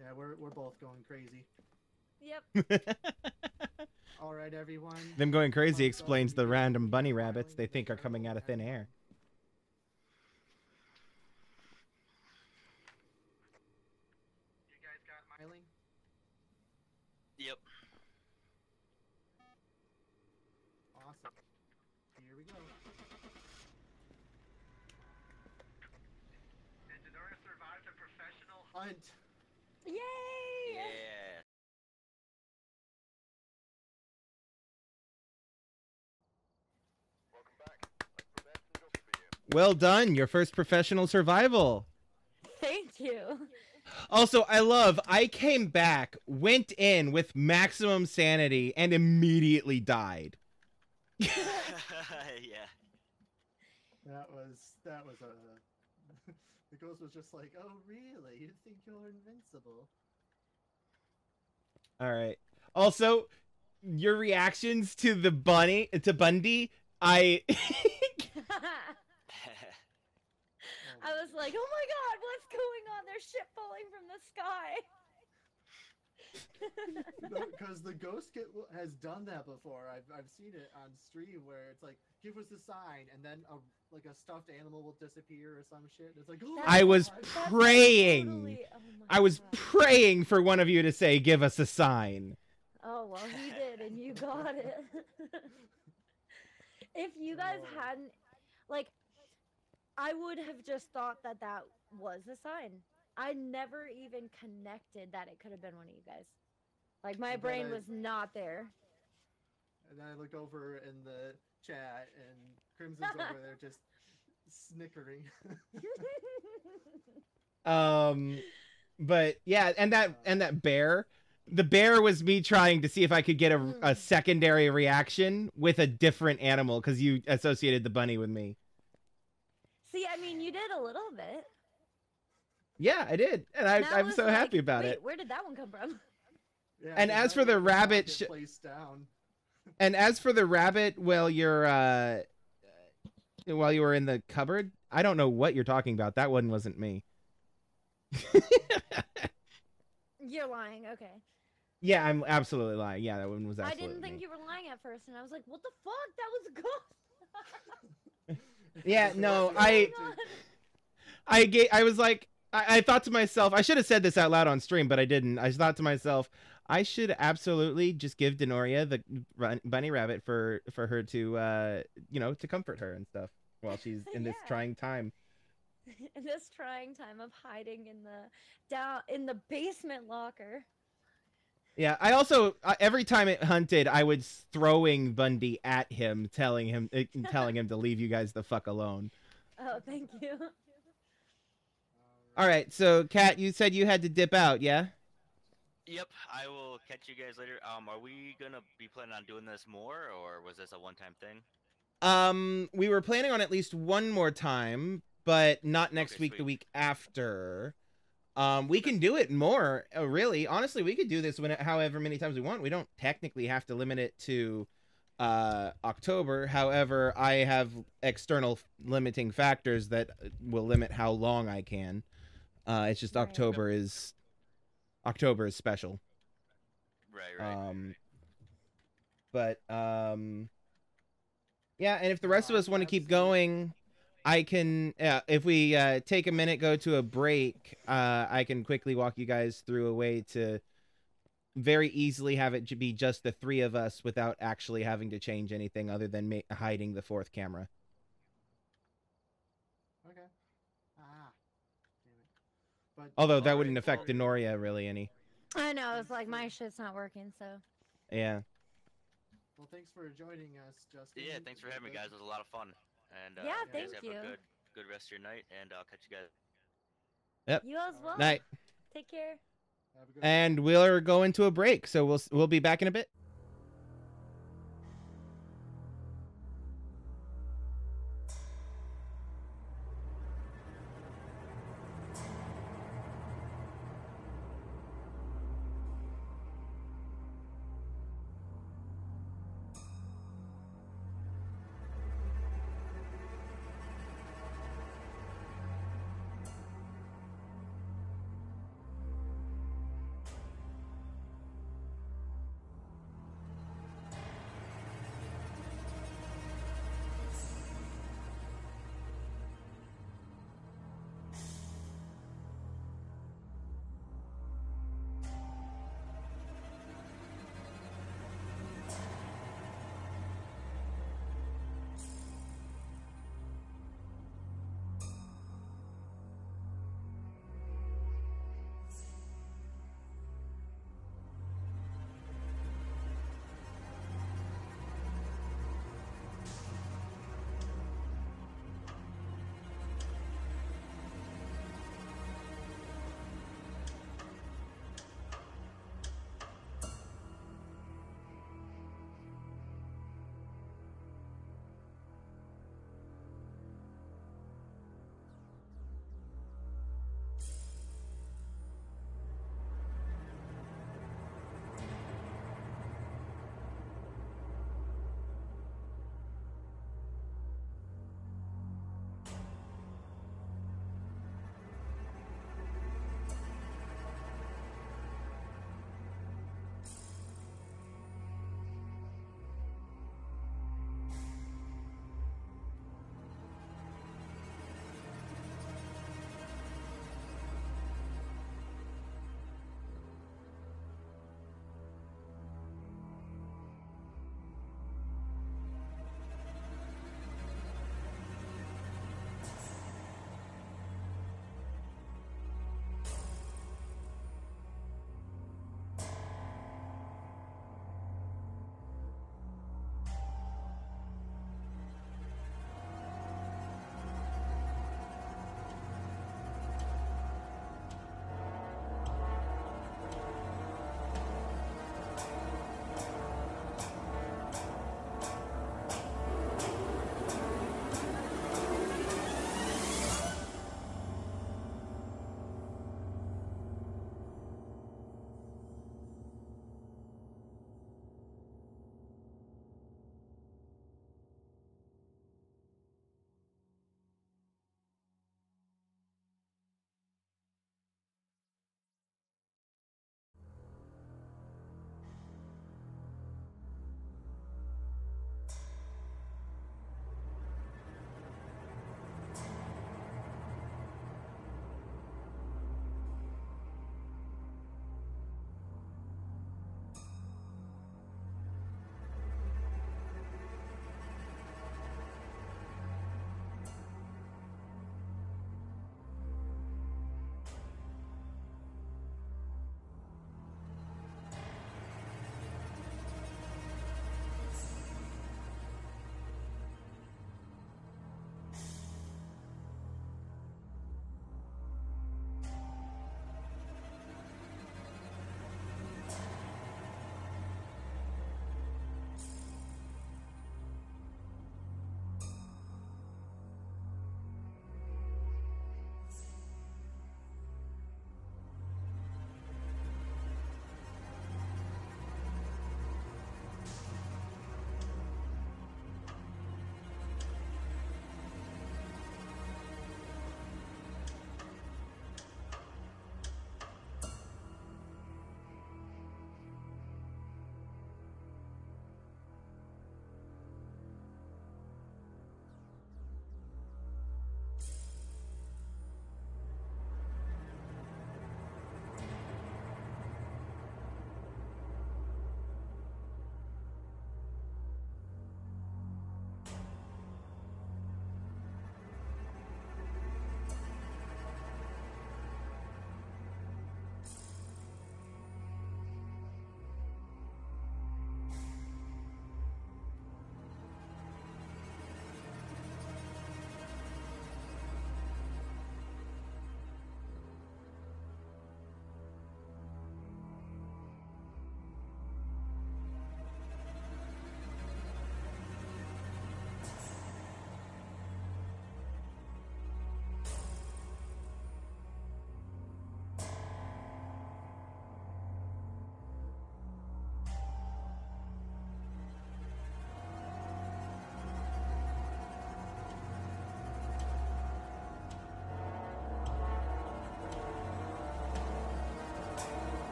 Yeah, we're we're both going crazy. Yep. (laughs) All right, everyone. Them going crazy explains the random bunny rabbits they think are coming out of thin air. You guys got my. Smiling. Yep. Awesome. Here we go. And Dennoria survived a professional Hunt. Yay! Yeah. Welcome back. I've prepared some jobs for you. Well done, your first professional survival. Thank you. Also, I love I came back, went in with maximum sanity, and immediately died. (laughs) yeah. That was that was a. the ghost was just like, "Oh, really? You think you're invincible?" All right. Also, your reactions to the bunny to Bundy, I (laughs) I was like, oh my god, what's going on? There's shit falling from the sky. Because the ghost get, has done that before. I've I've seen it on stream where it's like, "Give us a sign," and then a like a stuffed animal will disappear or some shit. It's like, "Oh I was God." Praying. totally- oh I was God. praying for one of you to say give us a sign. Oh well, he did, and you got it. (laughs) if you guys Oh. hadn't, like, I would have just thought that that was a sign. I never even connected that it could have been one of you guys. Like my And brain I- was not there. And then I looked over in the chat, and Krimzon's over (laughs) there just snickering. (laughs) Um but yeah, and that and that bear, the bear was me trying to see if I could get a, a Mm. secondary reaction with a different animal cuz you associated the bunny with me. See, I mean, you did a little bit. Yeah, I did. And I And I I'm so like, happy about "Wait, it. Where did that one come from? Yeah, And 'cause as for the rabbit get sh- placed down. (laughs) And as for the rabbit, well, you're uh, while you were in the cupboard, I don't know what you're talking about. That one wasn't me. (laughs) You're lying. Okay. yeah, I'm absolutely lying. Yeah, that one was I didn't think me. you were lying at first, and I was like, "What the fuck? That was a (laughs) ghost." Yeah, no, going I- I ga- I was like, I, I thought to myself, I should have said this out loud on stream, but I didn't. I thought to myself, I should absolutely just give Dennoria the run, bunny rabbit for for her to, uh, you know, to comfort her and stuff while she's (laughs) in this trying time. (laughs) in this trying time of hiding in the down in the basement locker. Yeah, I also uh, every time it hunted, I was throwing Bundy at him, telling him uh, telling him to leave you guys the fuck alone. (laughs) Oh, thank you. All right, so Kat, you said you had to dip out, yeah? Yep. I will catch you guys later. Um, are we gonna be planning on doing this more, or was this a one-time thing? Um, we were planning on at least one more time, but not next Okay, week. The week after. Um, we can do it more. Uh, really, honestly, we could do this when however many times we want. We don't technically have to limit it to uh October. However, I have external limiting factors that uh, will limit how long I can. Uh, it's just Right. October is October is special. Right. Right. Um, but um, yeah, and if the rest of us want to keep going, I can. Uh, if we uh, take a minute, go to a break, uh, I can quickly walk you guys through a way to very easily have it j- be just the three of us without actually having to change anything other than ma- hiding the fourth camera. Okay. Ah. Damn it. But Although that wouldn't affect well- Dennoria really any. I know. It's like my shit's not working, so. Yeah. Well, thanks for joining us, Justin. Yeah, thanks for having me, guys. It was a lot of fun. And uh, Yeah, you guys thank have you. a good, good rest of your night, and I'll catch you guys. Yep. You as well. Night. Take care. Have a good And we'll go into a break, so we'll we'll be back in a bit.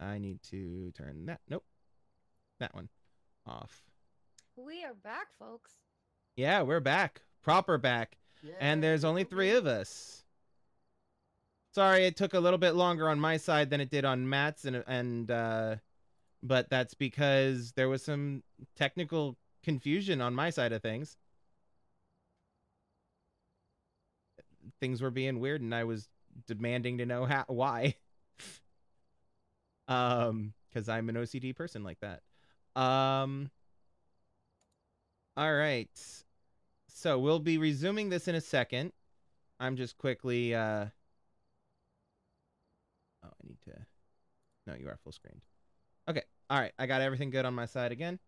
I need to turn that. Nope. That one off. We are back, folks. Yeah, we're back. Proper back. And there's only three of us. Sorry, it took a little bit longer on my side than it did on Matt's, and and uh, but that's because there was some technical confusion on my side of things. Things were being weird, and I was demanding to know how why. (laughs) um, because I'm an OCD person like that. Um. All right. So we'll be resuming this in a second. I'm just quickly uh Oh, I need to No, you are full screened. Okay. All right. I got everything good on my side again.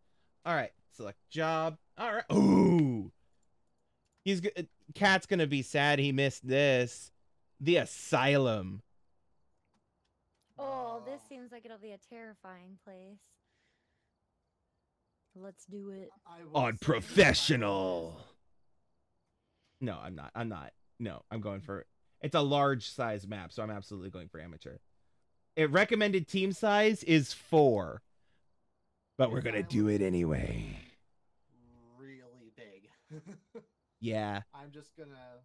All right. Select job. All right. Ooh. He's. Cat's going to be sad he missed this. The asylum. This seems like it'll be a terrifying place. Let's do it. I will say Unprofessional. No, I'm not. I'm not. No, I'm going for it's a large size map, so I'm absolutely going for amateur. It recommended team size is four. But we're gonna do it anyway. Really big. (laughs) Yeah, I'm just gonna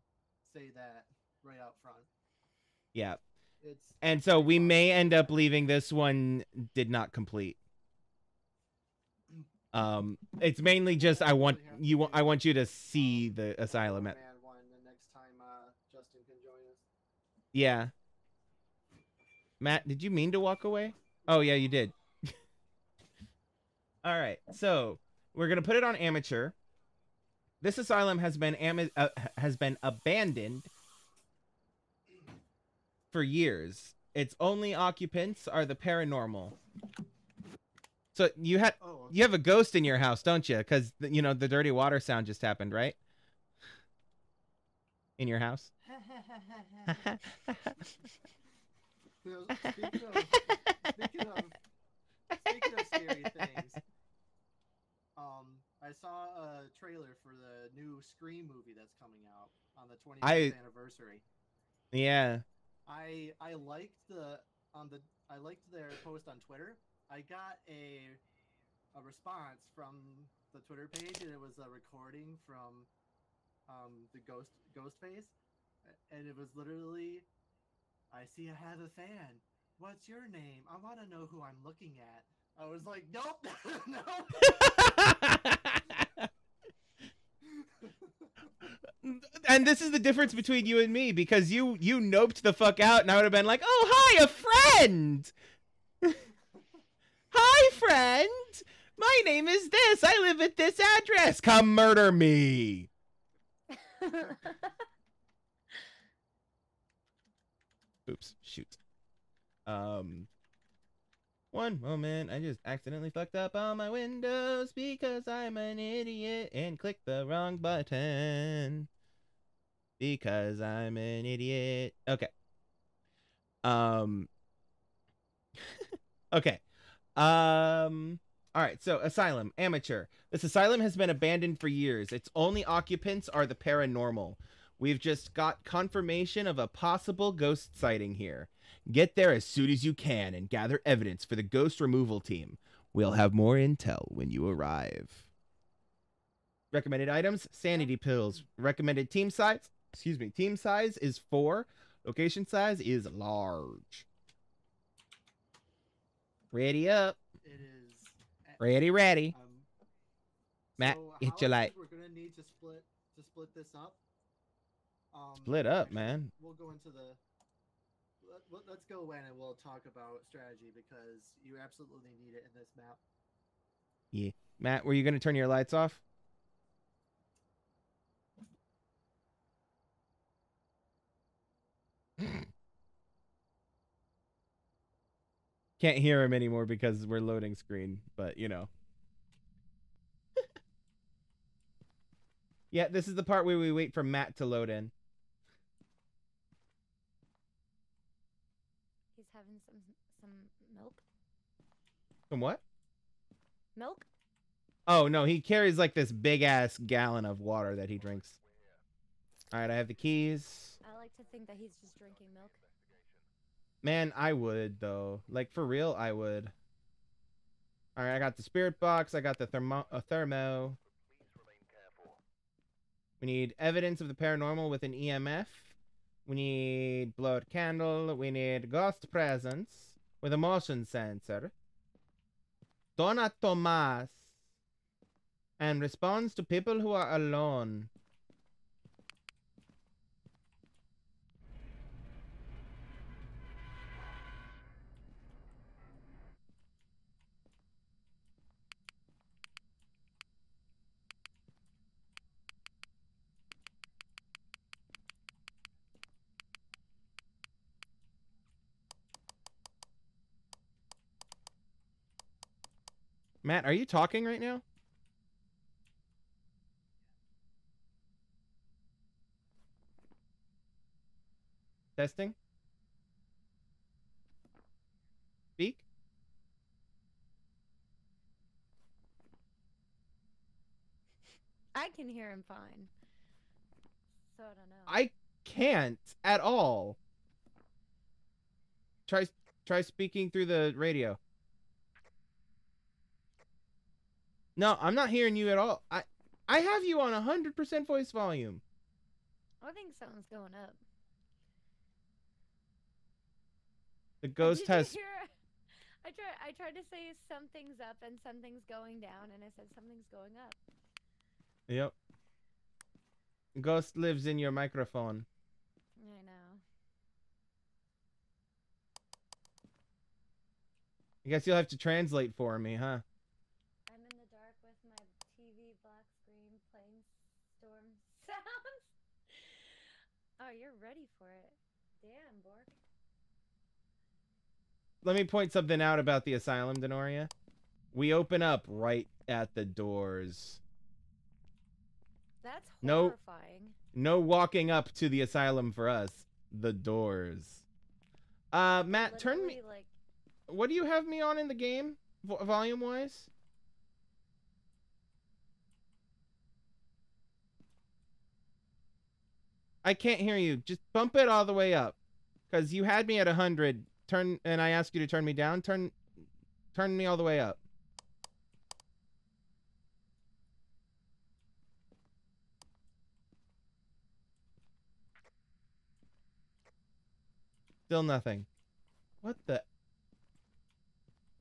say that right out front. yeah. And so we may end up leaving this one did not complete. Um, it's mainly just I want you. I want you to see the asylum. At, Man one the next time uh, Justin can join us. yeah. Matt, did you mean to walk away? Oh yeah, you did. (laughs) All right, so we're gonna put it on amateur. This asylum has been ama- uh, has been abandoned for years. Its only occupants are the paranormal. So you had Oh, you have a ghost in your house, don't you? Because you know the dirty water sound just happened, right? In your house. (laughs) You know, speaking of speaking of speaking of scary things, um, I saw a trailer for the new Scream movie that's coming out on the 25th I- anniversary. yeah. I I liked the on the I liked their post on Twitter. I got a a response from the Twitter page, and it was a recording from um, the ghost Ghostface, a- and it was literally, "I see I have a fan. What's your name? I want to know who I'm looking at." I was like, "Nope, (laughs) no." (laughs) and this is the difference between you and me because you you noped the fuck out and I would have been like, "Oh, hi, a friend." (laughs) hi, friend. My name is this. I live at this address. Come murder me. (laughs) Oops, shoot. Um one moment, I just accidentally fucked up all my windows because I'm an idiot and clicked the wrong button. Because I'm an idiot. Okay. Um (laughs) Okay. Um all right, so asylum, amateur. This asylum has been abandoned for years. Its only occupants are the paranormal. We've just got confirmation of a possible ghost sighting here. Get there as soon as you can and gather evidence for the ghost removal team. We'll have more intel when you arrive. Recommended items: sanity pills. Recommended team size, excuse me, team size is 4. Location size is large. Ready up. It is. Ready, ready. Um, Matt, so hit your light. We're gonna need to split to split this up. Um, Split up, man. We'll go into the. Let, let- let's go in and we'll talk about strategy because you absolutely need it in this map. Yeah, Matt, were you going to turn your lights off? Can't hear him anymore because we're loading screen, but you know. (laughs) yeah, this is the part where we wait for Matt to load in. He's having some some milk. Some what? Milk? Oh no, he carries like this big ass gallon of water that he drinks. All right, I have the keys. I like to think that he's just drinking milk. Man, I would though. Like for real, I would. All right, I got the spirit box. I got the thermo. Uh, thermo. We need evidence of the paranormal with an EMF. We need blood candle. We need ghost presence with a motion sensor. Donna Tomas. And responds to people who are alone. Matt, are you talking right now? Testing? Speak? I can hear him fine. So I don't know. I can't at all. Try try speaking through the radio. No, I'm not hearing you at all. I I have you on 100% voice volume. I think something's going up. The ghost Did has I try. I tried to say something's up and something's going down, and I said something's going up. Yep. Ghost lives in your microphone. I know. I guess you'll have to translate for me, huh? I'm in the dark with my TV black screen playing storm sounds. oh, you're ready for it. Damn, Bork. Let me point something out about the asylum, Dennoria. We open up right at the doors. That's No. horrifying. No walking up to the asylum for us. The doors. Uh, Matt, turn me. Like, What do you have me on in the game, vo- volume wise? I can't hear you. Just bump it all the way up, cause you had me at a hundred. Turn and I ask you to turn me down. Turn, turn me all the way up. Still nothing. What the?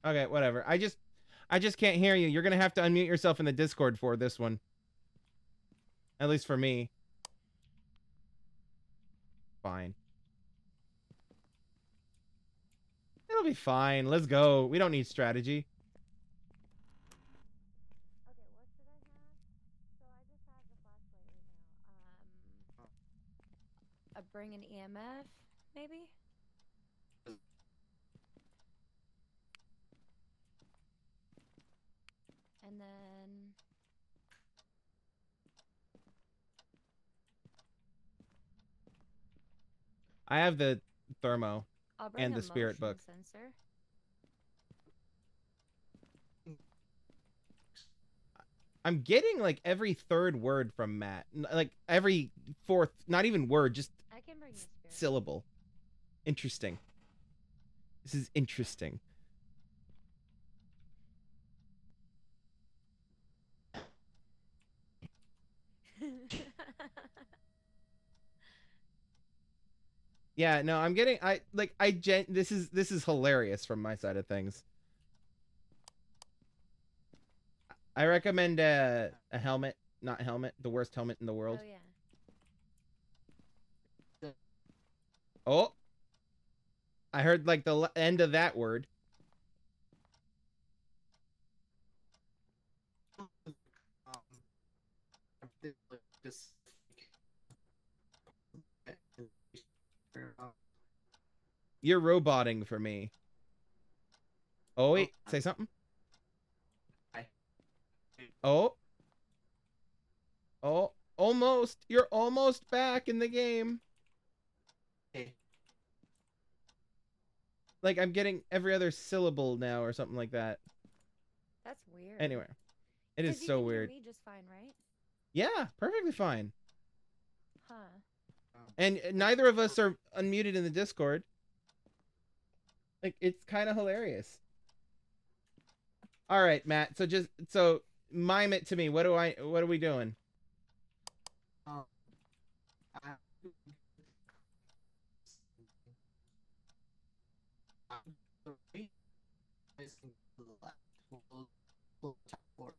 Okay, whatever. I just I just can't hear you. You're to have to unmute yourself in the Discord for this one. At least for me. Fine. It'll be fine. Let's go. We don't need strategy. okay, what should I have? So I just have the flashlight right now. Um, bring an EMF, maybe. And then I have the thermo. I'll bring And the spirit book. sensor. I'm getting like every third word from Matt. Like every fourth, not even word, just I can bring the s- spirit. syllable. Interesting. This is interesting. Yeah, no, I'm getting I like I gen this is this is hilarious from my side of things. I recommend a a helmet, not helmet, the worst helmet in the world. oh yeah. Oh. I heard like the l- end of that word. Um, just You're roboting for me. Oh wait, oh, say something. Hi. Oh. Oh, almost. You're almost back in the game. Hey, Like I'm getting every other syllable now or something like that. That's weird. Anyway, it 'Cause is you so can hear weird. me just fine, right? Yeah, perfectly fine. Huh. Oh. And uh, neither of us are unmuted in the Discord. Like it's kind of hilarious. All right, Matt. So just so mime it to me. What do I? What are we doing? Um, I, facing to the left. We'll- we'll teleport.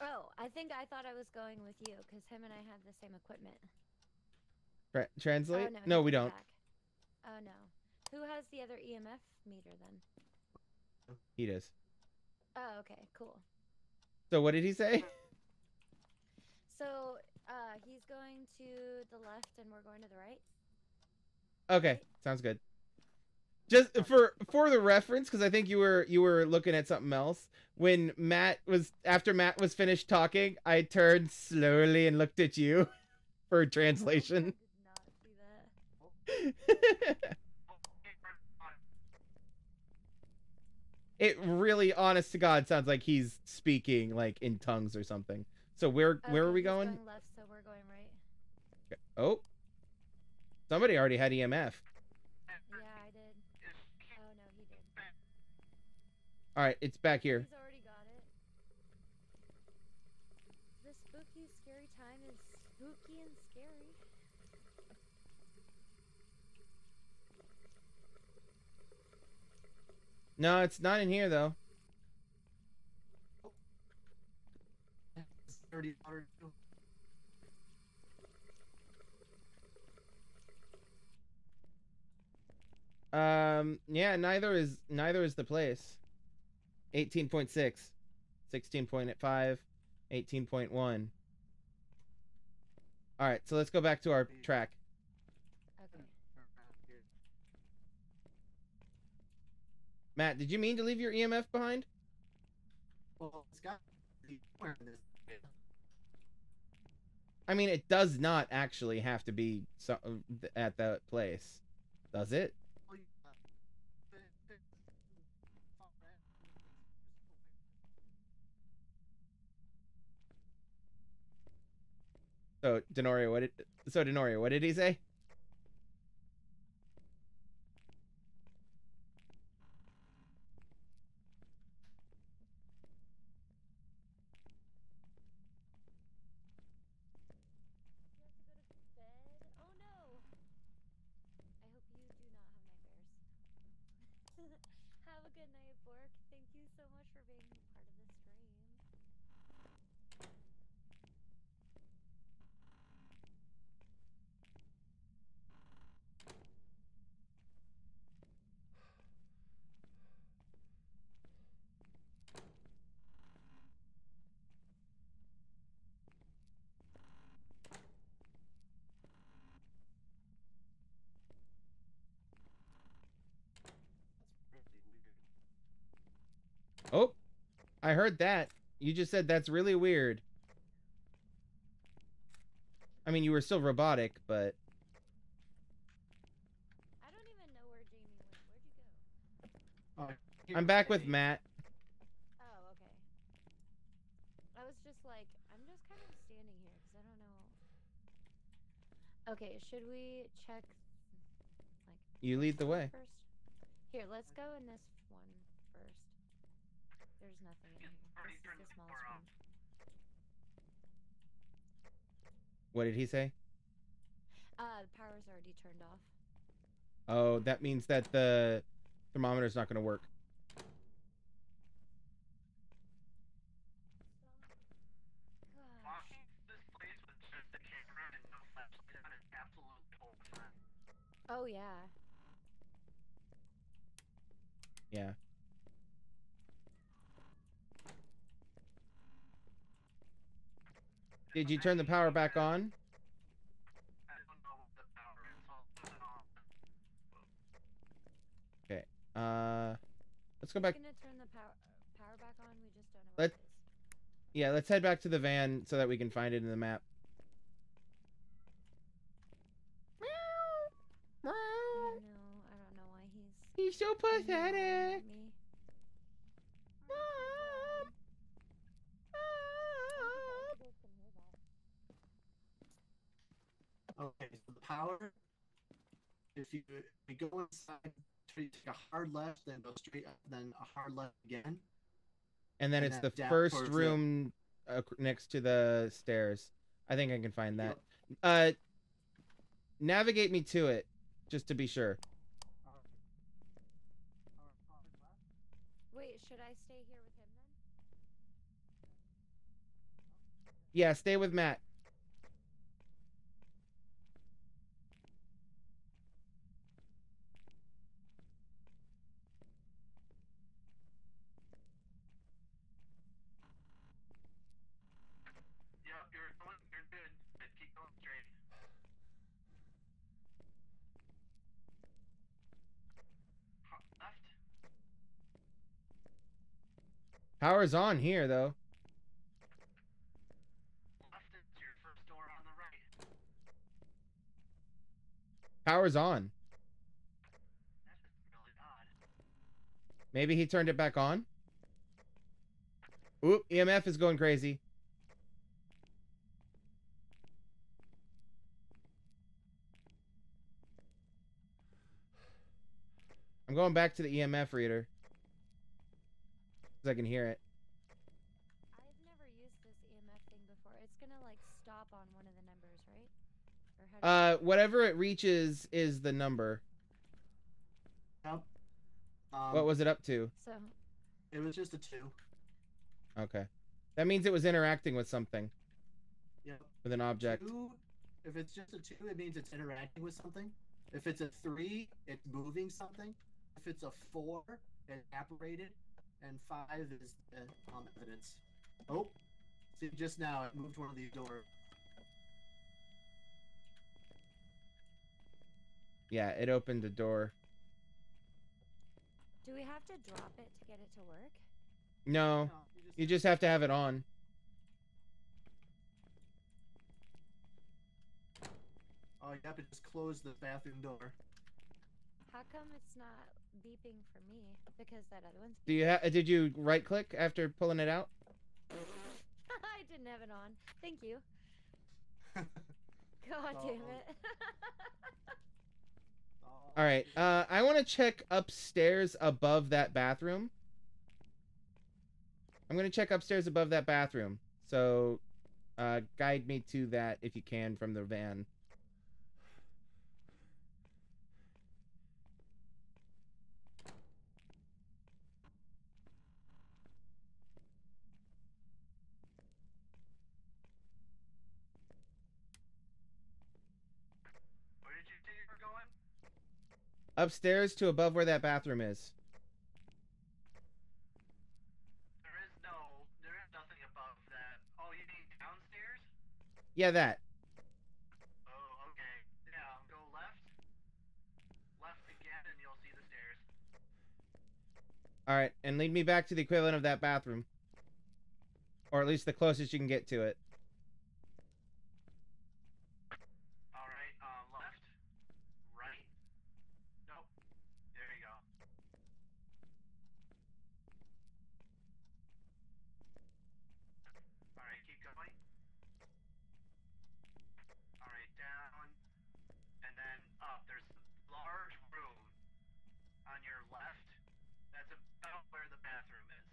Oh, I think I thought I was going with you because him and I have the same equipment. Tra- translate? Oh, no, no, we don't. back. Oh no. Who has the other EMF meter then? He does. Oh, okay, cool. So what did he say? (laughs) So, uh, he's going to the left and we're going to the right. Okay, sounds good. Just for for the reference, because I think you were you were looking at something else. When Matt was after Matt was finished talking, I turned slowly and looked at you (laughs) for translation. I did not see that. It really, honest to God, sounds like he's speaking like in tongues or something. So where oh, where are we he's going? left, so we're going right. Oh, somebody already had EMF. Yeah, I did. Oh no, he did. All right, it's back here. He's already got it. The spooky, scary time is spooky and scary. No, it's not in here though. Um, yeah, neither is neither is the place. 18.6, 16.5, 18.1. All right, so let's go back to our track. Okay. Around here. Matt, did you mean to leave your EMF behind? Well, it's got to be somewhere in this. area. I mean, it does not actually have to be so, at that place, does it? Uh, but it- man. So Dennoria, what did so Dennoria, what did he say? You have to go to bed? Oh no! I hope you do not have nightmares. have a good night, Bork. Thank you so much for being part of the stream. That's really weird. Oh, I heard that. You just said that's really weird. I mean, you were still robotic, but I don't even know where Jamie went. Where'd you go? Oh, I'm back with Matt. Oh, okay. I was just like, I'm just kind of standing here because I don't know. Okay, should we check like You lead the way. first? Here, let's go in this one first. There's nothing in here. This is the the smallest power one. off. What did he say? Uh, the power's already turned off. Oh, that means that the thermometer's not going to work. Gosh. Walking this place with just a camera and no flashlight on is absolute total fun. Oh yeah. Yeah. Did you turn the power back on? I don't know the power is, so I'll turn it off. Uh, let's go back. We're gonna turn the power power back on. We just don't know Let- what. Yeah, let's head back to the van so that we can find it in the map. I don't know. I don't know why he's. He's so meowing pathetic. at me. Okay, so the power if you if you go inside, you take a hard left, then go straight up, then a hard left again. And then And it's the first room uh, next to the stairs. I think I can find that. Yep. Uh, navigate me to it, just to be sure. Wait, should I stay here with him then? Yeah, stay with Matt. Yep, you're going, you're good. But keep going straight. Ho- Left. Power's on here though. Power's on. Maybe he turned it back on. Oop, EMF is going crazy. I'm going back to the EMF reader. Cause I can hear it. I've never used this EMF thing before. It's gonna like stop on one of the numbers, right? Or how Uh, whatever it reaches is the number. Yep. Um, What was it up to? so It was just a two. Okay. That means it was interacting with something, Yep. with an object. Two, if it's just a two, it means it's interacting with something. If it's a three, it's moving something. If it's a four, it apparated, and five is uh, um, evidence. Oh, see, just now it moved one of these doors. Yeah, it opened the door. do we have to drop it to get it to work? No, No, you just have to have it on. Oh, you have to just close the bathroom door. How come it's not beeping for me? Because that other one's. Do you ha- did you right click after pulling it out? (laughs) I didn't have it on. Thank you. (laughs) God damn Uh-oh. it. All right. Uh, I want to check upstairs above that bathroom. I'm gonna check upstairs above that bathroom. So, uh, guide me to that if you can from the van. Where did you say you were going? Upstairs to above where that bathroom is. There is no, there is nothing above that. Oh, you mean downstairs? Yeah, that. Oh, okay. Yeah, go left. Left again, and you'll see the stairs. All right, and lead me back to the equivalent of that bathroom, or at least the closest you can get to it. All right. Um, left. Right. Nope. There you go. All right. Keep going. All right. Down, and then up. There's a large room on your left. That's about where the bathroom is.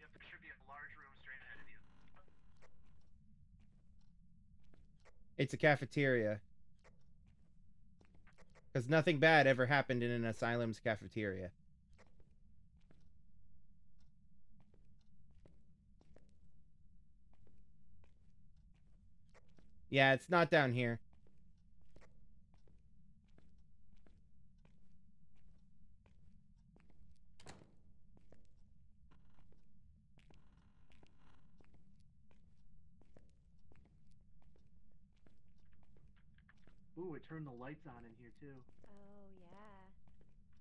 Yep, there should be a large room straight ahead of you. It's a cafeteria. Because nothing bad ever happened in an asylum's cafeteria. Yeah, it's not down here. Ooh, it turned the lights on in here too. oh yeah.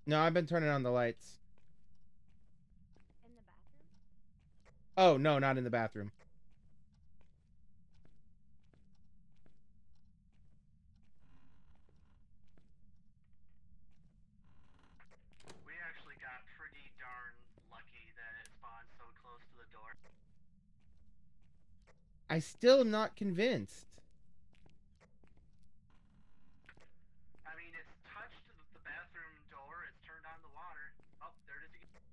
No, I've been turning on the lights. In the bathroom? Oh, no, not in the bathroom. We actually got pretty darn lucky that it spawned so close to the door. I still am not convinced. I mean, it's touched the, the bathroom door. It's turned on the water. Oh, there it is again.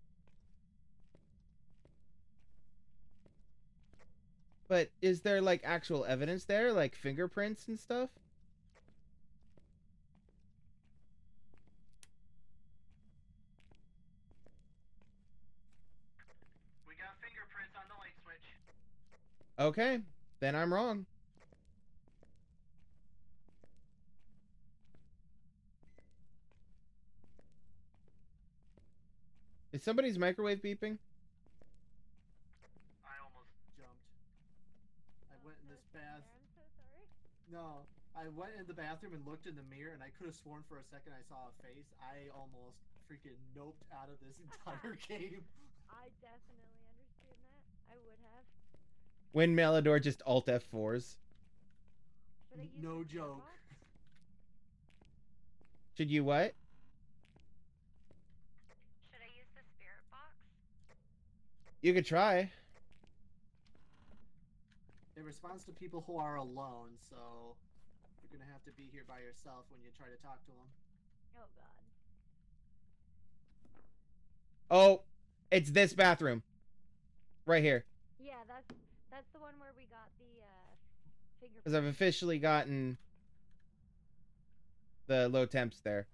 But is there like actual evidence there, like fingerprints and stuff? We got fingerprints on the light switch. Okay, then I'm wrong. Is somebody's microwave beeping? I almost Jumped. I went in this So bath. sorry, I'm so sorry. No, I went in the bathroom and looked in the mirror, and I could have sworn for a second I saw a face. I almost freaking noped out of this (laughs) entire (laughs) game. I definitely understand that. I would have. When Melidor just Alt F4s. Should I use No joke. box? Should you what? Should I use the spirit box? You could try. It responds to people who are alone, so you're gonna have to be here by yourself when you try to talk to them. Oh god. Oh, it's this bathroom. Right here. Yeah, that's that's the one where we got the uh fingerprint. Because I've officially gotten the low temps there.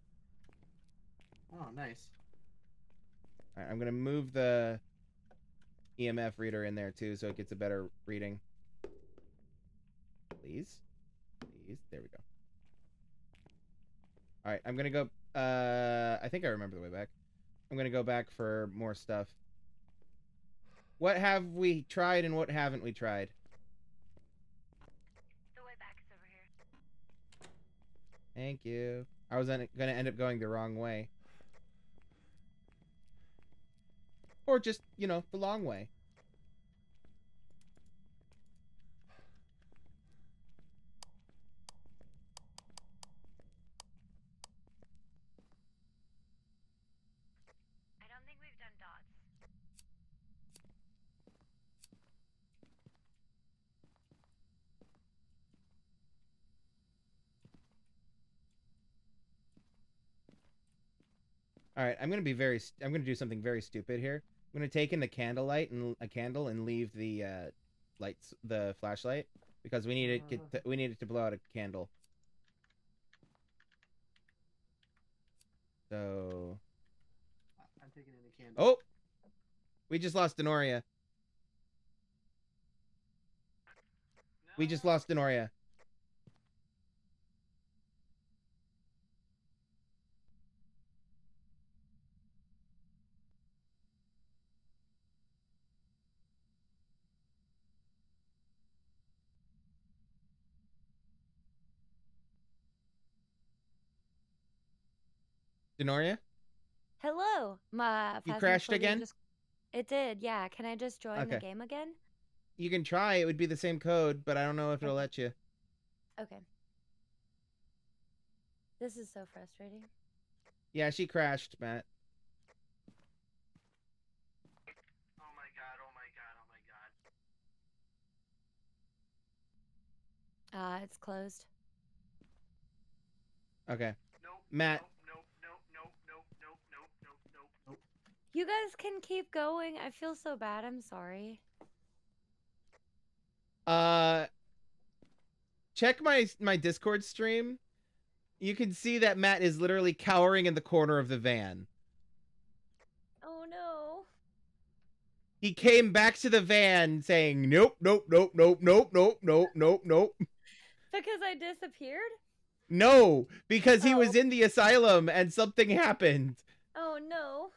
Oh, nice. Alright, I'm gonna move the EMF reader in there too so it gets a better reading. Please. Please. There we go. Alright, I'm gonna go uh I think I remember the way back. I'm gonna go back for more stuff. What have we tried and what haven't we tried? The way back is over here. Thank you. I was en- gonna end up going the wrong way. Or just, you know, the long way. All right, I'm gonna be very. St- I'm gonna do something very stupid here. I'm gonna take in the candlelight and a candle and leave the uh, lights, the flashlight, because we need it. Get to, we need it to blow out a candle. So, I'm taking in a candle. oh, we just lost Dennoria. We just lost Dennoria. Dennoria? Hello, my. You crashed again? Just... It did, yeah. Can I just join the game again? You can try. It would be the same code, but I don't know if it'll let you. Okay. This is so frustrating. Yeah, she crashed, Matt. Oh my god, oh my god, oh my god. Uh, it's closed. Okay. Nope. Matt. Nope, nope, nope, nope, nope, nope, nope, nope, nope. You guys can keep going. I feel so bad. I'm sorry. Uh check my my Discord stream. You can see that Matt is literally cowering in the corner of the van. Oh no. He came back to the van saying, "Nope, nope, nope, nope, nope, nope, nope, nope, nope." (laughs) Because I disappeared? No, because he was Oh. in the asylum and something happened. Oh no.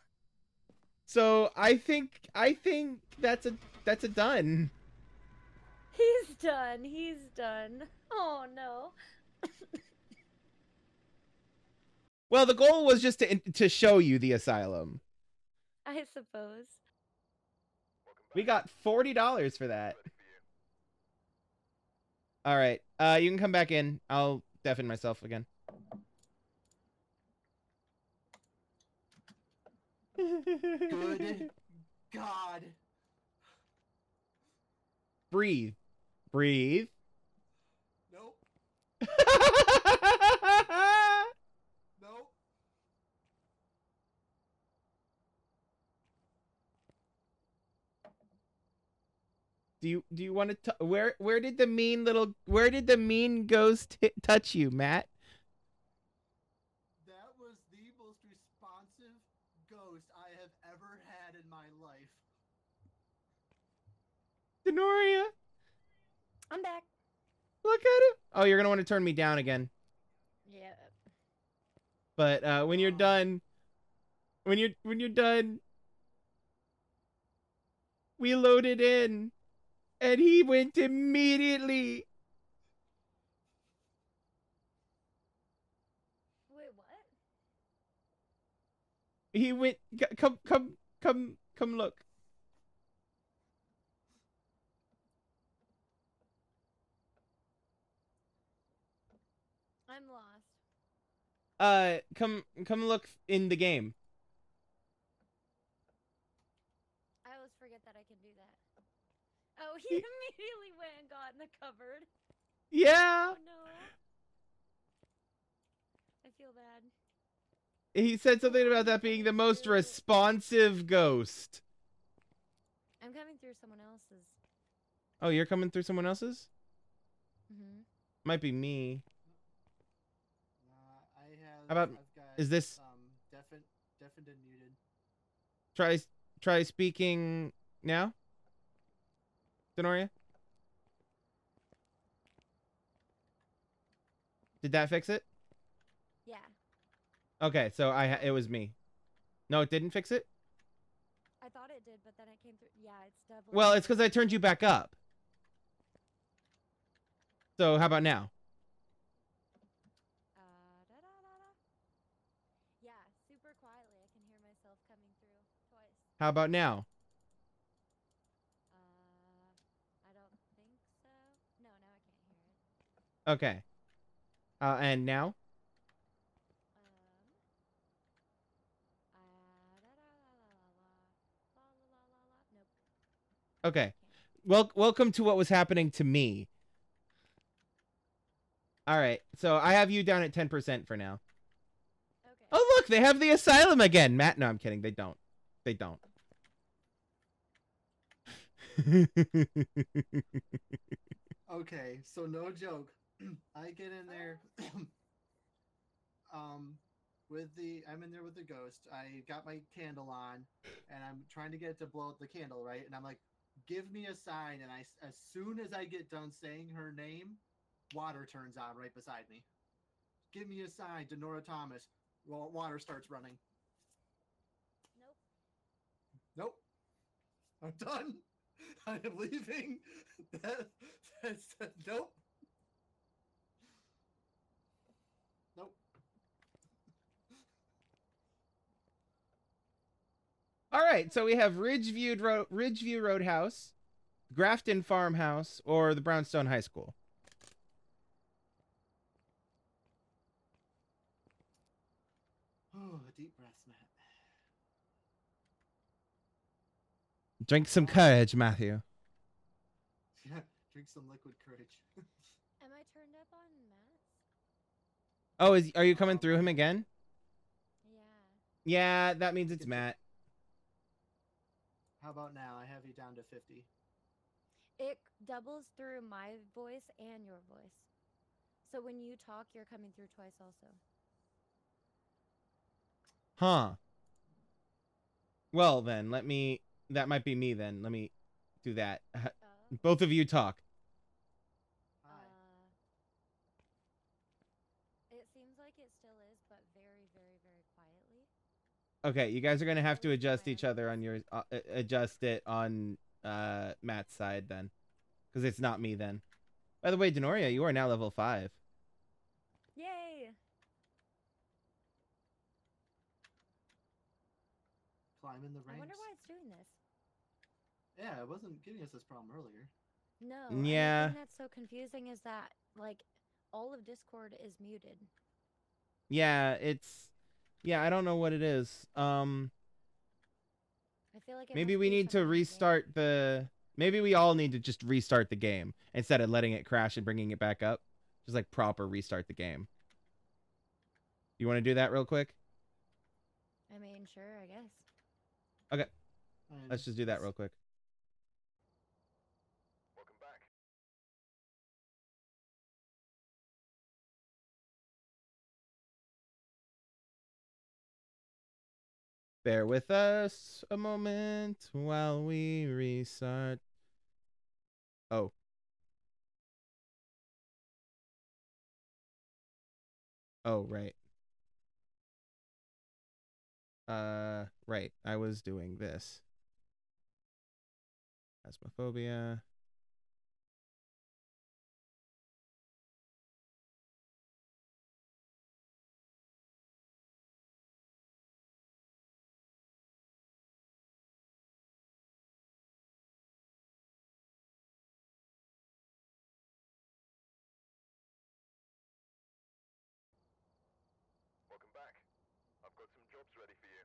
So I think I think that's a that's a done. He's done. He's done. Oh no. (laughs) Well, the goal was just to to show you the asylum. I suppose. We got forty dollars for that. All right, uh, you can come back in. I'll deafen myself again. Good God. breathe, Breathe. Nope. (laughs) Nope. do you do you want to where where did the mean little where did the mean ghost touch you, Matt? That was the most responsive ghost I have ever had in my life. Dennoria, I'm back. look at it. Oh, you're gonna want to turn me down again. Yeah. But uh, when you're Oh. done, when you're when you're done, we loaded in, and he went immediately. Wait, what? He went. Come come come come look. I'm lost. Uh, come come look in the game. I always forget that I can do that. Oh, he immediately went and got in the cupboard. Yeah, Oh no. I feel bad. he said something about that being the most responsive ghost. I'm coming through someone else's. Oh, you're coming through someone else's? Mm-hmm. Might be me. I have. How about- got, is this- um deafened, deafened and muted? Try try speaking now. Dennoria. Did that fix it? Yeah. Okay, so I it was me. No, it didn't fix it. I thought it did, but then it came through. Yeah, it's definitely. Well, it's because I turned you back up. So how about now? Uh, da-da-da-da. Yeah, super quietly. I can hear myself coming through twice. How about now? Uh, I don't think so. No, now I can't hear it. Okay. Uh, and now? Um. Okay. Well, welcome to what was happening to me. All right. So I have you down at 10% for now. Okay. Oh, look, they have the asylum again. Matt, no, I'm kidding. They don't. They don't. (laughs) Okay, so no joke. (clears throat) I get in there (coughs) um with the I'm in there with the ghost. I got my candle on and I'm trying to get it to blow out the candle, right? And I'm like, "Give me a sign." And I as soon as I get done saying her name, water turns on right beside me. Give me a sign, Denora Thomas. Well, water starts running. Nope. Nope. I'm done. I am leaving. (laughs) That, that's nope. Nope. All right. So we have Ridgeview Road, Ridgeview Roadhouse, Grafton Farmhouse, or the Brownstone High School. Oh, deep breaths, Matt. Drink some courage, Matthew. Yeah, (laughs) drink some liquid courage. (laughs) Am I turned up on Matt's? Oh, is are you coming through him again? Yeah. Yeah, that means it's Matt. How about now? I have you down to 50. It doubles through my voice and your voice. So when you talk, you're coming through twice also. Huh. Well, then, let me. That might be me then. Let me do that. Uh, (laughs) Both of you talk. Hi. uh, it seems like it still is, but very, very, very quietly. Okay, you guys are gonna have to adjust each other on your uh, uh, adjust it on uh Matt's side then, because it's not me then. By the way, Dennoria, you are now level five. Yay! Climbing the I ranks. wonder why it's doing this. Yeah, it wasn't giving us this problem earlier. No. Yeah. The thing that's so confusing is that like all of Discord is muted. Yeah, it's. Yeah, I don't know what it is. Um, I feel like it maybe we need to something game. restart the. Maybe we all need to just restart the game instead of letting it crash and bringing it back up. Just like proper restart the game. You want to do that real quick? I mean, sure, I guess. And Let's just do that real quick. Bear with us a moment while we restart. Oh. Oh, right. Uh, right. I was doing this. Phasmophobia. Welcome back. I've got some jobs ready for you.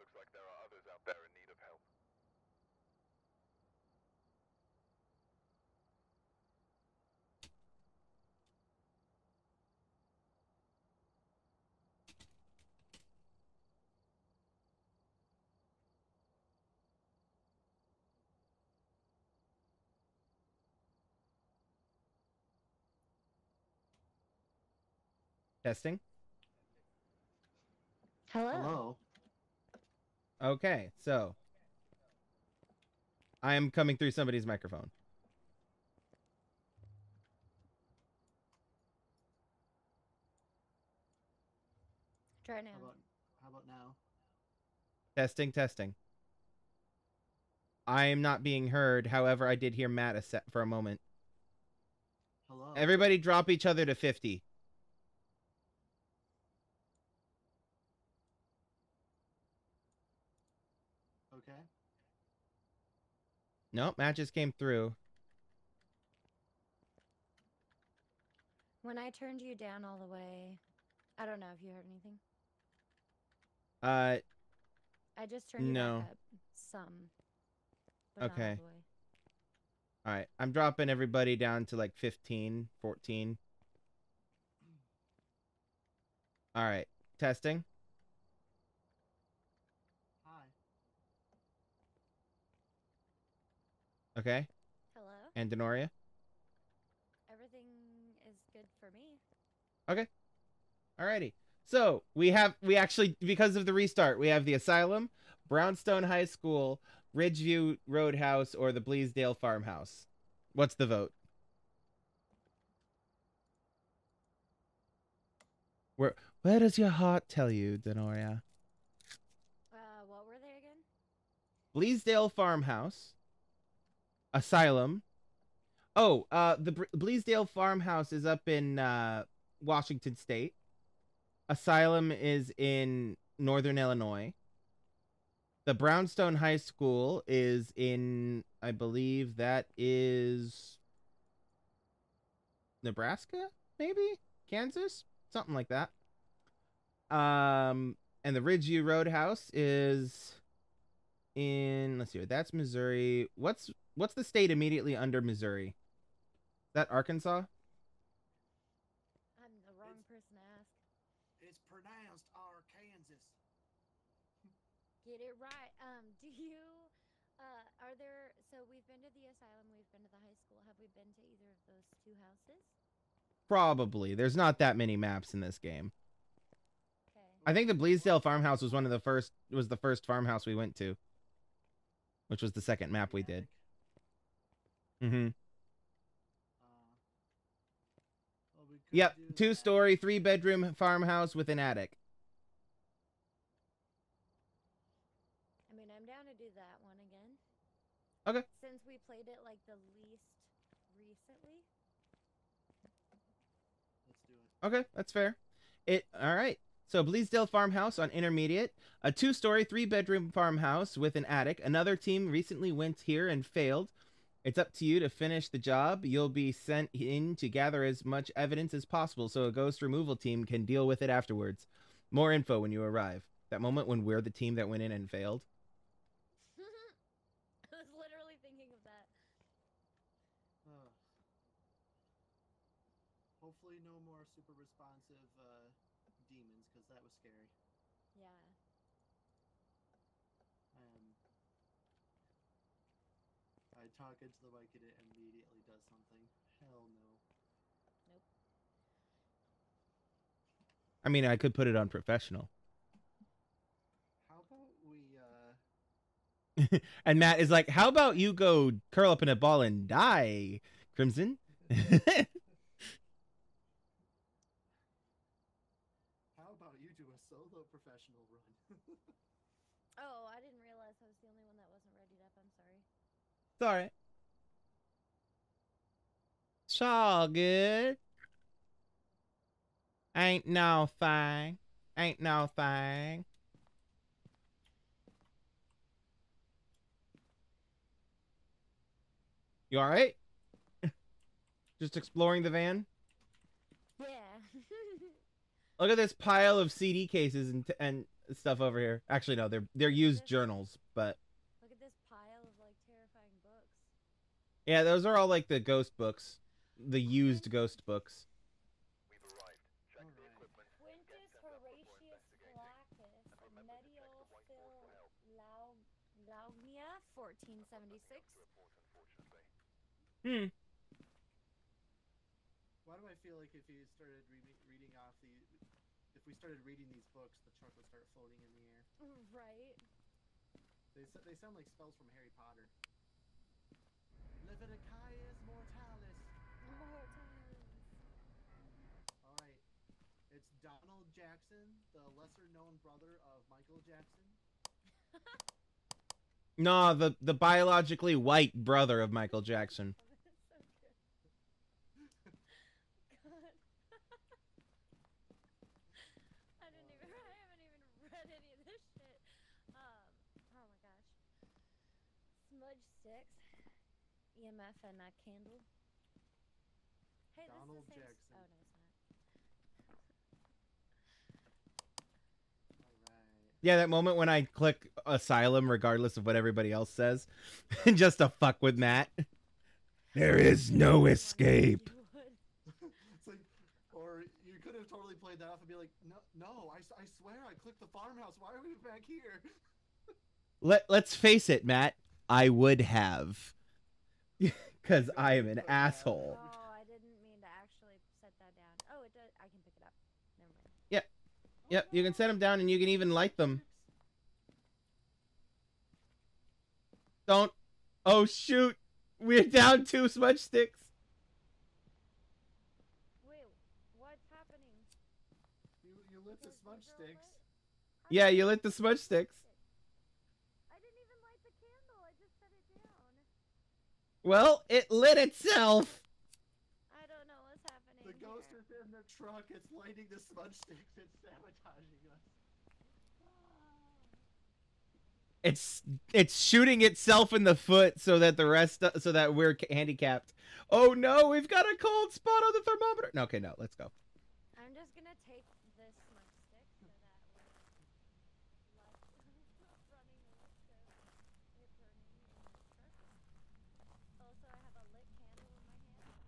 Looks like there are others out there in need of help. Testing. Hello. Hello. Okay, so I am coming through somebody's microphone. Try now. How about how about now? Testing, testing. I am not being heard. However, I did hear Matt a set for a moment. Hello. Everybody drop each other to 50. Nope, matches came through. When I turned you down all the way, I don't know if you heard anything. Uh, I just turned you No. up some. Okay. all right. I'm dropping everybody down to like 15, 14. All right. Testing. Okay. Hello. And Dennoria. Everything is good for me. Okay. Alrighty. So we have we actually because of the restart, we have the asylum, Brownstone High School, Ridgeview Roadhouse, or the Bleasdale Farmhouse. What's the vote? Where where does your heart tell you, Dennoria? Uh, what were they again? Bleasdale Farmhouse, Asylum. Oh, uh, the Bleasdale Farmhouse is up in uh, Washington State. Asylum is in Northern Illinois. The Brownstone High School is in, I believe that is Nebraska, maybe Kansas, something like that. Um, and the Ridgeview Roadhouse is in let's see that's missouri what's what's the state immediately under missouri is that arkansas I'm the wrong person to ask. It's pronounced Arkansas. Get it right. Um, do you, uh, are there? So we've been to the asylum. We've been to the high school. Have we been to either of those two houses? probably there's not that many maps in this game Okay. i think the bleasdale farmhouse was one of the first was the first farmhouse we went to which was the second map we did mm-hmm Uh, well, we yep two story, three bedroom farmhouse with an attic I mean, I'm down to do that one again. Okay. Since we played it like the least recently. Let's do it. Okay, that's fair. It all right. So Bleasdale Farmhouse on intermediate, a two-story, three-bedroom farmhouse with an attic. Another team recently went here and failed. It's up to you to finish the job. You'll be sent in to gather as much evidence as possible so a ghost removal team can deal with it afterwards. More info when you arrive. That moment when we're the team that went in and failed. I was literally thinking of that. Ugh. Hopefully, no more super responsive uh, demons, because that was scary. Yeah. Um, I talk into the mic and it immediately does something. Hell no. I mean, I could put it on professional. How about we, uh, (laughs) and Matt is like, "How about you go curl up in a ball and die, Krimzon?" (laughs) how about you do a solo professional run? Oh, I didn't realize I was the only one that wasn't readied up. I'm sorry. It's all right. It's all good. Ain't no thing. Ain't no thing. You all right? (laughs) Just exploring the van. Yeah. (laughs) Look at this pile of CD cases and and stuff over here. Actually, no, they're they're used journals, but Look at this pile of like terrifying books. Yeah, those are all like the ghost books, the used ghost books. We've arrived. Check the equipment. Quintus Horatius Flaccus, Medial Phil Lau- Laugnia, 1476. Hmm. Why do I feel like if you started reading reading off the, if we started reading these books, the truck would start floating in the air? Right. They they sound like spells from Harry Potter. Leviticus Mortalis. All right, it's Donald Jackson, the lesser-known brother of Michael Jackson. (laughs) No, the the biologically white brother of Michael Jackson. God. I didn't even. I haven't even read any of this shit. Um. Oh my gosh. Smudge sticks. EMF and a candle. Hey, Donald this is the same. Jackson. Oh no, it's not. All right. Yeah, that moment when I click asylum, regardless of what everybody else says, (laughs) just to fuck with Matt. There is no escape. (laughs) (laughs) It's like, or you could have totally played that off and be like, no, no, I, s- I swear I clicked the farmhouse. Why are we back here? Let Let's face it, Matt. I would have, because I am an asshole. Oh, I didn't mean to actually set that down. Oh, it does. I can pick it up. Never mind. Yep, Yep, you can set them down and you can even light them. Don't. Oh shoot, we're down two smudge sticks. Wait, what's happening? You, you lit the smudge those are all sticks. Yeah, you lit the smudge sticks. I didn't even light the candle. I just set it down. Well, it lit itself. I don't know what's happening. The ghost here. is in the truck. It's lighting the smudge sticks. It's sabotaging us. It's it's shooting itself in the foot so that the rest uh, so that we're handicapped. Oh no, we've got a cold spot on the thermometer. No, okay, no, let's go. I'm just gonna take this smudge stick so that we're less running the risk of it burning in the truck. Also, I have a lit candle in my hand.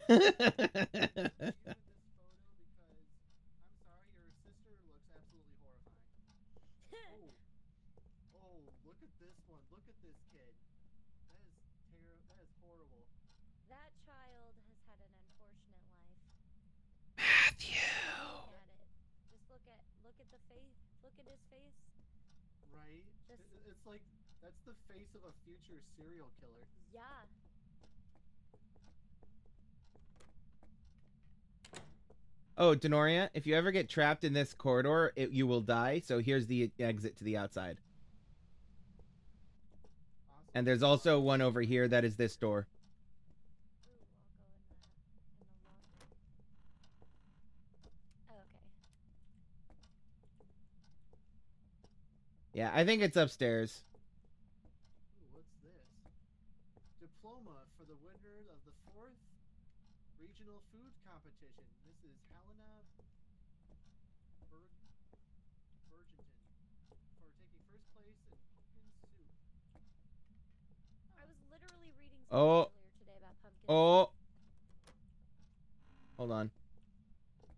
it's like that's the face of a future serial killer. Yeah. Oh, Dennoria, if you ever get trapped in this corridor, it, you will die. So here's the exit to the outside. And there's also one over here that is this door. Ooh, I'll go in the in the locker. Oh, okay. Yeah, I think it's upstairs. Ooh, what's this? Diploma for the winner of the fourth regional food competition, Mrs. Helena Berg Bergenton, for taking first place in pumpkin soup. I was literally reading something Oh. earlier today about pumpkin. Oh. Hold on.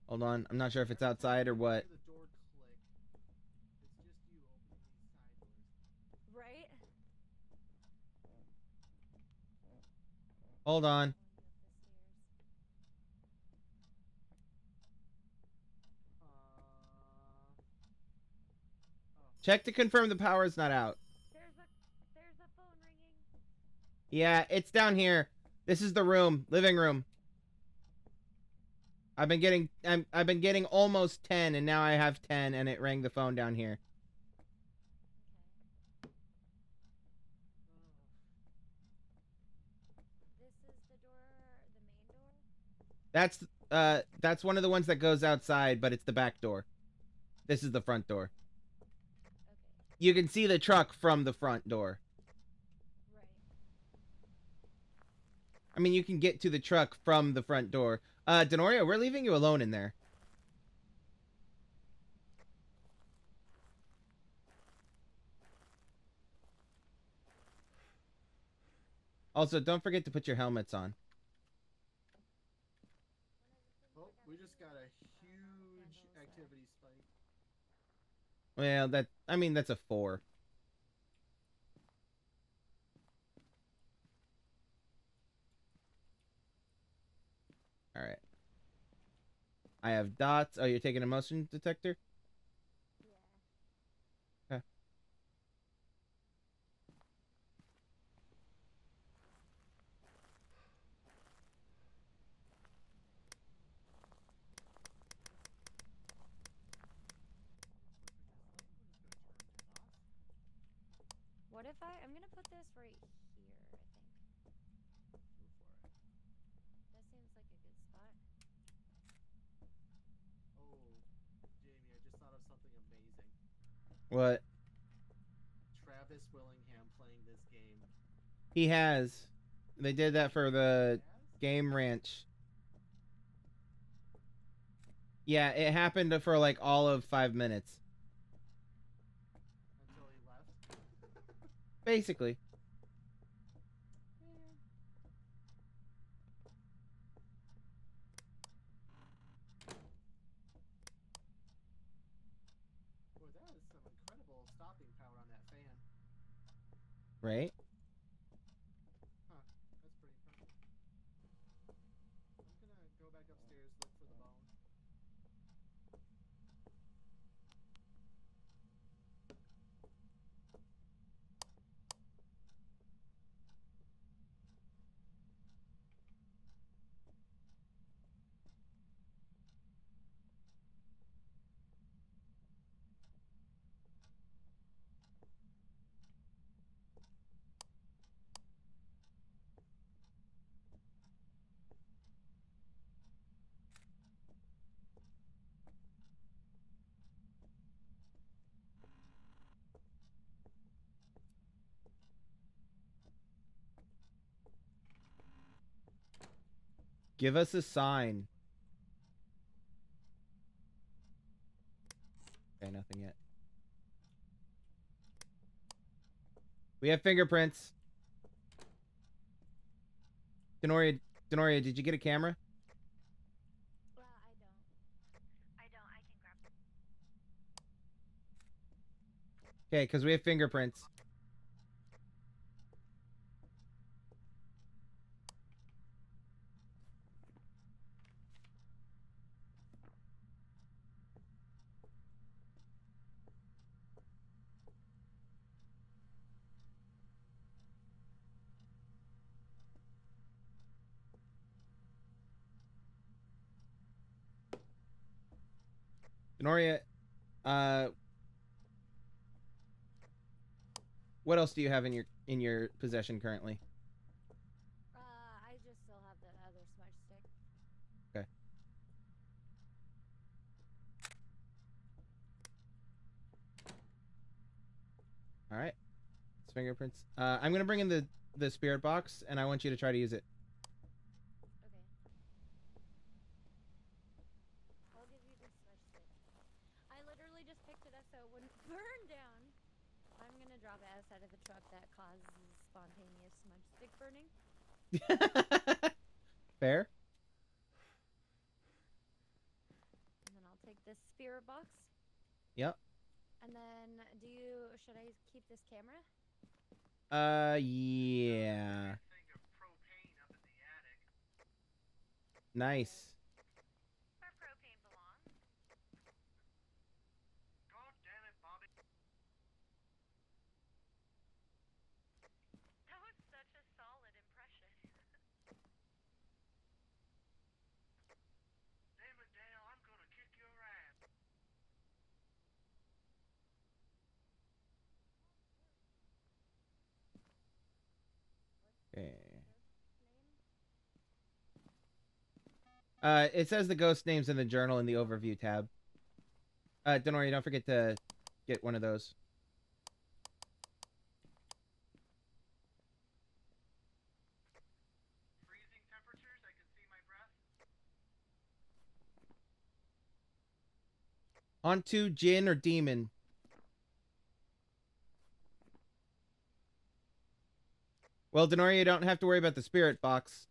Hold on. I'm not sure if it's outside or what. Hear the door click. It's just you opening these side doors. Right? Hold on. Going up the Check to confirm the power is not out. stairs. There's a there's a phone ringing. Yeah, it's down here. This is the room, living room. I've been getting I'm, I've been getting almost 10 and now I have 10 and it rang the phone down here. That's uh that's one of the ones that goes outside, but it's the back door. This is the front door. Okay. You can see the truck from the front door. Right. I mean, you can get to the truck from the front door. Uh Dennoria, we're leaving you alone in there. Also, don't forget to put your helmets on. oh, we just got a huge activity spike. Well, that I mean that's a 4. All right. I have dots. Oh, you're taking a motion detector? Yeah. Okay. What if I? I'm gonna put this right here. I think Go for it. that seems like a good spot. Oh, Jamie, I just thought of something amazing. What? Travis Willingham playing this game. He has. They did that for the game ranch. Yeah, it happened for like all of 5 minutes. Until he left. Basically. Boy, that is some incredible stopping power on that fan. Right? Huh, that's pretty impressive. I'm gonna go back upstairs, look for the bone. Give us a sign. Okay, nothing yet. We have fingerprints. Dennoria, Dennoria, did you get a camera? Well, I don't. I don't. I can grab. Okay, because we have fingerprints. Dennoria, uh, what else do you have in your in your possession currently? Uh, I just still have the other smudge stick. Okay. All right. It's fingerprints. Uh, I'm gonna bring in the the spirit box, and I want you to try to use it. Okay. I'll give you the smudge stick. I literally just picked it up so it wouldn't burn down. I'm gonna drop it outside of the truck that causes spontaneous smudge stick burning. (laughs) Fair. And then I'll take this spirit box. Yep. And then, do you? Should I keep this camera? Uh, yeah. Think of propane up in the attic. Nice. Where propane belongs. God damn it, Bobby. That was such a solid impression. Damn it, Dale, I'm gonna kick your ass. Okay. Uh, it says the ghost names in the journal in the overview tab. Uh, don't worry, don't forget to get one of those. Onto Jinn or Demon. Well, Dennoria, you don't have to worry about the spirit box.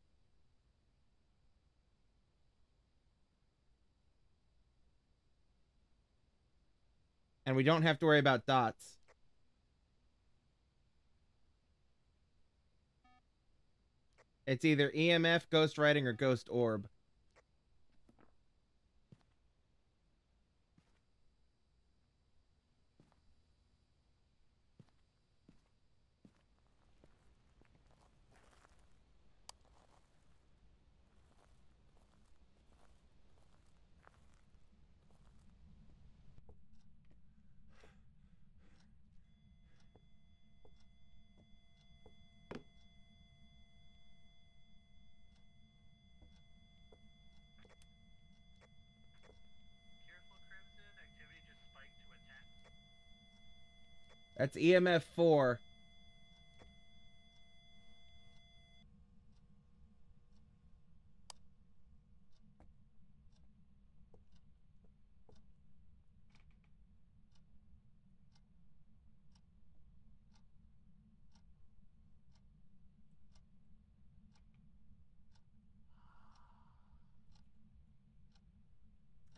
And we don't have to worry about dots. It's either EMF, ghost writing, or ghost orb. That's EMF 4.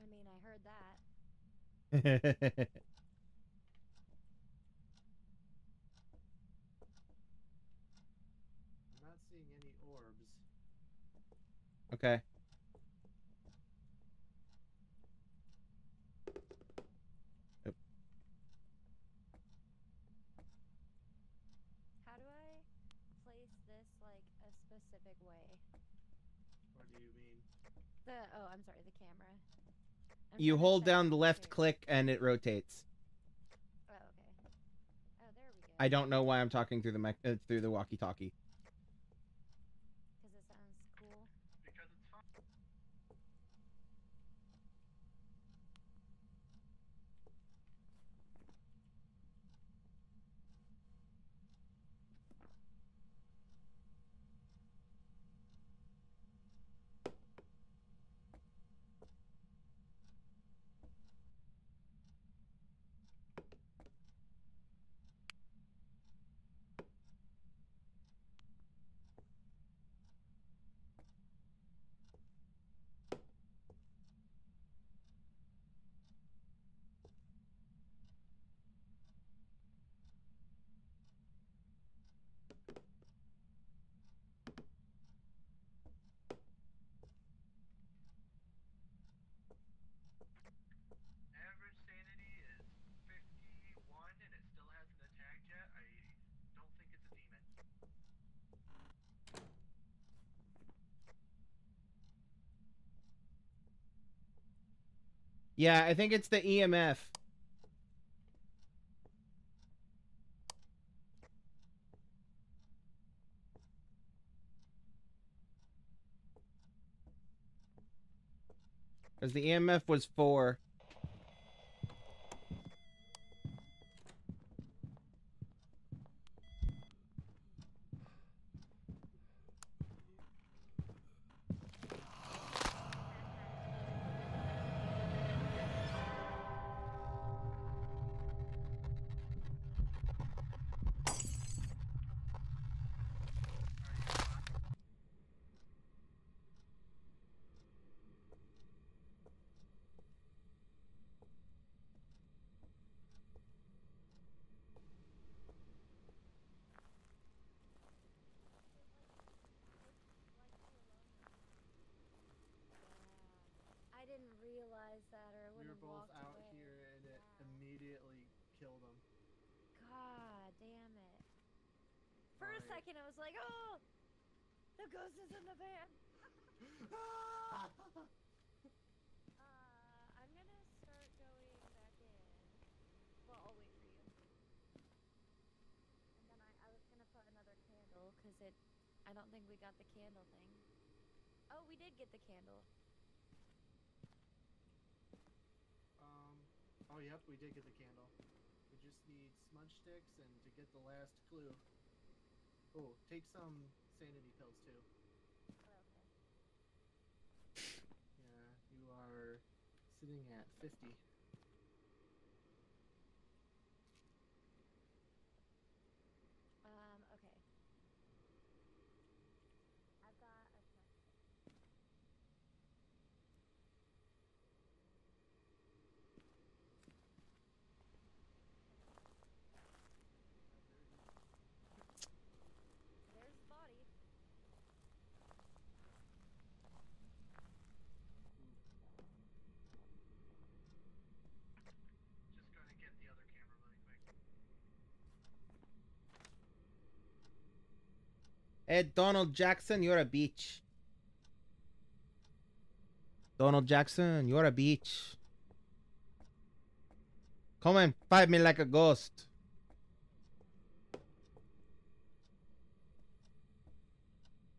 I mean, I heard that. (laughs) I'm not seeing any orbs. Okay. Oop. How do I place this like a specific way? What do you mean? The oh, I'm sorry, the camera. I'm You hold down the left click and it rotates. Oh, okay. Oh, there we go. I don't know why I'm talking through the mic uh, through the walkie-talkie. Yeah, I think it's the EMF. Because the EMF was 4. For a Right. second, I was like, oh, the ghost is in the van. (laughs) Uh, I'm gonna start going back in. Well, I'll wait for you. And then I, I was gonna put another candle because it. I don't think we got the candle thing. Oh, we did get the candle. Um. Oh, yep, we did get the candle. We just need smudge sticks and to get the last clue. Oh, take some sanity pills too. Oh, okay. Yeah, you are sitting at 50. Um. Okay. I've got a smudge stick. There's the body. Just gonna get the other camera really quick. Ed Donald Jackson, you're a beach. Donald Jackson, you're a beach. Come and fight me like a ghost.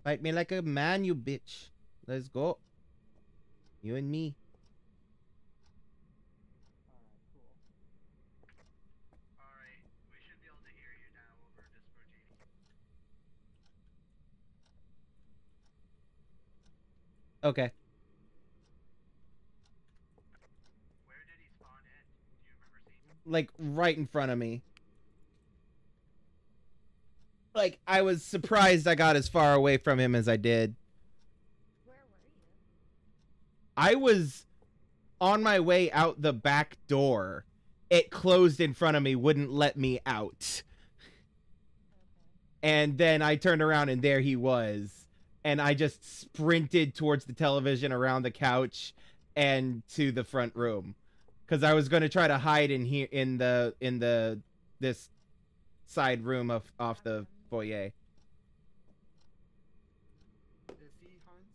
Fight me like a man, you bitch. Let's go. You and me. Alright, cool. Alright, we should be able to hear you now over Discord, JD. Okay. Where did he spawn in? Do you remember seeing him? Like right in front of me. Like I was surprised I got as far away from him as I did. Where were you? I was on my way out the back door. It closed in front of me, wouldn't let me out. Okay. And then I turned around and there he was. And I just sprinted towards the television around the couch and to the front room cuz I was going to try to hide in here in the in the this side room of off the foyer. If he hunts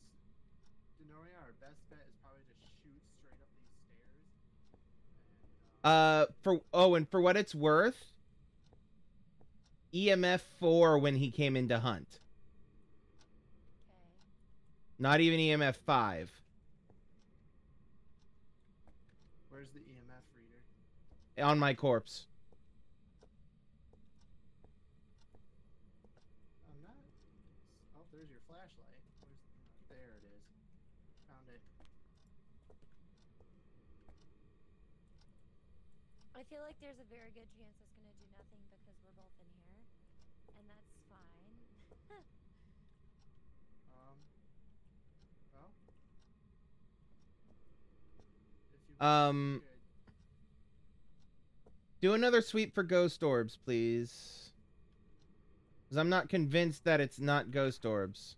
Dennoria, our best bet is probably to shoot straight up these stairs. And, Uh for oh and for what it's worth EMF 4 when he came in to hunt. Okay. Not even EMF 5. where's the EMF reader? on my corpse. I'm not. Oh, there's your flashlight. Where's there it is. Found it. I feel like there's a very good chance it's gonna do nothing because we're both in here, and that's fine. Um. Well. If you Um. Do another sweep for ghost orbs, please. Because I'm not convinced that it's not ghost orbs.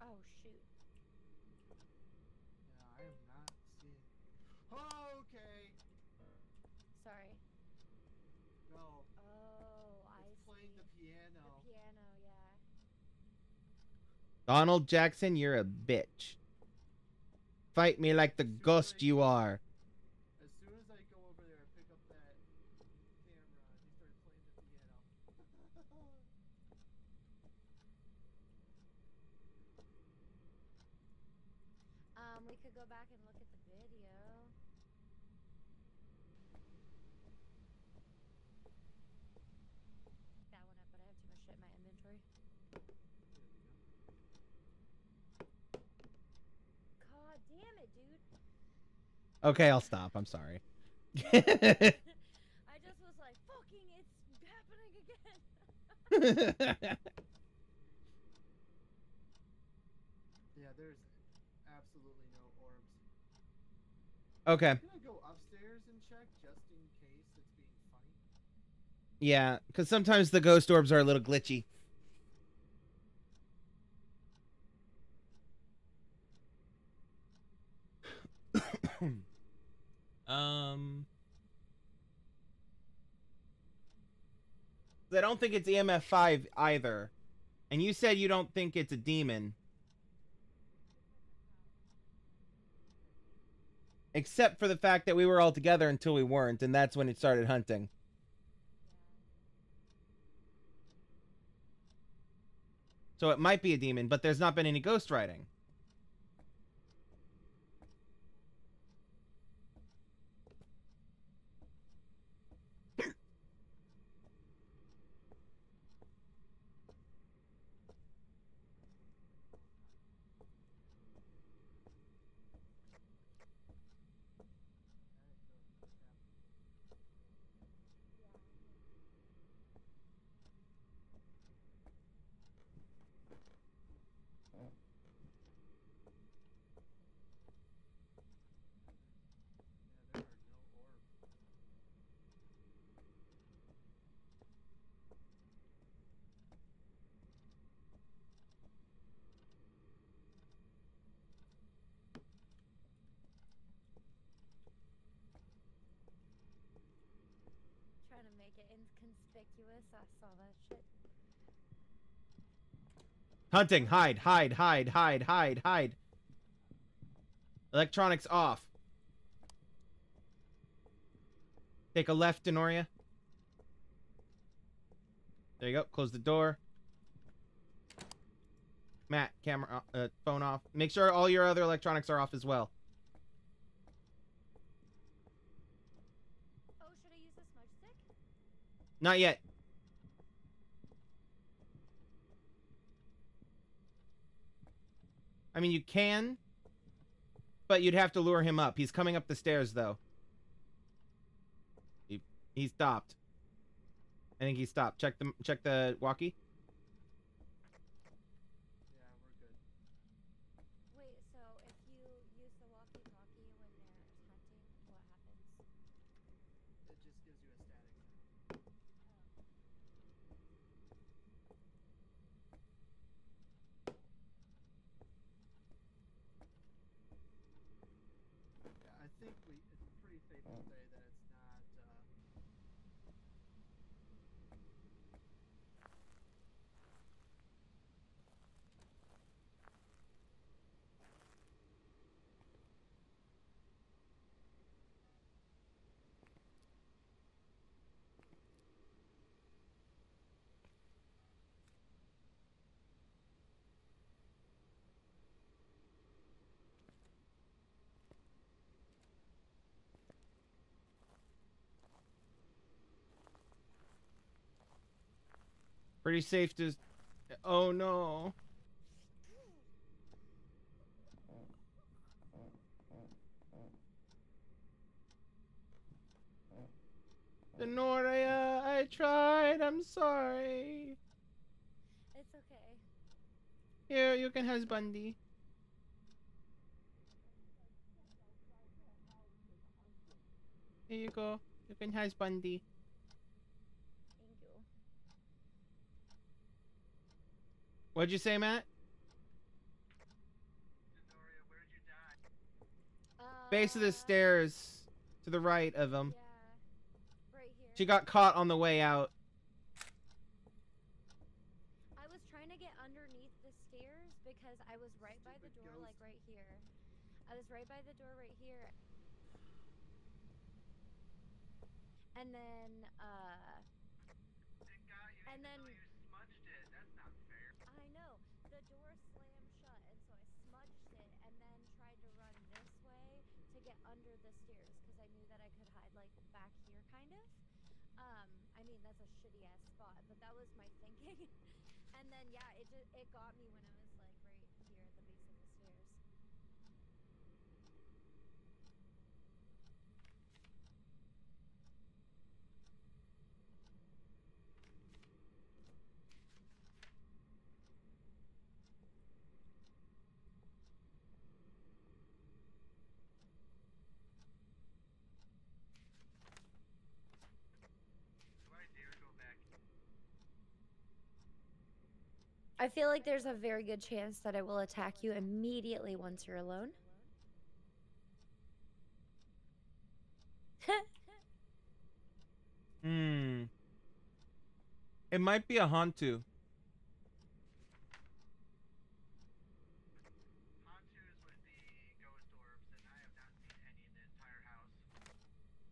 oh shoot. Yeah, I am not seeing. Oh, okay. Sorry. No, Oh, I it's playing the see. piano. piano, yeah. Donald Jackson, you're a bitch. Fight me like the ghost you are. As soon as I go over there, I pick up that camera and he started playing the piano. Um, we could go back and look at the video. That one up, but I have too much shit in my inventory. God damn it, dude. Okay, I'll stop. I'm sorry. (laughs) I just was like, fucking, it's happening again. (laughs) yeah, there's absolutely no orbs. okay. Can I go upstairs and check just in case it's being funny? Yeah, because sometimes the ghost orbs are a little glitchy. Um. I don't think it's EMF 5 either. And you said you don't think it's a demon. Except for the fact that we were all together until we weren't, and that's when it started hunting. So it might be a demon, but there's not been any ghost writing. Yeah, there are no orbs. Trying to make it inconspicuous. I saw that shit. Hunting, hide, hide, hide, hide, hide, hide. Electronics off. Take a left, Dennoria. There you go. Close the door. Matt, camera, uh, phone off. Make sure all your other electronics are off as well. Oh, should I use the smoke stick? Not yet. I mean, you can, but you'd have to lure him up. He's coming up the stairs, though. He, he stopped. I think he stopped. Check the check the walkie. Yeah, we're good. Wait, so if you use the walkie-talkie when there's hunting, what happens? It just gives you a static sound. Yeah, I think we. It's pretty safe to say that it's not. Uh, Pretty safe to. Oh no. Dennoria, I tried. I'm sorry. It's okay. Here, you can have Bundy. Here you go. You can have What'd you say, Matt? Base of the uh, stairs to the right of him. Yeah, right she got caught on the way out. I was trying to get underneath the stairs because I was right by the door, like right here. I was right by the door right here. And then, uh... And then was my thinking. (laughs) and then yeah, it just it got me when I was like right here at the base of the stairs. Do I dare go back? I feel like there's a very good chance that I will attack you immediately once you're alone. (laughs) Hmm. It might be a Hantu.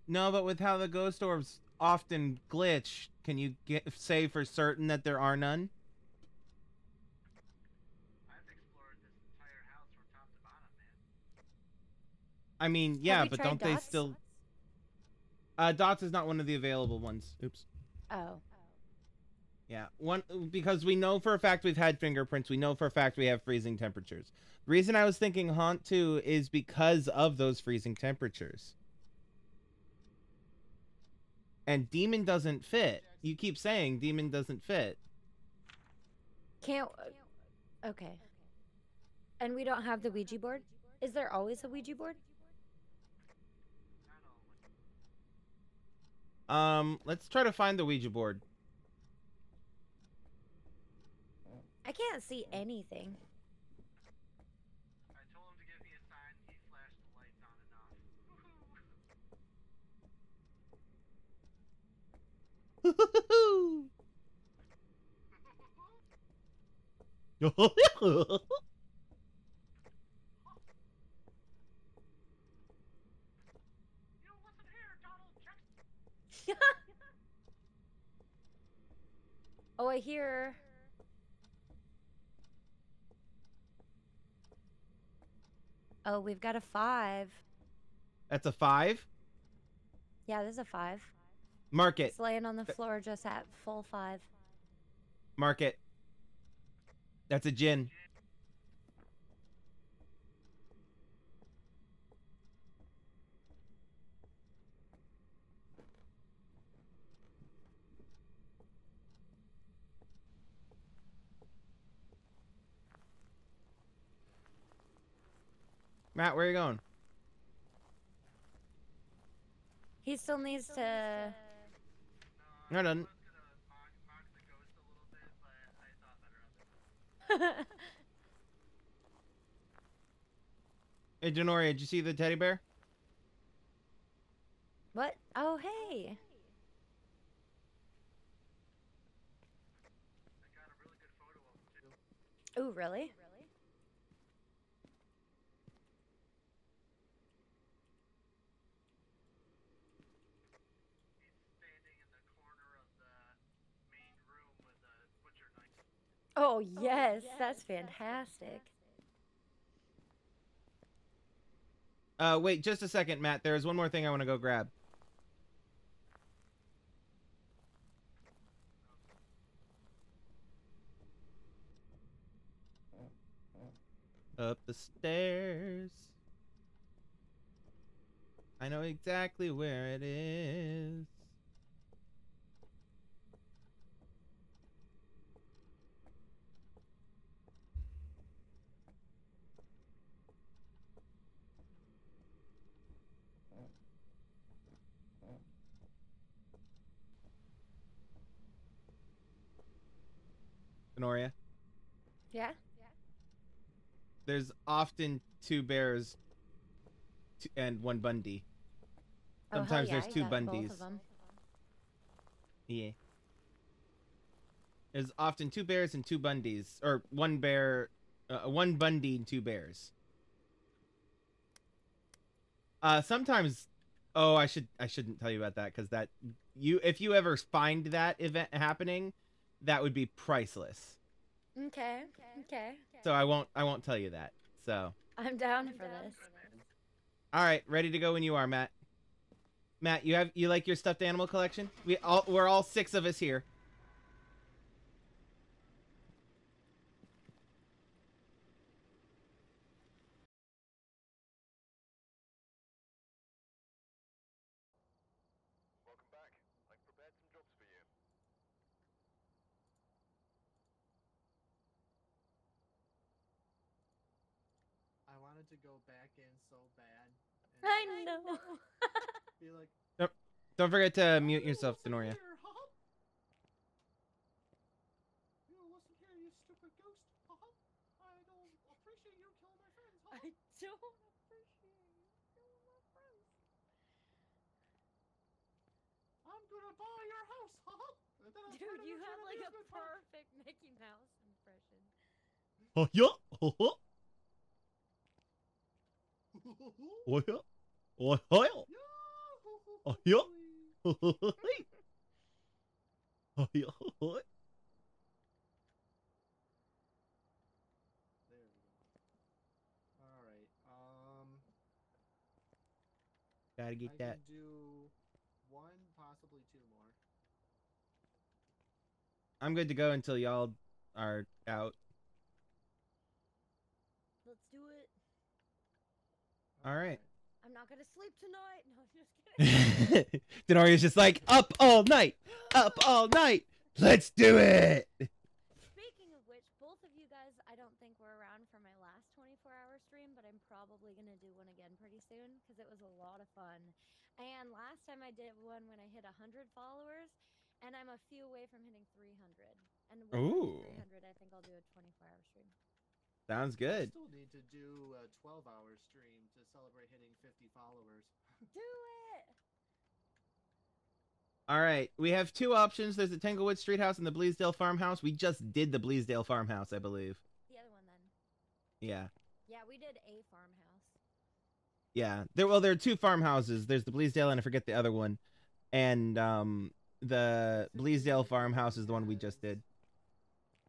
No, but with how the ghost orbs often glitch, can you get say for certain that there are none? I've explored this entire house from top to bottom, man. I mean, yeah, but don't they still? Uh, dots is not one of the available ones. Oops. Oh. Yeah, one because we know for a fact we've had fingerprints. We know for a fact we have freezing temperatures. The reason I was thinking Hantu is because of those freezing temperatures. And demon doesn't fit. You keep saying demon doesn't fit. Can't. Okay. And we don't have the Ouija board? Is there always a Ouija board? Not always. Um, let's try to find the Ouija board. I can't see anything. I told him to give me a sign. He flashed the lights on and off. You listen here, Donald. Check. (laughs) oh, I hear. Oh, we've got a five. That's a five. Yeah, there's a five. Mark it. It's laying on the floor just at full five. Mark it. That's a Jinn. Matt, where are you going? He still needs to. No, I done. was gonna mock, mock the ghost a little bit, but I thought better of it. (laughs) Hey, Dennoria, did you see the teddy bear? what? Oh, hey. I got a really good photo of him too. Ooh, really? He's standing in the corner of the main room with a butcher knife. Oh, yes. That's fantastic. Uh, wait, just a second, Matt. There's one more thing I want to go grab. Up the stairs. I know exactly where it is. Honoria, Yeah? yeah. there's often two bears t- and one Bundy. Oh, Sometimes yeah, there's two Bundys. Yeah. There's often two bears and two Bundys, or one bear Uh, one Bundy and two bears. Uh, sometimes, oh, I should I shouldn't tell you about that because that you if you ever find that event happening, that would be priceless. Okay. Okay. So I won't I won't tell you that. So I'm down for this. all right, ready to go when you are, Matt. Matt, you have you like your stuffed animal collection? We all we're all six of us here. Welcome back. I've prepared some jobs for you. I wanted to go back in so bad. and I know. (laughs) Be like, Don't forget to mute yourself, Dennoria. Here, huh? You listen here, you stupid ghost. Huh? I don't appreciate you killing my friends. Huh? I don't appreciate you killing my friends. I'm gonna buy your house, huh? And then I'll turn Dude, you into have like a perfect Mickey Mouse impression. Oh yeah. Oh, oh. (laughs) Oh yeah. Oh yeah. Oh, yeah. Oh yeah. There. All right. Um, Gotta I get can that. do one, possibly two more. I'm good to go until y'all are out. Let's do it. All right. I'm not gonna sleep tonight. No, I'm just kidding. (laughs) Dennoria's just like up all night, up all night. Let's do it. Speaking of which, both of you guys, I don't think were around for my last 24-hour stream, but I'm probably gonna do one again pretty soon because it was a lot of fun. And last time I did one when I hit 100 followers, and I'm a few away from hitting 300. And when I hit Ooh. 300, I think I'll do a 24-hour stream. Sounds I good. still need to do a 12-hour stream to celebrate hitting 50 followers. Do it. All right, we have two options. There's the Tanglewood Street House and the Bleasdale Farmhouse. We just did the Bleasdale Farmhouse, I believe. The other one then. Yeah, Yeah, we did a farmhouse. yeah. There, well, there are two farmhouses. There's the Bleasdale and I forget the other one, and um, the Bleasdale Farmhouse is the one we just did.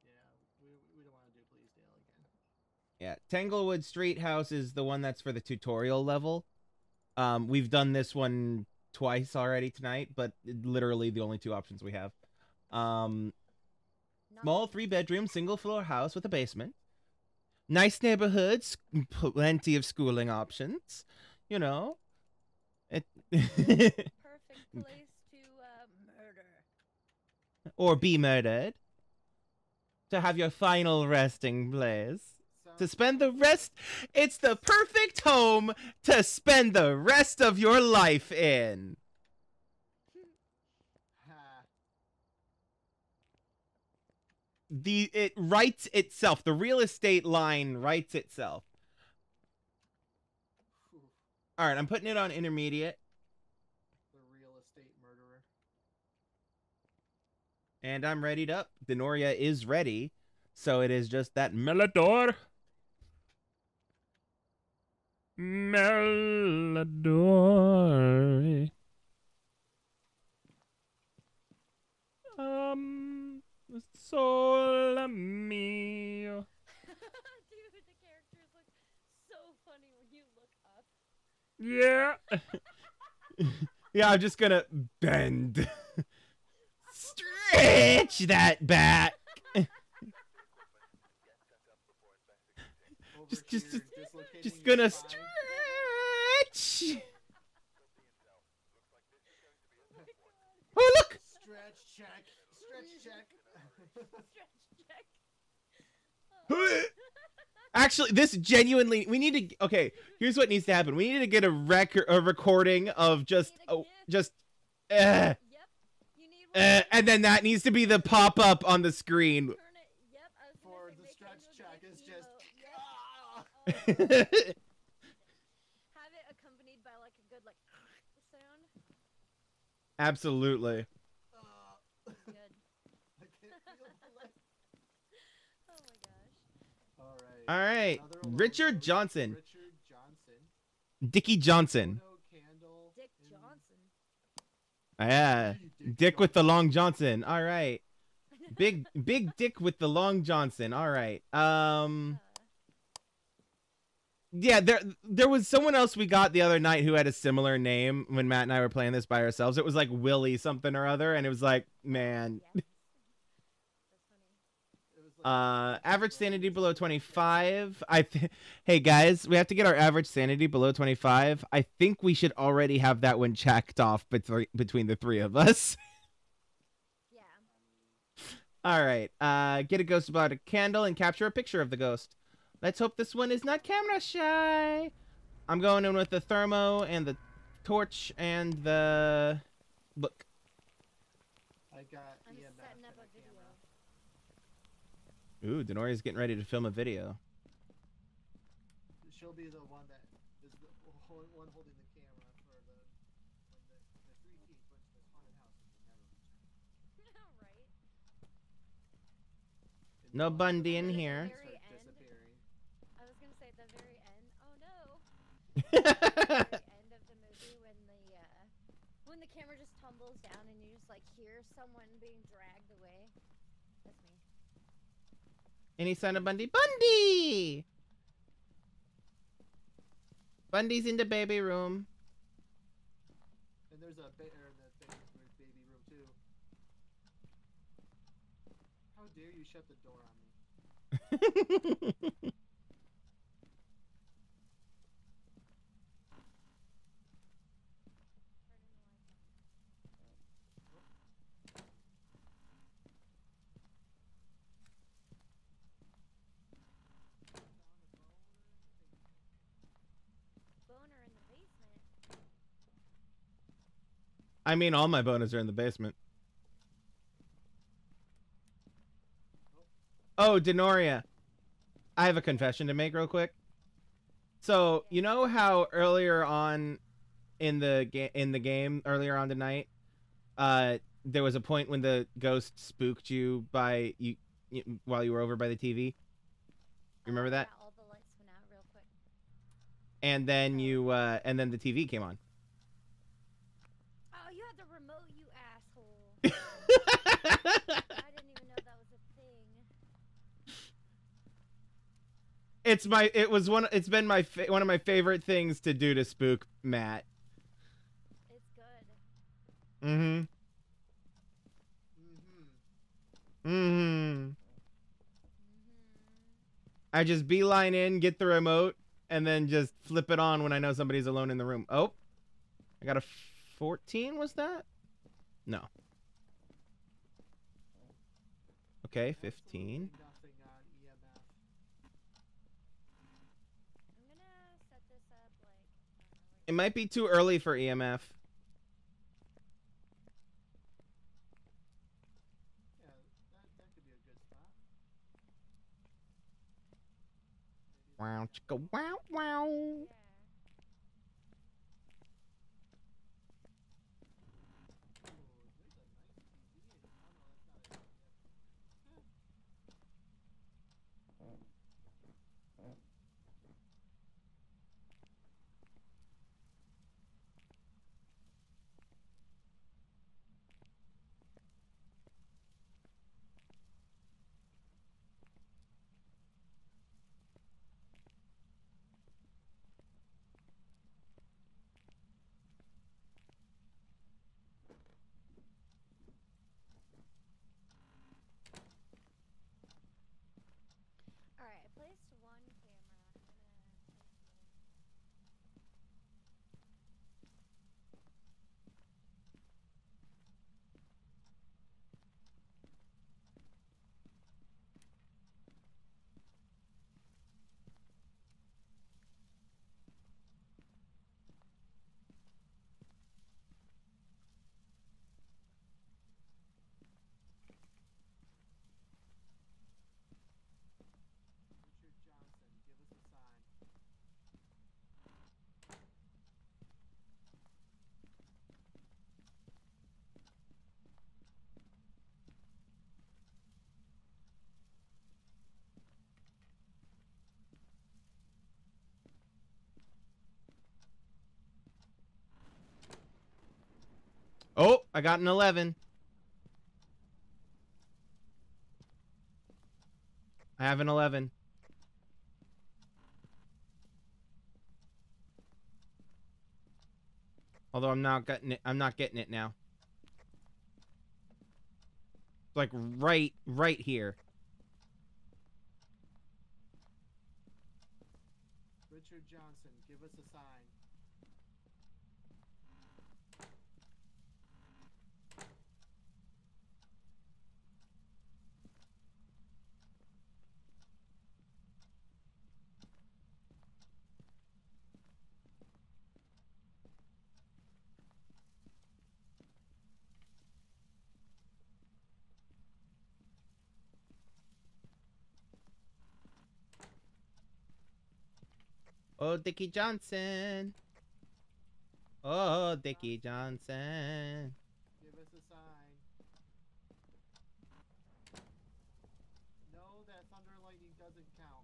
Yeah, we, we don't want to do Bleasdale again. Yeah, Tanglewood Street House is the one that's for the tutorial level. Um, we've done this one twice already tonight, but literally the only two options we have. Um, small three bedroom single floor house with a basement. Nice neighborhoods, plenty of schooling options. You know, it perfect place to uh, murder. or be murdered. To have your final resting place. To spend the rest it's the perfect home to spend the rest of your life in. The it writes itself. The real estate line writes itself. All right i'm putting it on intermediate. The real estate murderer. and i'm readied up. Dennoria is ready. So it is just that Melidor. Melidor. Um, Sol mio. (laughs) Dude, the characters look so funny when you look up. Yeah. (laughs) yeah i'm just gonna bend stretch that back (laughs) Just- just- just- dislocating just gonna stretch oh look Stretch check. Stretch check. Stretch check. (laughs) Actually, this genuinely we need to. Okay, here's what needs to happen. We need to get a record, a recording of just, oh, just, uh, Yep. You need uh, and then that needs to be the pop up on the screen. Turn it. Yep. I was gonna For say the make it stretch into a check GIF is just. emote. Yep. Ah! Oh, have it accompanied by like a good like sound. Absolutely. Good. I can't (laughs) feel my leg. Oh my gosh. All right. All right, Richard. Johnson, Richard Johnson. Dickie Johnson. Dick Johnson. Yeah, Hey, Dick with the long Johnson. All right, (laughs) big big Dick with the long Johnson. All right. Um. Yeah, there there was someone else we got the other night who had a similar name when Matt and I were playing this by ourselves. It was like Willie something or other, and it was like, man. yes. That's funny. It was like- Uh, average sanity below twenty five. I th- hey guys, we have to get our average sanity below twenty five. I think we should already have that one checked off between between the three of us. (laughs) Yeah. All right. Uh, get a ghost about a candle and capture a picture of the ghost. Let's hope this one is not camera shy. I'm going in with the thermo and the torch and the look. I got I'm EMF setting up a video. Ooh, Dennoria's getting ready to film a video. She'll be the one that is the hol- one holding the camera for the when the, the three teens went to this haunted house and they never returned. (laughs) right. No Bundy in have to here. start Very end. disappearing. I was gonna say at the very end. Oh no. very (laughs) end of the movie when the uh, when the camera just tumbles down and you just like hear someone being dragged away. That's me. Any sign of Bundy? Bundy! Bundy's in the baby room. And there's a ba- or in the baby room too. How dare you shut the door on me? (laughs) Boner in the basement. I mean, all my bonus are in the basement. Oh, Dennoria. I have a confession to make real quick. So, you know how earlier on in the ga- in the game earlier on tonight, uh there was a point when the ghost spooked you by you, you while you were over by the TV? Remember that? All the lights went out real quick. And then you uh and then the TV came on. Oh, you had the remote, you asshole. I didn't even know that was a thing. It's my it was one it's been my fa- one of my favorite things to do to spook Matt. It's good. Mhm. Mm-hmm. Mhm. hmm I just beeline in, get the remote, and then just flip it on when I know somebody's alone in the room. Oh, I got a 14. Was that? No. Okay, 15. Absolutely Nothing on E EMF. I'm gonna set this up like. I don't know, uh, It might be too early for EMF. Yeah, that, that could be a good spot. Maybe Wow, chicka, wow, wow. Oh, I got an 11. I have an 11. Although I'm not getting it, I'm not getting it now. Like right, right here. Richard Johnson, give us a sign. Oh, Dickie Johnson. Oh, Dickie Johnson. Give us a sign. No, that thunder and lightning doesn't count.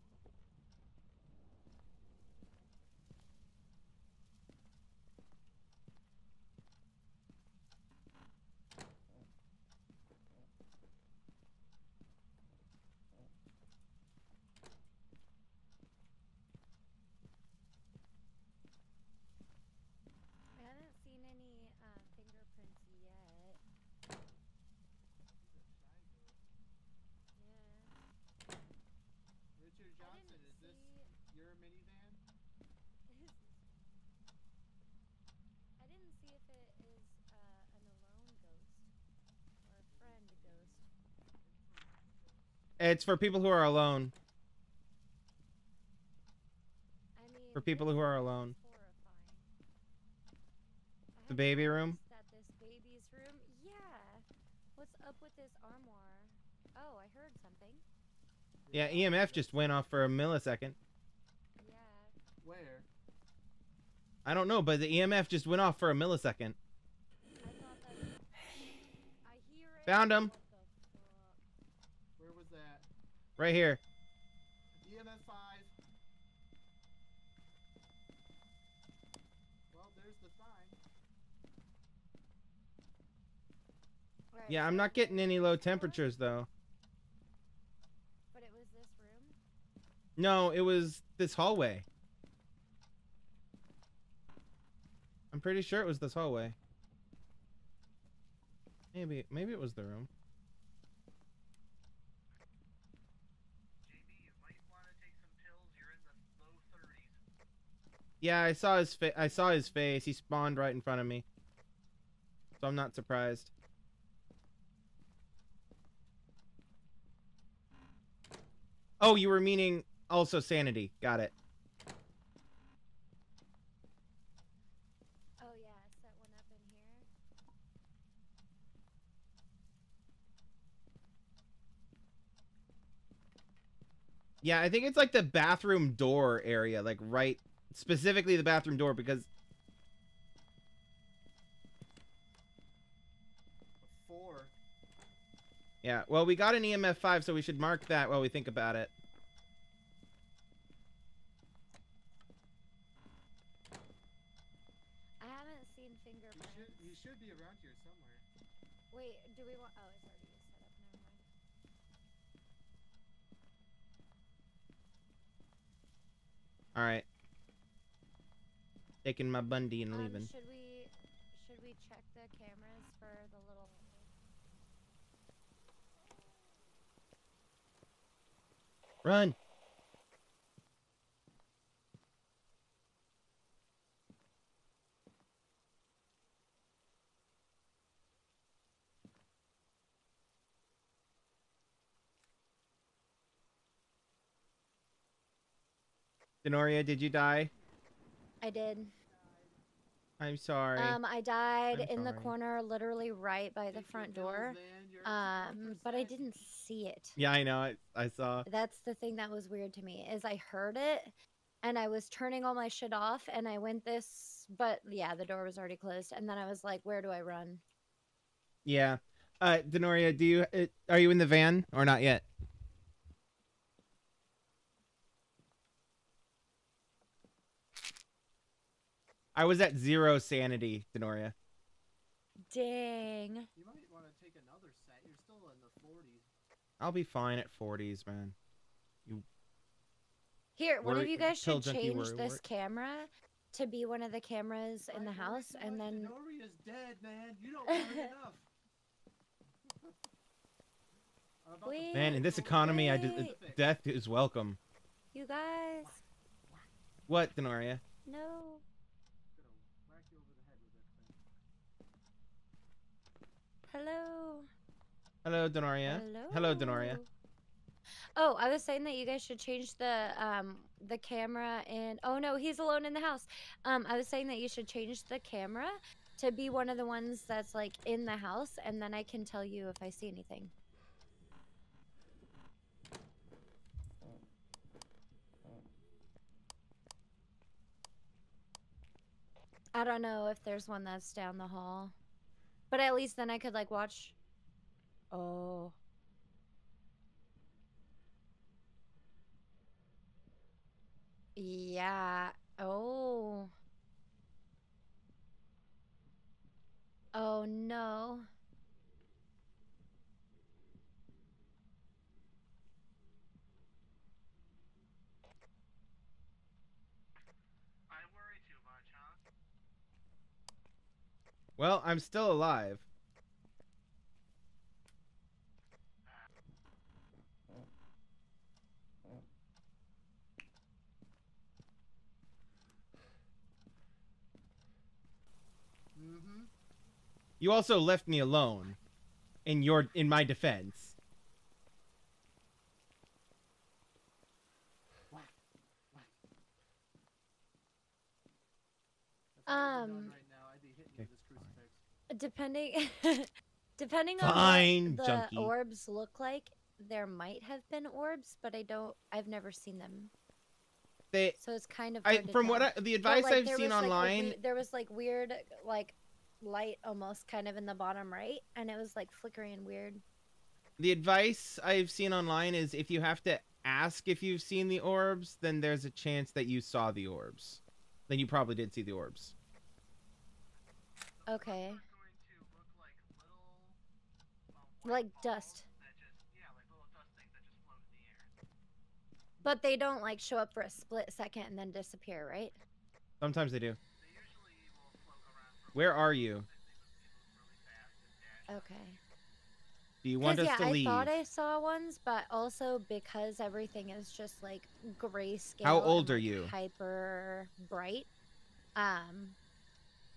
I haven't seen any uh, fingerprints yet. Yeah. Richard I Johnson, didn't is this see- your minivan? I didn't see if it is uh, an alone ghost or a friend ghost. It's for people who are alone. For people who are alone. The baby room? noticed That this baby's room. Yeah. What's up with this armoire? Oh, I heard something. Yeah, EMF just went off for a millisecond. Yeah. Where? I don't know, but the EMF just went off for a millisecond. I thought that. I hear it. Found him. What the fuck? Where was that? Right here. EMF 5. Well, there's the sign. Alright, Yeah, I'm not getting any low temperatures though. But it was this room. No, it was this hallway. I'm pretty sure it was this hallway. Maybe maybe it was the room. JB, you might want to take some pills. You're in the low 30s. Yeah, I saw his fa- I saw his face. He spawned right in front of me. So I'm not surprised. Oh, you were meaning also sanity. Got it. Oh yeah, set one up in here. Yeah, I think it's like the bathroom door area, like right specifically the bathroom door because 4. yeah, well, we got an EMF 5 so we should mark that while we think about it. I haven't seen He fingerprints. should, he should be around here somewhere. Wait, do we want? Oh, it's already set up. Never mind. All right. Taking my Bundy and Um, leaving. should we should we check the cameras for the little? Run. Dennoria, did you die? I did. I'm sorry. Um, I died I'm in the corner, literally right by the front door. Um, but I didn't see it. yeah, I know. I, I saw. That's the thing that was weird to me is I heard it and I was turning all my shit off and I went this but yeah, the door was already closed and then I was like, where do I run? Yeah. Uh, Dennoria, do you uh, are you in the van or not yet? I was at zero sanity, Dennoria. Dang. You might want to take another set. You're still in the 40s. I'll be fine at 40s, man. Here, one of you guys should change worry this work. camera to be one of the cameras in the Right, house, and then Nori is dead, man. You don't worry (laughs) enough. I'm about to Wait, Man, in this over economy, I uh, there. death is welcome. you guys, What, Dennoria? no. Gonna whack you over the head with this thing. Hello. Hello, Dennoria. Hello, Dennoria. Oh, I was saying that you guys should change the um the camera and oh no, he's alone in the house. Um, I was saying that you should change the camera to be one of the ones that's like in the house, and then I can tell you if I see anything. I don't know if there's one that's down the hall, but at least then I could like watch. Oh. Yeah. Oh. Oh no. I worry too much, huh? Well, I'm still alive. Mm-hmm. You also left me alone. In your, in my defense. Whack. Whack. If I was a nun Um, right now, I'd be hitting you with this crucifix. Depending (laughs) depending on Fine, what the junkie. orbs look like, there might have been orbs, but I don't I've never seen them. They, So it's kind of I, from what. I, the advice like, I've seen was, like, online, there was like weird like light almost kind of in the bottom right and it was like flickering and weird. the advice I've seen online is if you have to ask if you've seen the orbs, then there's a chance that you saw the orbs. Then you probably did see the orbs. Okay. Are going to look like little, uh, Like white dust. balls That just, yeah, like little dust things that just float in the dust. But they don't like show up for a split second and then disappear, right? Sometimes they do. They usually will float around for Where are you? and. Okay. Do you want us yeah, to I leave? thought I saw ones, but also because everything is just like grayscale. How and, old are like, you? Hyper bright. Um,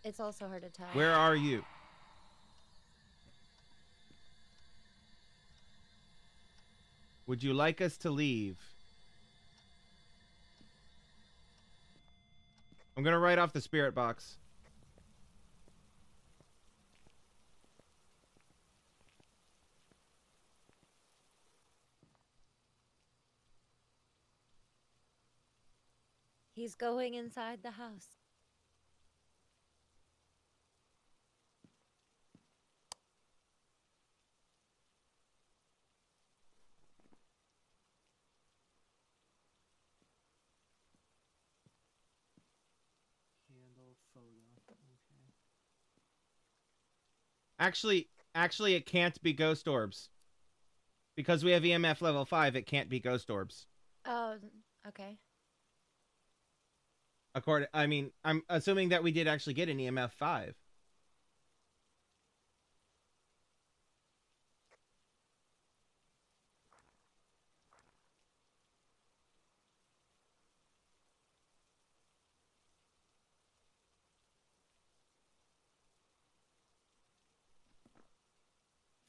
it's also hard to tell. Where are you? Would you like us to leave? I'm gonna write off the spirit box. He's going inside the house. Candle photo. Okay. Actually, actually, it can't be ghost orbs. Because we have EMF level 5, it can't be ghost orbs. Oh, okay. According, I mean, I'm assuming that we did actually get an EMF 5.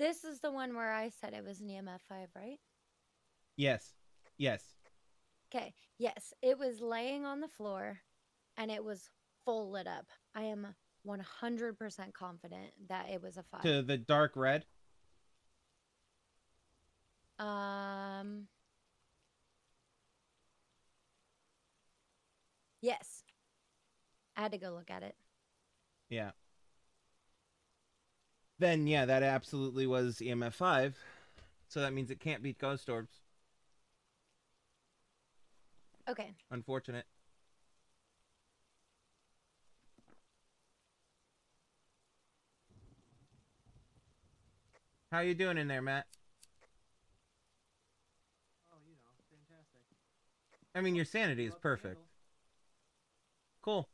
This is the one where I said it was an EMF 5, right? Yes. Yes. Okay. Yes, it was laying on the floor and it was full lit up. I am 100% confident that it was a 5. To the dark red. Um. Yes. I had to go look at it. Yeah. Then yeah, that absolutely was EMF five. So that means it can't be ghost orbs. Okay. Unfortunate. How you doing in there, Matt? Oh, you know, fantastic. I mean, your sanity is perfect. Cool.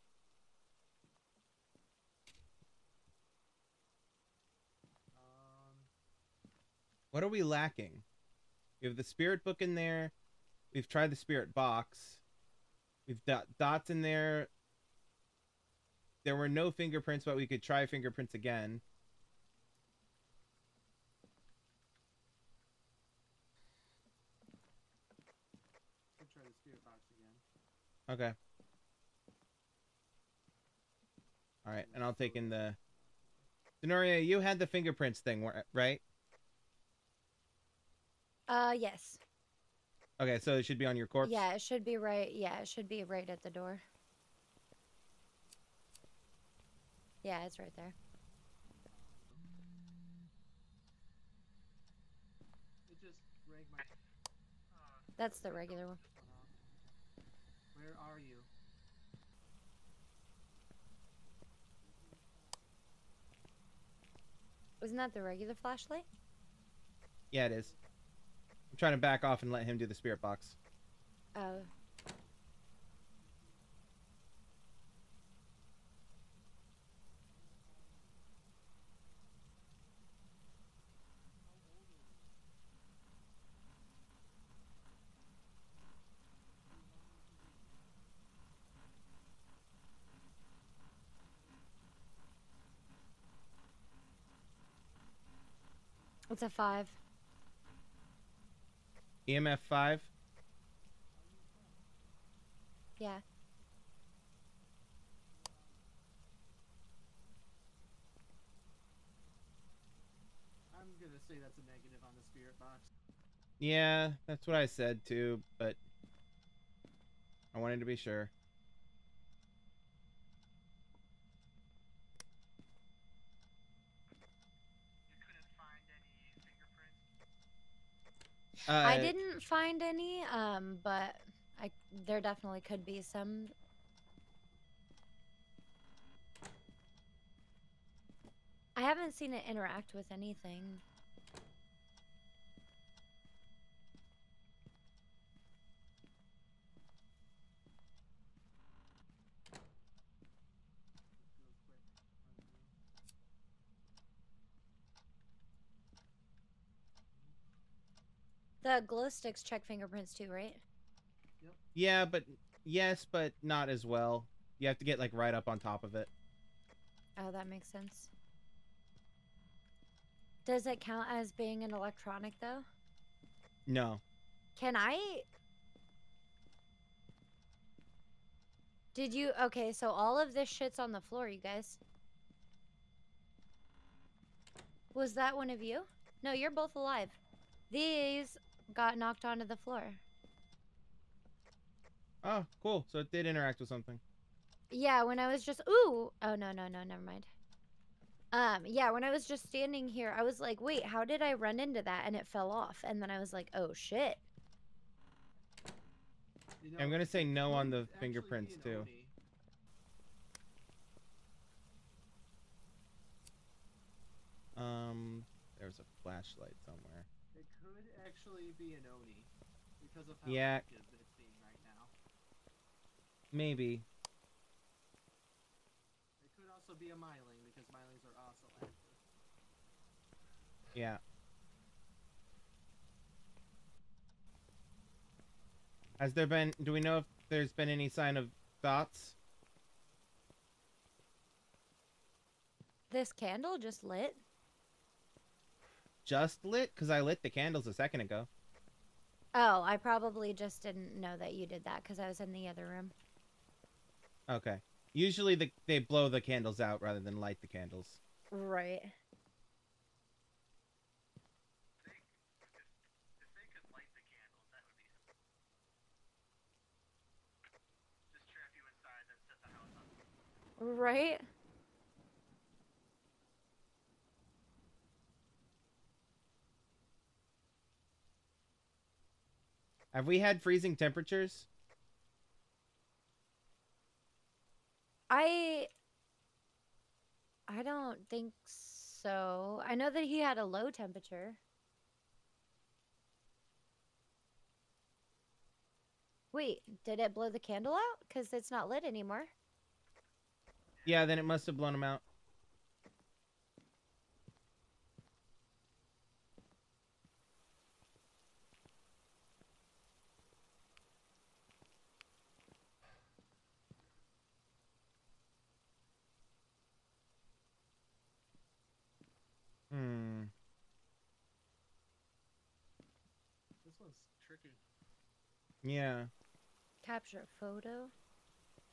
What are we lacking? We have the spirit book in there. We've tried the spirit box. We've got dots in there. There were no fingerprints, but we could try fingerprints again. Okay. All right, and I'll take in the. Dennoria, you had the fingerprints thing, right? Uh, yes. Okay, so it should be on your corpse. Yeah, it should be right. Yeah, it should be right at the door. Yeah, it's right there. It just rang my. Uh, That's the regular one. this one off. Where are you? Wasn't that the regular flashlight? Yeah, it is. Trying to back off and let him do the spirit box. Oh. It's a five. EMF five. Yeah. I'm gonna say that's a negative on the spirit box. Yeah, that's what I said too, but I wanted to be sure. You couldn't find any fingerprints. Uh, I didn't find any, um, but I there definitely could be some. I haven't seen it interact with anything. The glow sticks check fingerprints too, right? Yeah, but yes, but not as well. You have to get like right up on top of it. Oh, that makes sense. Does it count as being an electronic though? No. Can I? Did you? Okay, so all of this shit's on the floor, you guys. Was that one of you? No, you're both alive. These got knocked onto the floor. Oh, cool. So it did interact with something. Yeah, when I was just ooh. Oh no, no, no, never mind. Um, yeah, when I was just standing here, I was like, wait, how did I run into that? And it fell off. And then I was like, oh shit. You I'm gonna say no on the fingerprints, too. Oni. Um, there's a flashlight somewhere. It could actually be an Oni because of how Yeah. active it's being right now. Maybe. It could also be a Myling because Mylings are also active. Yeah. Has there been? Do we know if there's been any sign of thoughts? This candle just lit. Just lit? Cause I lit the candles a second ago. Oh, I probably just didn't know that you did that because I was in the other room. Okay. Usually the, they blow the candles out rather than light the candles. Right. They, if, if they could light the candles, that would be. Just trap you inside, then set the house on. Right? Have we had freezing temperatures? I I don't think So I know that he had a low temperature. Wait, did it blow the candle out? Because it's not lit anymore. Yeah, then it must have blown him out. Yeah. Capture a photo.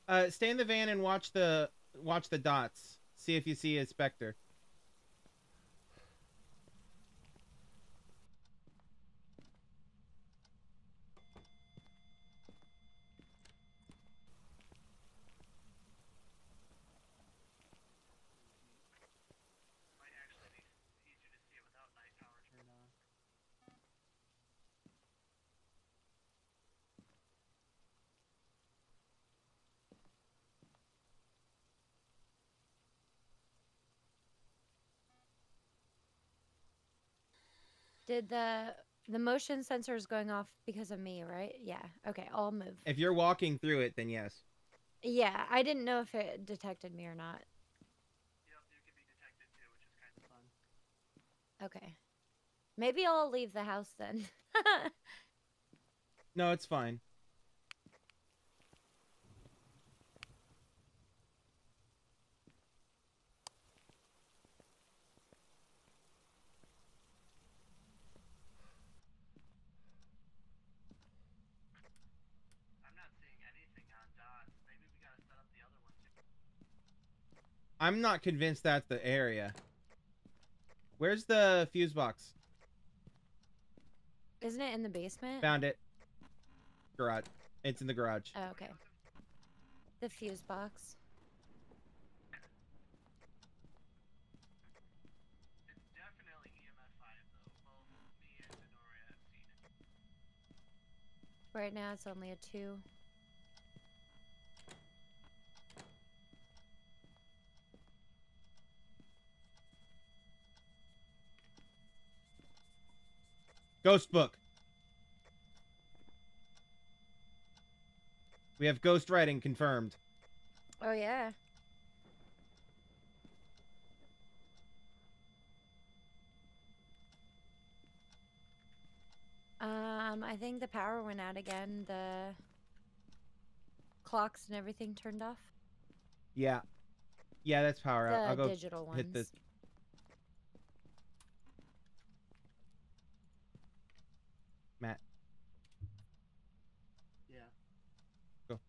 Uh, stay in the van and watch the watch the dots. See if you see a specter. Might actually be easier to see it without night power turned on. Did the the motion sensor is going off because of me, right? Yeah. Okay, I'll move. If you're walking through it, then yes. Yeah, I didn't know if it detected me or not. Yep, you can be detected too, which is kind of fun. Okay. Maybe I'll leave the house then. (laughs) No, it's fine. I'm not seeing anything on dots. Maybe we gotta set up the other one too. I'm not convinced that's the area. Where's the fuse box? Isn't it in the basement? Found it. Garage. It's in the garage. Oh, okay. The fuse box. It's definitely EMF 5 though. Both me and Dennoria have seen it. Right now it's only a two. Ghost book. We have ghost writing confirmed. Oh yeah. Um, I think the power went out again. The clocks and everything turned off. Yeah. Yeah, that's power out. The I'll go digital ones. hit the Matt. Yeah. Go.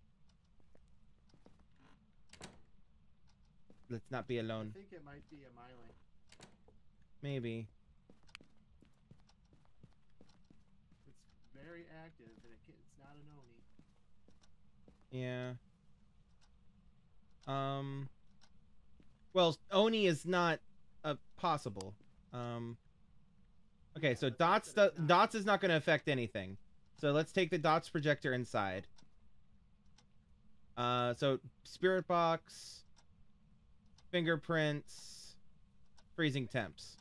Let's not be alone. I think it might be a myling. Maybe. It's very active, and it, it's not an Oni. Yeah. Um. Well, Oni is not a possible. Um. Okay, so Yeah, fact dots that do- not- dots is not going to affect anything. So let's take the dots projector inside. Uh, so spirit box, fingerprints, freezing temps.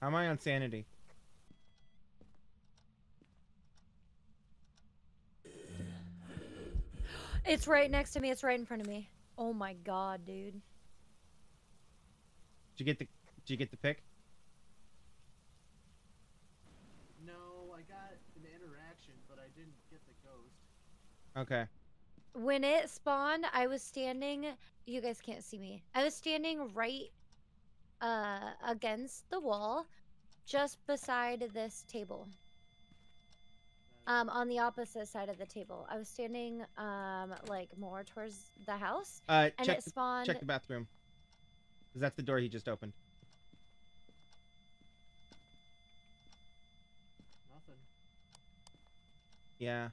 How am I on sanity? It's right next to me. It's right in front of me. Oh my god, dude. Did you get the Did you get the pick? No, I got an interaction, but I didn't get the ghost. Okay. When it spawned, I was standing. You guys can't see me. I was standing right uh against the wall, just beside this table. Um, on the opposite side of the table. I was standing um like more towards the house, Uh, and check it the, spawned. check the bathroom. Cause that's the door he just opened. Nothing. Yeah.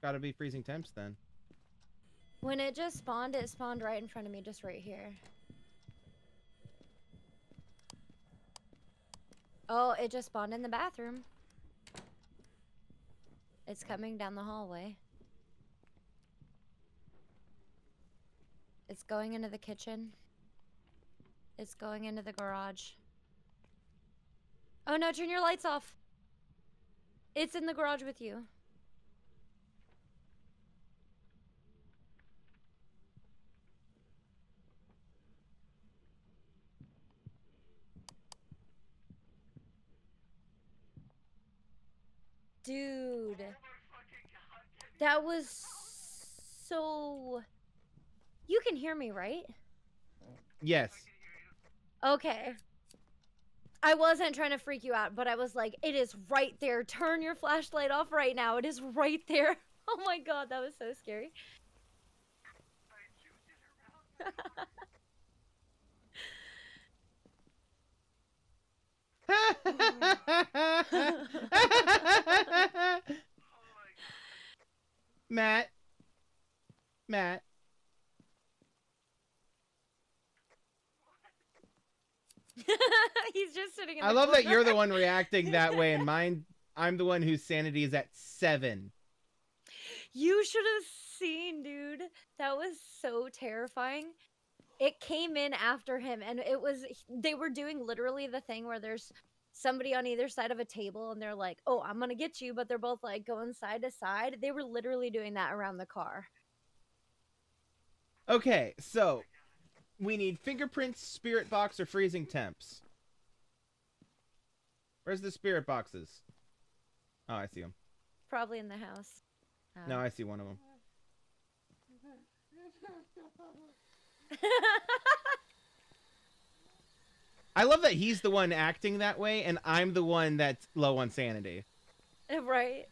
Gotta be freezing temps then. When it just spawned, it spawned right in front of me, just right here. Oh, it just spawned in the bathroom. It's coming down the hallway. It's going into the kitchen. It's going into the garage. Oh no, turn your lights off. It's in the garage with you. Dude. That was so. You can hear me, right? Yes. Okay. I wasn't trying to freak you out, but I was like, it is right there. Turn your flashlight off right now. It is right there. (laughs) Oh my god, that was so scary. (laughs) (laughs) Matt. Matt. (laughs) He's just sitting in I the love that you're the one reacting that way, and (laughs) mine, I'm the one whose sanity is at seven. You should have seen, dude. That was so terrifying. It came in after him, and it was. They were doing literally the thing where there's somebody on either side of a table, and they're like, "Oh, I'm gonna get you," but they're both like going side to side. They were literally doing that around the car. Okay, so we need fingerprints, spirit box, or freezing temps. Where's the spirit boxes? Oh, I see them. Probably in the house. No, Um, I see one of them. I love that he's the one acting that way, and I'm the one that's low on sanity. (laughs) right.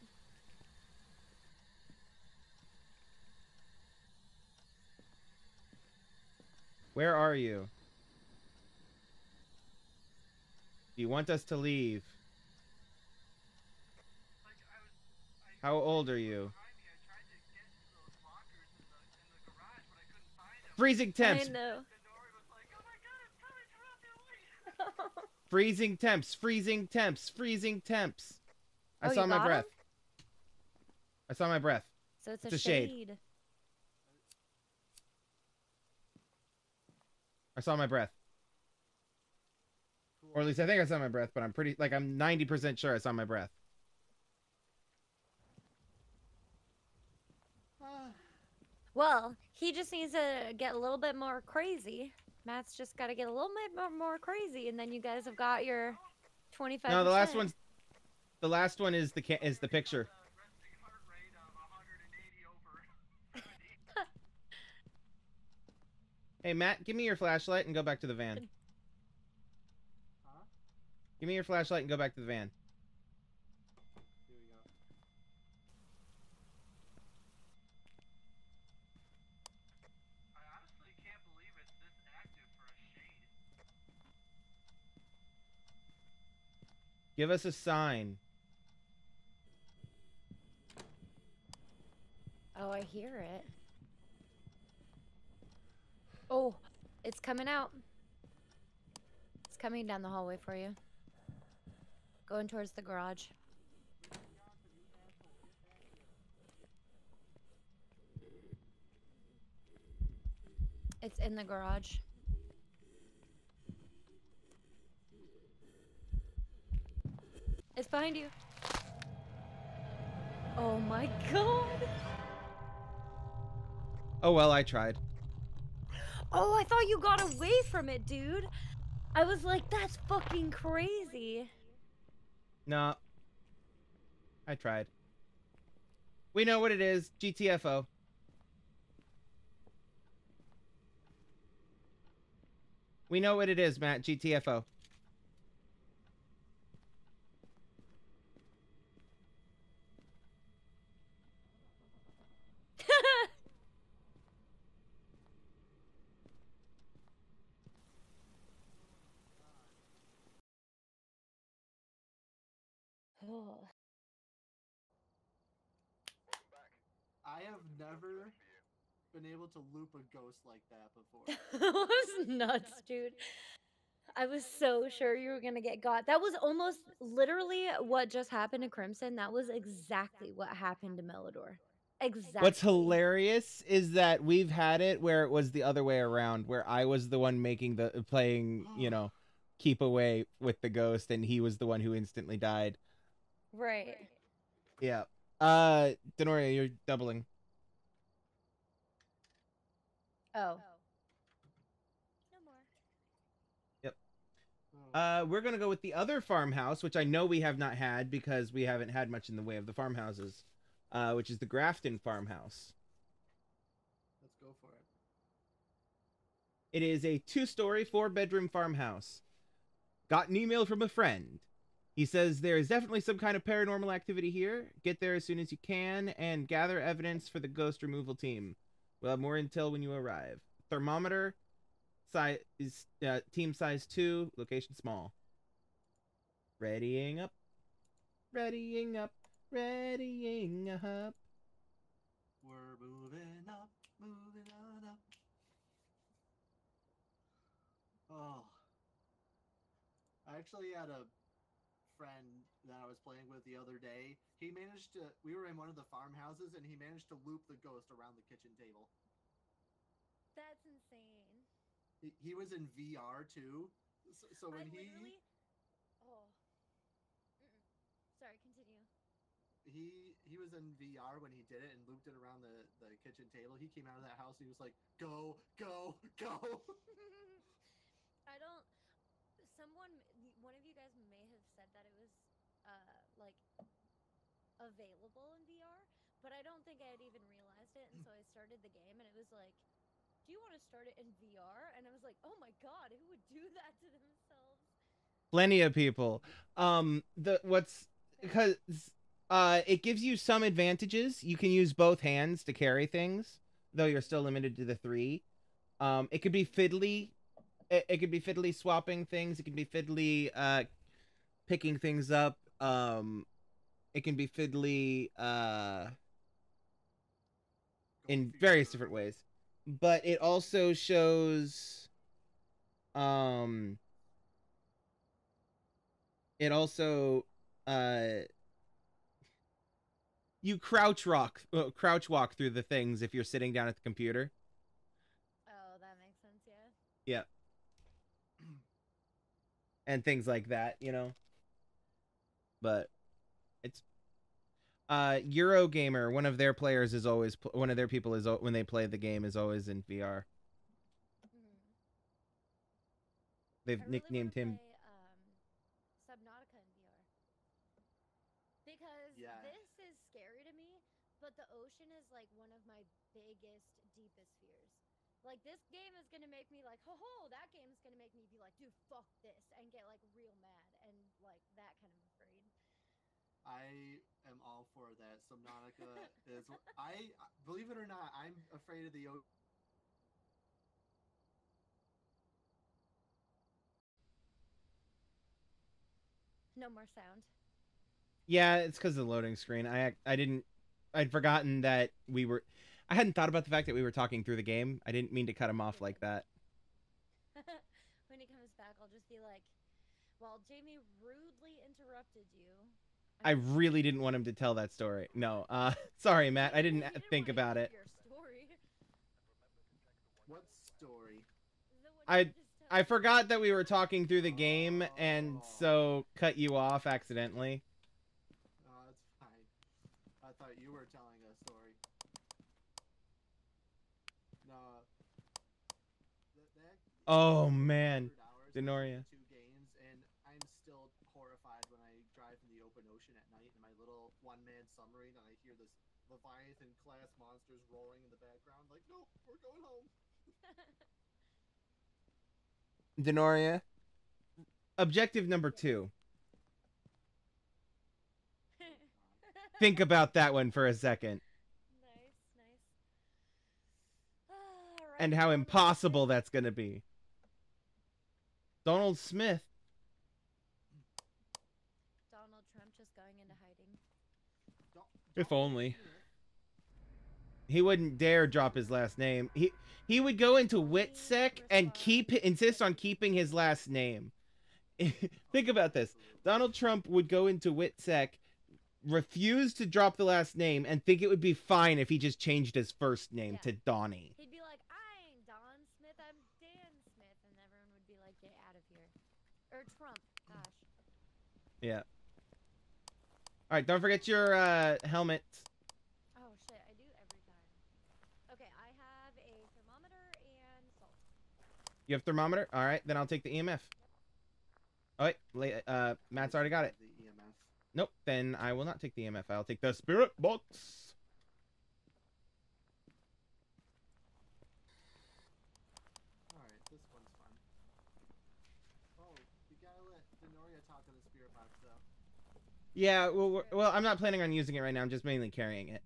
Where are you? Do you want us to leave? How old are you? Freezing temps. I know. Freezing temps. Freezing temps. Freezing temps. I Oh, saw my breath. I saw my breath. So it's, It's a, a shade. shade. I saw my breath. Or at least I think I saw my breath, but I'm pretty like I'm 90% sure I saw my breath. Well, he just needs to get a little bit more crazy. Matt's just got to get a little bit more, more crazy, and then you guys have got your twenty-five. No, the last one's the last one is the ca- is the picture. (laughs) Hey Matt, give me your flashlight and go back to the van. Huh? Give me your flashlight and go back to the van. Here we go. I honestly can't believe it's this active for a shade. Give us a sign. Oh, I hear it. Oh, it's coming out. It's coming down the hallway for you. Going towards the garage. It's in the garage. It's behind you. Oh my god. Oh well, I tried. Oh, I thought you got away from it, dude. I was like, that's fucking crazy. No. I tried. We know what it is. GTFO. We know what it is, Matt. GTFO. Oh. I have never been able to loop a ghost like that before. (laughs) that was nuts, dude. I was so sure you were gonna get got. That was almost literally what just happened to Krimzon. That was exactly what happened to Melidor. Exactly. What's hilarious is that we've had it where it was the other way around, where I was the one making the playing, you know, (gasps) keep away with the ghost, and he was the one who instantly died. Right. Yeah. Uh, Dennoria, you're doubling. Oh. No more. Oh, Uh, we're gonna go with the other farmhouse, which I know we have not had because we haven't had much in the way of the farmhouses. Uh, which is the Grafton farmhouse. let's go for it. It is a two-story, four-bedroom farmhouse. Got an email from a friend. He says there is definitely some kind of paranormal activity here. Get there as soon as you can and gather evidence for the ghost removal team. We'll have more intel when you arrive. Thermometer, size is uh, team size two, location small. Readying up, readying up, readying up. We're moving up, moving on up. Oh. I actually had a friend that I was playing with the other day. He managed to we were in one of the farmhouses and he managed to loop the ghost around the kitchen table. That's insane. He, he was in VR too. So, so when he. Oh. Mm-mm. Sorry. Continue. he he was in VR when he did it and looped it around the the kitchen table. He came out of that house and he was like, "Go, go, go." (laughs) I don't. Someone, one of you guys may have said that it was, uh, like, available in VR, but I don't think I had even realized it, and so I started the game, and it was like, "Do you want to start it in VR?" And I was like, "Oh my god, who would do that to themselves?" plenty of people. Um the what's because uh it gives you some advantages. You can use both hands to carry things though you're still limited to the three. Um it could be fiddly it, it could be fiddly swapping things. It can be fiddly uh picking things up. Um it can be fiddly uh in various different ways but it also shows um it also uh you crouch rock uh, crouch walk through the things if you're sitting down at the computer Oh, that makes sense. Yeah. Yeah. and things like that you know but it's uh eurogamer one of their players is always one of their people is when they play the game is always in vr Mhm. they've really nicknamed him Play, um, Subnautica in VR. Because Yeah. this is scary to me, but the ocean is like one of my biggest, deepest fears. Like this game is gonna make me like, ho ho, that game is gonna make me be like, dude, fuck this, and get like real mad and like that kind of afraid. I am all for that. Subnautica is. I believe it or not, I'm afraid of the ocean. No more sound. yeah it's because of the loading screen i i didn't i'd forgotten that we were i hadn't thought about the fact that we were talking through the game i didn't mean to cut him off like that (laughs) when he comes back, I'll just be like, well, Jamie rudely interrupted you. I really didn't want him to tell that story. No, uh, (laughs) sorry, Matt. I didn't You a- think wanna about hear it. Your story. What story? I- I forgot that we were talking through the game, and Oh. so cut you off accidentally. Oh, that's fine. I thought you were telling a story. No. That, that, Oh, man. 100 hours Dennoria. between Two games, and I'm still horrified when I drive in the open ocean at night in my little one-man submarine, and I hear this Leviathan class monsters roaring in the background. Like, nope, we're going home. Dennoria. Objective number two. (laughs) Think about that one for a second, Nice, nice. Alright, and how impossible that's gonna be. Donald Smith. Donald Trump just going into hiding. Don't- If only. He wouldn't dare drop his last name. He he would go into Witsec and keep insist on keeping his last name. (laughs) Think about this. Donald Trump would go into Witsec, refuse to drop the last name, and think it would be fine if he just changed his first name Yeah. to Donnie. He'd be like, I ain't Don Smith, I'm Dan Smith, and everyone would be like, get out of here. Or Trump, gosh. Yeah. All right, don't forget your uh, helmet. Oh shit, I do every time. Okay, I have a thermometer and salt. You have thermometer. All right, then I'll take the EMF. Oh wait, uh, Matt's already got it. The EMF. Nope. Then I will not take the EMF. I'll take the spirit box. Alright, this one's fun. Oh, you gotta let Dennoria talk to the spirit box though. Yeah. Well, well, I'm not planning on using it right now. I'm just mainly carrying it.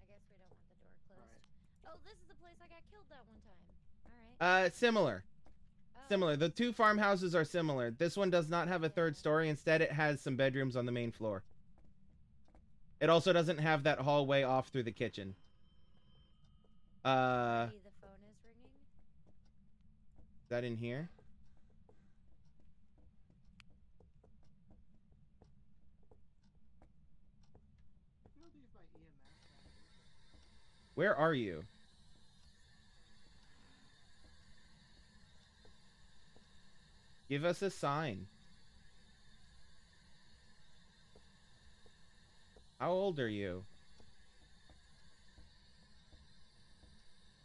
I guess we don't want the door closed. Alright. Oh, this is the place I got killed that one time. Alright. Uh, similar. Oh, Similar. The two farmhouses are similar. This one does not have a third story. Instead, it has some bedrooms on the main floor. It also doesn't have that hallway off through the kitchen. Uh, the phone is ringing. is that in here? I'm gonna leave my EMF back here. Where are you? Give us a sign. How old are you?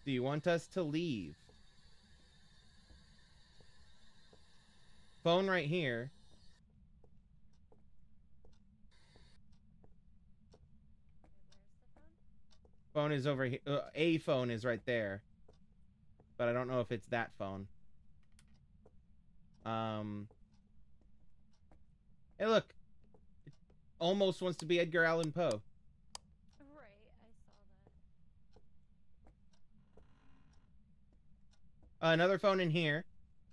Do you want us to leave? Phone right here. Phone is over here. Uh, a phone is right there. But I don't know if it's that phone. Um. Hey, look. It almost wants to be Edgar Allan Poe. Right, I saw that. Uh, another phone in here.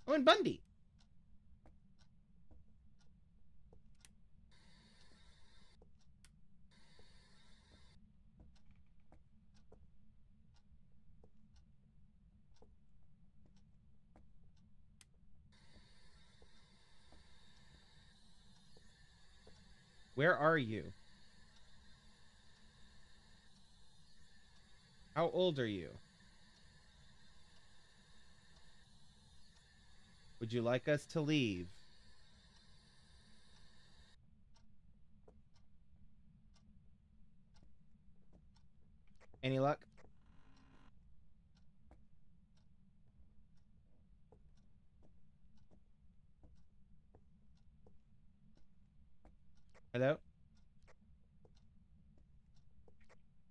Oh, and Bundy. Where are you? How old are you? Would you like us to leave? Any luck? Hello? I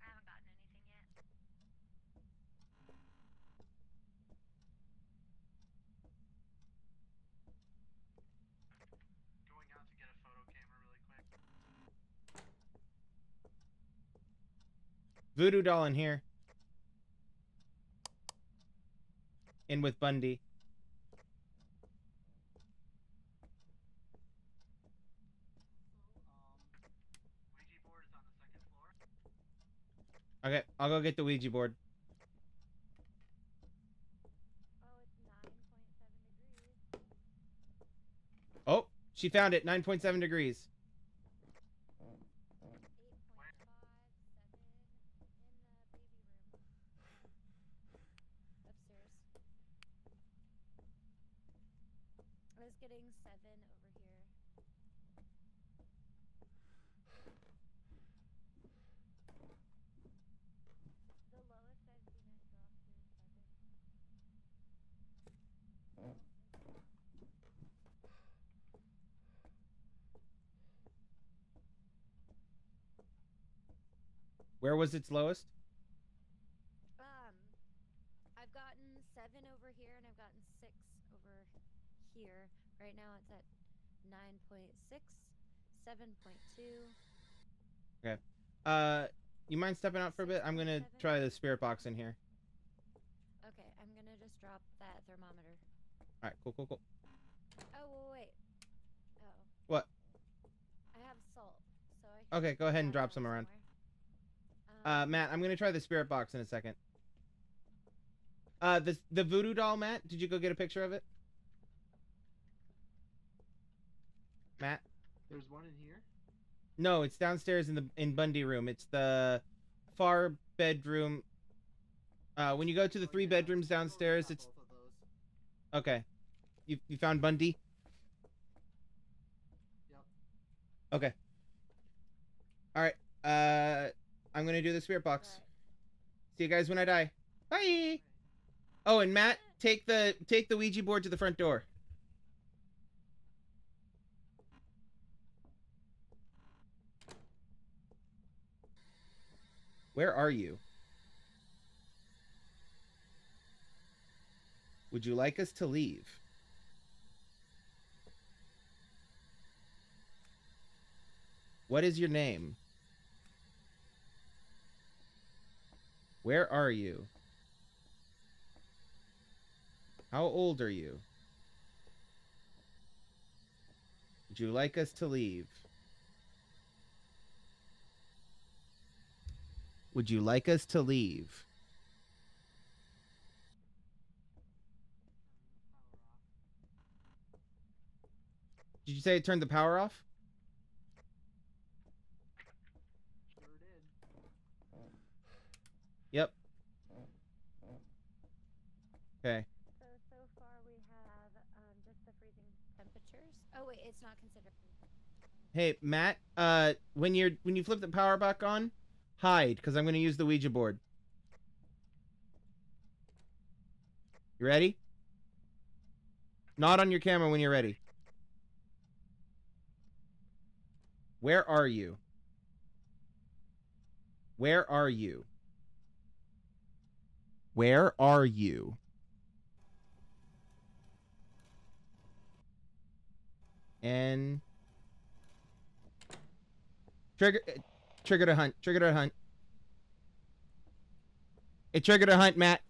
haven't gotten anything yet. Going out to get a photo camera really quick. Voodoo doll in here. In with Bundy. Um, Ouija board is on the second floor. Okay, I'll go get the Ouija board. Oh, it's 9.7 degrees. Oh, she found it. 9.7 degrees. 8.57 in the baby room. Upstairs. I was getting 7 over here. The lowest I've seen it drop to is 7. Where was its lowest? Um, I've gotten seven over here, and I've gotten six over here. Right now, it's at nine point six, seven point two. Uh, you mind stepping out for a bit? I'm gonna 6.7. try the spirit box in here. Okay, I'm gonna just drop that thermometer. All right, cool, cool, cool. Oh wait. Oh. What? I have salt, so I. Okay, go ahead and drop some around. somewhere. Uh, Matt, I'm gonna try the spirit box in a second. Uh, the the voodoo doll, Matt. Did you go get a picture of it? Matt. There's one in here. No, it's downstairs in the in Bundy room. It's the far bedroom. Uh, when you go to the three bedrooms downstairs, it's both of those. okay. You you found Bundy? Yep. Okay. All right. Uh, I'm gonna do the spirit box. Alright. See you guys when I die. Bye. Oh, and Matt, take the take the Ouija board to the front door. Where are you? Would you like us to leave? What is your name? Where are you? How old are you? Would you like us to leave? Would you like us to leave? Did you say it turned the power off? Sure did. Yep. Okay. So so far we have um, just the freezing temperatures. Oh wait, it's not considered. Hey, Matt, uh when you're when you flip the power back on, hide cuz I'm going to use the Ouija board. You ready? Not on your camera when you're ready. Where are you? Where are you? Where are you? And trigger uh, triggered a hunt. Triggered a hunt. It triggered a hunt, Matt.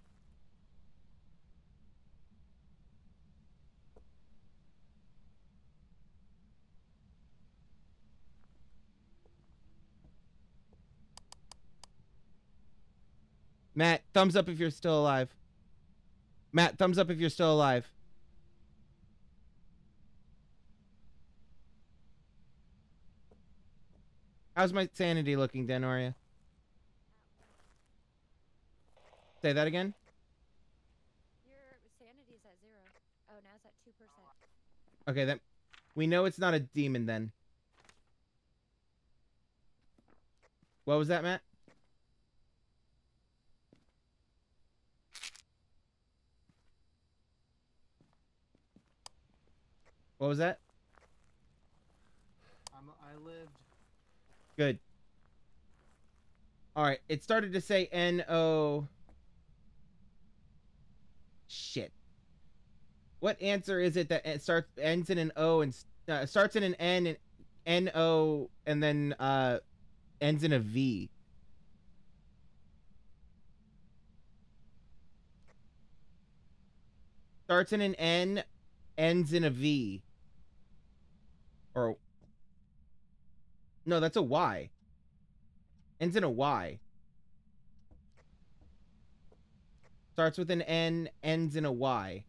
Matt, thumbs up if you're still alive. Matt, thumbs up if you're still alive. How's my sanity looking, Dennoria? Say that again? Your sanity's at zero. Oh, now it's at two percent. Okay, then we know it's not a demon then. What was that, Matt? What was that? I'm, I lived. Good. All right, it started to say N O. Shit. What answer is it that it starts ends in an O and uh, starts in an N and N O and then uh ends in a V? Starts in an N, ends in a V. Or no, that's a Y. Ends in a Y. Starts with an N, ends in a Y.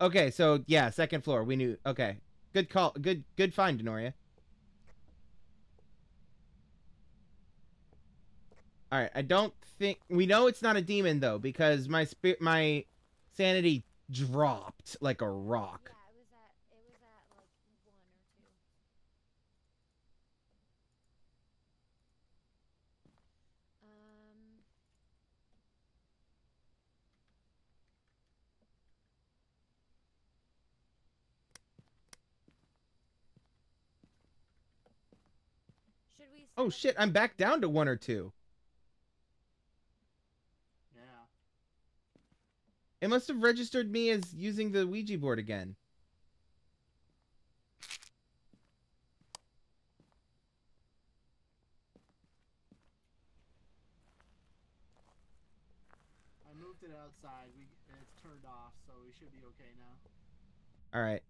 Okay, so yeah, second floor. We knew. Okay, good call. Good, good find, Dennoria. All right, I don't think we know it's not a demon though because my spirit, my sanity dropped like a rock. Yeah, it was at it was at like one or two. Um. Should we? Oh shit, I'm back down to one or two. It must have registered me as using the Ouija board again. I moved it outside. We it's turned off, so we should be okay now. All right.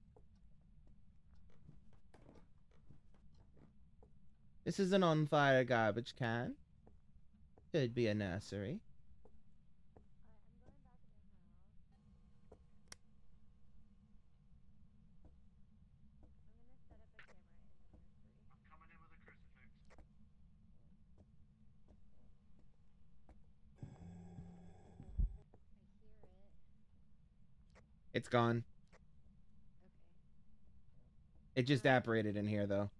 This is an on fire garbage can. Could be a nursery. I'm coming in with a crucifix. It's gone. It just apparated in here though.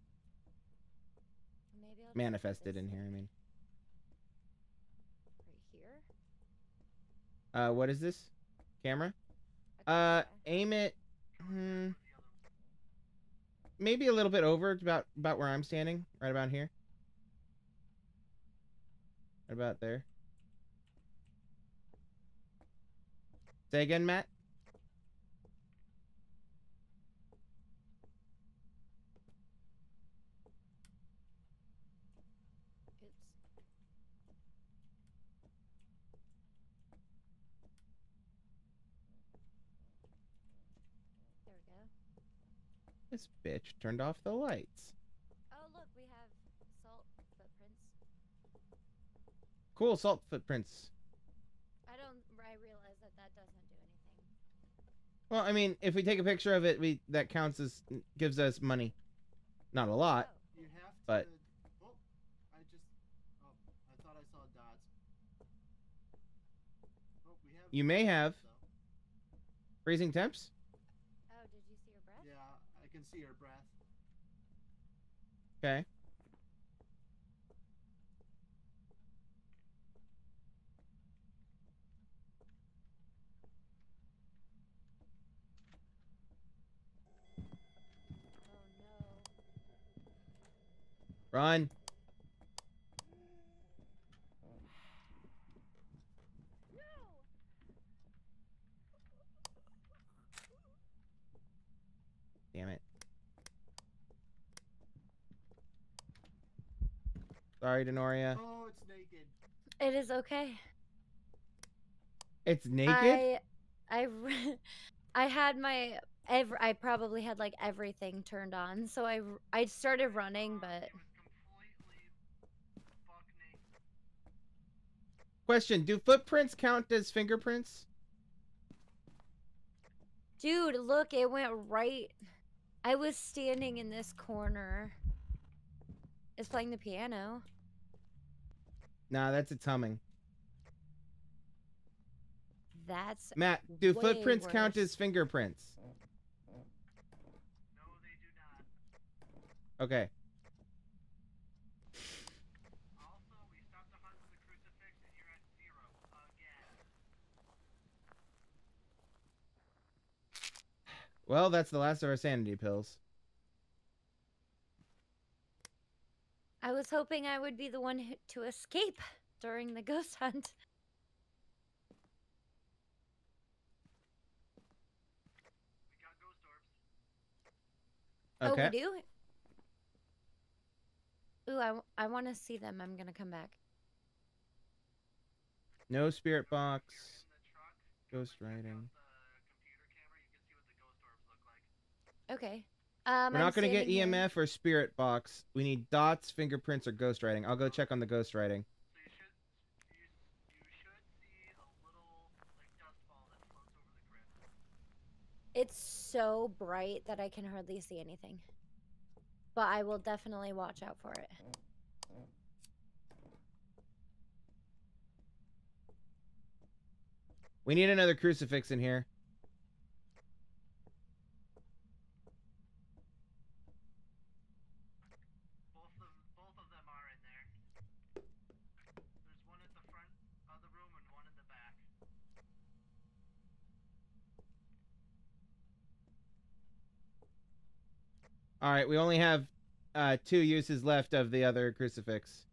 Manifested in here, I mean. Right here. Uh what is this? Camera? Uh aim it hmm, maybe a little bit over about about where I'm standing, right about here. Right about there. Say again, Matt? Oops. There we go. This bitch turned off the lights. Oh, look, we have salt footprints. Cool salt footprints. I don't. I realize that that doesn't do anything. Well, I mean, if we take a picture of it, we that counts as gives us money. Not a lot. Oh, You have to. But- Oh, I just. Oh, I thought I saw dots. Oh, we have. You may have So. freezing temps. oh, did you see your breath? Yeah, I can see her breath. Okay. Oh no. Damn it. Sorry, Dennoria. Oh, it's naked. It is okay. It's naked? I, I, (laughs) I had my ev- I probably had like everything turned on, so I I started running, but It was completely buck naked. Question Do footprints count as fingerprints? dude, look, it went right. I was standing in this corner. It's playing the piano. Nah, that's its humming. That's Matt, do footprints count as fingerprints? No, they do not. Okay. Also, we stopped the hunt for the crucifix and you're at zero again. Well, that's the last of our sanity pills. Was hoping I would be the one to escape during the ghost hunt. We got ghost orbs. Okay. Oh, we do? Ooh, I, w- I want to see them. I'm going to come back. No spirit box. In the truck, Ghost check out writing. the computer camera. You can see what the ghost orbs look like. Okay. Um, We're not going to get standing here. EMF or spirit box. We need dots, fingerprints, or ghost writing. I'll go check on the ghost writing. So you should you, you should see a little like dust ball that floats over the crypt. It's so bright that I can hardly see anything. But I will definitely watch out for it. We need another crucifix in here. Both of both of them are in there. There's one at the front of the room and one in the back. All right, we only have uh, two uses left of the other crucifix.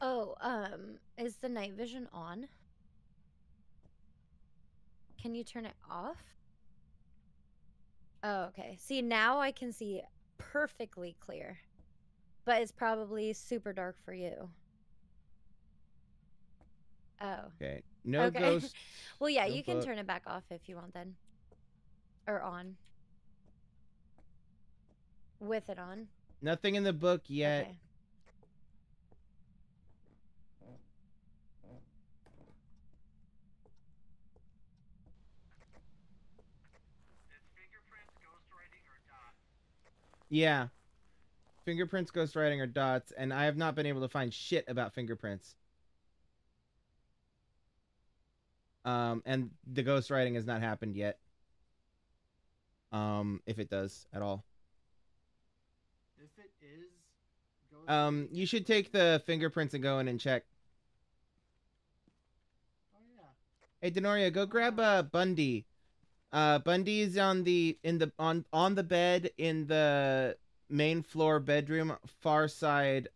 Oh, um, is the night vision on? Can you turn it off? Oh, okay. See, now I can see perfectly clear. But it's probably super dark for you. Oh. Okay. No Okay. (laughs) ghost. Well, yeah, no you can book. turn it back off if you want then. Or on with it on? Nothing in the book yet. Okay. Yeah. Fingerprints, ghostwriting, or dots, and I have not been able to find shit about fingerprints. Um, and the ghostwriting has not happened yet. Um, if it does at all. Um, you should take the fingerprints and go in and check. Oh yeah. Hey Dennoria, go grab uh Bundy. Uh Bundy's on the in the on on the bed in the main floor bedroom far side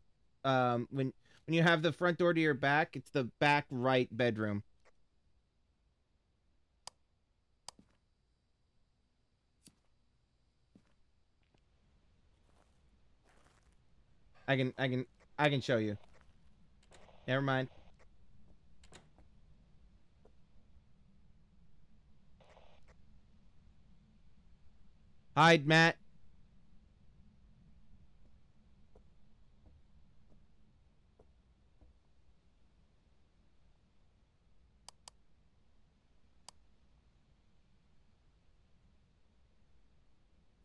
um when when you have the front door to your back, it's the back right bedroom. I can I can I can show you. Never mind. Hide, Matt.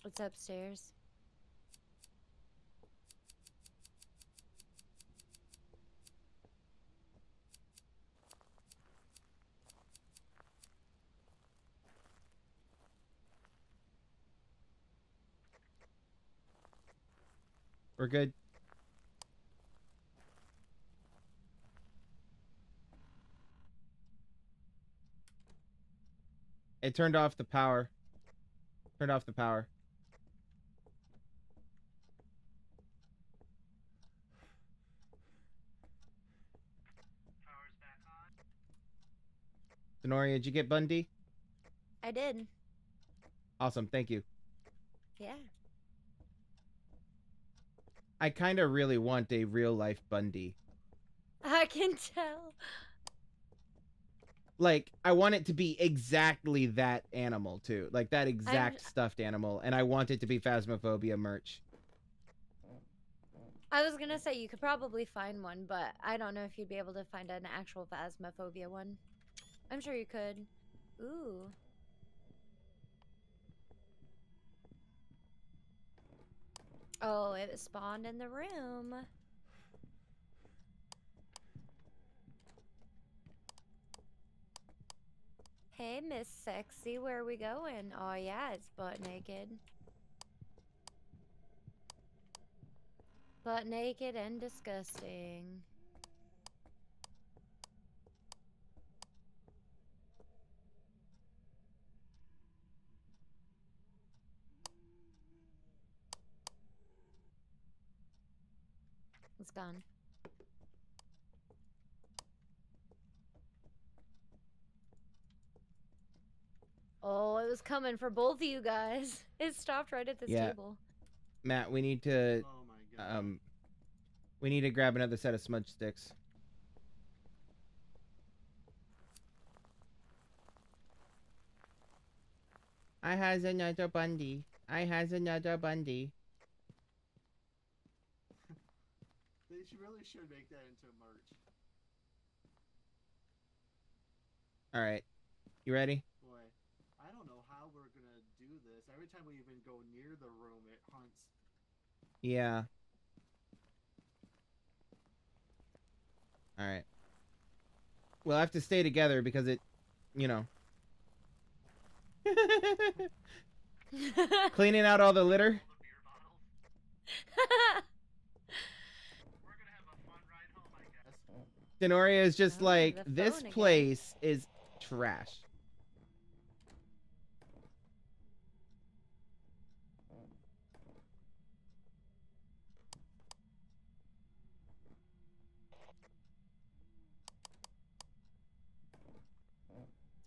It's upstairs. We're good. It turned off the power. Turned off the power. Power's back on. Dennoria, did you get Bundy? I did. Awesome, thank you. Yeah. I kind of really want a real life Bundy. I can tell. Like, I want it to be exactly that animal, too. Like, that exact stuffed animal. And I want it to be Phasmophobia merch. I was gonna say you could probably find one, but I don't know if you'd be able to find an actual phasmophobia one. I'm sure you could. Ooh. Oh, it spawned in the room. Hey, Miss Sexy, where are we going? Oh yeah, it's butt naked. Butt naked and disgusting. It's gone. Oh, it was coming for both of you guys. (laughs) It stopped right at this Yeah. table. Matt, we need to, Oh my god. um, we need to grab another set of smudge sticks. I has another Bundy. I has another Bundy. They should really should make that into merch. All right, you ready? Boy, I don't know how we're gonna do this. Every time we even go near the room, it hunts. Yeah. All right. We'll have to stay together because it, you know. (laughs) Cleaning out all the litter. (laughs) All the beer bottles. We're gonna have a fun ride home, I guess. Dennoria is just Oh, like, this again." place is trash.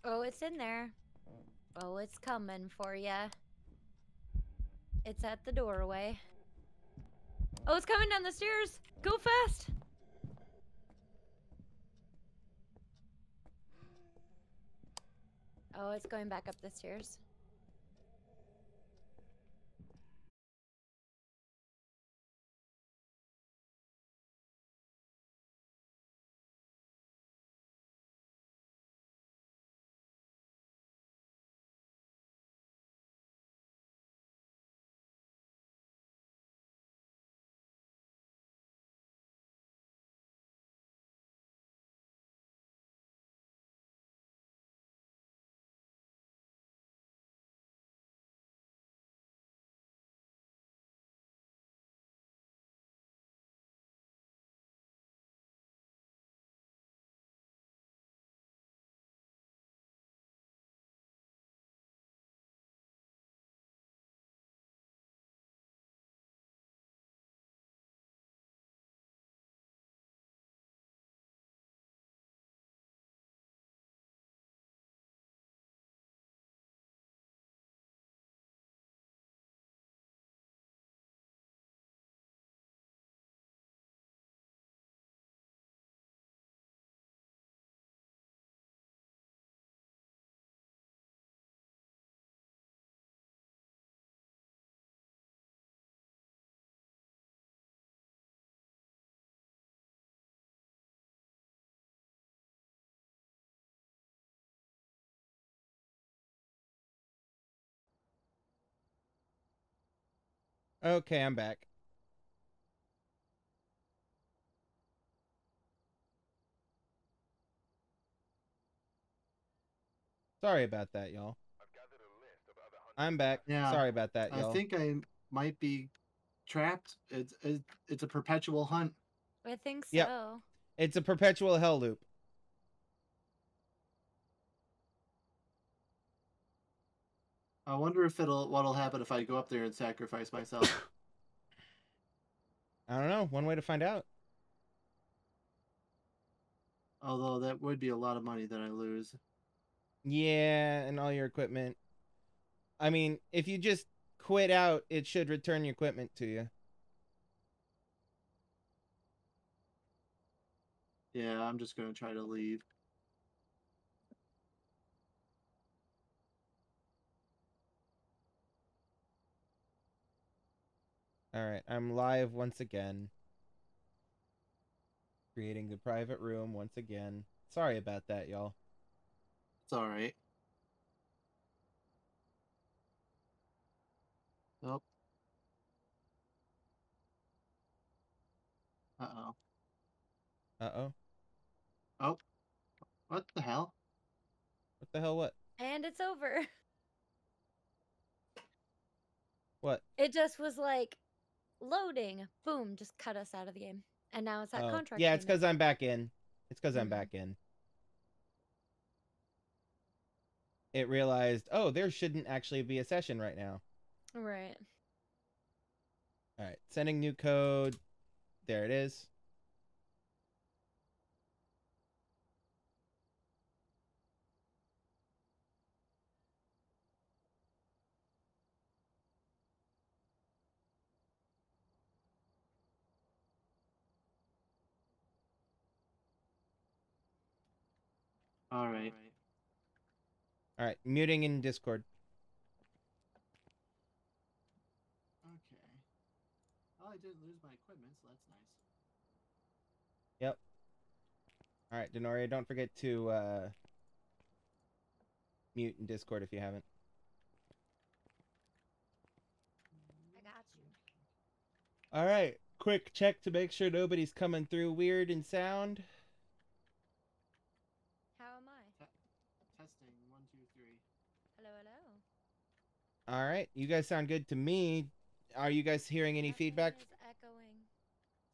oh, it's in there. Oh, it's coming for ya. It's at the doorway. Oh, it's coming down the stairs. Go fast. Oh, it's going back up the stairs. Okay, I'm back. Sorry about that, y'all. I've gathered a list of other hunters I'm back. Yeah, Sorry about that, I y'all. I think I might be trapped. It's it's, it's a perpetual hunt. I think so. Yep. It's a perpetual hell loop. I wonder if it'll what'll happen if I go up there and sacrifice myself. (laughs) I don't know. One way to find out. Although that would be a lot of money that I lose. Yeah, and all your equipment. I mean, if you just quit out, it should return your equipment to you. Yeah, I'm just gonna try to leave. All right, I'm live once again. Creating the private room once again. Sorry about that, y'all. It's all right. Nope. Uh oh. Uh oh. Oh. What the hell? What the hell? What? And it's over. What? It just was like loading. Boom, just cut us out of the game. And now it's that Oh, contract. yeah, it's because I'm back in. It's because I'm Mhm. back in. It realized, oh, there shouldn't actually be a session right now. Right. All right, sending new code. There it is. All right. All right, muting in Discord. Okay. Well, I didn't lose my equipment, so that's nice. Yep. All right, Dennoria, don't forget to uh, mute in Discord if you haven't. I got you. All right, quick check to make sure nobody's coming through weird in sound. How am I? Testing one, two, three. Hello, hello. All right, you guys sound good to me. Are you guys hearing any Nothing feedback? echoing.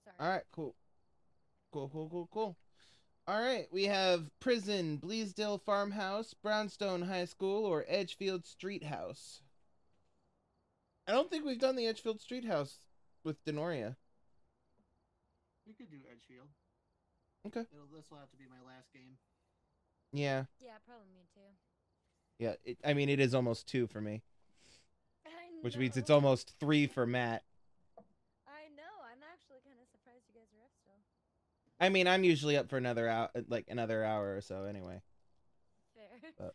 Sorry. All right, cool. Cool, cool, cool, cool. All right, we have Prison, Bleasdale Farmhouse, Brownstone High School, or Edgefield Street House. I don't think we've done the Edgefield Street House with Dennoria. We could do Edgefield. Okay. It'll, this will have to be my last game. Yeah, Yeah, probably me too. yeah. It, I mean, it is almost two for me, I which means it's almost three for Matt. I know. I'm actually kind of surprised you guys are up still. I mean, I'm usually up for another hour, like another hour or so. Anyway, Fair. Uh,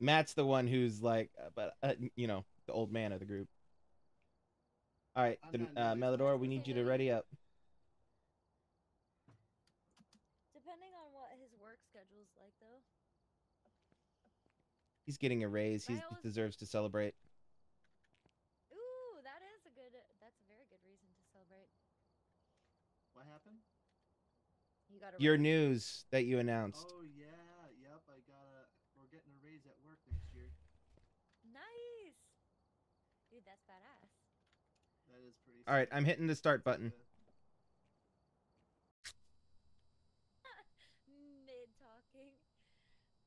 Matt's the one who's like, uh, but uh, you know, the old man of the group. All right, I'm then, not uh, Melidor, we need you to ready up. Depending on what his work schedule's like, though. He's getting a raise. He Miles- deserves to celebrate. Ooh, that is a good. That's a very good reason to celebrate. What happened? You got a Your raise? news that you announced. Oh yeah, yep. I got a. We're getting a raise at work next year. Nice. Dude, that's badass. That is pretty. All right, sweet. I'm hitting the start button. (laughs) Mid talking.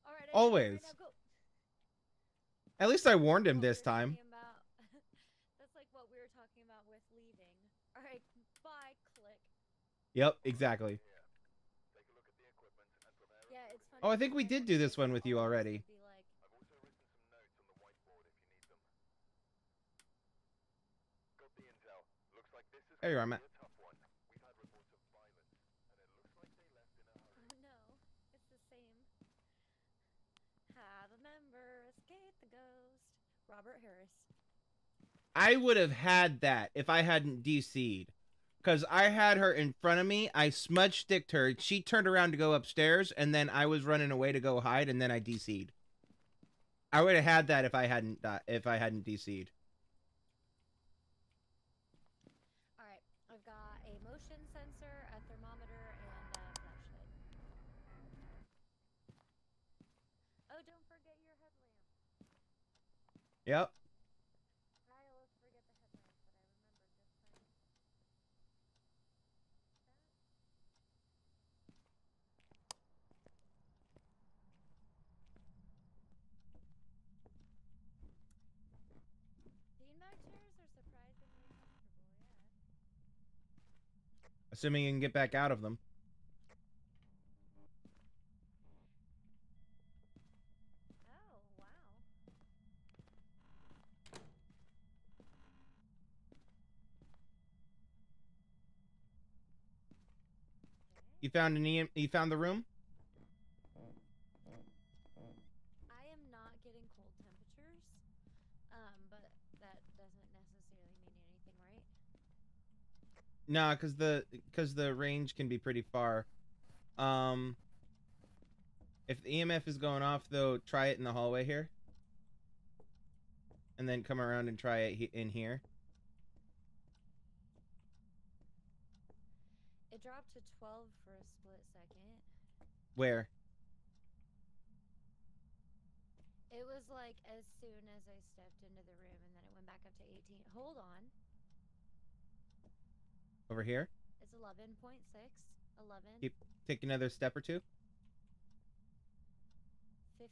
All right. Always. Right now, go. At least I warned him this time. (laughs) That's like what we were talking about with leaving. All right. Bye. Click. Yep, exactly. Take a look at the equipment and prepare Yeah. Oh, I think we did do this one with you already. would be like, I've (laughs) I would have had that if I hadn't DC'd. Because I had her in front of me. I smudge sticked her. She turned around to go upstairs, and then I was running away to go hide, and then I DC'd. I would have had that if I hadn't uh, if I hadn't DC'd. All right, I've got a motion sensor, a thermometer, and a flashlight. Oh, don't forget your headlamp. Yep. Assuming you can get back out of them. Oh, wow. You found an EM you found the room? I am not getting cold temperatures, um, but that doesn't necessarily mean anything, right? Nah, cause the cause the range can be pretty far. Um, if the EMF is going off though, try it in the hallway here, and then come around and try it he- in here. It dropped to 12 for a split second. Where? It was like as soon as I stepped into the room, and then it went back up to 18. Hold on. Over here. It's 11.6. 11. Keep take another step or two. 15.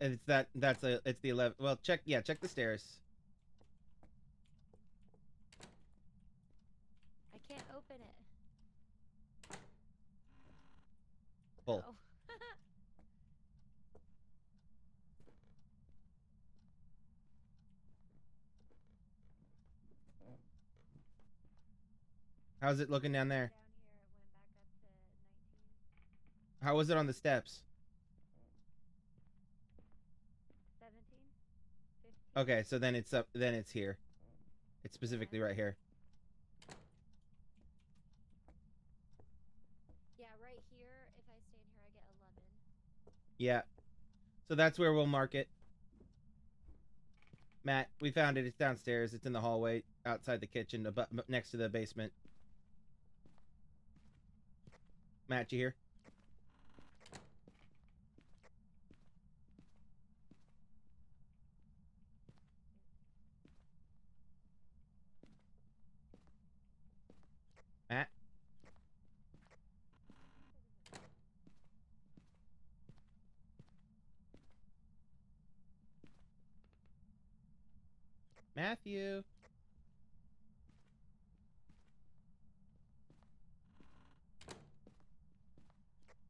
And it's that that's a it's the eleven. Well, check yeah, check the stairs. I can't open it. Pull. Oh. How's it looking down there? Down here, it went back up to 19. How was it on the steps? 17. Okay, so then it's up. Then it's here. It's specifically right here. Yeah, right here. If I stand here, I get 11. Yeah. So that's where we'll mark it. Matt, we found it. It's downstairs. It's in the hallway outside the kitchen, next to the basement. Matt, you here? Matt? Matthew.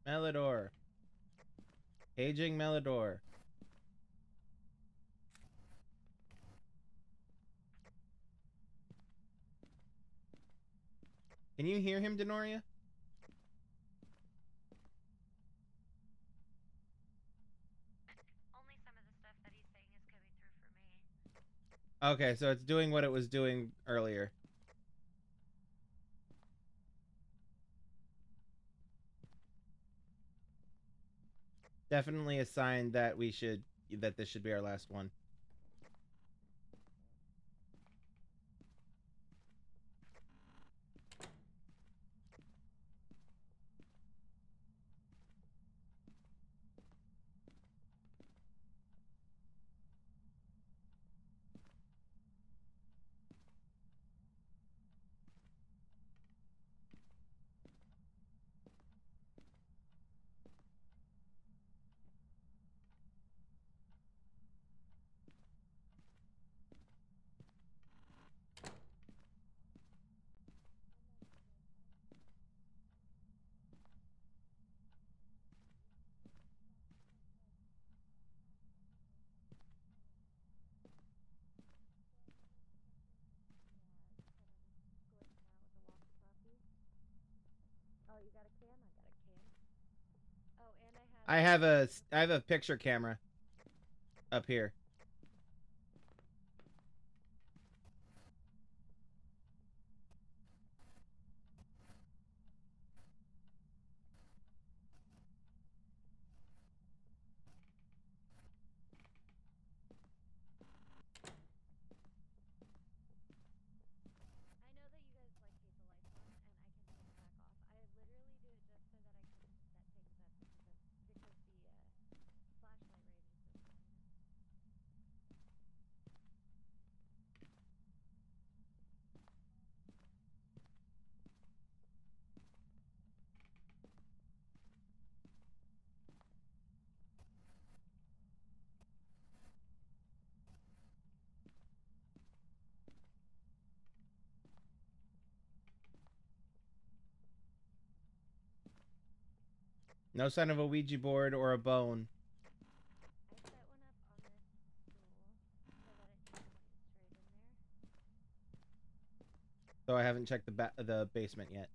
Melidor. Paging Melidor. Can you hear him, Dennoria? Only some of the stuff that he's saying is coming through for me. Okay, so it's doing what it was doing earlier. Definitely a sign that we should that this should be our last one. I have. A I have a picture camera up here. No sign of a Ouija board or a bone. So I haven't checked the the basement yet.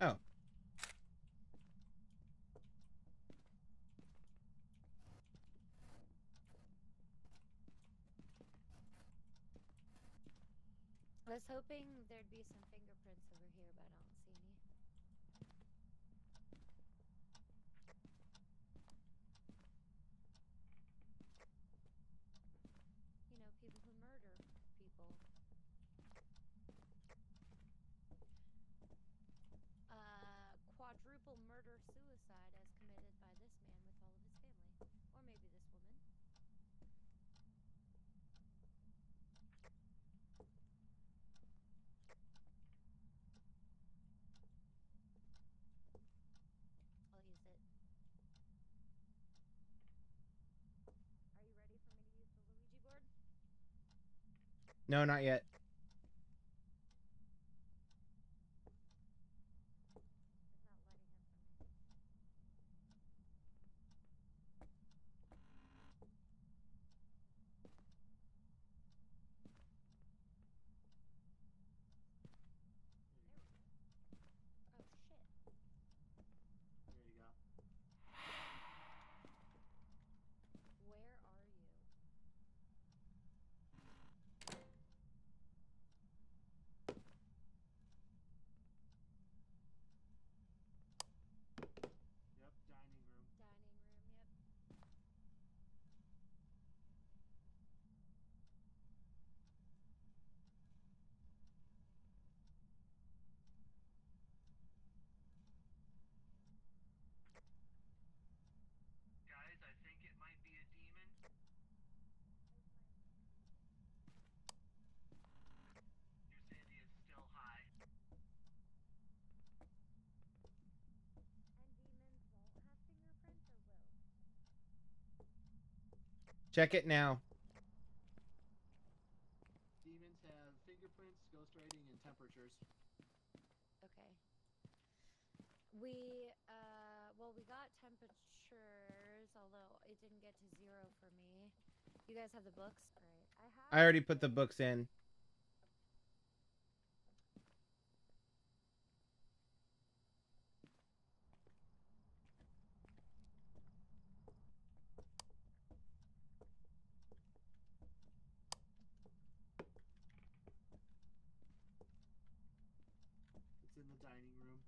Oh. I was hoping there'd be some fingerprints over here, but I don't see any. You know, people who murder people. Uh, quadruple murder suicide as committed by this man with all of his family. Or maybe this woman. I'll use it. Are you ready for me to use the Luigi board? No, not yet. It's not letting it for me. Oh shit. There you go. Where are you? Yep, dining room. Dining room, yep. Guys, I think it might be a demon. Your sanity is still high. And demons won't have fingerprints or will? Check it now. Demons have fingerprints, ghost writing, and temperatures. Okay. We uh well we got temperatures, although it didn't get to zero for me. You guys have the books? Great. I have I already put the books in. It's in the dining room.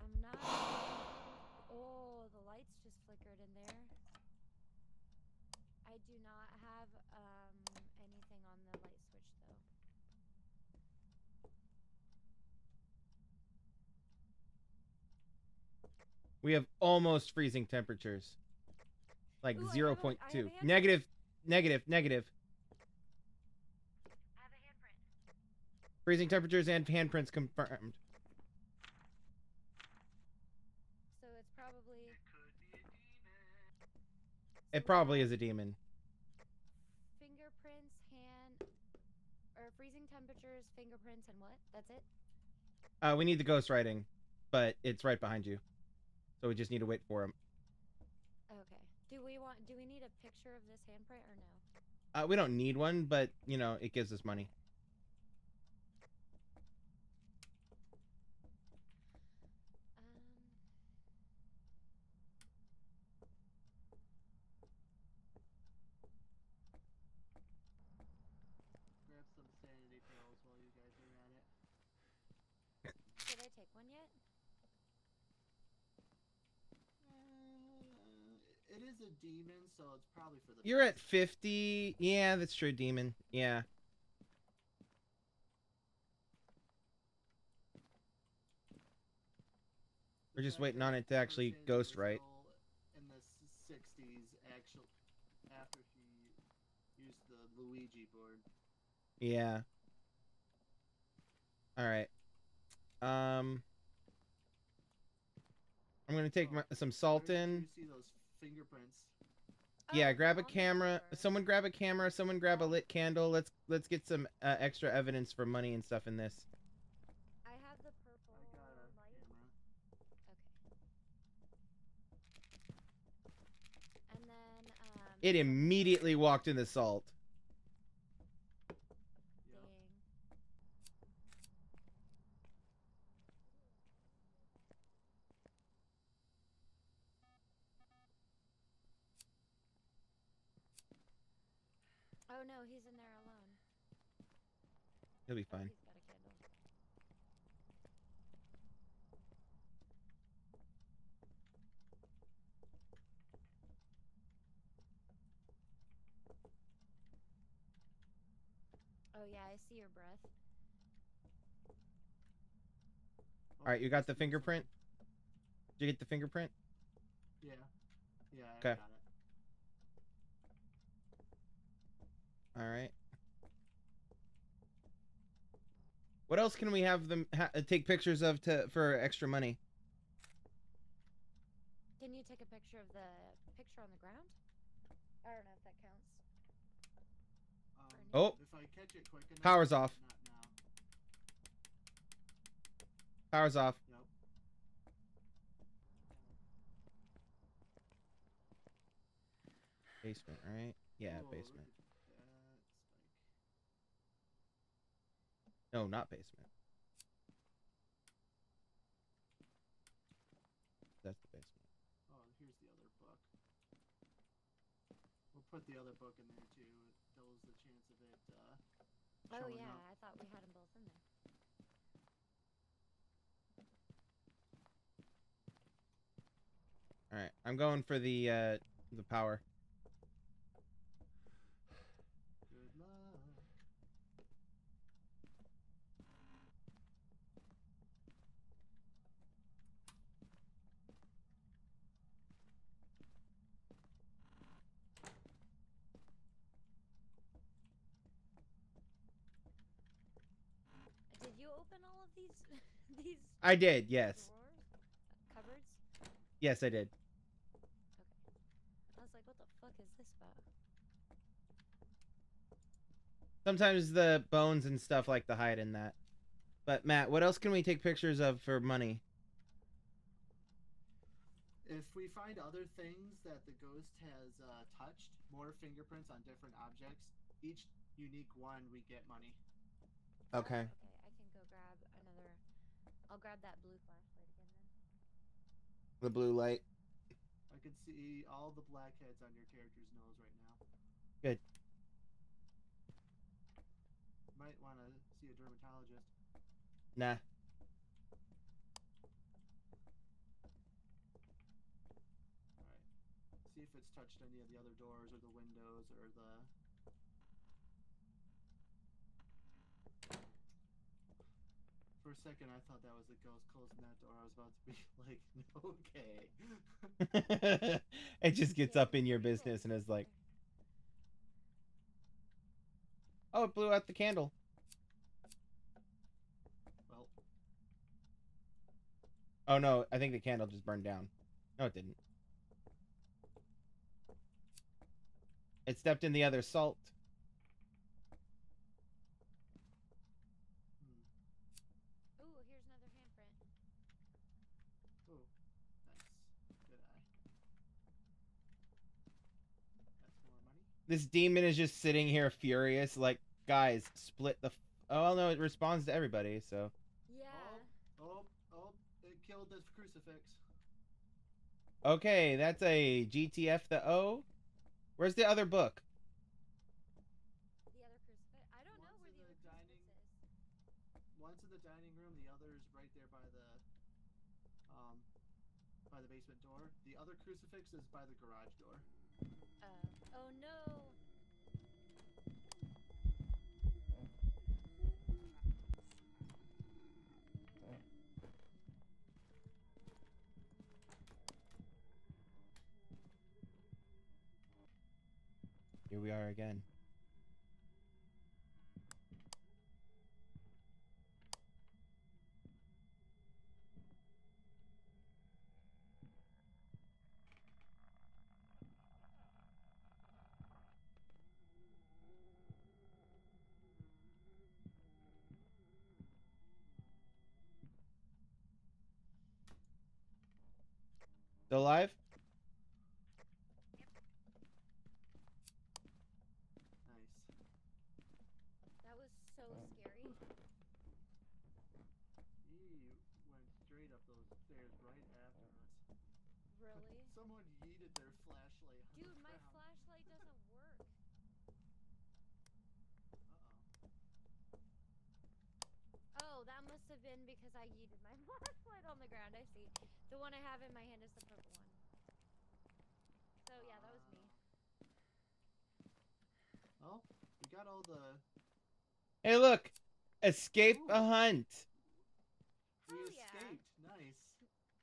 I'm not Oh, the lights just flickered in there. I do not have um anything on the light switch though. We have almost freezing temperatures. Like Ooh, I have zero I point have a two. Negative, negative, negative. I have a handprint. Freezing temperatures and handprints confirmed. It probably is a demon. fingerprints, hand or freezing temperatures, fingerprints and what? That's it? Uh, we need the ghost writing, but it's right behind you. So we just need to wait for him. Okay. Do we want do we need a picture of this handprint or no? Uh, we don't need one, but you know it gives us money. Um Grab some sanity pills while you guys are at it. did I take one yet? Is a demon, so it's probably for the. You're at 50. Yeah, that's true, demon. Yeah. We're just waiting on it to actually ghost write. In the 60s, actual after she used the Luigi board. Yeah. All right. Um. I'm gonna take Oh, my, some salt in. You see those fingerprints? Yeah, Oh, grab a camera. Someone grab a camera. Someone grab a lit candle. Let's let's get some uh, extra evidence for money and stuff in this. I have the purple I got a light. camera. Okay. And then um. It immediately walked in the salt. Yep. Dang. Oh no, he's in there alone. He'll be Oh, fine. he's got a candle. Oh yeah, I see your breath. All right, you got the fingerprint. Did you get the fingerprint? Yeah. Yeah. I Okay. got it. All right. What else can we have them ha- uh, take pictures of to for extra money? Can you take a picture of the picture on the ground? I don't know if that counts. Um, Oh. If I catch it quick enough. Power's off. Not now. Power's off. Yep. Basement, right? Yeah, Whoa, basement. look at that spike. No, not basement. That's the basement. Oh, and here's the other book. We'll put the other book in there too. It doubles the chance of it. Uh, Oh yeah, up. I thought we had them both in there. All right, I'm going for the uh the power. Good luck. Did you open all of these (laughs) these I did, yes. drawers? Cupboards? Yes, I did. I was like, what the fuck is this about? Sometimes the bones and stuff like to hide in that. But Matt, what else can we take pictures of for money? If we find other things that the ghost has uh, touched, more fingerprints on different objects, each unique one we get money. Okay. Okay, I can go grab another. I'll grab that blue flashlight again then. The blue light. I can see all the blackheads on your character's nose right now. Good. Might want to see a dermatologist. Nah. Alright. See if it's touched any of the other doors or the windows or the. For a second, I thought that was the ghost closing that door. I was about to be (laughs) like, (laughs) okay. (laughs) it just gets up in your business and is like, oh, it blew out the candle. well, Oh no, I think the candle just burned down. No, it didn't. It stepped in the other salt. hmm. Ooh, here's another handprint. Oh, nice. Good eye. That's more money. This demon is just sitting here furious, like, guys, split the. F- oh well, no, it responds to everybody, so. Yeah. Oh, oh, it killed the crucifix. Okay, that's a GTF the O. Where's the other book? The other crucifix. I don't know where the the other dining- is. One's in the dining room, the other's right there by the um by the basement door. The other crucifix is by the garage door. Oh no. Here we are again. Still alive? Nice. That was so scary. He went straight up those stairs right after us. Really? Someone yeeted their flashlight. on Dude, the my ground. flashlight doesn't work. Uh-oh. Oh, that must have been because I yeeted my (laughs) flashlight on the ground. I see. The one I have in my hand is the purple one. So yeah, that was me. Well, we got all the. Hey, look! Escape a hunt! We Hell yeah. escaped. Nice.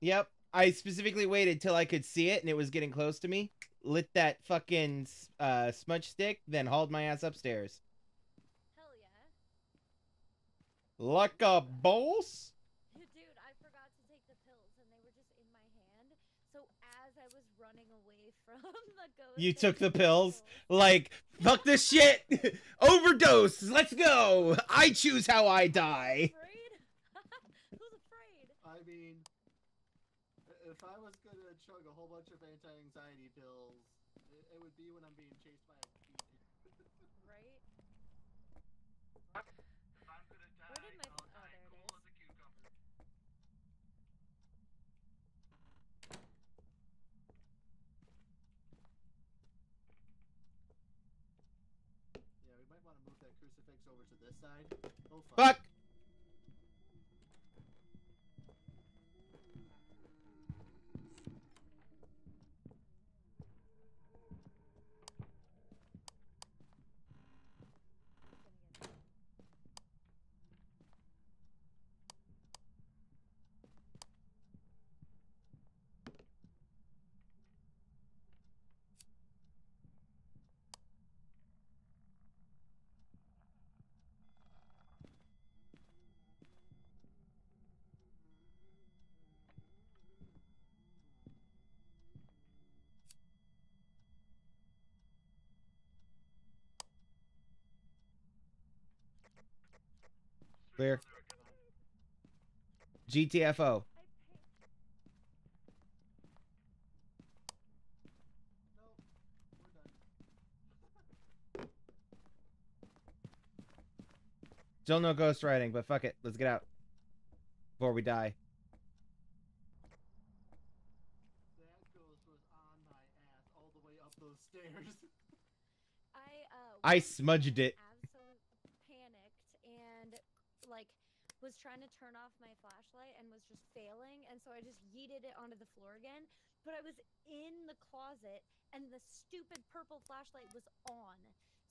Yep. I specifically waited till I could see it and it was getting close to me. Lit that fucking uh, smudge stick, then hauled my ass upstairs. Hell yeah. Like a boss? Dude, I forgot to take the pills and they were just in my hand. So as I was running away (laughs) from the ghost, You took the took pills? Like, fuck this shit! (laughs) Overdose! Let's go! I choose how I die! (laughs) Afraid? Who's afraid? I mean, if I was gonna chug a whole bunch of anti-anxiety pills, it, it would be when I'm being chased by a key. Right? If I'm gonna die, Where did my- I'll oh, die there it cool is. as a cucumber. yeah, we might want to move that crucifix over to this side. Oh fuck. Fuck! Clear. GTFO. I paid. Nope. We're done. Still no ghost writing, but fuck it. Let's get out. Before we die. That ghost was on my ass all the way up those stairs. I uh I smudged it. Absolute panicked and like was trying to turn off my flashlight and was just failing and so I just yeeted it onto the floor again. But I was in the closet and the stupid purple flashlight was on.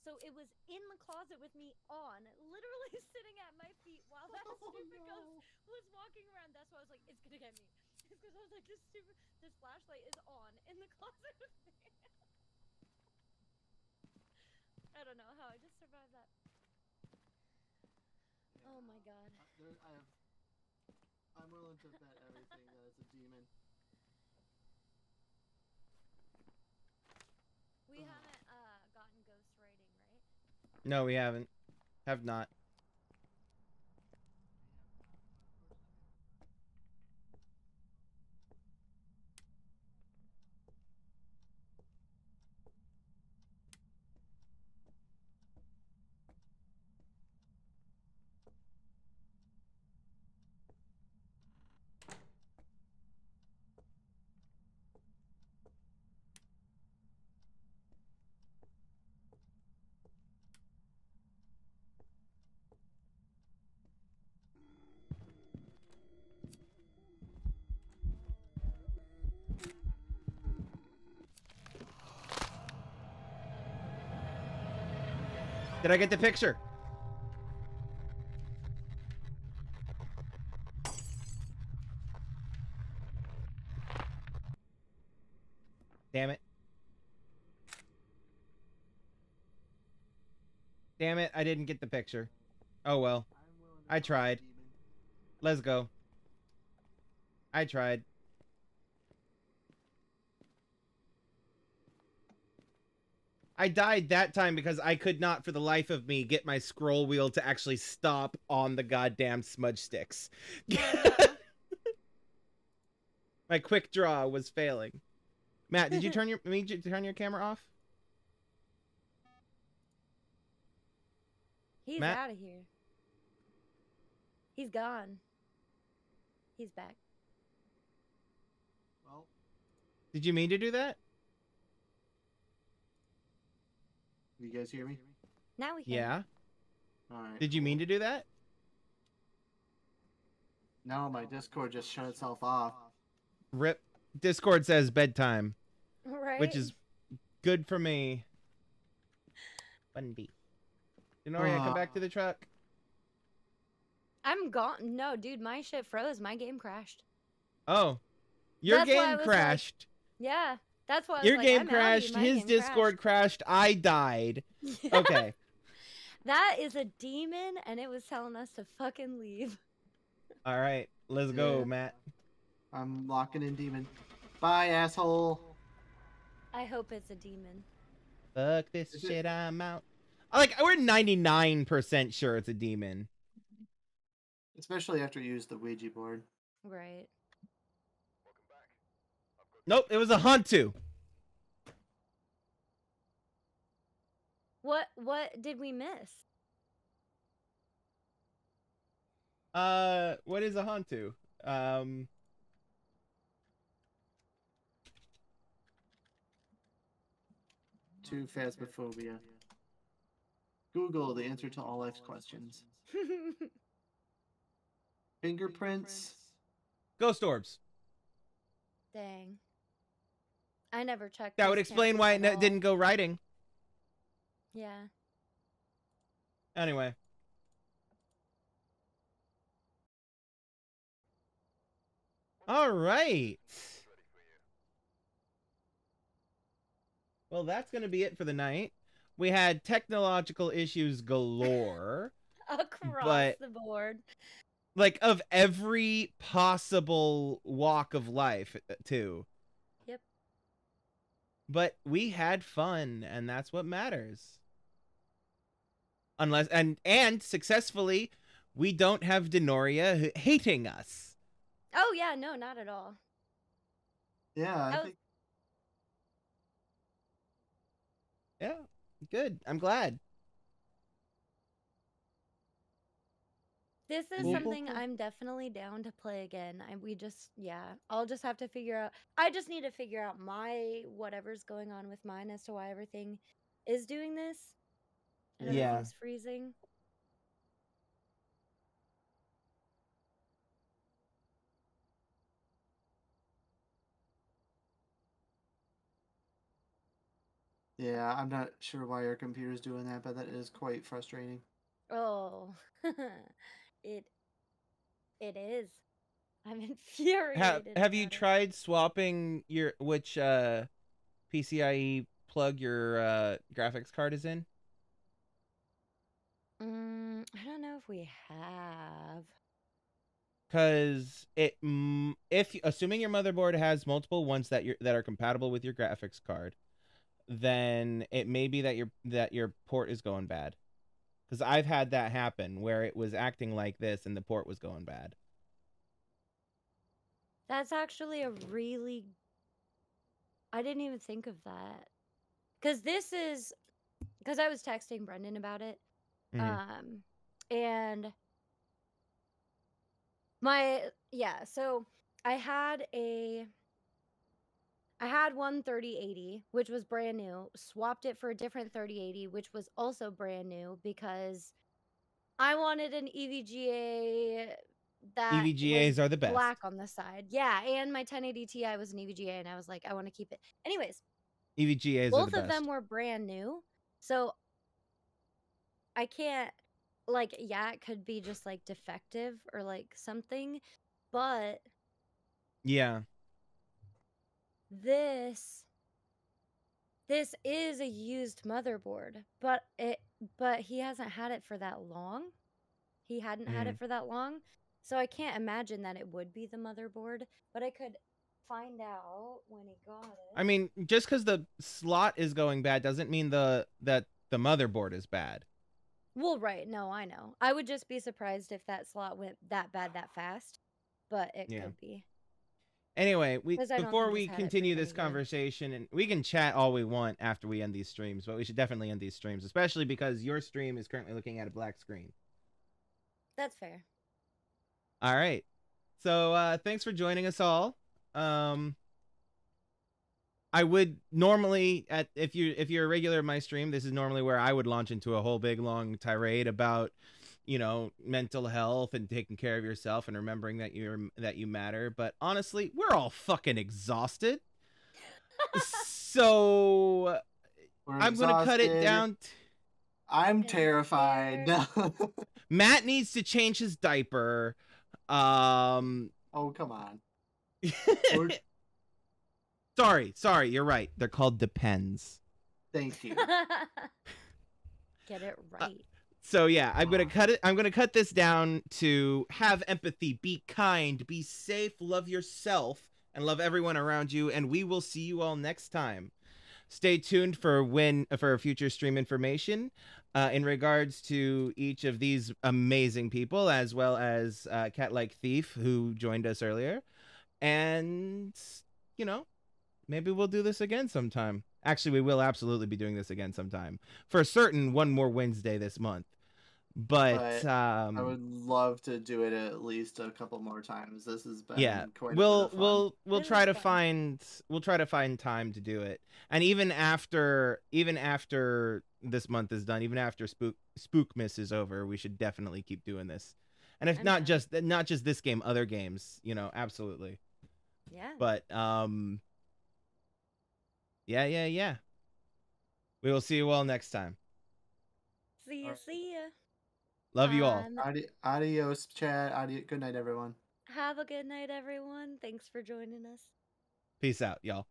So it was in the closet with me on, literally (laughs) sitting at my feet while that (laughs) Oh, stupid no. ghost was walking around. That's why I was like, it's gonna get me. (laughs) It's because I was like, this stupid, this flashlight is on in the closet with me. I don't know how I just survived that. Oh my god. There, I have. I'm willing to bet everything that it's a demon. We Ugh. haven't uh gotten ghost writing, right? No, we haven't. Have not. I get the picture? Damn it. Damn it, I didn't get the picture. Oh well. I tried. Let's go. I tried. I died that time because I could not for the life of me get my scroll wheel to actually stop on the goddamn smudge sticks. (laughs) my quick draw was failing. Matt, did you turn your (laughs) need you turn your camera off? He's Matt? out of here. He's gone. He's back. Well, Did you mean to do that? You guys hear me? Now we can. Yeah. All right. Did you mean to do that? No, my Discord just shut itself off. Rip. Discord says bedtime. Right. which is good for me. Bundy. Dennoria, come uh, back to the truck. I'm gone. No, dude, my shit froze. My game crashed. Oh, your That's game was like- crashed. Yeah, that's why. Your like, game I'm crashed. His game Discord crashed. I died. (laughs) crashed. Okay. that is a demon, and it was telling us to fucking leave. All right. Let's go, Yeah. Matt. I'm locking in demon. Bye, asshole. I hope it's a demon. Fuck this Is it- shit. I'm out. Like we're 99% sure it's a demon. Especially after you use the Ouija board. Right. Nope, it was a Hantu. What what did we miss? Uh, what is a Hantu? Um, To phasmophobia. Google the answer to all life's questions. (laughs) Fingerprints. ghost orbs. Dang. I never checked. That would explain why it didn't go writing. Yeah. Anyway. All right. Well, that's going to be it for the night. We had technological issues galore, (laughs) Across But- the board. like of every possible walk of life, uh, too. Yep. But we had fun, and that's what matters. Unless and and successfully, we don't have Dennoria h- hating us. Oh yeah, no, not at all. Yeah, I was- think Yeah, good. I'm glad. This is something I'm definitely down to play again. I, we just, yeah, I'll just have to figure out. I just need to figure out my whatever's going on with mine as to why everything is doing this. And Yeah. everything's freezing. Yeah, I'm not sure why your computer's doing that, but that is quite frustrating. Oh, (laughs) it, it is. I'm (laughs) infuriated. Have Have you it. tried swapping your which uh PCIe plug your uh graphics card is in? Mm, I don't know if we have. Cuz it mm, if assuming your motherboard has multiple ones that you that are compatible with your graphics card, then it may be that your that your port is going bad. Cuz I've had that happen where it was acting like this and the port was going bad. That's actually a really. I didn't even think of that. Because this is. Because I was texting Brendan about it. Mhm. Um, and. My. Yeah, so I had a. I had one 3080, which was brand new, swapped it for a different 3080, which was also brand new because I wanted an EVGA that EVGAs are the best. black on the side. Yeah, and my 1080 Ti was an EVGA, and I was like, I want to keep it. Anyways, EVGAs both the of them were brand new, so I can't like yeah, it could be just like defective or like something, but Yeah. This this is a used motherboard, but it but he hasn't had it for that long. He hadn't had it mm. for that long. So I can't imagine that it would be the motherboard, but I could find out when he got it. I mean, just because the slot is going bad doesn't mean the that the motherboard is bad. Well, right. No, I know. I would just be surprised if that slot went that bad that fast, but it Yeah. could be. Anyway, we before we he's had it for continue this 20 years. conversation, and we can chat all we want after we end these streams, but we should definitely end these streams, especially because your stream is currently looking at a black screen. That's fair. All right. So uh thanks for joining us all. Um I would normally at if you if you're a regular of my stream, this is normally where I would launch into a whole big long tirade about you know mental health and taking care of yourself and remembering that you're that you matter but honestly we're all fucking exhausted so We're i'm gonna cut it down t- I'm terrified. (laughs) matt needs to change his diaper um oh come on. (laughs) Sorry sorry you're right they're called depends Thank you. (laughs) Get it Uh, right. So yeah, I'm gonna cut it. I'm gonna cut this down to have empathy, be kind, be safe, love yourself, and love everyone around you. And we will see you all next time. Stay tuned for when for future stream information uh, in regards to each of these amazing people, as well as uh, Cat Like Thief who joined us earlier. And you know, maybe we'll do this again sometime. Actually, we will absolutely be doing this again sometime. For certain, one more Wednesday this month. But, But um I would love to do it at least a couple more times. This has been yeah, quite we'll bit of fun. we'll we'll It try to fun. find we'll try to find time to do it. And even after even after this month is done, even after Spook Spookmas is over, we should definitely keep doing this. And if I'm not down. just not just this game, other games, you know, absolutely. Yeah. But um yeah, yeah, yeah. We will see you all next time. see ya. Alright. See ya. Love you all. Um, Adi- adios, chat. Adi- good night, everyone. have a good night, everyone. Thanks for joining us. Peace out, y'all.